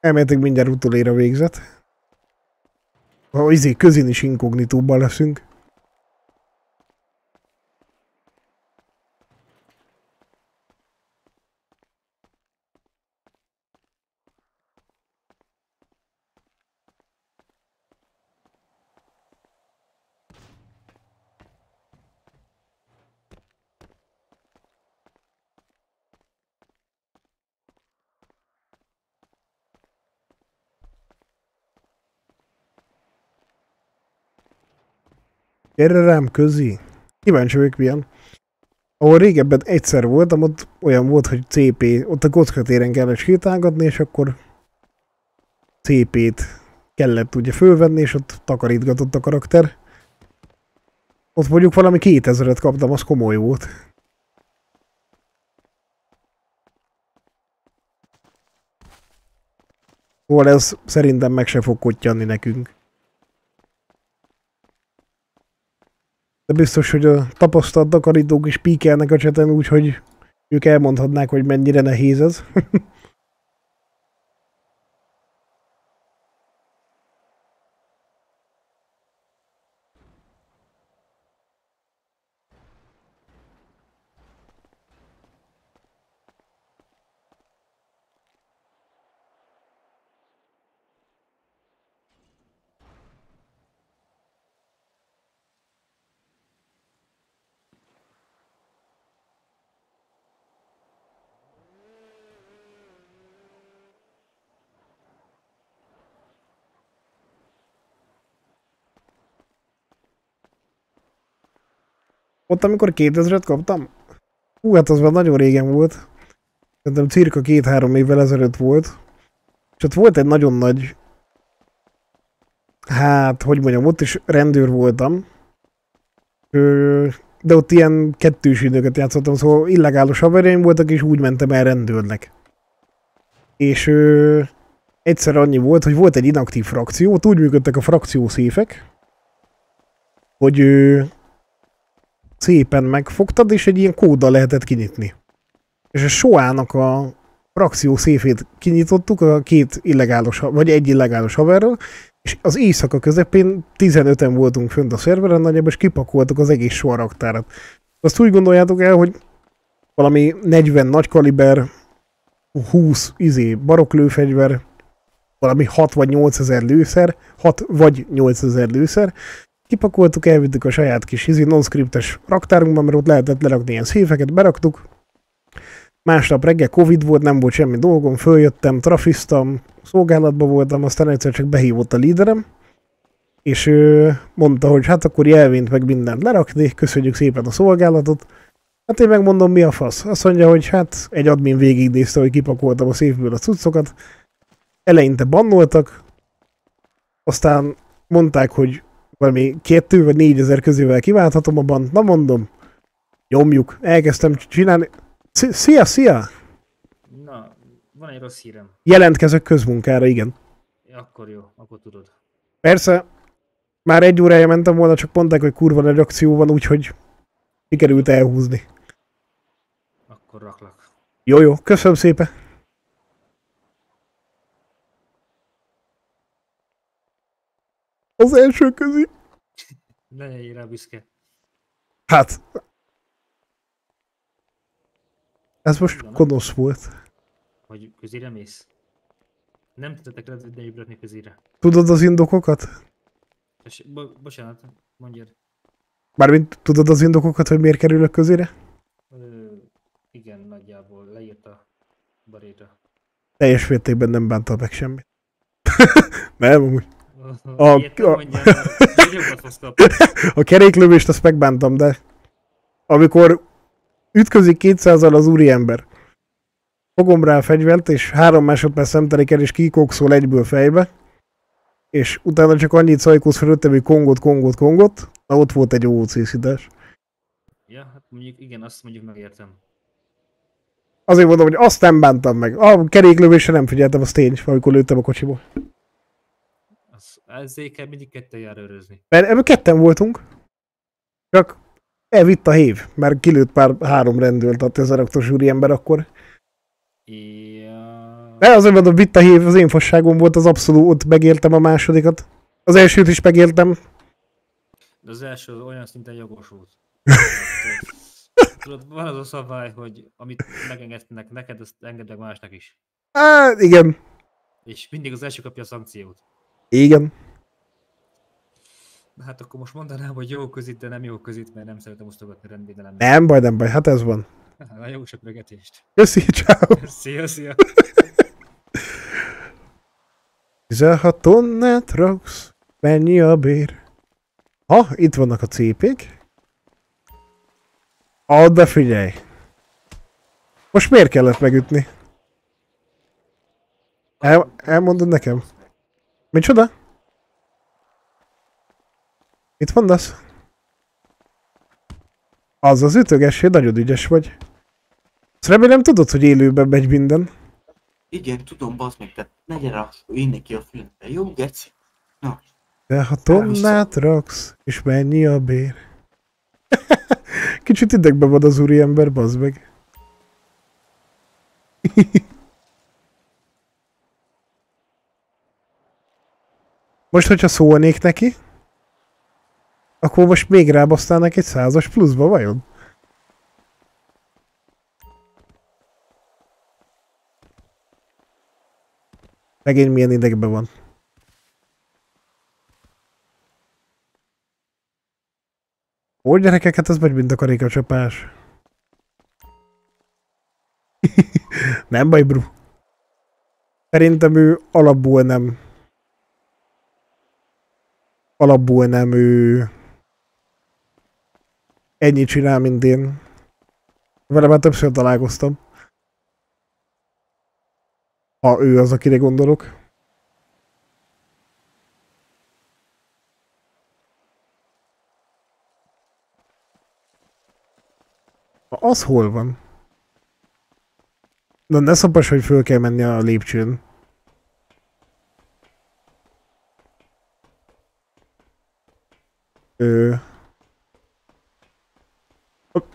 Elméletek mindjárt utolérre végzett. Ha izé közén is inkognitóban leszünk. Gyere rám közi. Kíváncsi vagyok milyen. Ahol régebben egyszer voltam, ott olyan volt, hogy CP, ott a kockatéren kellett sétálgatni, és akkor CP-t kellett ugye fölvenni, és ott takarítgatott a karakter. Ott mondjuk valami 2000-et kaptam, az komoly volt. Szóval ez szerintem meg se fog kottyanni nekünk. De biztos, hogy a tapasztalt takarítók is píkelnek a cseten úgy, hogy ők elmondhatnák, hogy mennyire nehéz ez. [laughs] Ott, amikor 2000-et kaptam? Hú, hát az már nagyon régen volt. Szerintem cirka két-három évvel ezelőtt volt. És ott volt egy nagyon nagy... Hát, hogy mondjam, ott is rendőr voltam. Ö, de ott ilyen kettős időket játszottam, szóval illegális haverjaim voltak, és úgy mentem el rendőrnek. És ö, egyszer annyi volt, hogy volt egy inaktív frakció, ott úgy működtek a frakciószéfek, hogy ö, szépen megfogtad, és egy ilyen kóddal lehetett kinyitni. És a Soának a frakció széfét kinyitottuk a két illegális, vagy egy illegális haverral, és az éjszaka közepén 15-en voltunk fönt a szerveren, nagyjából, és kipakoltuk az egész raktárat. Azt úgy gondoljátok el, hogy valami 40 nagy kaliber, 20 izé baroklőfegyver, valami 6 vagy 8 ezer lőszer, 6 vagy 8 ezer lőszer, Kipakoltuk, elvittük a saját kis izi non-scriptes raktárunkban, mert ott lehetett lerakni ilyen széfeket, beraktuk. Másnap reggel Covid volt, nem volt semmi dolgom, följöttem, trafiztam, szolgálatban voltam, aztán egyszer csak behívott a líderem, és ő mondta, hogy hát akkor jelvényt meg mindent lerakni, köszönjük szépen a szolgálatot. Hát én megmondom, mi a fasz. Azt mondja, hogy hát egy admin végignézte, hogy kipakoltam a széfből a cuccokat. Eleinte bannoltak, aztán mondták, hogy valami kettő vagy négyezer közével kiválthatom abban, na mondom, nyomjuk, elkezdtem csinálni. Szia, szia! Na, van egy rossz hírem. Jelentkezek közmunkára, igen. Akkor jó, akkor tudod. Persze, már egy órája mentem volna, csak mondták, hogy kurva nagy akció van, úgyhogy sikerült elhúzni. Akkor raklak. Jó, jó, köszönöm szépen. Az első közi. Ne legyél rá büszke. Hát... Ez most gonosz volt. Hogy közére mész? Nem tudtatok leébredni közére. Tudod az indokokat? Bo- bocsánat, mondjad. Mármint tudod az indokokat, hogy miért kerülök közére? Ö, igen. Baréta. Teljes mértékben nem bántam meg semmit. [laughs] nem, amúgy. A, Ilyet a, [laughs] a keréklövést azt megbántam, de amikor ütközik 200 az úriember, fogom rá a fegyvert, és három másodperc nem telik el, és kikokszol egyből fejbe, és utána csak annyit szajkóz felőttem, hogy kongot, kongot, kongot, na ott volt egy szidás. Ja, hát mondjuk igen, azt mondjuk megértem. Azért mondom, hogy azt nem bántam meg. A keréklövésre nem figyeltem, az tény, amikor lőttem a kocsiból. Ezzel kell mindig ketten jár örözni. Mert ebből ketten voltunk. Csak elvitt a hév, mert kilőtt pár három rendőrt a tezeraktos úriember akkor. Ja. De azért mondom, vitt a hév, az én fasságom volt, az abszolút, ott megéltem a másodikat. Az elsőt is megéltem. De az első olyan szinten jogos volt. [laughs] Tudod, van az a szabály, hogy amit megengednek neked, azt engednek másnak is. Á, igen. És mindig az első kapja a szankciót. Igen. Hát akkor most mondanám, hogy jó közít, de nem jó közít, mert nem szeretem osztogatni rendvédelemben. Nem baj, nem baj, hát ez van. Na jó söprögetést. Köszi, ciao. [laughs] Szia, szia. 16 tonnát raksz, mennyi a bér? Ha, itt vannak a cépék. Add be figyelj! Most miért kellett megütni? El, elmondod nekem? Micsoda? Mit mondasz? Az az ütögessé, nagyon ügyes vagy. Azt remélem tudod, hogy élőben megy minden. Igen, tudom, bazd meg, tehát ne gyere én neki a filmbe, jó, geci? Na, De ha tonnát raksz, és mennyi a bér? [laughs] Kicsit idegben van az úriember, bazd meg. [laughs] Most, hogyha szólnék neki, akkor most még rábasztálnak egy százas pluszba, vajon? Megint milyen idegben van. Ó, gyerekeket, ez vagy mint a karikacsapás. [laughs] nem baj, bro. Szerintem ő alapból nem. Alapból nem ő... Ennyit csinál, mint én. Vele már többször találkoztam. Ha ő az, akire gondolok. Az hol van? Na ne szopas, hogy föl kell menni a lépcsőn. Ö...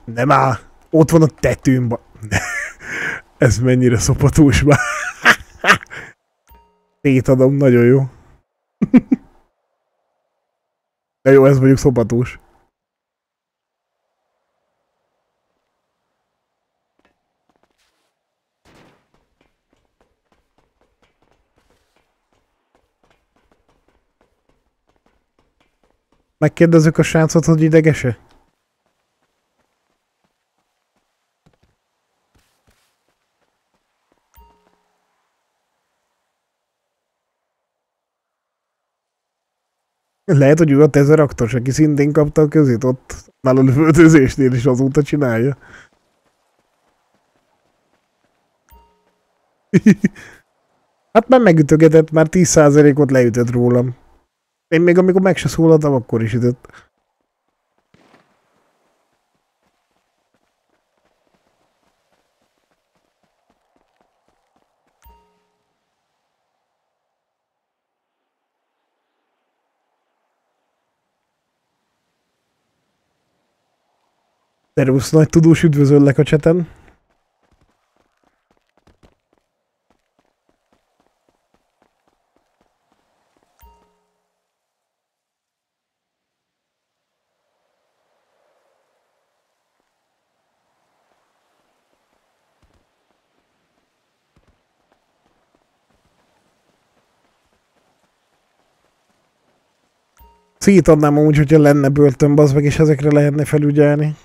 Nem áll! Ott van a tetőn, ba... [laughs] Ez mennyire szopatós már. [laughs] Szétadom, nagyon jó. [laughs] De jó, ez mondjuk szopatós. Megkérdezzük a srácot, hogy idegese? Lehet, hogy ő a tezeraktos, aki szintén kapta a közét ott nála a lövöldözésnél is azóta csinálja. [laughs] hát már megütögetett, már 10%-ot leütött rólam. Én még amikor meg se szólaltam, akkor is ütött. Szervusz, nagy tudós, üdvözöllek a cseten. Szétadnám amúgy, hogyha lenne börtön, bazd meg, és ezekre lehetne felügyelni.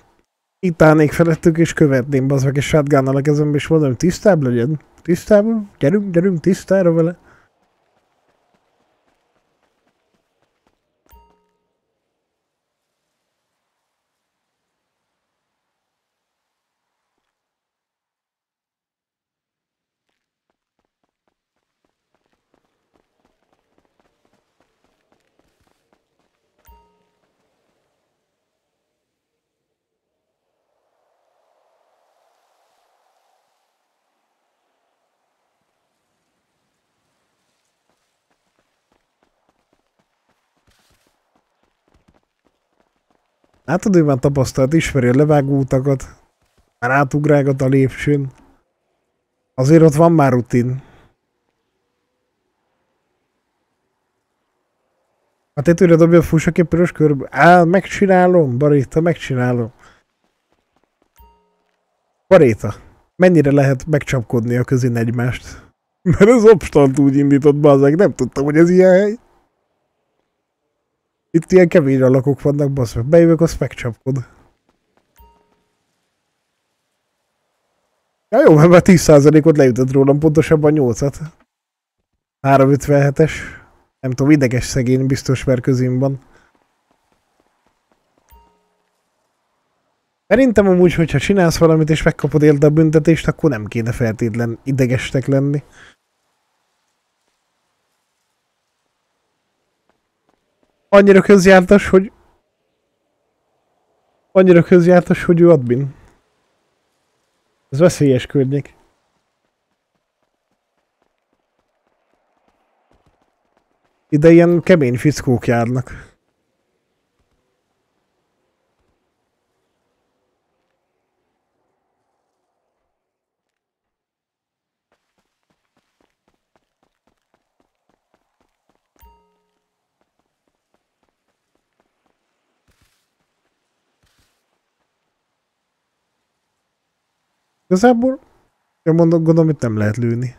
Itt állnék felettük és követném bazd meg, és shotgunnal a kezembe, és mondom, tisztább legyen. Tisztában? Gyerünk, gyerünk tisztára vele. Látod, ő már tapasztalt, ismeri a levágó utakat. Már átugrágat a lépcsőn. Azért ott van már rutin. A tetőre dobja a fussak egy piros körbe. Á, megcsinálom, Baréta, megcsinálom. Baréta, mennyire lehet megcsapkodni a közén egymást? Mert az obstant úgy indított bazeg, nem tudtam, hogy ez ilyen hely. Itt ilyen kemény alakok vannak, basz meg. Bejövök, azt megcsapkod. Ja jó, mert már 10%-ot leütött rólam, pontosabban 8-at. 357-es. Nem tudom, ideges szegény biztos ver közémban. Szerintem amúgy, hogyha csinálsz valamit és megkapod érte a büntetést, akkor nem kéne feltétlen idegestek lenni. Annyira közjártas, hogy... Annyira közjártas, hogy ő admin. Ez veszélyes környék. Ide ilyen kemény fickók járnak. Igazából, én mondom, gondolom, itt nem lehet lőni.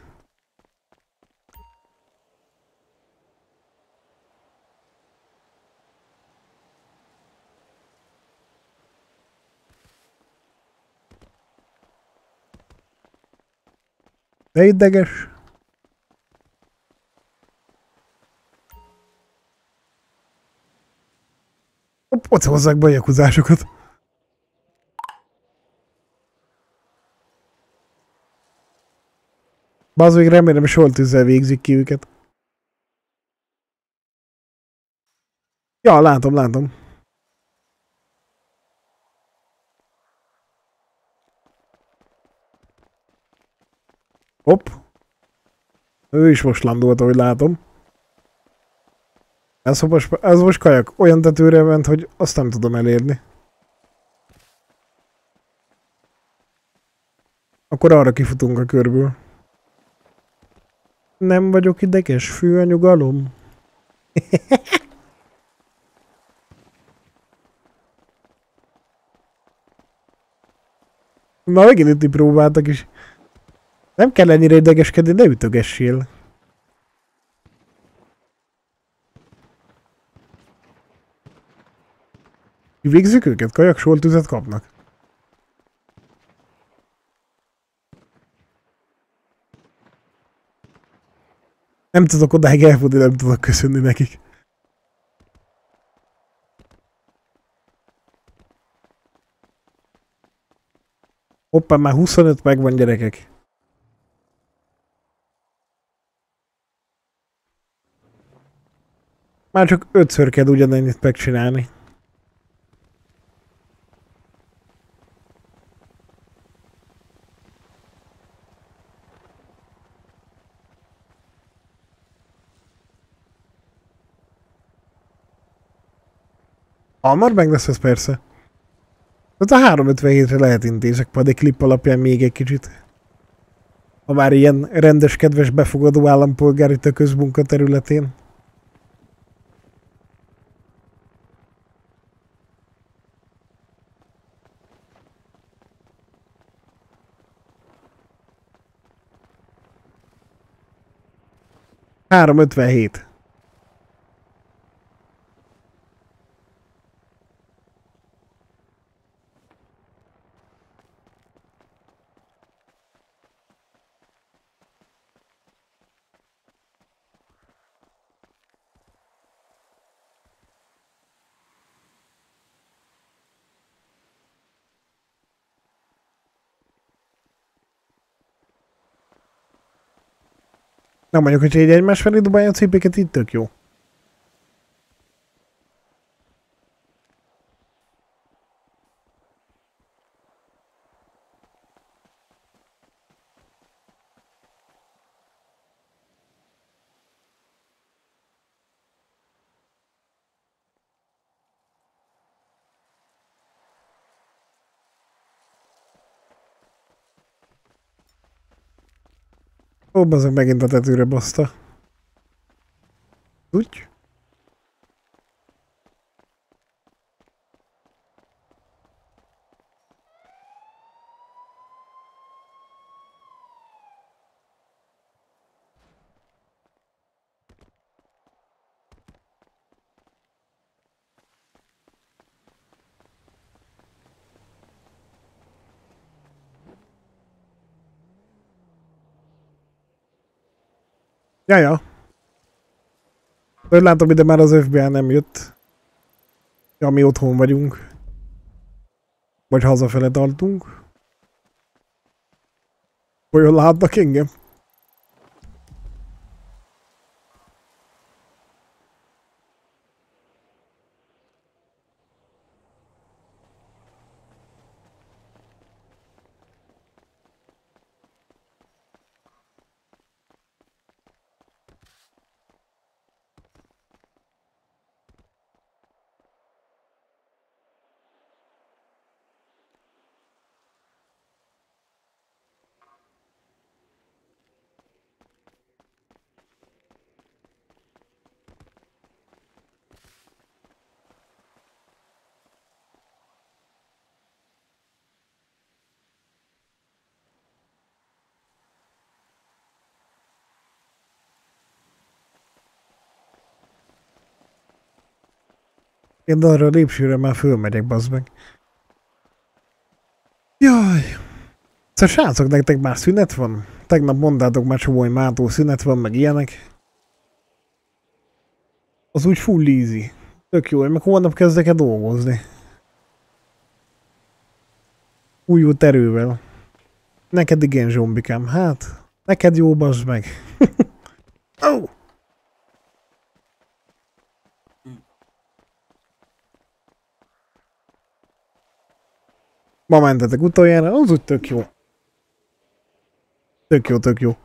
De ideges. Ott hozzák be a jakuzásokat. Bazd még remélem soltűzzel végzik ki őket. Ja, látom, látom. Hopp. Ő is most landolt, ahogy látom. Ez most, ez most kajak. Olyan tetőre ment, hogy azt nem tudom elérni. Akkor arra kifutunk a körből. Nem vagyok ideges, fű a nyugalom. [laughs] Na, megint itt próbáltak is. Nem kell ennyire idegeskedni, ne ütögessél. Végzik őket, kajak soltüzet kapnak. Nem tudok odáig elfutni, nem tudok köszönni nekik. Hoppá, már 25 megvan gyerekek. Már csak ötször kell ugyanennyit megcsinálni. Hamar meg lesz ez persze. Tehát a 357-re lehet intézek, majd egy klip alapján még egy kicsit. Ha már ilyen rendes, kedves, befogadó állampolgár itt a közmunka területén. Három ötvenhét. Nem mondjuk, hogy egy egymás felé dobálja a cipéket, itt tök jó. Ó, azok megint a tetőre baszta. Úgy? Ja, ja. Úgy látom, ide már az FBI nem jött. Ja, mi otthon vagyunk. Vagy hazafele tartunk. Olyan látnak engem? Én arra a lépcsőre már fölmegyek, bazd meg. Jaj. Szóval srácok, nektek már szünet van? Tegnap mondtátok már csomó, hogy mátó szünet van, meg ilyenek. Az úgy full easy. Tök jó, én meg holnap kezdek el dolgozni. Újult erővel. Neked igen, zsombikám. Hát, neked jó, bazd meg. oh. Ma mentetek utoljára, az úgy tök jó. Tök jó, tök jó.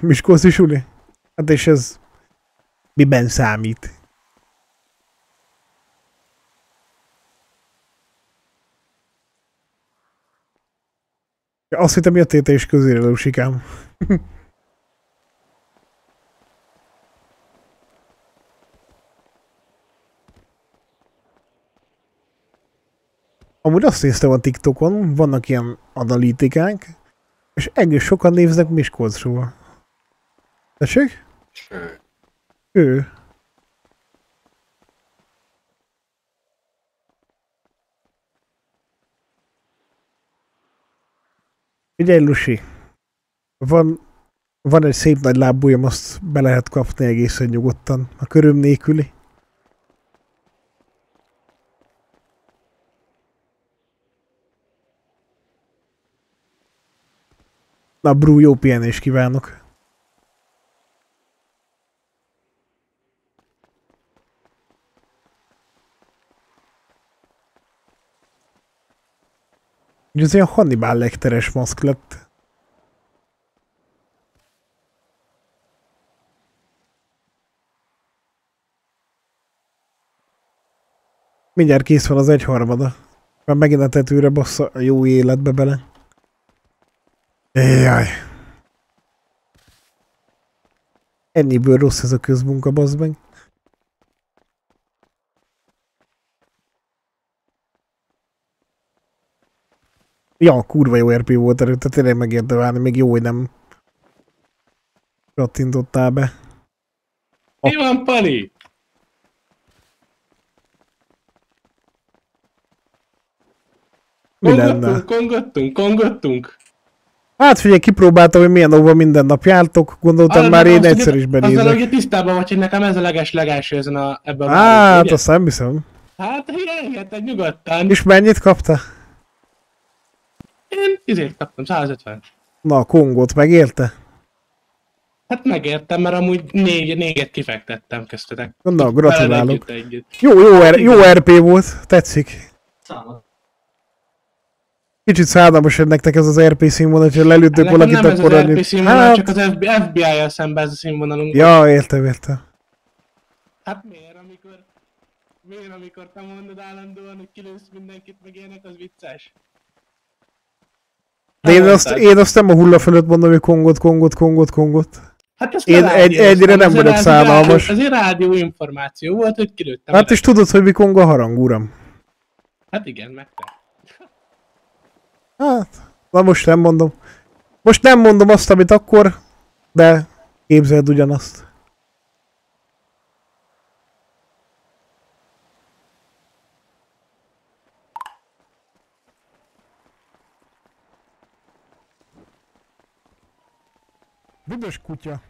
Miskolci suli? Hát és ez miben számít? Azt hittem, jöttél te is közére, Amúgy azt néztem a TikTokon, vannak ilyen analitikák, és egész sokan néznek Miskolcról. Tessék? Ő. Figyelj, Lusi. Van, van egy szép nagy lábújam, azt be lehet kapni egészen nyugodtan. A köröm nélküli. Na, Brú, jó pihenést kívánok. Ugye ez ilyen Hannibal lekteres maszk lett. Mindjárt kész van az egyharmada. Már megint a tetőre bassza a jó életbe bele. Jaj. Enniből rossz ez a közmunka, bazd meg. Ja, kurva jó RP volt előtte, tényleg megérte válni, még jó, hogy nem kattintottál be. Mi van, Pali? Mi lenne? Kongattunk, kongattunk, kongattunk. Hát figyelj, kipróbáltam, hogy milyen óva minden nap jártok, gondoltam már én azt, egyszer is Azzal, benézek. hogy tisztában vagy, hogy nekem ez a leges legelső ezen a, ebben a Hát, azt nem hiszem. Hát, hiheted nyugodtan. És mennyit kapta? Én izért kaptam, 150. Na, a Kongót megérte? Hát megértem, mert amúgy négy, négyet kifektettem köztetek. Na, gratulálok. Együtt, együtt. Jó, jó, jó RP volt, tetszik. Kicsit szállalmas nektek ez az RP színvonal, hogyha lelőttök valakit, nem ez akkor az annyit- RP színvonal, Hát, csak az FBI-jel szemben ez a színvonalunk. ja, értem, értem. Hát miért, amikor... Miért, amikor te mondod állandóan, hogy kilősz mindenkit, meg ilyenek, az vicces? De én Nem azt, én azt nem a hulla fölött mondom, hogy kongot, kongot, kongot, kongot. Hát ezt Én egy, egyre nem vagyok ez szállalmas. Ez egy rádió információ volt, hogy kilőttem. Hát is tudod, hogy mi konga harang, uram. Hát igen, meg te. Hát, na most nem mondom. Most nem mondom azt, amit akkor, de képzeld ugyanazt. Büdös kutya.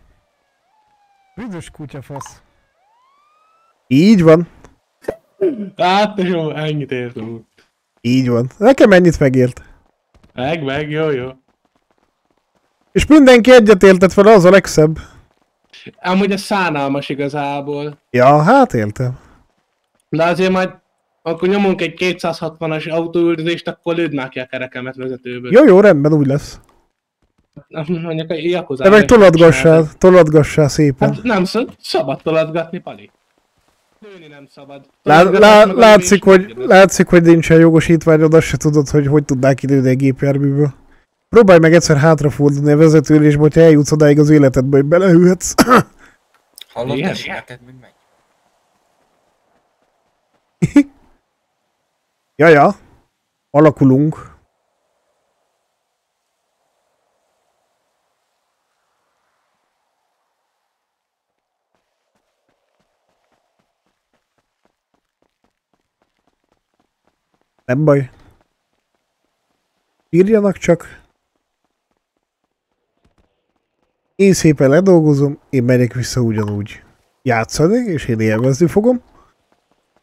Büdös kutya fasz. Így van. Hát, jó, ennyit értem. Így van. Nekem ennyit megért. Meg, meg, jó, jó. És mindenki egyetértett vele, az a legszebb. Amúgy ez szánalmas igazából. Ja, hát éltem. De azért majd, akkor nyomunk egy 260-as autóüldözést, akkor lőd már ki a kerekemet vezetőből. Jó, jó, rendben, úgy lesz. Mondjuk a Yakuza. Te meg toladgassál, toladgassál szépen. Hát nem szab, szabad tolatgatni, Pali. Lőni nem szabad. Lá, lá, látszik, hogy, látszik, hogy nincsen jogosítványod, azt se tudod, hogy hogy tudnák időni egy gépjárműből. Próbálj meg egyszer hátrafordulni a vezetőülésbe, hogyha eljutsz odáig az életedbe, hogy belehűhetsz. [coughs] Hallod, Igen? neked még megy? [coughs] ja, ja. Alakulunk. Nem baj. Írjanak csak. Én szépen ledolgozom, én megyek vissza ugyanúgy játszani, és én élvezni fogom.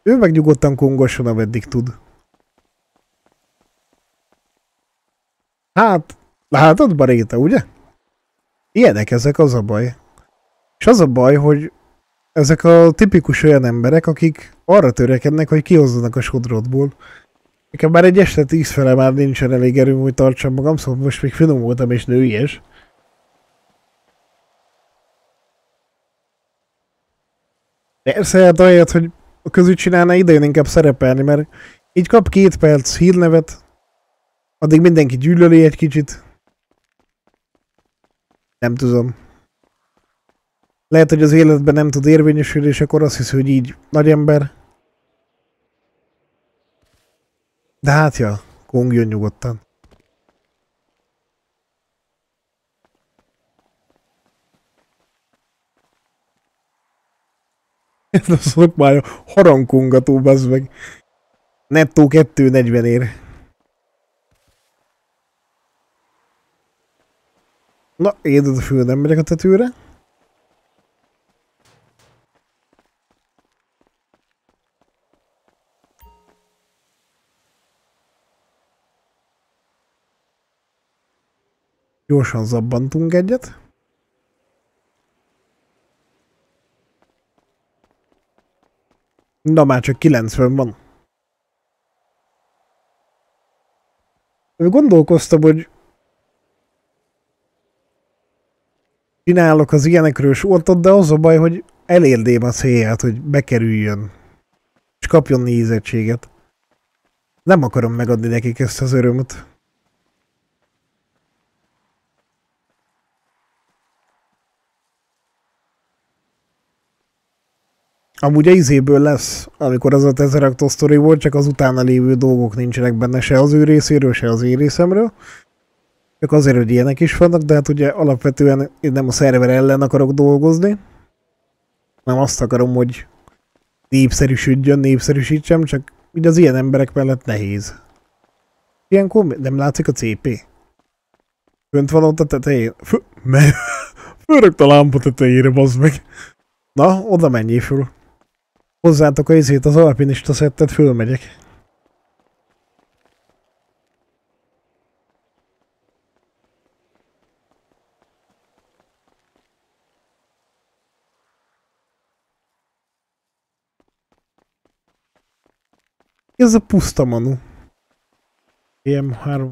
Ő meg nyugodtan kongosson, ameddig tud. Hát, látod, Baréta, ugye? Ilyenek ezek, az a baj. És az a baj, hogy ezek a tipikus olyan emberek, akik arra törekednek, hogy kihozzanak a sodrodból. Nekem már egy este tíz fele már nincsen elég erőm, hogy tartsam magam, szóval most még finom voltam és nőies. Persze, hát ahelyett, hogy közül csinálna, ide jön inkább szerepelni, mert így kap két perc hírnevet, addig mindenki gyűlöli egy kicsit. Nem tudom. Lehet, hogy az életben nem tud érvényesülni, és akkor azt hiszi, hogy így nagy ember. De hát ja, kongjon nyugodtan. [laughs] Ez a szokmája harangkongató, bazd meg. Nettó 240 ér. Na, éded a fül, nem megyek a tetőre. Gyorsan zabbantunk egyet. Na már csak 90 van. Gondolkoztam, hogy csinálok az ilyenekről sortot, de az a baj, hogy elérném a célját, hogy bekerüljön. És kapjon nézettséget. Nem akarom megadni nekik ezt az örömöt. Amúgy a izéből lesz, amikor az a Tesseract sztori volt, csak az utána lévő dolgok nincsenek benne se az ő részéről, se az én részemről. Csak azért, hogy ilyenek is vannak, de hát ugye alapvetően én nem a szerver ellen akarok dolgozni. Nem azt akarom, hogy népszerűsödjön, népszerűsítsem, csak így az ilyen emberek mellett nehéz. Ilyenkor nem látszik a CP? Fönt van ott a tetején? Fö... Me... [laughs] Fölrögt a lámpa tetejére, bazd meg. Na, oda menjél föl. Hozzátok a izét, az alpinista szettet, fölmegyek. Ez a puszta manu. PM3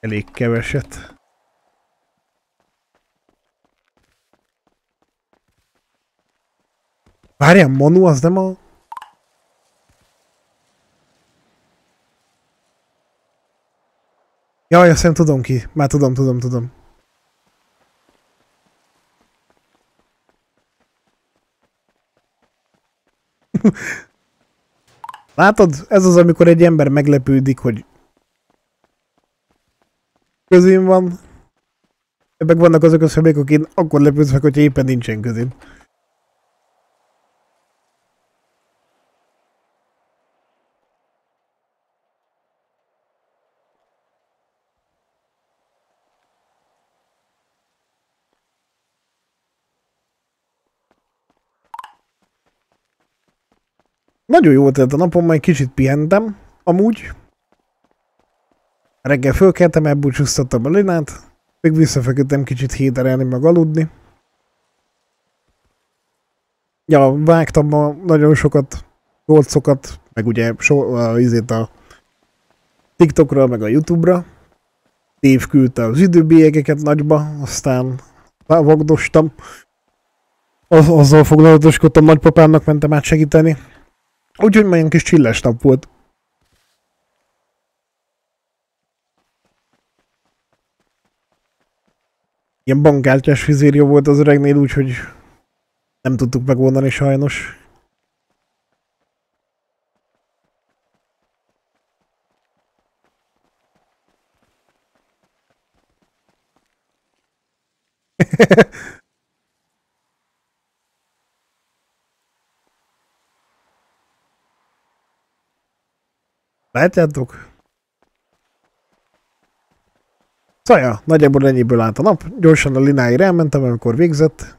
elég keveset. Várjál, Manu az nem a... Jaj, azt nem tudom ki. Már tudom, tudom, tudom. [laughs] Látod? Ez az, amikor egy ember meglepődik, hogy közén van. Ebben vannak azok a személyek, akik akkor lepődsz hogyha éppen nincsen közén. Nagyon jó volt a napom, majd kicsit pihentem, amúgy. Reggel fölkeltem, elbúcsúztattam a Linát, még visszafeküdtem kicsit héterelni, meg aludni. Ja, vágtam ma nagyon sokat, golcokat, meg ugye so, izét a TikTokra, meg a Youtube-ra. Dave küldte az időbélyegeket nagyba, aztán vagdostam. Az, azzal foglalatoskodtam, nagypapámnak mentem át segíteni. Úgyhogy már ilyen kis csilles nap volt. Ilyen bankkártyás fizéria volt az öregnél, úgyhogy nem tudtuk megoldani sajnos. [laughs] Látjátok? Szaja, nagyjából ennyiből állt a nap. Gyorsan a lináira elmentem, amikor végzett.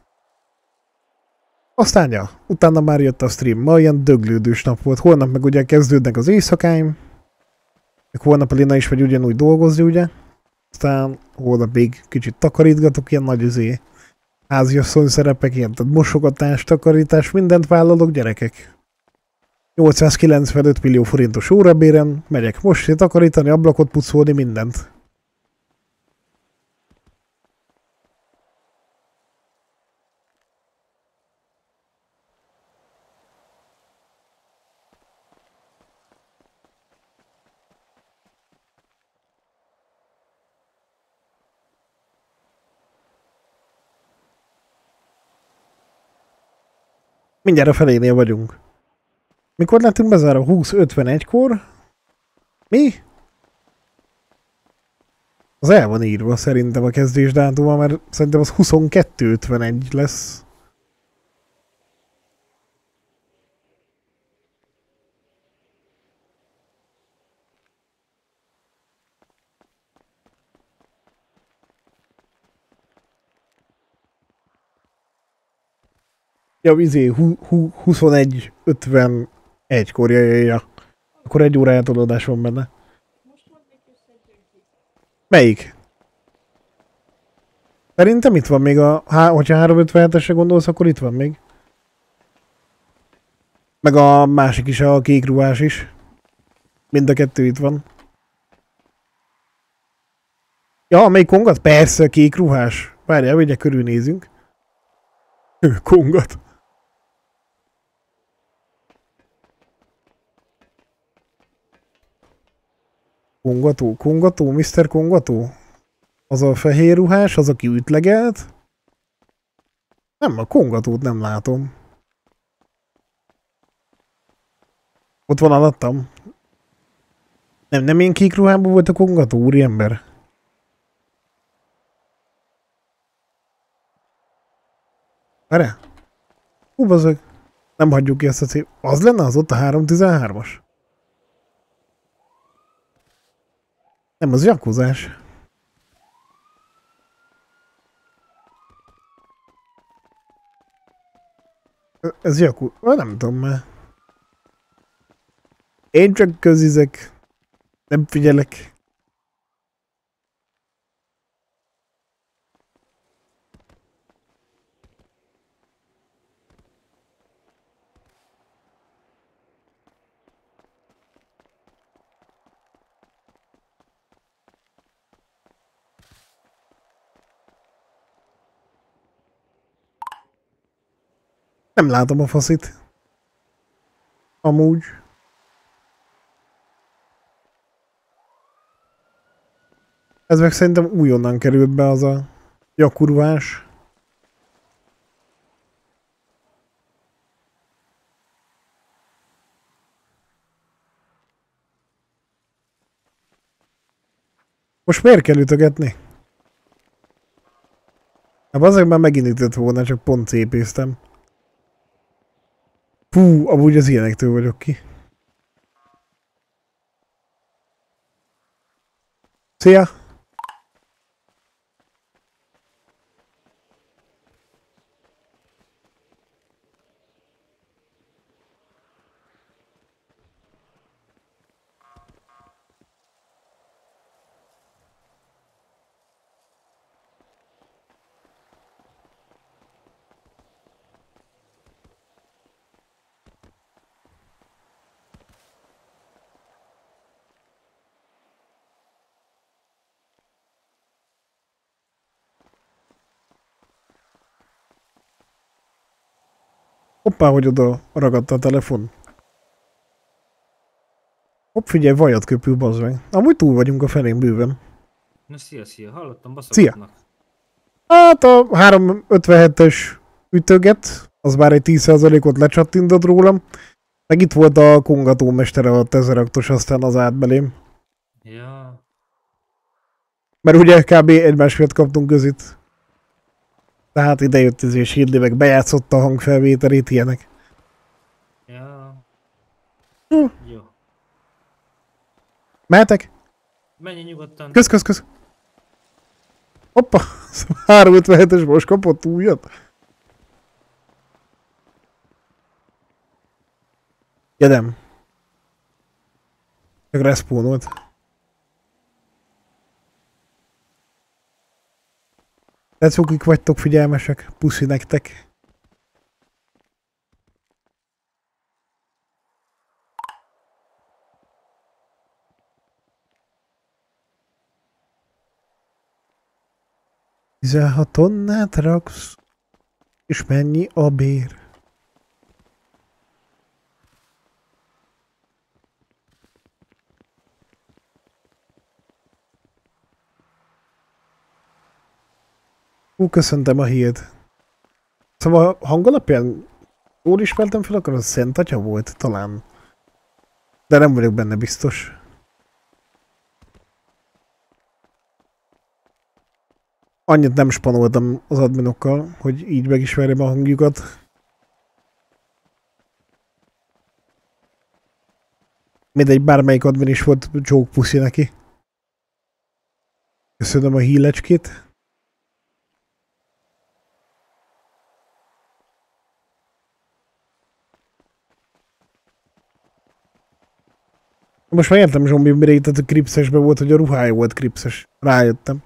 Aztán ja, utána már jött a stream. Ma ilyen döglődős nap volt. Holnap meg ugye kezdődnek az éjszakáim. Meg holnap a Lina is vagy ugyanúgy dolgozni, ugye? Aztán holnap még kicsit takarítgatok, ilyen nagy izé háziasszony szerepek, ilyen tehát mosogatás, takarítás, mindent vállalok, gyerekek. 895 millió forintos órabéren, megyek most takarítani, ablakot pucolni, mindent. Mindjárt a felénél vagyunk. Mikor lettünk bezárva? 20-51-kor? Mi? Az el van írva szerintem a kezdés dátuma, mert szerintem az 22-51 lesz. Ja, izé, 21, 50, kor, ja, ja, ja. Akkor egy óráját adás van benne. Melyik? Szerintem itt van még a... Há, hogyha 357-esre gondolsz, akkor itt van még. Meg a másik is, a kék ruhás is. Mind a kettő itt van. Ja, amelyik kongat? Persze, kék ruhás. Várjál, ugye körülnézünk. kongat. Kongató, kongató, Mr. Kongató? Az a fehér ruhás, az, aki ütlegelt? Nem, a kongatót nem látom. Ott van alattam. Nem, nem én kék ruhában volt a kongató, úriember. Erre? Hú, bazeg. Nem hagyjuk ki ezt a cél. Az lenne az ott a 313-as? Nem, az zsakuzás. Ez jakú... Nem tudom már. Én csak közizek. Nem figyelek. Nem látom a faszit. Amúgy. Ez meg szerintem újonnan került be az a jakurvás. Most miért kell ütögetni? Hát azért már megint ütött volna, csak pont szépéztem. Fú, amúgy az ilyenektől vagyok ki. Szia! Hoppá, hogy oda ragadta a telefon. Hopp, figyelj, vajat köpül, bazd meg. Amúgy túl vagyunk a felén bőven. Na szia, szia, hallottam, Szia. baszogatnak. Hát a 357-es ütöget, az már egy 10%-ot lecsattintott rólam. Meg itt volt a kongató mestere a tezeraktos, aztán az át belém. Ja, Mert ugye kb. egymás miatt kaptunk közit. Tehát ide jött ez és Hidli meg bejátszotta a hangfelvételét, ilyenek. ja. Hm. Jó. Mehetek? Menj nyugodtan. Kösz, kösz, kösz. Hoppa, [laughs] 357-es most kapott újat. Jedem. Csak respawnolt. Tetszókik vagytok figyelmesek, puszi nektek. Tizenhat tonnát raksz, és mennyi a bér? Hú, köszöntem a hírt. Szóval hang alapján jól ismertem fel, akkor az Szent Atya volt, talán. De nem vagyok benne biztos. Annyit nem spanoltam az adminokkal, hogy így megismerjem a hangjukat. Mindegy, bármelyik admin is volt joke puszi neki. Köszönöm a hílecskét. Most már értem zombi, mire itt a kripszesbe volt, hogy a ruhája volt kripszes. Rájöttem.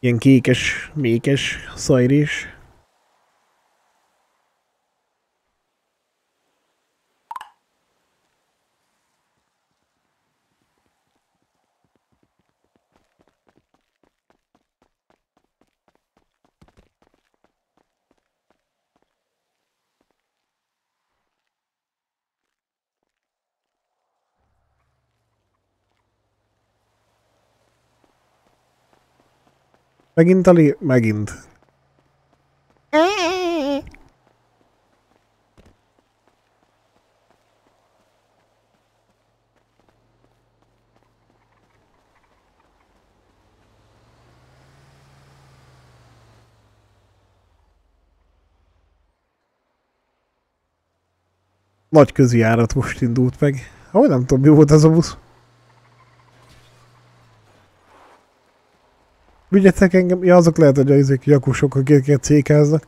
Ilyen kékes, mékes, szajrés. Megint Ali? Megint. Nagy közjárat most indult meg. Ahogy nem tudom, mi volt ez a busz. Vigyetek engem, ja azok lehet, hogy azok jakusok, akiket cékáznak.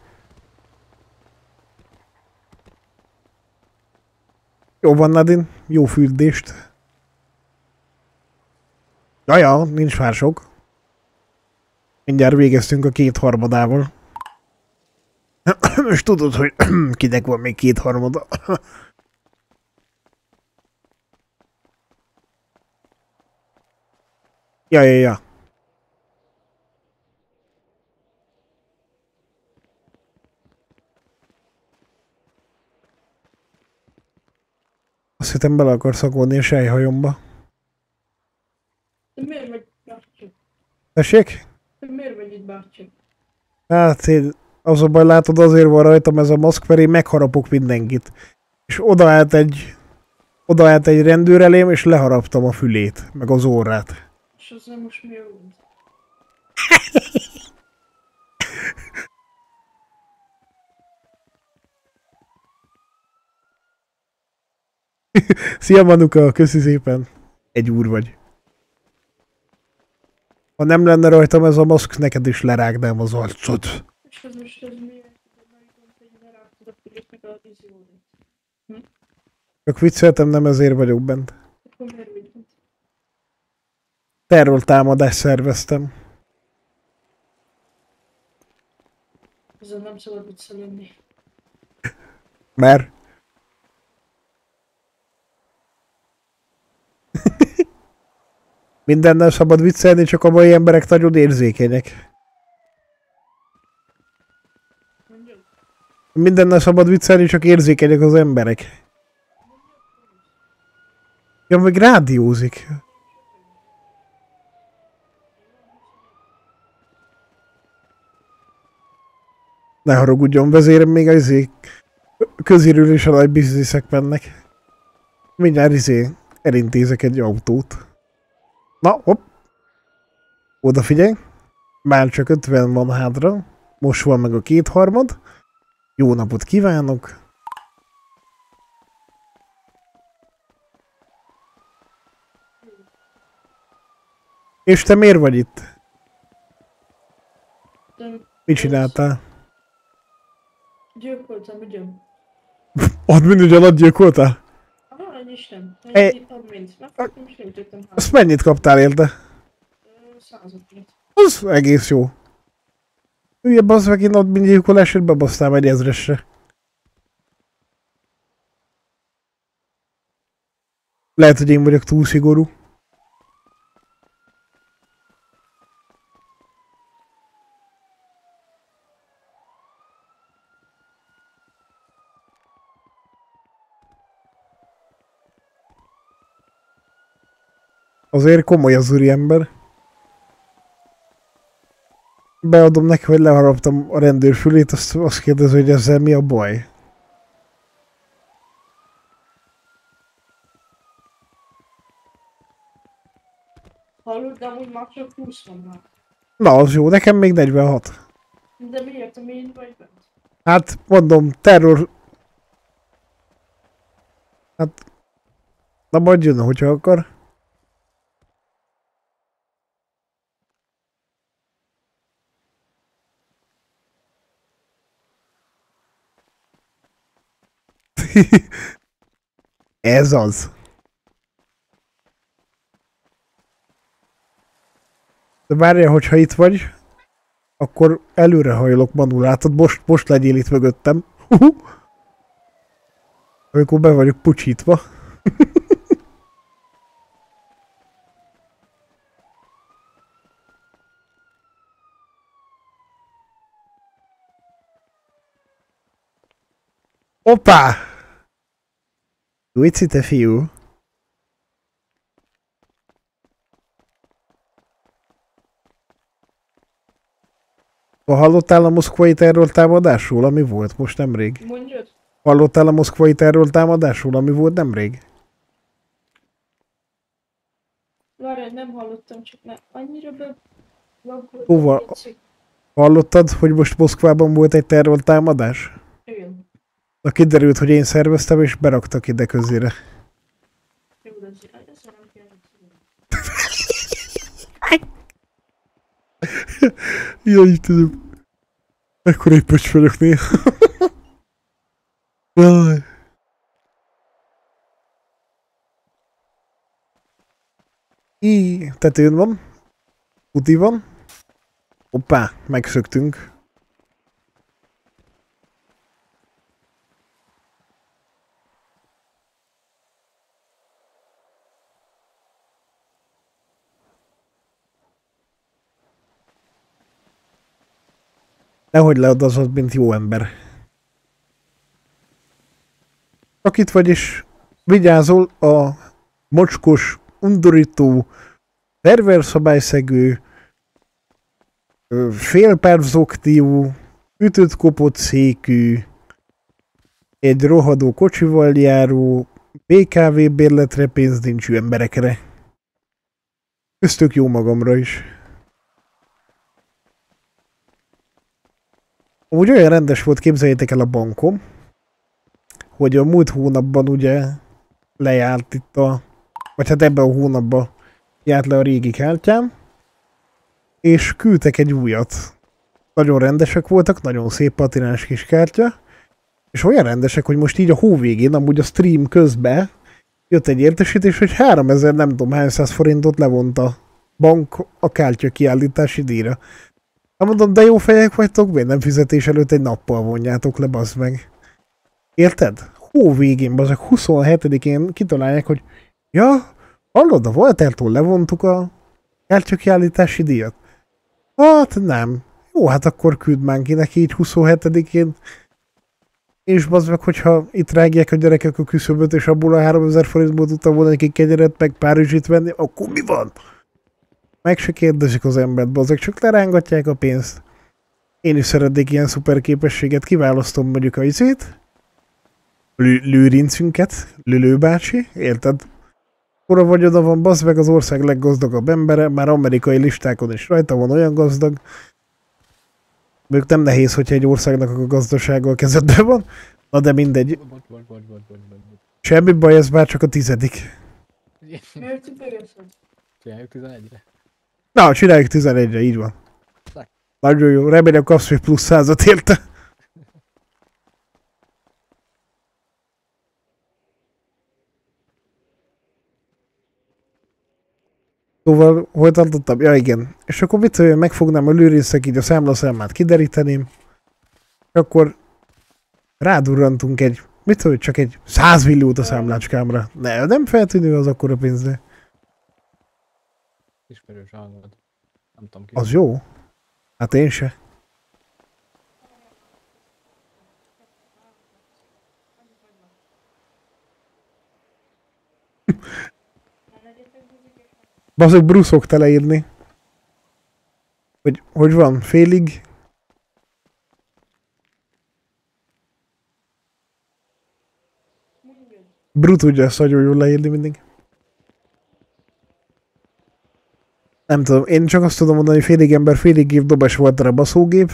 Jó van Nadin, jó fürdést. Jaja, nincs már sok. Mindjárt végeztünk a két harmadával. Most [coughs] tudod, hogy [coughs] kinek van még két harmada. [coughs] ja, ja, ja. Hiszem bele akarsz szagolni a sejhajomba. Miért vagy bácsi? Tessék? Miért vagy itt bácsi? Hát én az a baj, látod, azért van rajtam ez a maszk, mert én megharapok mindenkit. És oda állt egy, oda állt egy rendőr elém, és leharaptam a fülét, meg az órát. És azzal most mi a [laughs] [laughs] Szia Manuka, köszi szépen. Egy úr vagy. Ha nem lenne rajtam ez a maszk, neked is lerágnám az arcod. Csak vicceltem, nem ezért vagyok bent. Itt? Terrortámadást szerveztem. Ezzel nem szabad viccelődni. Mert? [laughs] Mindennel szabad viccelni, csak a mai emberek nagyon érzékenyek. Mindennel szabad viccelni, csak érzékenyek az emberek. Ja, meg rádiózik. Ne haragudjon, vezérem, még az izé közérül és a nagy bizniszek mennek. Mindjárt izé elintézek egy autót. Na, hopp. Odafigyelj. Már csak 50 van hátra. Most van meg a kétharmad. Jó napot kívánok. És te miért vagy itt? Mit csináltál? gyilkoltam, ugyan? Admin ugyanad gyilkoltál? Ah, ennyi admint. Megfogtam és nem ütöttem. Azt mennyit kaptál érte? Százat Az egész jó. Ugye bazd meg, én admin gyilkolásért bebasztál egy ezresre. Lehet, hogy én vagyok túl szigorú. Azért komoly az úriember. Beadom neki, hogy leharaptam a rendőr fülét, azt, azt kérdezi, hogy ezzel mi a baj. Hallod, de amúgy már csak 20 van már. Na, az jó, nekem még 46. De miért, így vagy bent? Hát, mondom, terror... Hát... Na, majd jön, hogyha akar. [laughs] Ez az. De várjál, hogyha itt vagy, akkor előrehajlok, Manu, látod? Most, most legyél itt mögöttem. Amikor be vagyok pucsítva. [laughs] Hoppá! Vici, te fiú. Ha hallottál a moszkvai terrortámadásról, ami volt most nemrég? Mondjad? Hallottál a moszkvai terrortámadásról, ami volt nemrég? Várj, nem hallottam, csak ne annyira be... Hova? Hallottad, hogy most Moszkvában volt egy terrortámadás? Na kiderült, hogy én szerveztem, és beraktak ide közére. [laughs] Jaj, Istenem. Ekkora egy pöcs vagyok néha. [laughs] Jaj. Í, tetőn van. Uti van. Hoppá, megszöktünk. Nehogy leadazod, mint jó ember. Csak itt vagy vigyázol a mocskos, undorító, perverszabályszegő, ö, félpervzoktiú, ütött kopott székű, egy rohadó kocsival járó, PKV bérletre pénz nincsű emberekre. Köztük jó magamra is. Úgy olyan rendes volt, képzeljétek el a bankom, hogy a múlt hónapban ugye lejárt itt a, vagy hát ebben a hónapban járt le a régi kártyám, és küldtek egy újat. Nagyon rendesek voltak, nagyon szép patinás kis kártya, és olyan rendesek, hogy most így a hó végén, amúgy a stream közben jött egy értesítés, hogy 3000 nem tudom hány száz forintot levont bank a kártya kiállítási díjra. Hát mondom, de jó fejek vagytok, miért nem fizetés előtt egy nappal vonjátok le, bazd meg. Érted? Hó végén, bazd 27-én kitalálják, hogy ja, hallod, a Voltertól levontuk a kártyakiállítási díjat. Hát nem. Jó, hát akkor küld már ki neki így 27-én. És bazd meg, hogyha itt rágják a gyerekek a küszöböt, és abból a 3000 forintból tudtam volna neki kegyeret, meg Párizsit venni, akkor mi van? Meg se kérdezik az embert, bazd csak lerángatják a pénzt. Én is szeretnék ilyen szuper képességet, kiválasztom mondjuk a izét, lő, lőrincünket, Lülő bácsi, érted? Ura vagy oda van, bazd meg az ország leggazdagabb embere, már amerikai listákon is rajta van olyan gazdag. Mondjuk nem nehéz, hogyha egy országnak a gazdasága a kezedben van. Na de mindegy. Semmi baj, ez már csak a tizedik. Csináljuk 11-re. Na, csináljuk 11-re, így van. Nagyon jó, remélem kapsz még plusz százat érte. Szóval, hol tartottam? Ja igen. És akkor mit tudom, megfognám a lőrészek így a számlaszámát kideríteném. És akkor rádurrantunk egy, mit tudom, csak egy 100 milliót a számlácskámra. Ne, nem feltűnő az akkora pénzre. Ismerős hangod. Nem tudom ki. Az jó. Hát én se. Bazok Bruce szokta leírni. Hogy, hogy van, félig. Brut tudja ezt nagyon jól leírni mindig. Nem tudom, én csak azt tudom mondani, hogy félig ember, félig gép dobás volt a baszógép.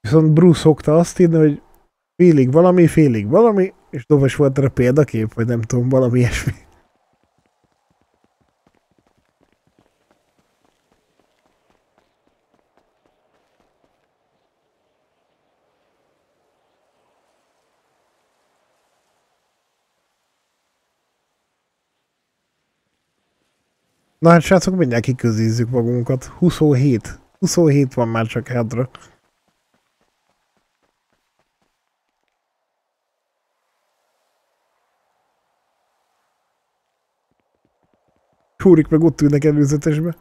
Viszont Bruce szokta azt írni, hogy félig valami, félig valami, és dobás volt a példakép, vagy nem tudom, valami ilyesmi. Na hát srácok, mindjárt kiközízzük magunkat. 27. 27 van már csak hátra. Súrik meg ott ülnek előzetesbe.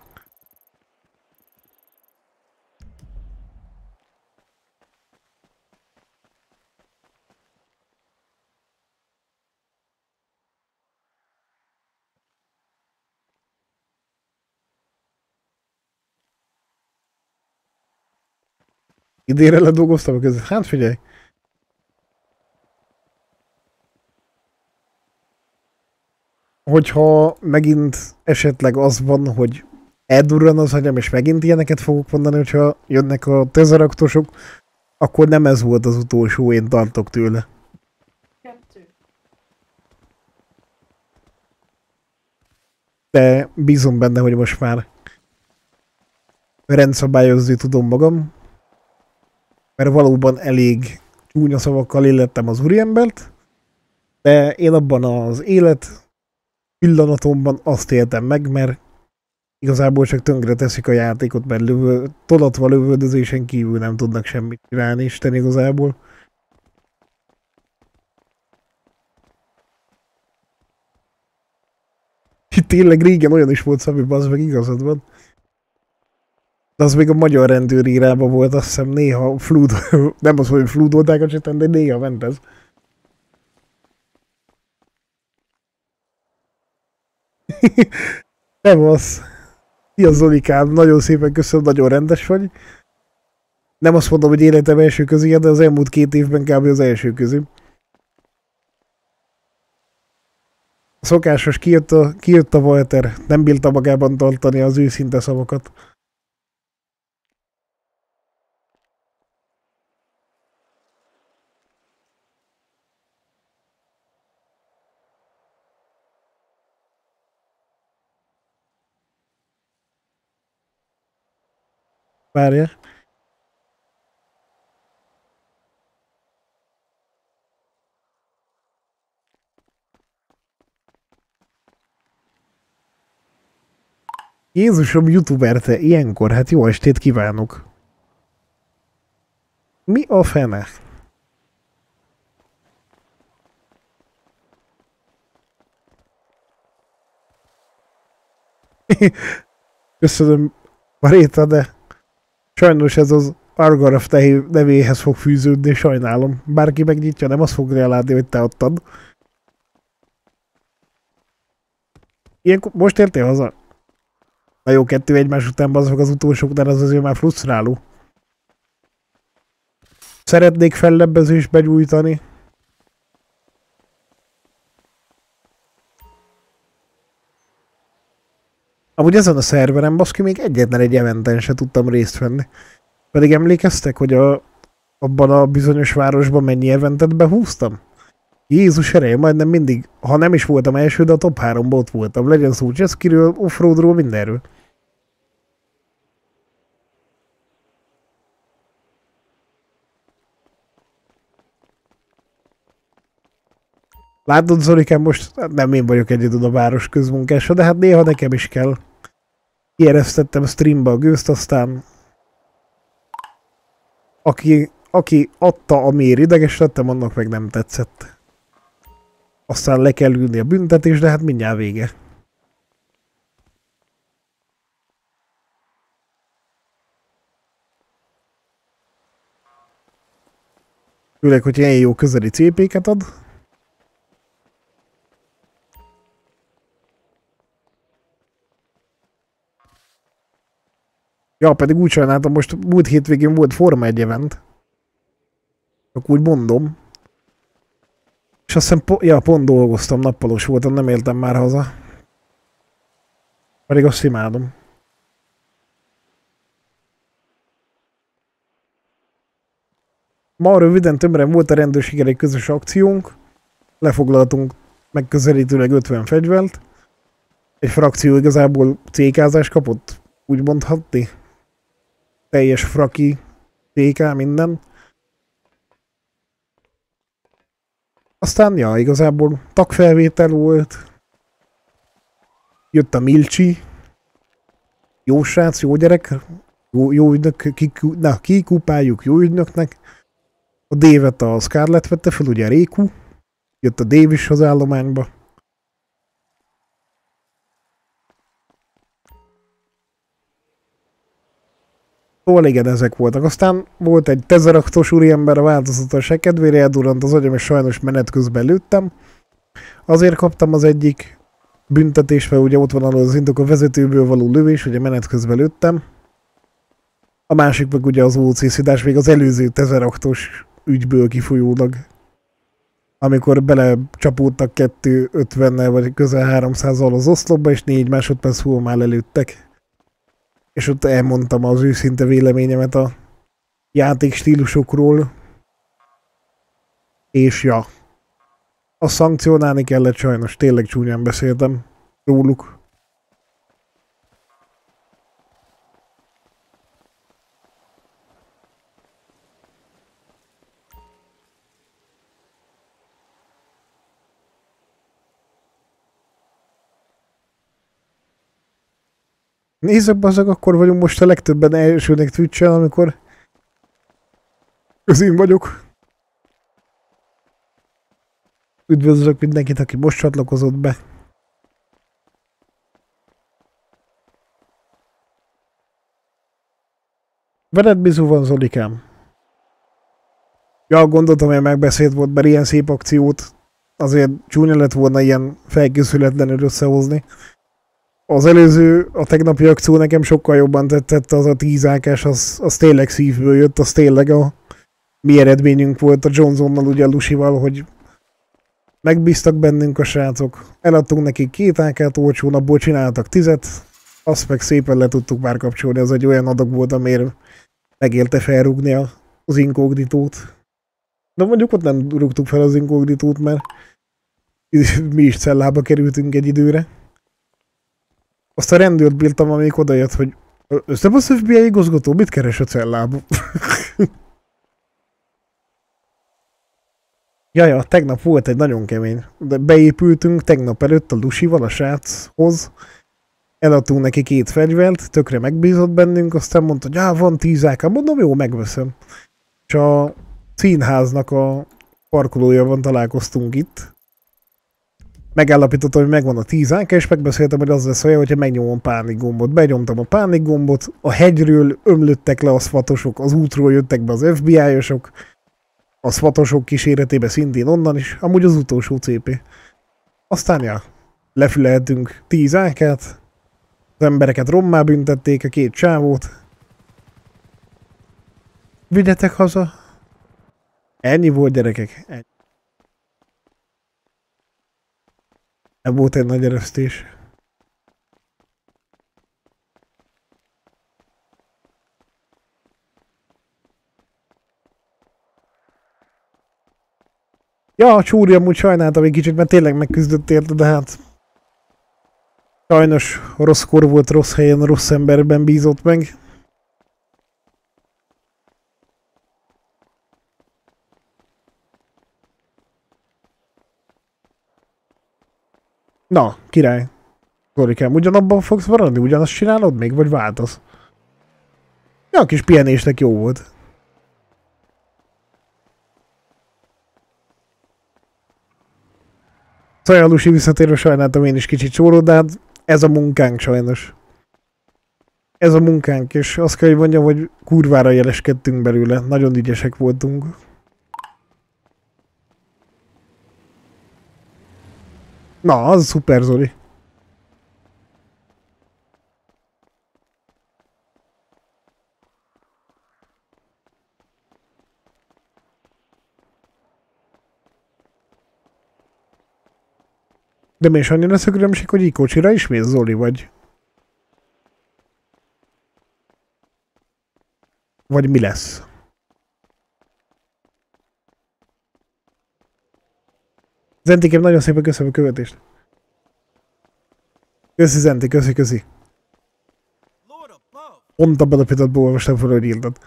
Idénre ledolgoztam a között. Hát figyelj. Hogyha megint esetleg az van, hogy eldurran az agyam, és megint ilyeneket fogok mondani, hogyha jönnek a tezeraktosok, akkor nem ez volt az utolsó, én tartok tőle. De bízom benne, hogy most már rendszabályozni tudom magam, mert valóban elég csúnya szavakkal illettem az úriembert, de én abban az élet pillanatomban azt éltem meg, mert igazából csak tönkre teszik a játékot, mert lövő, tolatva lövöldözésen kívül nem tudnak semmit csinálni Isten igazából. Tényleg régen olyan is volt, Szabi, az meg igazad van. De az még a magyar rendőrírában volt, azt hiszem néha flúd, [laughs] nem az, hogy flúdolták a cseten, de néha ment ez. [laughs] nem az. Szia Zolikám, nagyon szépen köszönöm, nagyon rendes vagy. Nem azt mondom, hogy életem első közé, de az elmúlt két évben kb. az első közé. A szokásos kijött a, kijött a Walter, nem bírta magában tartani az őszinte szavakat. Várja. Jézusom, youtuber te, ilyenkor, hát jó estét kívánok. Mi a fene? [laughs] Köszönöm, Maréta, de sajnos ez az Argaraf nevéhez fog fűződni, sajnálom. Bárki megnyitja, nem azt fogja látni, hogy te adtad. Ilyenkor, most értél haza? Na jó, kettő egymás után azok az utolsók, de az azért már frusztráló. Szeretnék fellebbezést begyújtani. Amúgy ezen a szerveren, baszki, még egyetlen egy eventen se tudtam részt venni. Pedig emlékeztek, hogy a, abban a bizonyos városban mennyi eventet behúztam? Jézus ereje, majdnem mindig, ha nem is voltam első, de a top 3 ott voltam. Legyen szó Jessikiről, offroadról, mindenről. Látod, Zolikám, most nem én vagyok egyedül a város közmunkása, de hát néha nekem is kell. Kieresztettem streambe a gőzt, aztán aki, aki adta, amiért ideges lettem, annak meg nem tetszett. Aztán le kell ülni a büntetés, de hát mindjárt vége. Főleg, hogy ilyen jó közeli CP-ket ad. Ja, pedig úgy sajnáltam, most múlt hétvégén volt Forma 1 event. Csak úgy mondom. És azt hiszem, po ja, pont dolgoztam, nappalos voltam, nem éltem már haza. Pedig azt imádom. Ma röviden tömören volt a rendőrséggel egy közös akciónk. Lefoglaltunk megközelítőleg 50 fegyvert. Egy frakció igazából cékázás kapott, úgy mondhatni teljes fraki, PK, minden. Aztán, ja, igazából tagfelvétel volt. Jött a Milcsi. Jó srác, jó gyerek. Jó, jó ügynök, kikú, na, kikupáljuk jó ügynöknek. A Dévet a Scarlett vette fel, ugye a Réku. Jött a Dave is az állományba. Szóval igen, ezek voltak. Aztán volt egy tezeraktos úriember a változata se kedvére, eldurant az agyam, és sajnos menet közben lőttem. Azért kaptam az egyik büntetés, mert ugye ott van az indok a vezetőből való lövés, ugye menet közben lőttem. A másik meg ugye az OC szidás, még az előző tezeraktos ügyből kifolyólag. Amikor bele csapódtak 250-nel, vagy közel 300-al az oszlopba, és 4 másodperc múlva már lelőttek és ott elmondtam az őszinte véleményemet a játék stílusokról, és ja, a szankcionálni kellett sajnos, tényleg csúnyán beszéltem róluk. Nézzük, azok akkor vagyunk most a legtöbben elsőnek twitch amikor közén vagyok. Üdvözlök mindenkit, aki most csatlakozott be. Veled bizú van, Zolikám? Ja, gondoltam, hogy megbeszélt volt, mert ilyen szép akciót azért csúnya lett volna ilyen felkészületlenül összehozni. Az előző, a tegnapi akció nekem sokkal jobban tetszett, az a tízákás, az, az tényleg szívből jött, az tényleg a mi eredményünk volt a Johnsonnal, ugye a Lusival, hogy megbíztak bennünk a srácok, eladtunk nekik két ákát, olcsó napból csináltak tizet, azt meg szépen le tudtuk már kapcsolni, az egy olyan adag volt, amire megélte felrúgni az inkognitót. De mondjuk ott nem rúgtuk fel az inkognitót, mert mi is cellába kerültünk egy időre. Azt a rendőrt bírtam, amíg odajött, hogy ez nem az FBI igazgató, mit keres a cellába? [laughs] Jaja, tegnap volt egy nagyon kemény. De beépültünk tegnap előtt a Lusival, a sráchoz. Eladtunk neki két fegyvert, tökre megbízott bennünk, aztán mondta, hogy van tíz AK, mondom, jó, megveszem. És a színháznak a parkolója van, találkoztunk itt. Megállapítottam, hogy megvan a 10 AK, és megbeszéltem, hogy az lesz olyan, hogyha megnyomom pánik gombot. Benyomtam a pánik gombot, a hegyről ömlöttek le a szvatosok, az útról jöttek be az FBI-osok, a szvatosok kíséretében szintén onnan is, amúgy az utolsó CP. Aztán ja, lefüleltünk 10 AK-t, az embereket rommá büntették, a két csávót. Vigyetek haza. Ennyi volt gyerekek. Ennyi. Volt egy nagy eresztés. Ja, a Csúri amúgy sajnáltam egy kicsit, mert tényleg megküzdött érte, de hát... Sajnos rossz kor volt, rossz helyen, rossz emberben bízott meg. Na, király. Zorikám, ugyanabban fogsz maradni? Ugyanazt csinálod még, vagy változ? Ja, a kis pihenésnek jó volt. Szajalusi visszatérő sajnáltam én is kicsit csóró, de hát ez a munkánk sajnos. Ez a munkánk, és azt kell, hogy mondjam, hogy kurvára jeleskedtünk belőle. Nagyon ügyesek voltunk. Na, az szuper, Zoli. De mi is annyira szögrömsik, hogy Ikocsira ismét Zoli vagy? Vagy mi lesz? Zentikém, nagyon szépen köszönöm a követést. Köszi Zenti, köszi, köszi. Pont abban a pillanatban olvastam fel, hogy írtad.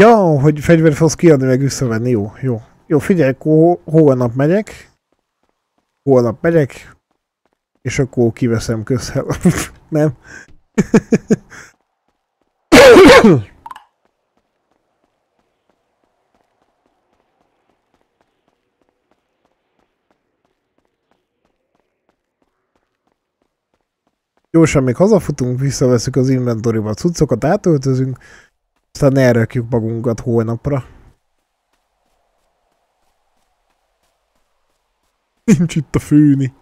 Ja, hogy fegyvert fogsz kiadni, meg visszavenni, jó, jó. Jó, figyelj, akkor holnap megyek. Holnap megyek. És akkor kiveszem közhel. [laughs] Nem. Gyorsan még hazafutunk, visszaveszünk az inventoriba a cuccokat, átöltözünk, aztán elrakjuk magunkat holnapra. Nincs itt a főni.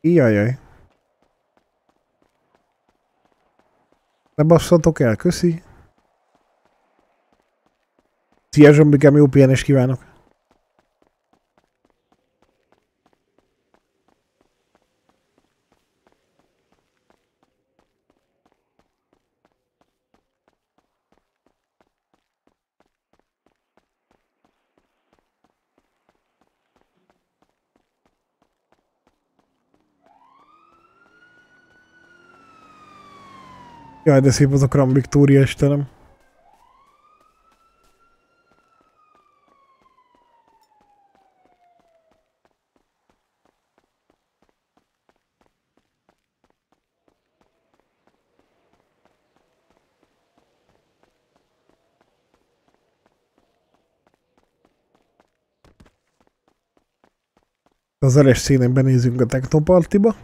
Jajjaj. Ne basszatok el, köszi. Szia Zsombikám, jó pihenést kívánok! Jaj, de szép az a Kram Victoria, Istenem. Az eles színen benézünk a technopartiba.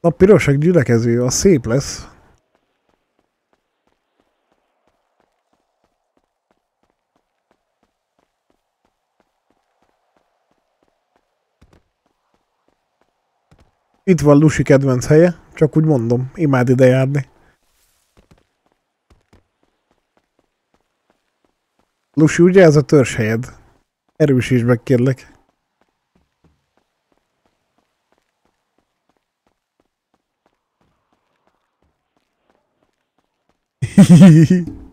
A pirosak gyülekező, az szép lesz. Itt van Lusi kedvenc helye, csak úgy mondom, imád ide járni. Lusi, ugye ez a törzs helyed? Erősíts meg, kérlek. [laughs]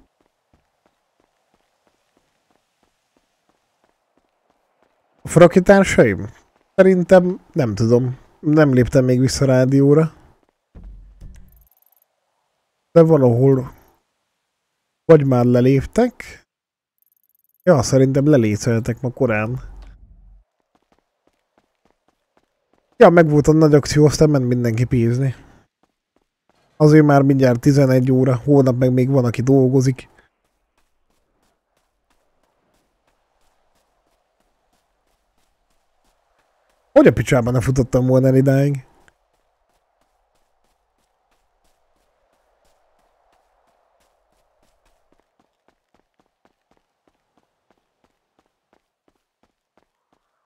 A frakitársaim? Szerintem nem tudom. Nem léptem még vissza rádióra. De valahol vagy már leléptek. Ja, szerintem leléceltek ma korán. Ja, meg volt a nagy akció, aztán ment mindenki pízni. Azért már mindjárt 11 óra, hónap meg még van, aki dolgozik. Hogy a picsában ne futottam volna el idáig?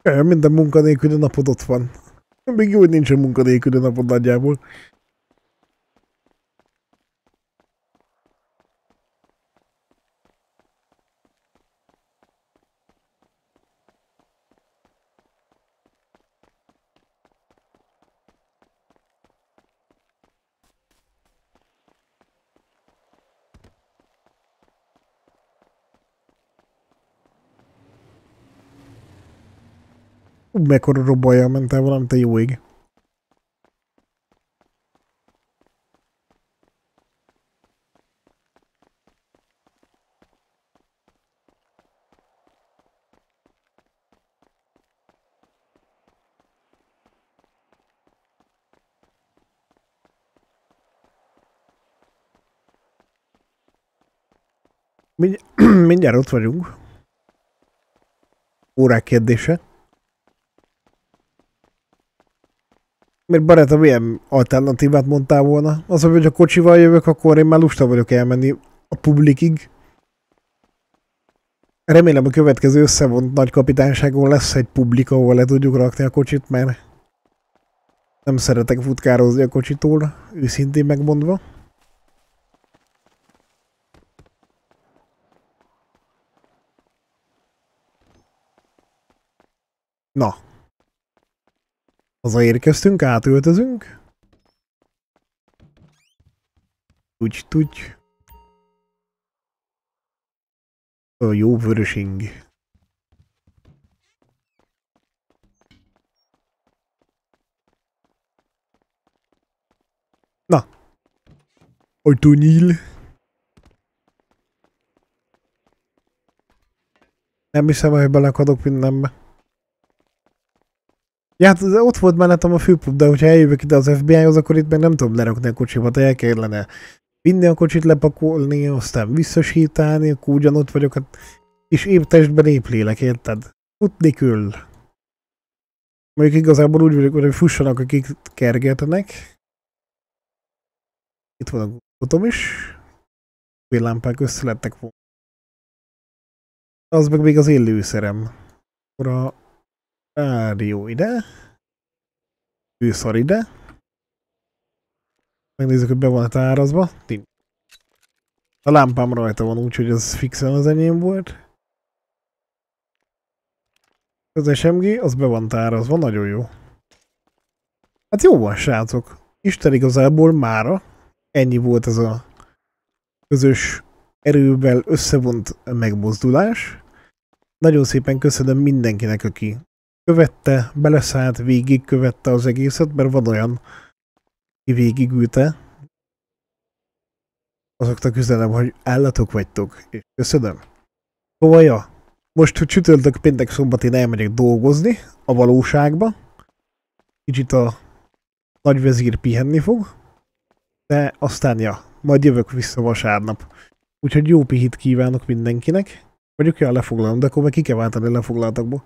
Minden munkanélküli napod ott van. Még jó, hogy nincsen munkanélküli napod nagyjából. Ú, mekkora robajjal mentél valamit a jó ég. Mindj- [clears throat] mindjárt ott vagyunk. Órák kérdése. Mert barátom, milyen alternatívát mondtál volna? Az, hogy a kocsival jövök, akkor én már lusta vagyok elmenni a publikig. Remélem a következő összevont nagy kapitányságon lesz egy publik, ahol le tudjuk rakni a kocsit, mert nem szeretek futkározni a kocsitól, őszintén megmondva. Na. Hazaérkeztünk, átöltözünk. Tudj, tudj. A jó vörösing. Na. Ajtó nyíl. Nem hiszem, hogy belekadok mindenbe. Ja, hát ott volt mellettem a főpub, de hogyha eljövök ide az FBI-hoz, akkor itt meg nem tudom lerakni a kocsimat, el kellene vinni a kocsit, lepakolni, aztán visszasítálni, akkor ugyanott vagyok, hát és épp testben épp lélek, érted? Futni kell. Mondjuk igazából úgy vagyok, hogy fussanak, akik kergetnek. Itt van a gotom is. Villámpák össze lettek volna. Az meg még az élőszerem. Akkor a rádió ide. Őszar ide. Megnézzük, hogy be van árazva. Nincs. A lámpám rajta van, úgyhogy az fixen az enyém volt. Az SMG, az be van tárazva, nagyon jó. Hát jó van, srácok. Isten igazából mára ennyi volt ez a közös erővel összevont megmozdulás. Nagyon szépen köszönöm mindenkinek, aki követte, beleszállt, végig követte az egészet, mert van olyan, aki végigülte. Azoknak üzenem, hogy állatok vagytok, és köszönöm. Szóval, ja. Most hogy csütörtök, péntek, szombat én elmegyek dolgozni a valóságba. Kicsit a nagyvezír pihenni fog. De aztán, ja, majd jövök vissza vasárnap. Úgyhogy jó pihit kívánok mindenkinek. Vagyok olyan lefoglalom, de akkor meg ki kell váltani lefoglaltakból.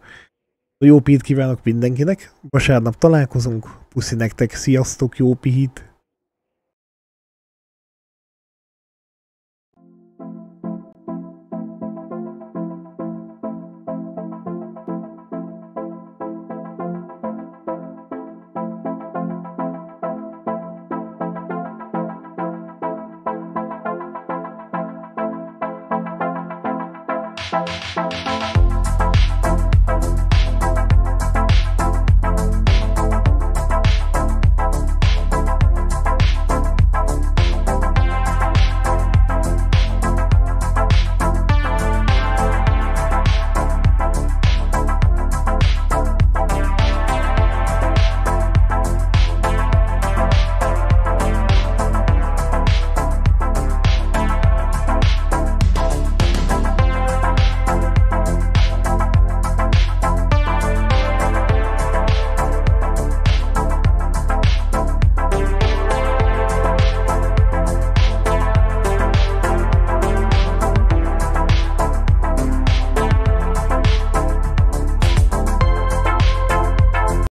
Jó pihit kívánok mindenkinek. Vasárnap találkozunk. Puszi nektek, sziasztok, jó pihit!